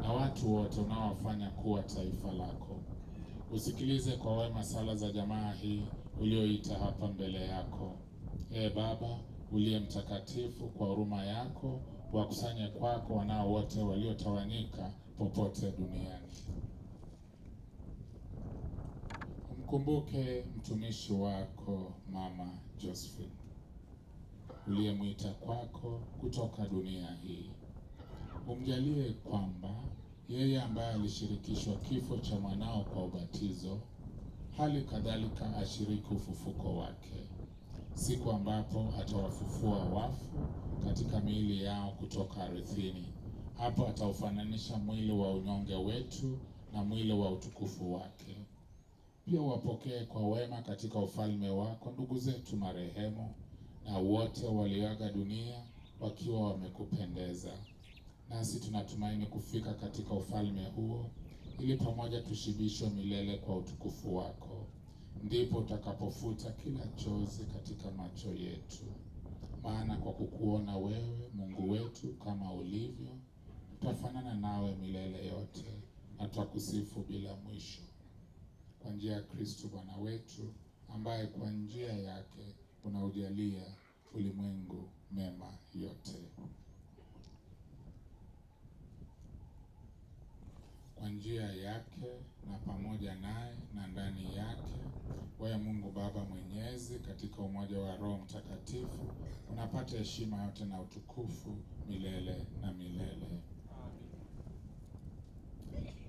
na watu wote unaowafanya kuwa taifa lako. Usikilize kwa wema sala za jamaa hii ulioita hapa mbele yako. Ee Baba uliye mtakatifu, kwa huruma yako wakusanye kwako wanao wote waliotawanyika popote duniani. Mkumbuke mtumishi wako Mama Josephine uliyemwita kwako kutoka dunia hii. Umjalie kwamba yeye ambaye alishirikishwa kifo cha mwanao kwa ubatizo, hali kadhalika ashiriki ufufuko wake, siku ambapo atawafufua wafu katika miili yao kutoka ardhini. Hapo ataufananisha mwili wa unyonge wetu na mwili wa utukufu wake. Pia wapokee kwa wema katika ufalme wako ndugu zetu marehemu na wote walioaga dunia wakiwa wamekupendeza. Nasi tunatumaini kufika katika ufalme huo ili pamoja tushibishwe milele kwa utukufu wako. Ndipo utakapofuta kila chozi katika macho yetu. Maana kwa kukuona wewe Mungu wetu kama ulivyo, tutafanana nawe milele yote na tutakusifu bila mwisho. Kwa njia ya Kristo Bwana wetu, ambaye kwa njia yake unaujalia ulimwengu mema yote. Kwa njia yake na pamoja naye na ndani yake, wewe Mungu Baba Mwenyezi, katika umoja wa Roho Mtakatifu, unapata heshima yote na utukufu milele na milele.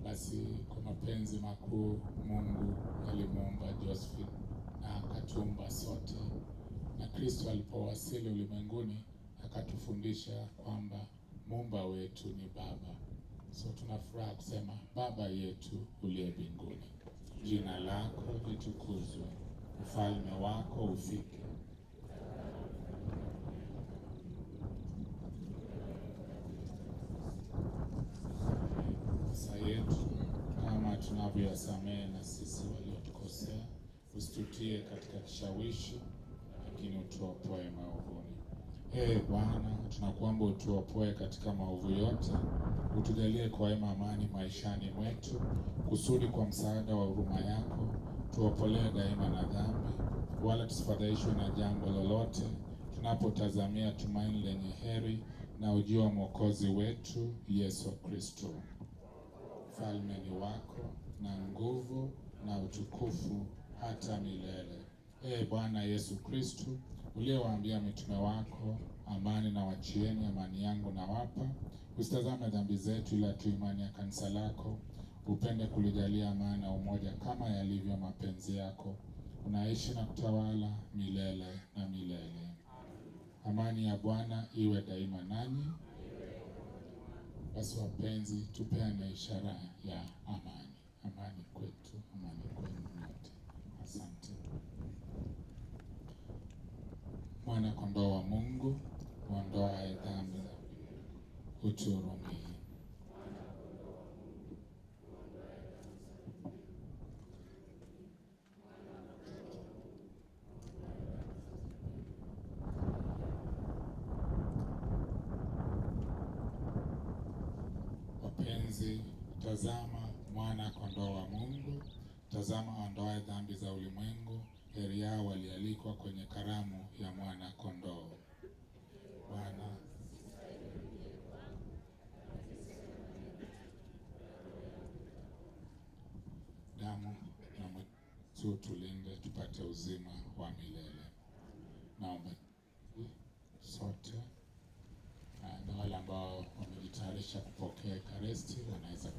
Basi kwa mapenzi makuu Mungu alimuumba Josephine na akatumba sote, na Kristo alipowasili ulimwenguni akatufundisha kwamba muumba wetu ni Baba. So tunafuraha kusema Baba yetu uliye mbinguni, jina lako litukuzwe, ufalme wako ufike, na sisi waliotukosea, usitutie katika kishawishi, lakini utuopoe maovuni. Ee Bwana, tunakuomba utuopoe katika maovu yote, utujalie kwa wema amani maishani mwetu, kusudi kwa msaada wa huruma yako tuopolee daima na dhambi, wala tusifadhaishwe na jambo lolote, tunapotazamia tumaini lenye heri na ujio wa Mwokozi wetu Yesu Kristo. Ufalme ni wako na nguvu na utukufu hata milele. Ee Bwana Yesu Kristu, uliyewaambia mitume wako, amani na wachieni, amani yangu na wapa, usitazame dhambi zetu, ila tu imani ya kanisa lako, upende kulijalia amani na umoja kama yalivyo mapenzi yako, unaishi na kutawala milele na milele. Amani ya Bwana iwe daima nanyi. Basi wapenzi, tupeane ishara ya amani. Amani kwetu, amani kwenu nyote. Asante. Mwana kondoo wa Mungu, uondoaye dhambi, uturumie. Wapenzi, tazama mwana kondoo wa Mungu, tazama aondoaye dhambi za ulimwengu. Heri yao walialikwa kwenye karamu ya mwana kondoo. Bwana damu na mwetu tulinde, tupate uzima wa milele. Naomba sote na wale ambao wamejitayarisha kupokea Ekaristi wanaweza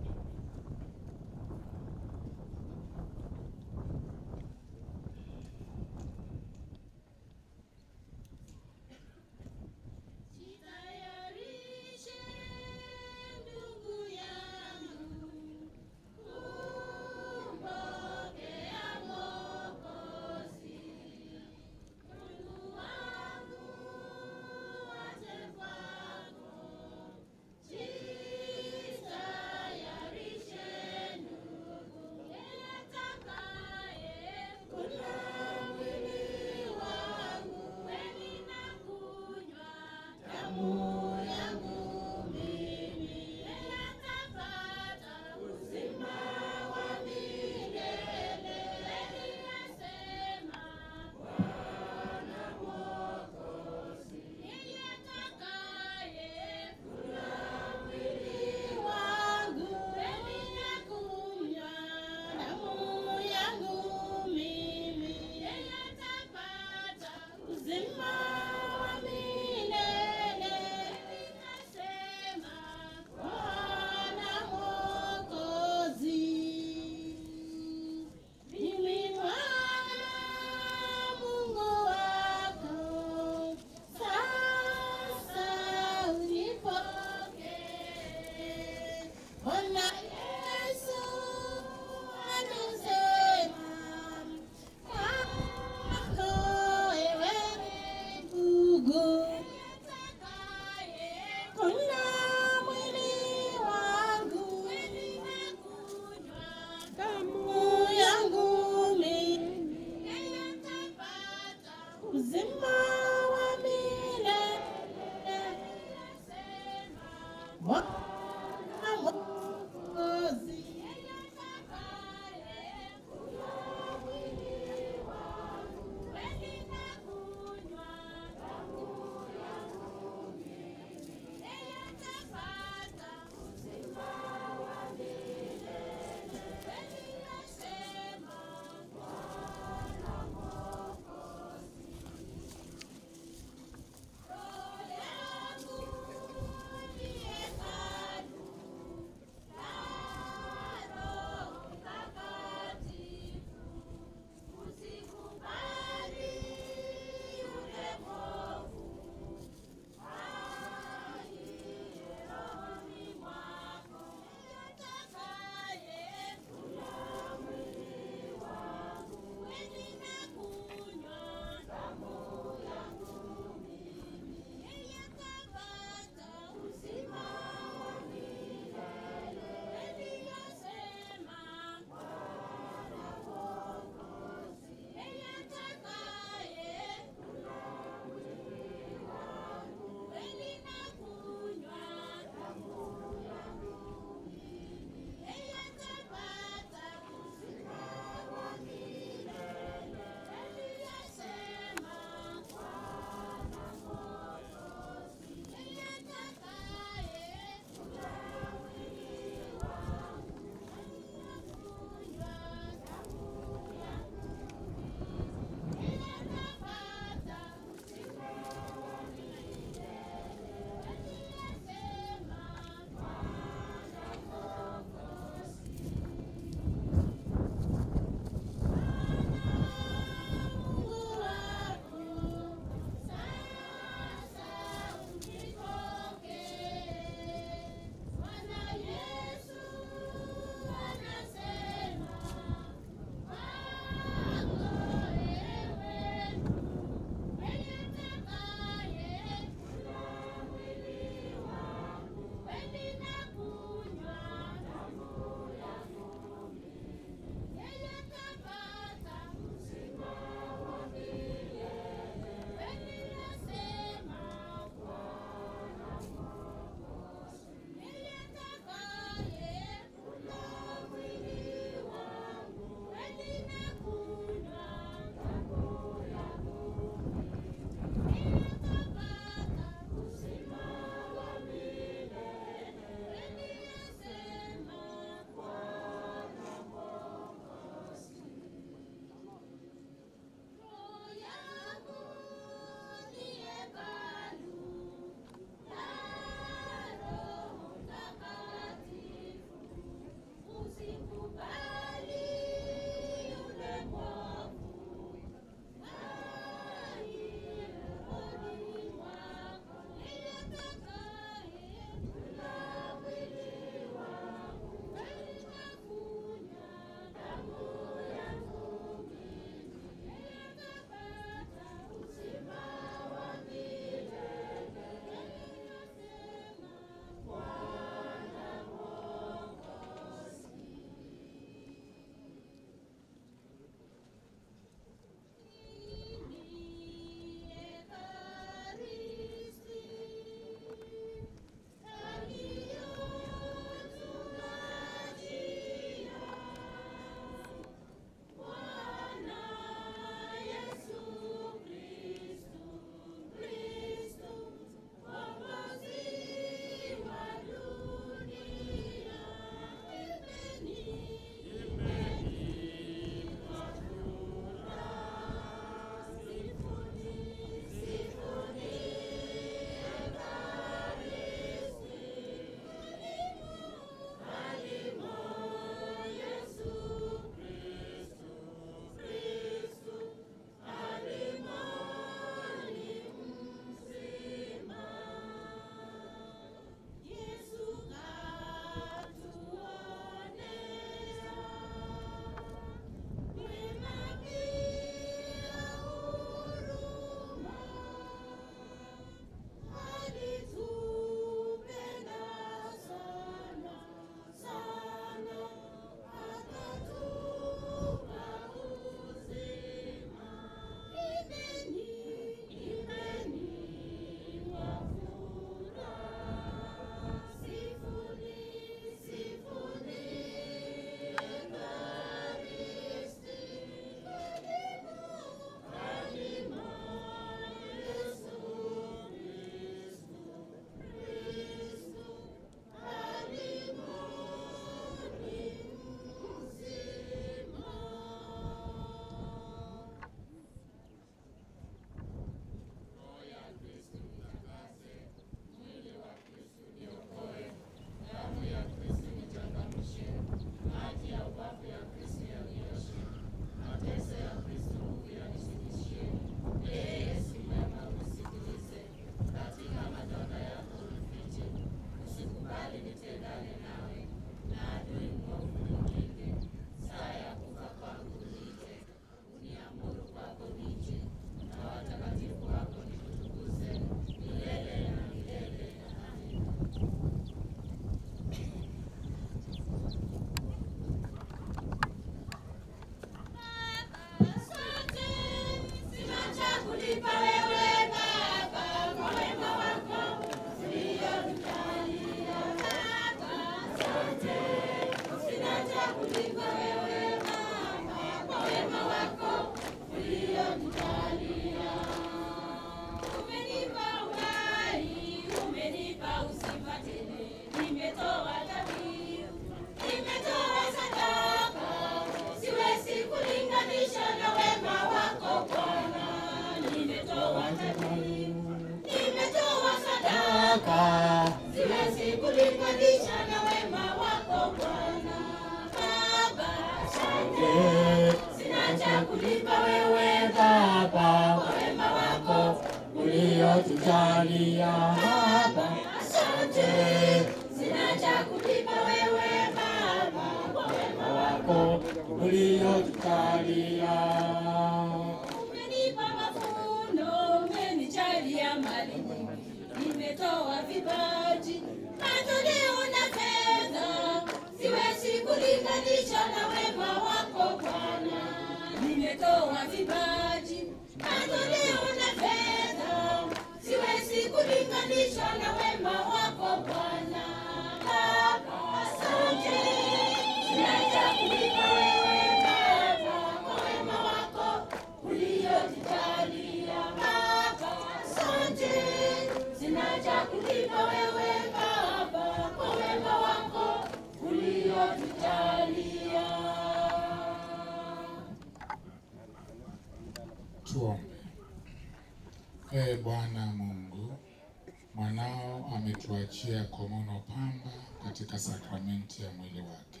ametuachia komono pamba katika sakramenti ya mwili wake.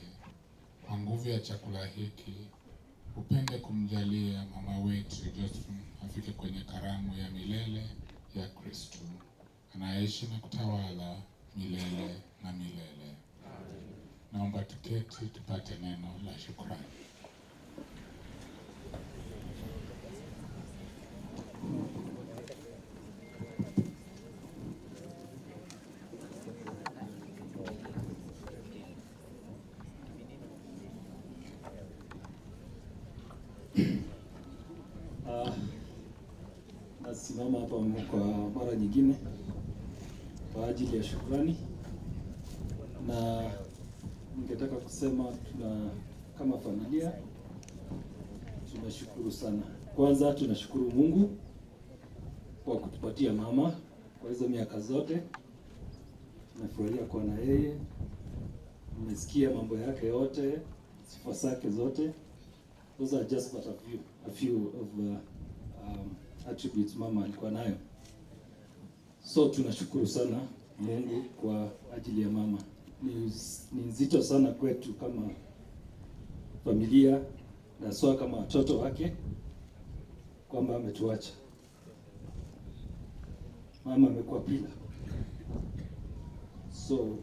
Kwa nguvu ya chakula hiki, upende kumjalia mama wetu Josephine afike kwenye karamu ya milele ya Kristo, anaishi na kutawala milele na milele. Naomba tuketi tupate neno la shukrani. Ah, nasimama kwa mara nyingine kwa ajili ya shukrani, na ningetaka kusema tuna kama familia tunashukuru sana. Kwanza tunashukuru Mungu kwa kutupatia mama kwa hizo miaka zote. Tumefurahia kuwa na yeye, nimesikia mambo yake yote, sifa zake zote. Those are just but a few, a few of uh, um, attributes mama alikuwa nayo. So tunashukuru sana Mungu kwa ajili ya mama. Ni, ni nzito sana kwetu kama familia na swa kama watoto wake kwamba ametuacha. Mama amekuwa pila, so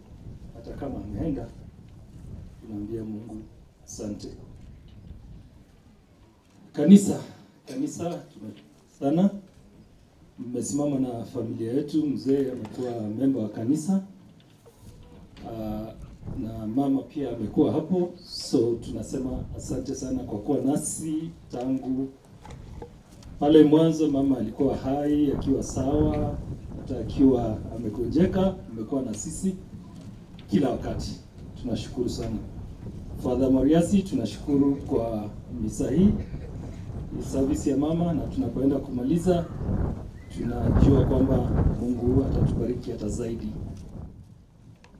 hata kama ameenda, tunaambia Mungu asante. Kanisa, kanisa tume sana mmesimama na familia yetu. Mzee amekuwa memba wa kanisa uh, na mama pia amekuwa hapo, so tunasema asante sana kwa kuwa nasi tangu pale mwanzo. Mama alikuwa hai akiwa sawa, hata akiwa amegonjeka, amekuwa na sisi kila wakati. Tunashukuru sana Father Mariasi, tunashukuru kwa misa hii ni service ya mama, na tunapoenda kumaliza tunajua kwamba Mungu atatubariki hata zaidi.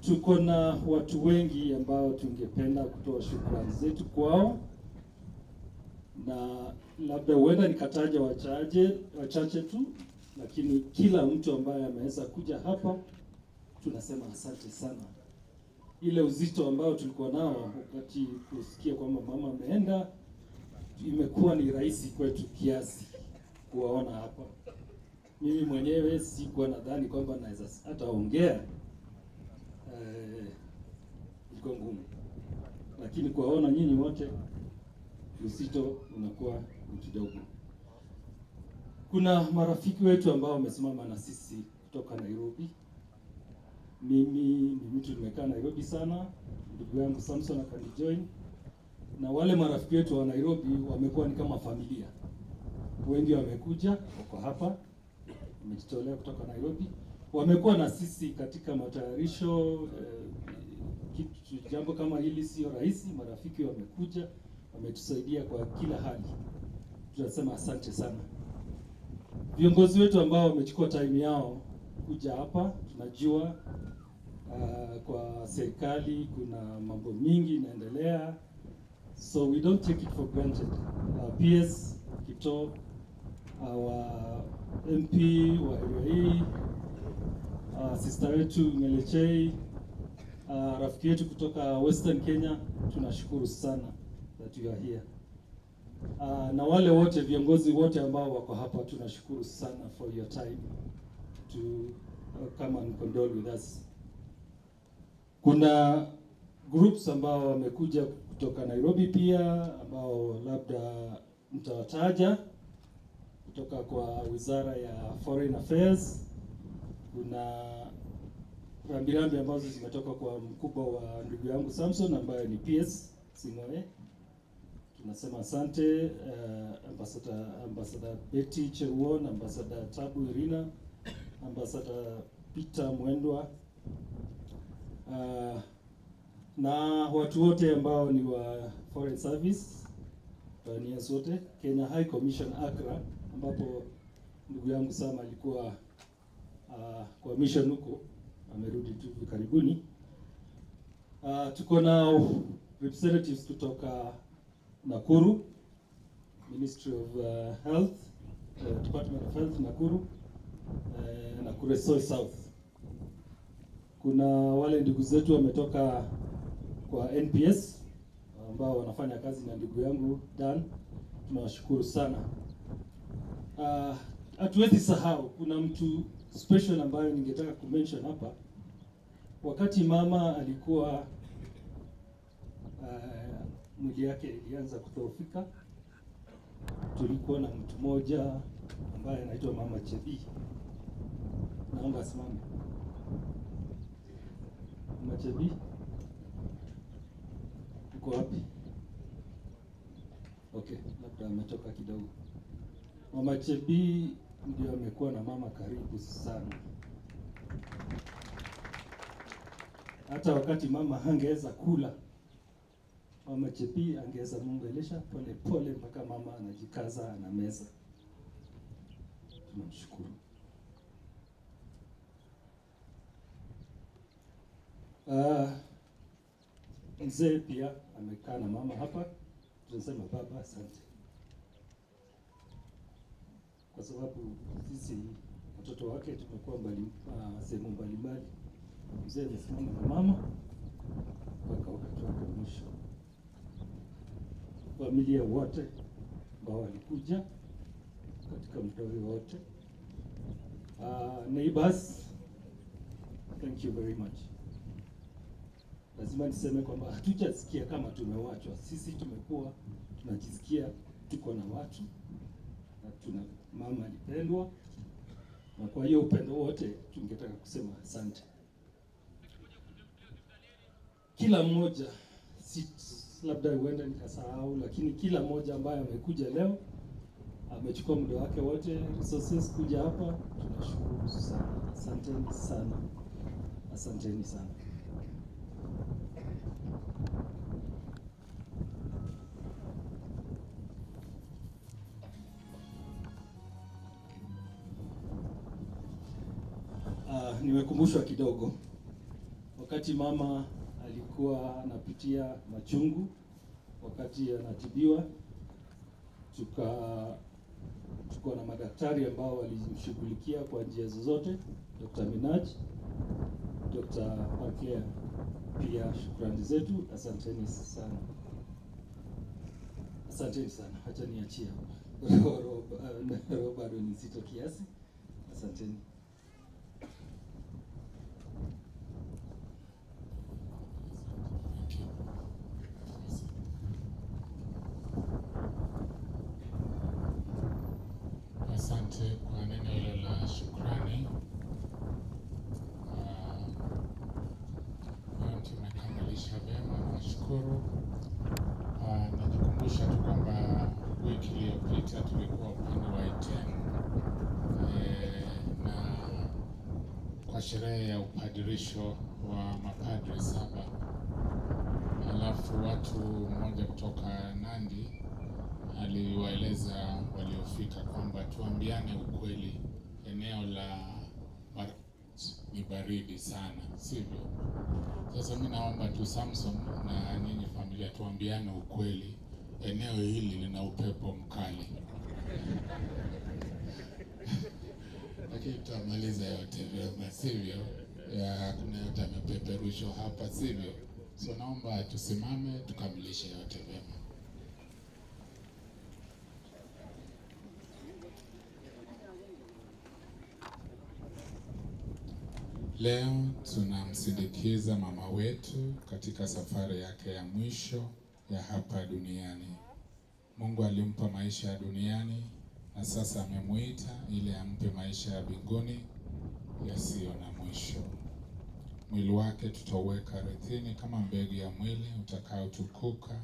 Tuko na watu wengi ambao tungependa kutoa shukrani zetu kwao, na labda huenda nikataja wachache wachache tu, lakini kila mtu ambaye ameweza kuja hapa tunasema asante sana. Ile uzito ambao tulikuwa nao wakati kusikia kwamba mama ameenda imekuwa ni rahisi kwetu kiasi kuwaona hapa. Mimi mwenyewe sikuwa nadhani kwamba naweza hata ongea eh, e, ngumu, lakini kuwaona nyinyi wote uzito unakuwa ni kidogo. Kuna marafiki wetu ambao wamesimama na sisi kutoka Nairobi. Mimi ni mtu nimekaa Nairobi sana, ndugu yangu Samson akanijoin na wale marafiki wetu wa Nairobi wamekuwa ni kama familia. Wengi wamekuja wako hapa, wamejitolea kutoka Nairobi, wamekuwa na sisi katika matayarisho eh, jambo kama hili sio rahisi. Marafiki wamekuja, wametusaidia kwa kila hali, tunasema asante sana. Viongozi wetu ambao wamechukua time yao kuja hapa, tunajua uh, kwa serikali kuna mambo mingi inaendelea So we don't take it for granted. Our PS, Kito, our MP uh, sister wetu Melechei, uh, rafiki yetu kutoka Western Kenya, tunashukuru sana that you are here. Uh, na wale wote viongozi wote ambao wako hapa tunashukuru sana for your time. to uh, come and condole with us. Kuna groups ambao wamekuja kutoka Nairobi pia ambao labda mtawataja kutoka kwa Wizara ya Foreign Affairs. Kuna rambirambi ambazo zimetoka kwa mkubwa wa ndugu yangu Samson ambaye ni PS Sing'oe. Tunasema asante uh, ambassador, ambassador Betty Cheruon, ambassador Tabu Irina, ambasada Peter Mwendwa uh, na watu wote ambao ni wa Foreign Service Tanzania zote, Kenya High Commission Accra, ambapo ndugu yangu Sam alikuwa uh, kwa mission huko, amerudi tu karibuni. Uh, tuko na representatives kutoka Nakuru, Ministry of uh, Health, uh, Department of Health Nakuru, uh, Nakuru South. Kuna wale ndugu zetu wametoka kwa NPS ambao wanafanya kazi na ndugu yangu Dan, tunawashukuru sana. Uh, hatuwezi sahau, kuna mtu special ambayo ningetaka kumention hapa. Wakati mama alikuwa uh, mwili yake ilianza kudhoofika, tulikuwa na mtu mmoja ambaye anaitwa Mama Chebi. Naomba asimame. Mama Chebi, uko wapi? Okay, labda ametoka kidogo. Mama Chebi ndio amekuwa na mama karibu sana. Hata wakati mama hangeweza kula, Mama Chebi angeweza muongelesha pole pole mpaka mama anajikaza ana meza. Tunamshukuru. Uh, mzee pia amekaa na mama hapa, tunasema baba, asante kwa sababu sisi watoto wake tumekuwa mbali uh, sehemu mbalimbali. Mzee amesimama na mama mpaka wakati wake wa mwisho. Familia wote ambao walikuja katika muda wote. Uh, neighbors, thank you very much. Lazima niseme kwamba hatujasikia kama tumewachwa. Sisi tumekuwa tunajisikia tuko na watu na tuna mama alipendwa, na kwa hiyo upendo wote tungetaka kusema asante. Kila mmoja si, labda huenda nikasahau, lakini kila mmoja ambaye amekuja leo amechukua muda wake wote resources kuja hapa, tunashukuru sana. Asanteni sana, asanteni sana. Nimekumbushwa kidogo wakati mama alikuwa anapitia machungu wakati anatibiwa, tuka tuko na madaktari ambao walimshughulikia kwa njia zozote, Dr. Minaj, Dr. Pakea pia shukrani zetu, asanteni sana, asanteni sana. hata niachia <laughs> roho roho bado ni nzito kiasi, asanteni. Asante kwa neno hilo la shukrani. Leo tumekamilisha vyema, nashukuru. Ah, Najikumbusha tu kwamba wiki iliyopita tulikuwa upande wa Iten eh, na kwa sherehe ya upadirisho wa mapadri saba, alafu watu mmoja kutoka Nandi aliwaeleza waliofika kwamba tuambiane ukweli, eneo la ni baridi sana, sivyo? Sasa mi naomba tu Samson na nyinyi familia tuambiane ukweli, eneo hili lina upepo mkali lakini tutamaliza yote vyema, sivyo? Ya, Hakuna yote amepeperushwa hapa, sivyo? So naomba tusimame tukamilishe yote vyema. Leo tunamsindikiza mama wetu katika safari yake ya mwisho ya hapa duniani. Mungu alimpa maisha ya duniani na sasa amemuita ili ampe maisha ya binguni yasiyo na mwisho. Mwili wake tutauweka ardhini kama mbegu ya mwili utakaotukuka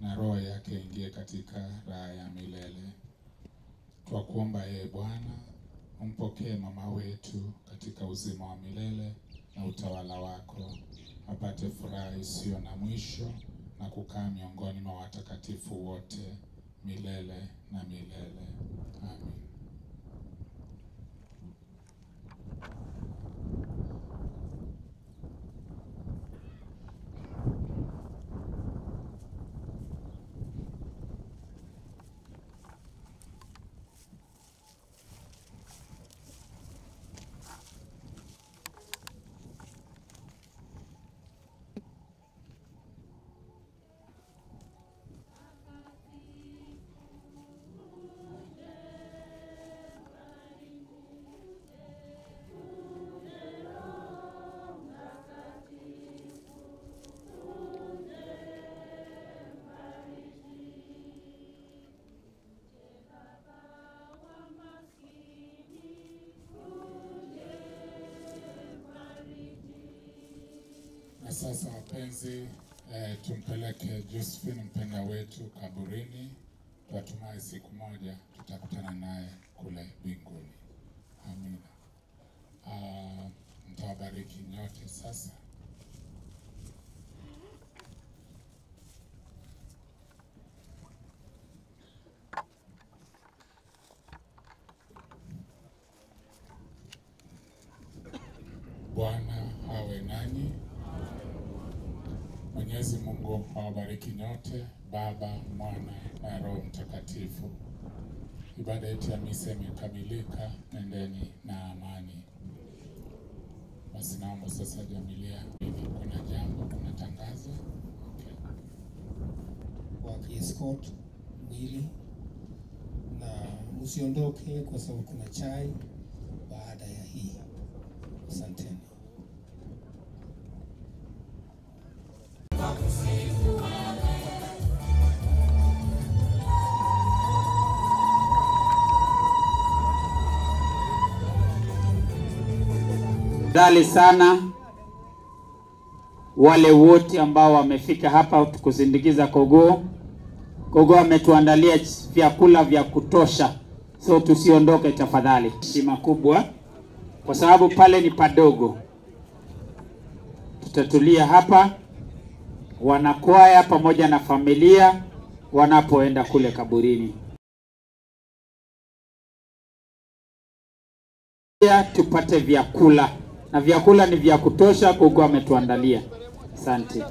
na roho yake ingie katika raha ya milele. Twakuomba ee Bwana, umpokee mama wetu katika uzima wa milele na utawala wako, apate furaha isiyo na mwisho na kukaa miongoni mwa watakatifu wote milele na milele. Amen. Sasa wapenzi, eh, tumpeleke Josephine mpenda wetu kaburini. Tunatumai siku moja tutakutana naye kule mbinguni. Amina. Mtawabariki nyote sasa. Bwana awe nanyi. Mwenyezi Mungu awabariki nyote, Baba, Mwana na Roho Mtakatifu. Ibada yetu ya misa imekamilika, nendeni na amani. Basi naomba sasa jamilia, kuna jambo, kuna tangazo? wakiescort mwili na usiondoke, kwa sababu kuna chai Dali sana wale wote ambao wamefika hapa kusindikiza Kogoo. Kogoo ametuandalia vyakula vya kutosha, so tusiondoke tafadhali. Heshima kubwa, kwa sababu pale ni padogo. Tutatulia hapa, wanakwaya pamoja na familia wanapoenda kule kaburini. Pia tupate vyakula na vyakula ni vya kutosha, kuko ametuandalia. Asante.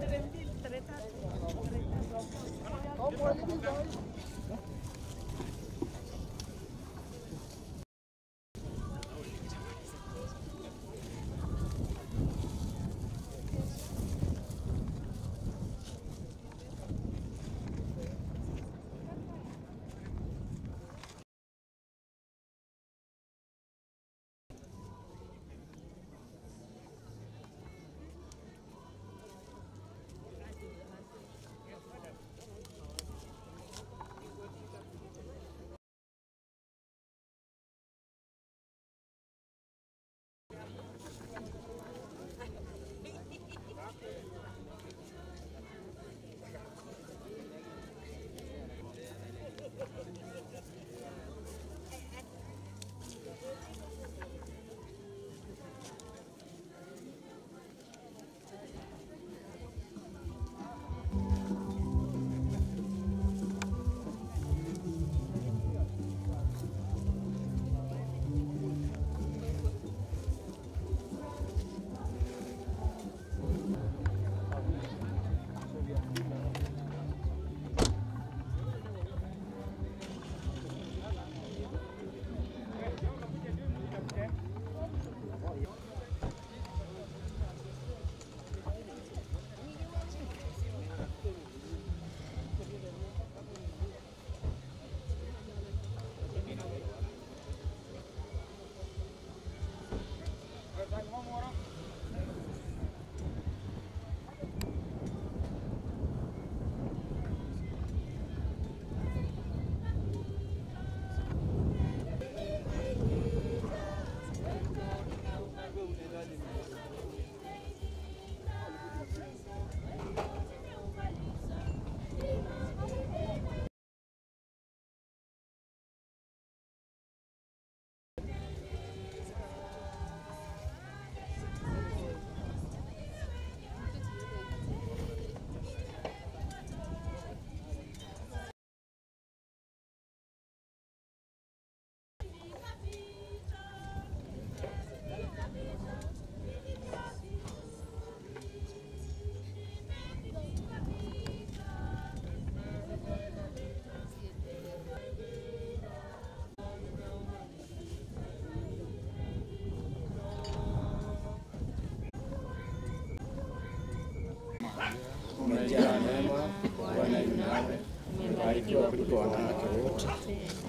umejaa you. Bwana yu nawe, umebarikiwa kuliko wanawake wote,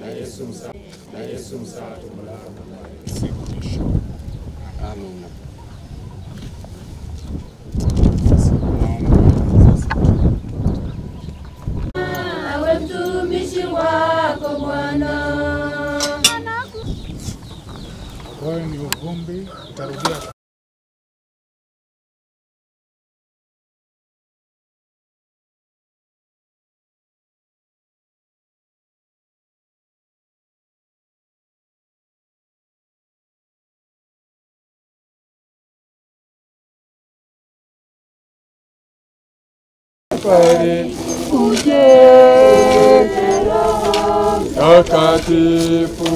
na Yesu msaa na Yesu msaa Amina. Awe Safari uje takatifu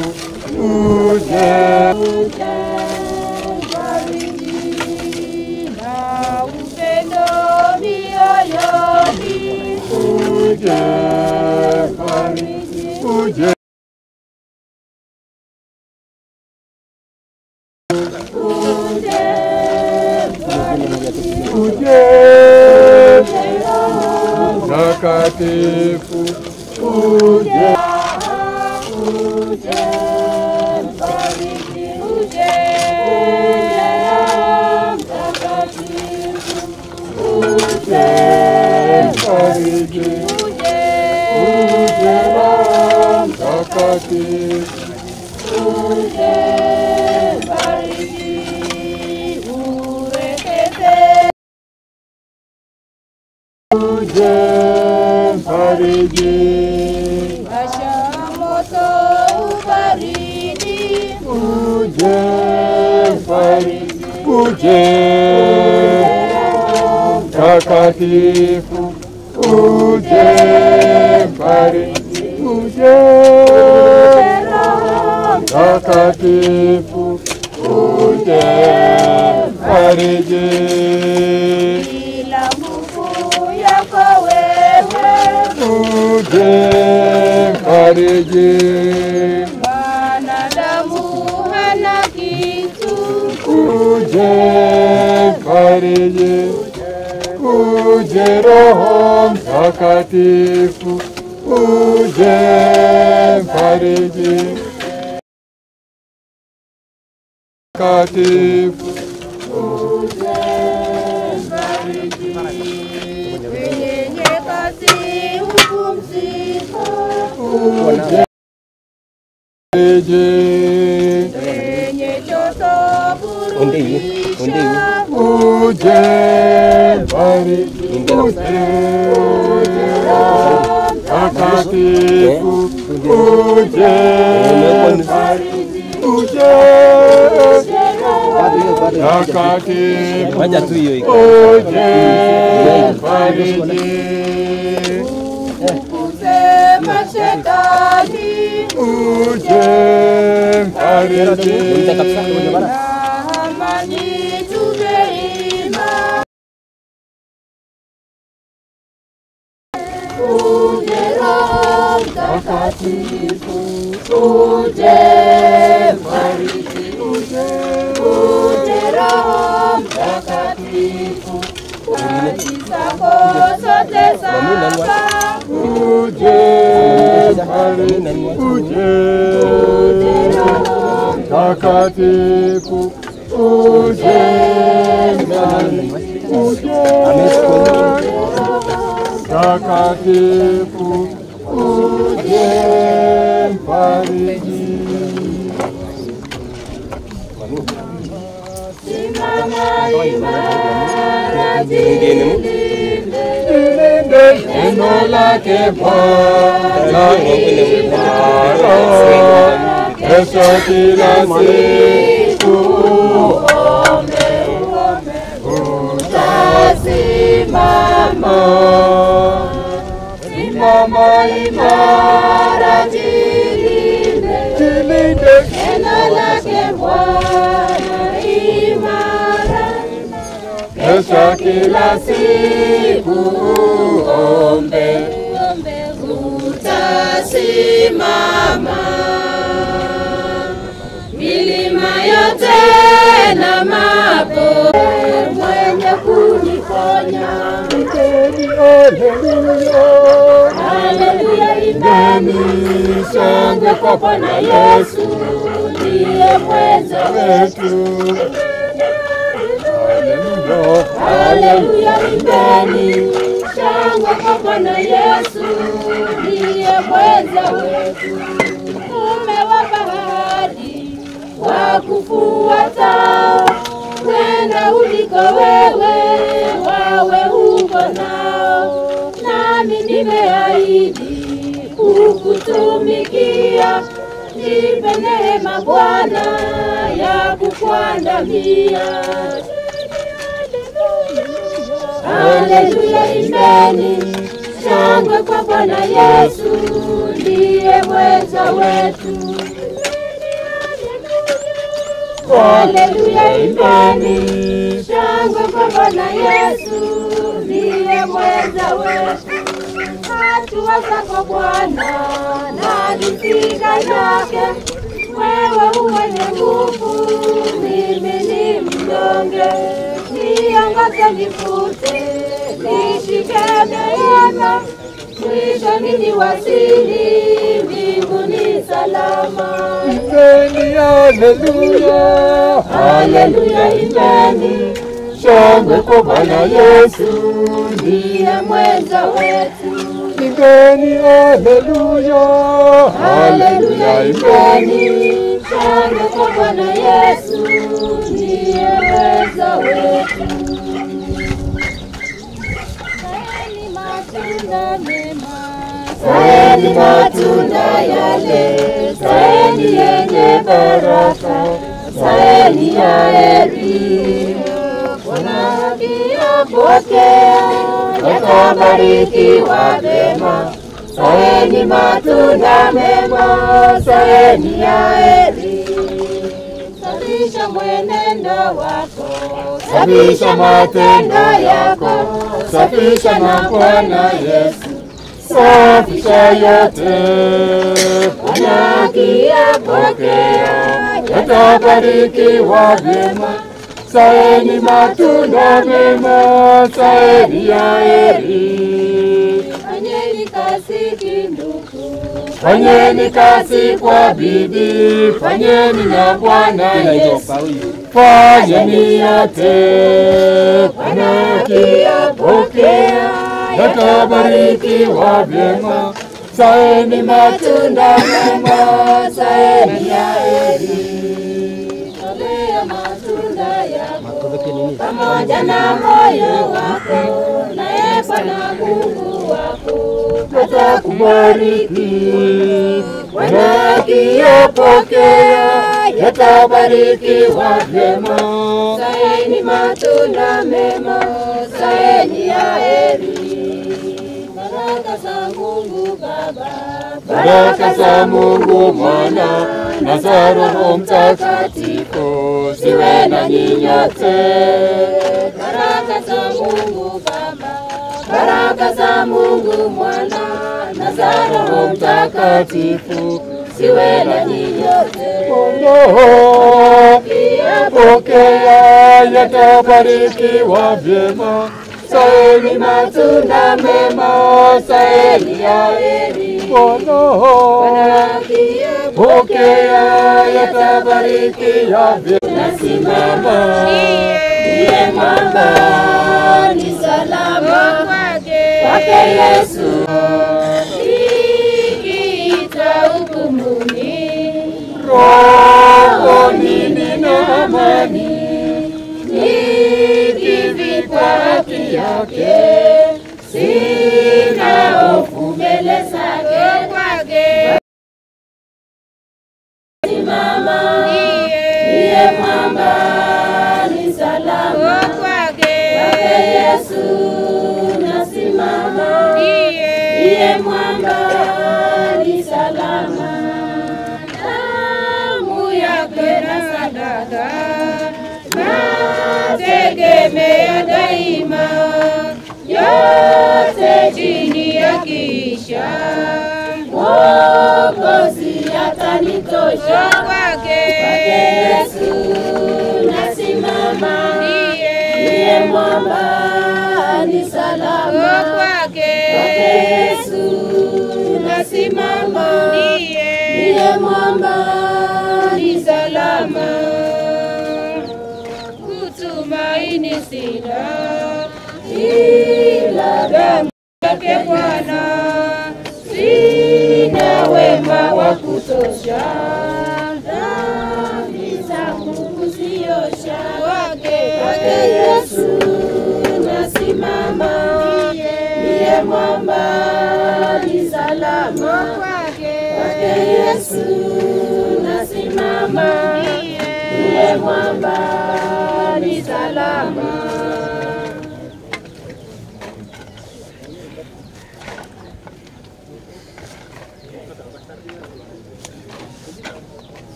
Haleluya, imani, shangwe kwa Bwana Yesu, ndiye mweza wetu. Hatua zako Bwana na miziga yake, wewe uwenye nguvu, mimi ni mnyonge. Niongoze nifute, nishike neema, mwishoni niwasili mbinguni salama. Imeni, haleluya, Haleluya, imeni. shangwe kwa Bwana Yesu, ndiye mwenza wetu. Imeni, haleluya, Haleluya, imeni. shangwe kwa Bwana Yesu, zaeni matunda yale, zaeni yenye baraka, zaeni ya heri. Bwana akiyapokea, yatabarikiwa mema. Zaeni matunda mema, zaeni ya heri. Sabisha mwenendo wako, sabisha matendo yako, safisha na Bwana Yesu, safisha yote. Bwana akiyapokea, yatabarikiwa vyema. Saeni matunda mema, saeni ya heri. Fanyeni kazi kindugu, Fanyeni kazi kwa bidii, fanyeni na Bwana Yesu. Fanyeni yote, Bwana akiyapokea, yatabarikiwa vyema. Zaeni matunda mema, zaeni ya heri. pamoja na moyo wako, naye Bwana Mungu wako atakubariki. Bwana akiyapokea, yatabarikiwa vyema. Zaeni matunda mema, zaeni ya heri. Baraka za Mungu Baba, Baraka za Mungu Mwana na za Roho Mtakatifu ziwe na nyote. baraka za Mungu Baba, baraka za Mungu Mwana na za Roho Mtakatifu ziwe na nyote. Pokea, yatabarikiwa vyema. Zaeni matunda mema, zaeni ya heri. Roho pokea, yatabarikiwa vyema. Nasimama ndiye mwamba ni salama kwake Yesu nikiita hukumuni rohoni nina amani nikivikwa haki yake. Sina hofu mbele zake kwake. Simama. Ndiye mwamba ni salama. Kwake. Yesu nasimama ndiye mwamba ni salama. Damu yake na sadaka. Nategemea Atanitosha Mwokozi atanitosha. Kwake Yesu nasimama, ndiye. Mwamba ni salama. Kwake Yesu nasimama, ndiye. Mwamba ni salama, kutumaini sina. Ila damu yake Bwana. Wema wa kutosha, dhambi zangu kuziosha, kwake kwake Yesu nasimama, ndiye mwamba ni salama, kwake Yesu nasimama, ndiye mwamba ni salama.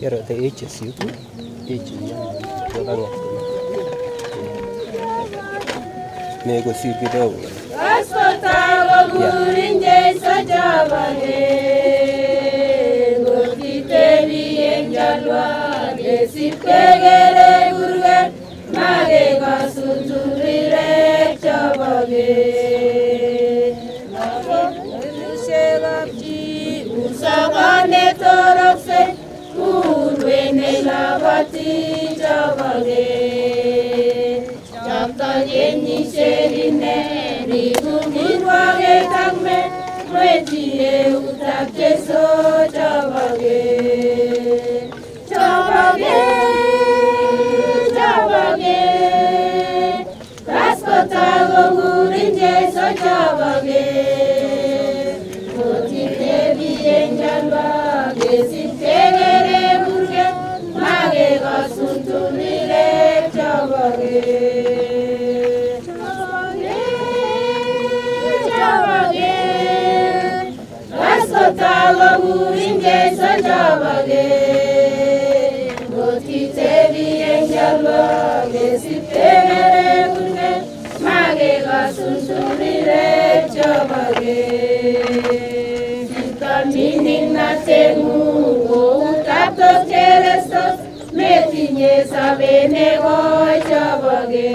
yara ta eche siku eche yadarwa nego si kidogo asfatago burinje sajabane ngotiteri enjalwa desipegere gurge mage kasunturire chabage Usagane torokse Javati Javage Javta Yeni Sherine Ritu Mirwage Tangme. Retie Utak Jeso Javage Javage Javage Raskota Gogurin Jeso Javage bababuri ngeso njabage ngotitebie njabage sipemere kunge. Mage kasunsurire njabage sikamini natengungo utapto kerestos metinye sabenego njabage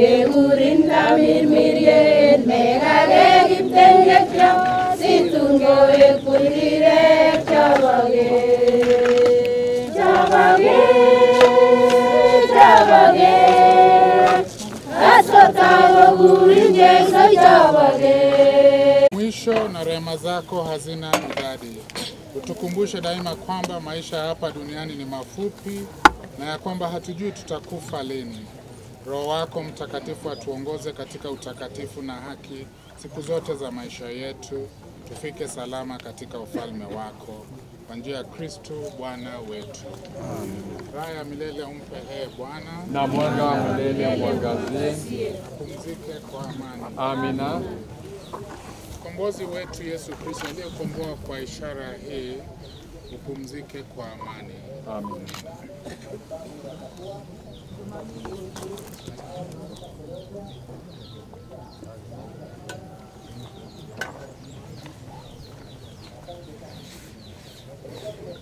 Yegurin tamir mirien megage gipten yekyam chabage Mwisho na rehema zako hazina idadi. Utukumbushe daima kwamba maisha hapa duniani ni mafupi na ya kwamba hatujui tutakufa lini. Roho wako Mtakatifu atuongoze katika utakatifu na haki siku zote za maisha yetu, tufike salama katika ufalme wako kwa njia ya Kristo Bwana wetu. Raha ya milele umpe ee Bwana, na mwanga wa milele uangazie, apumzike kwa amani. Amina. Mkombozi wetu Yesu Kristo aliyekomboa kwa ishara hii, upumzike kwa amani. Amen.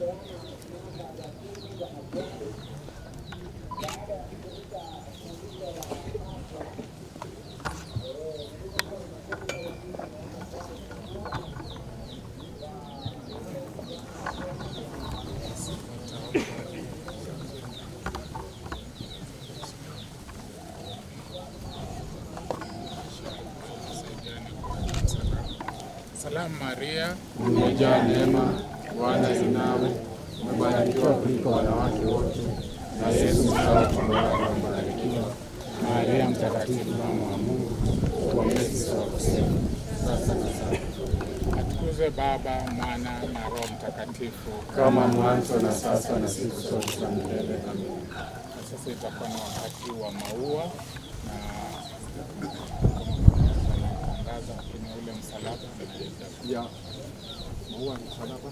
totally mwanzo na sasa na siku zote za milele. Na sasa itakuwa na wakati wa maua na tangaza kwenye ule msalaba na Ya. maua ni msalaba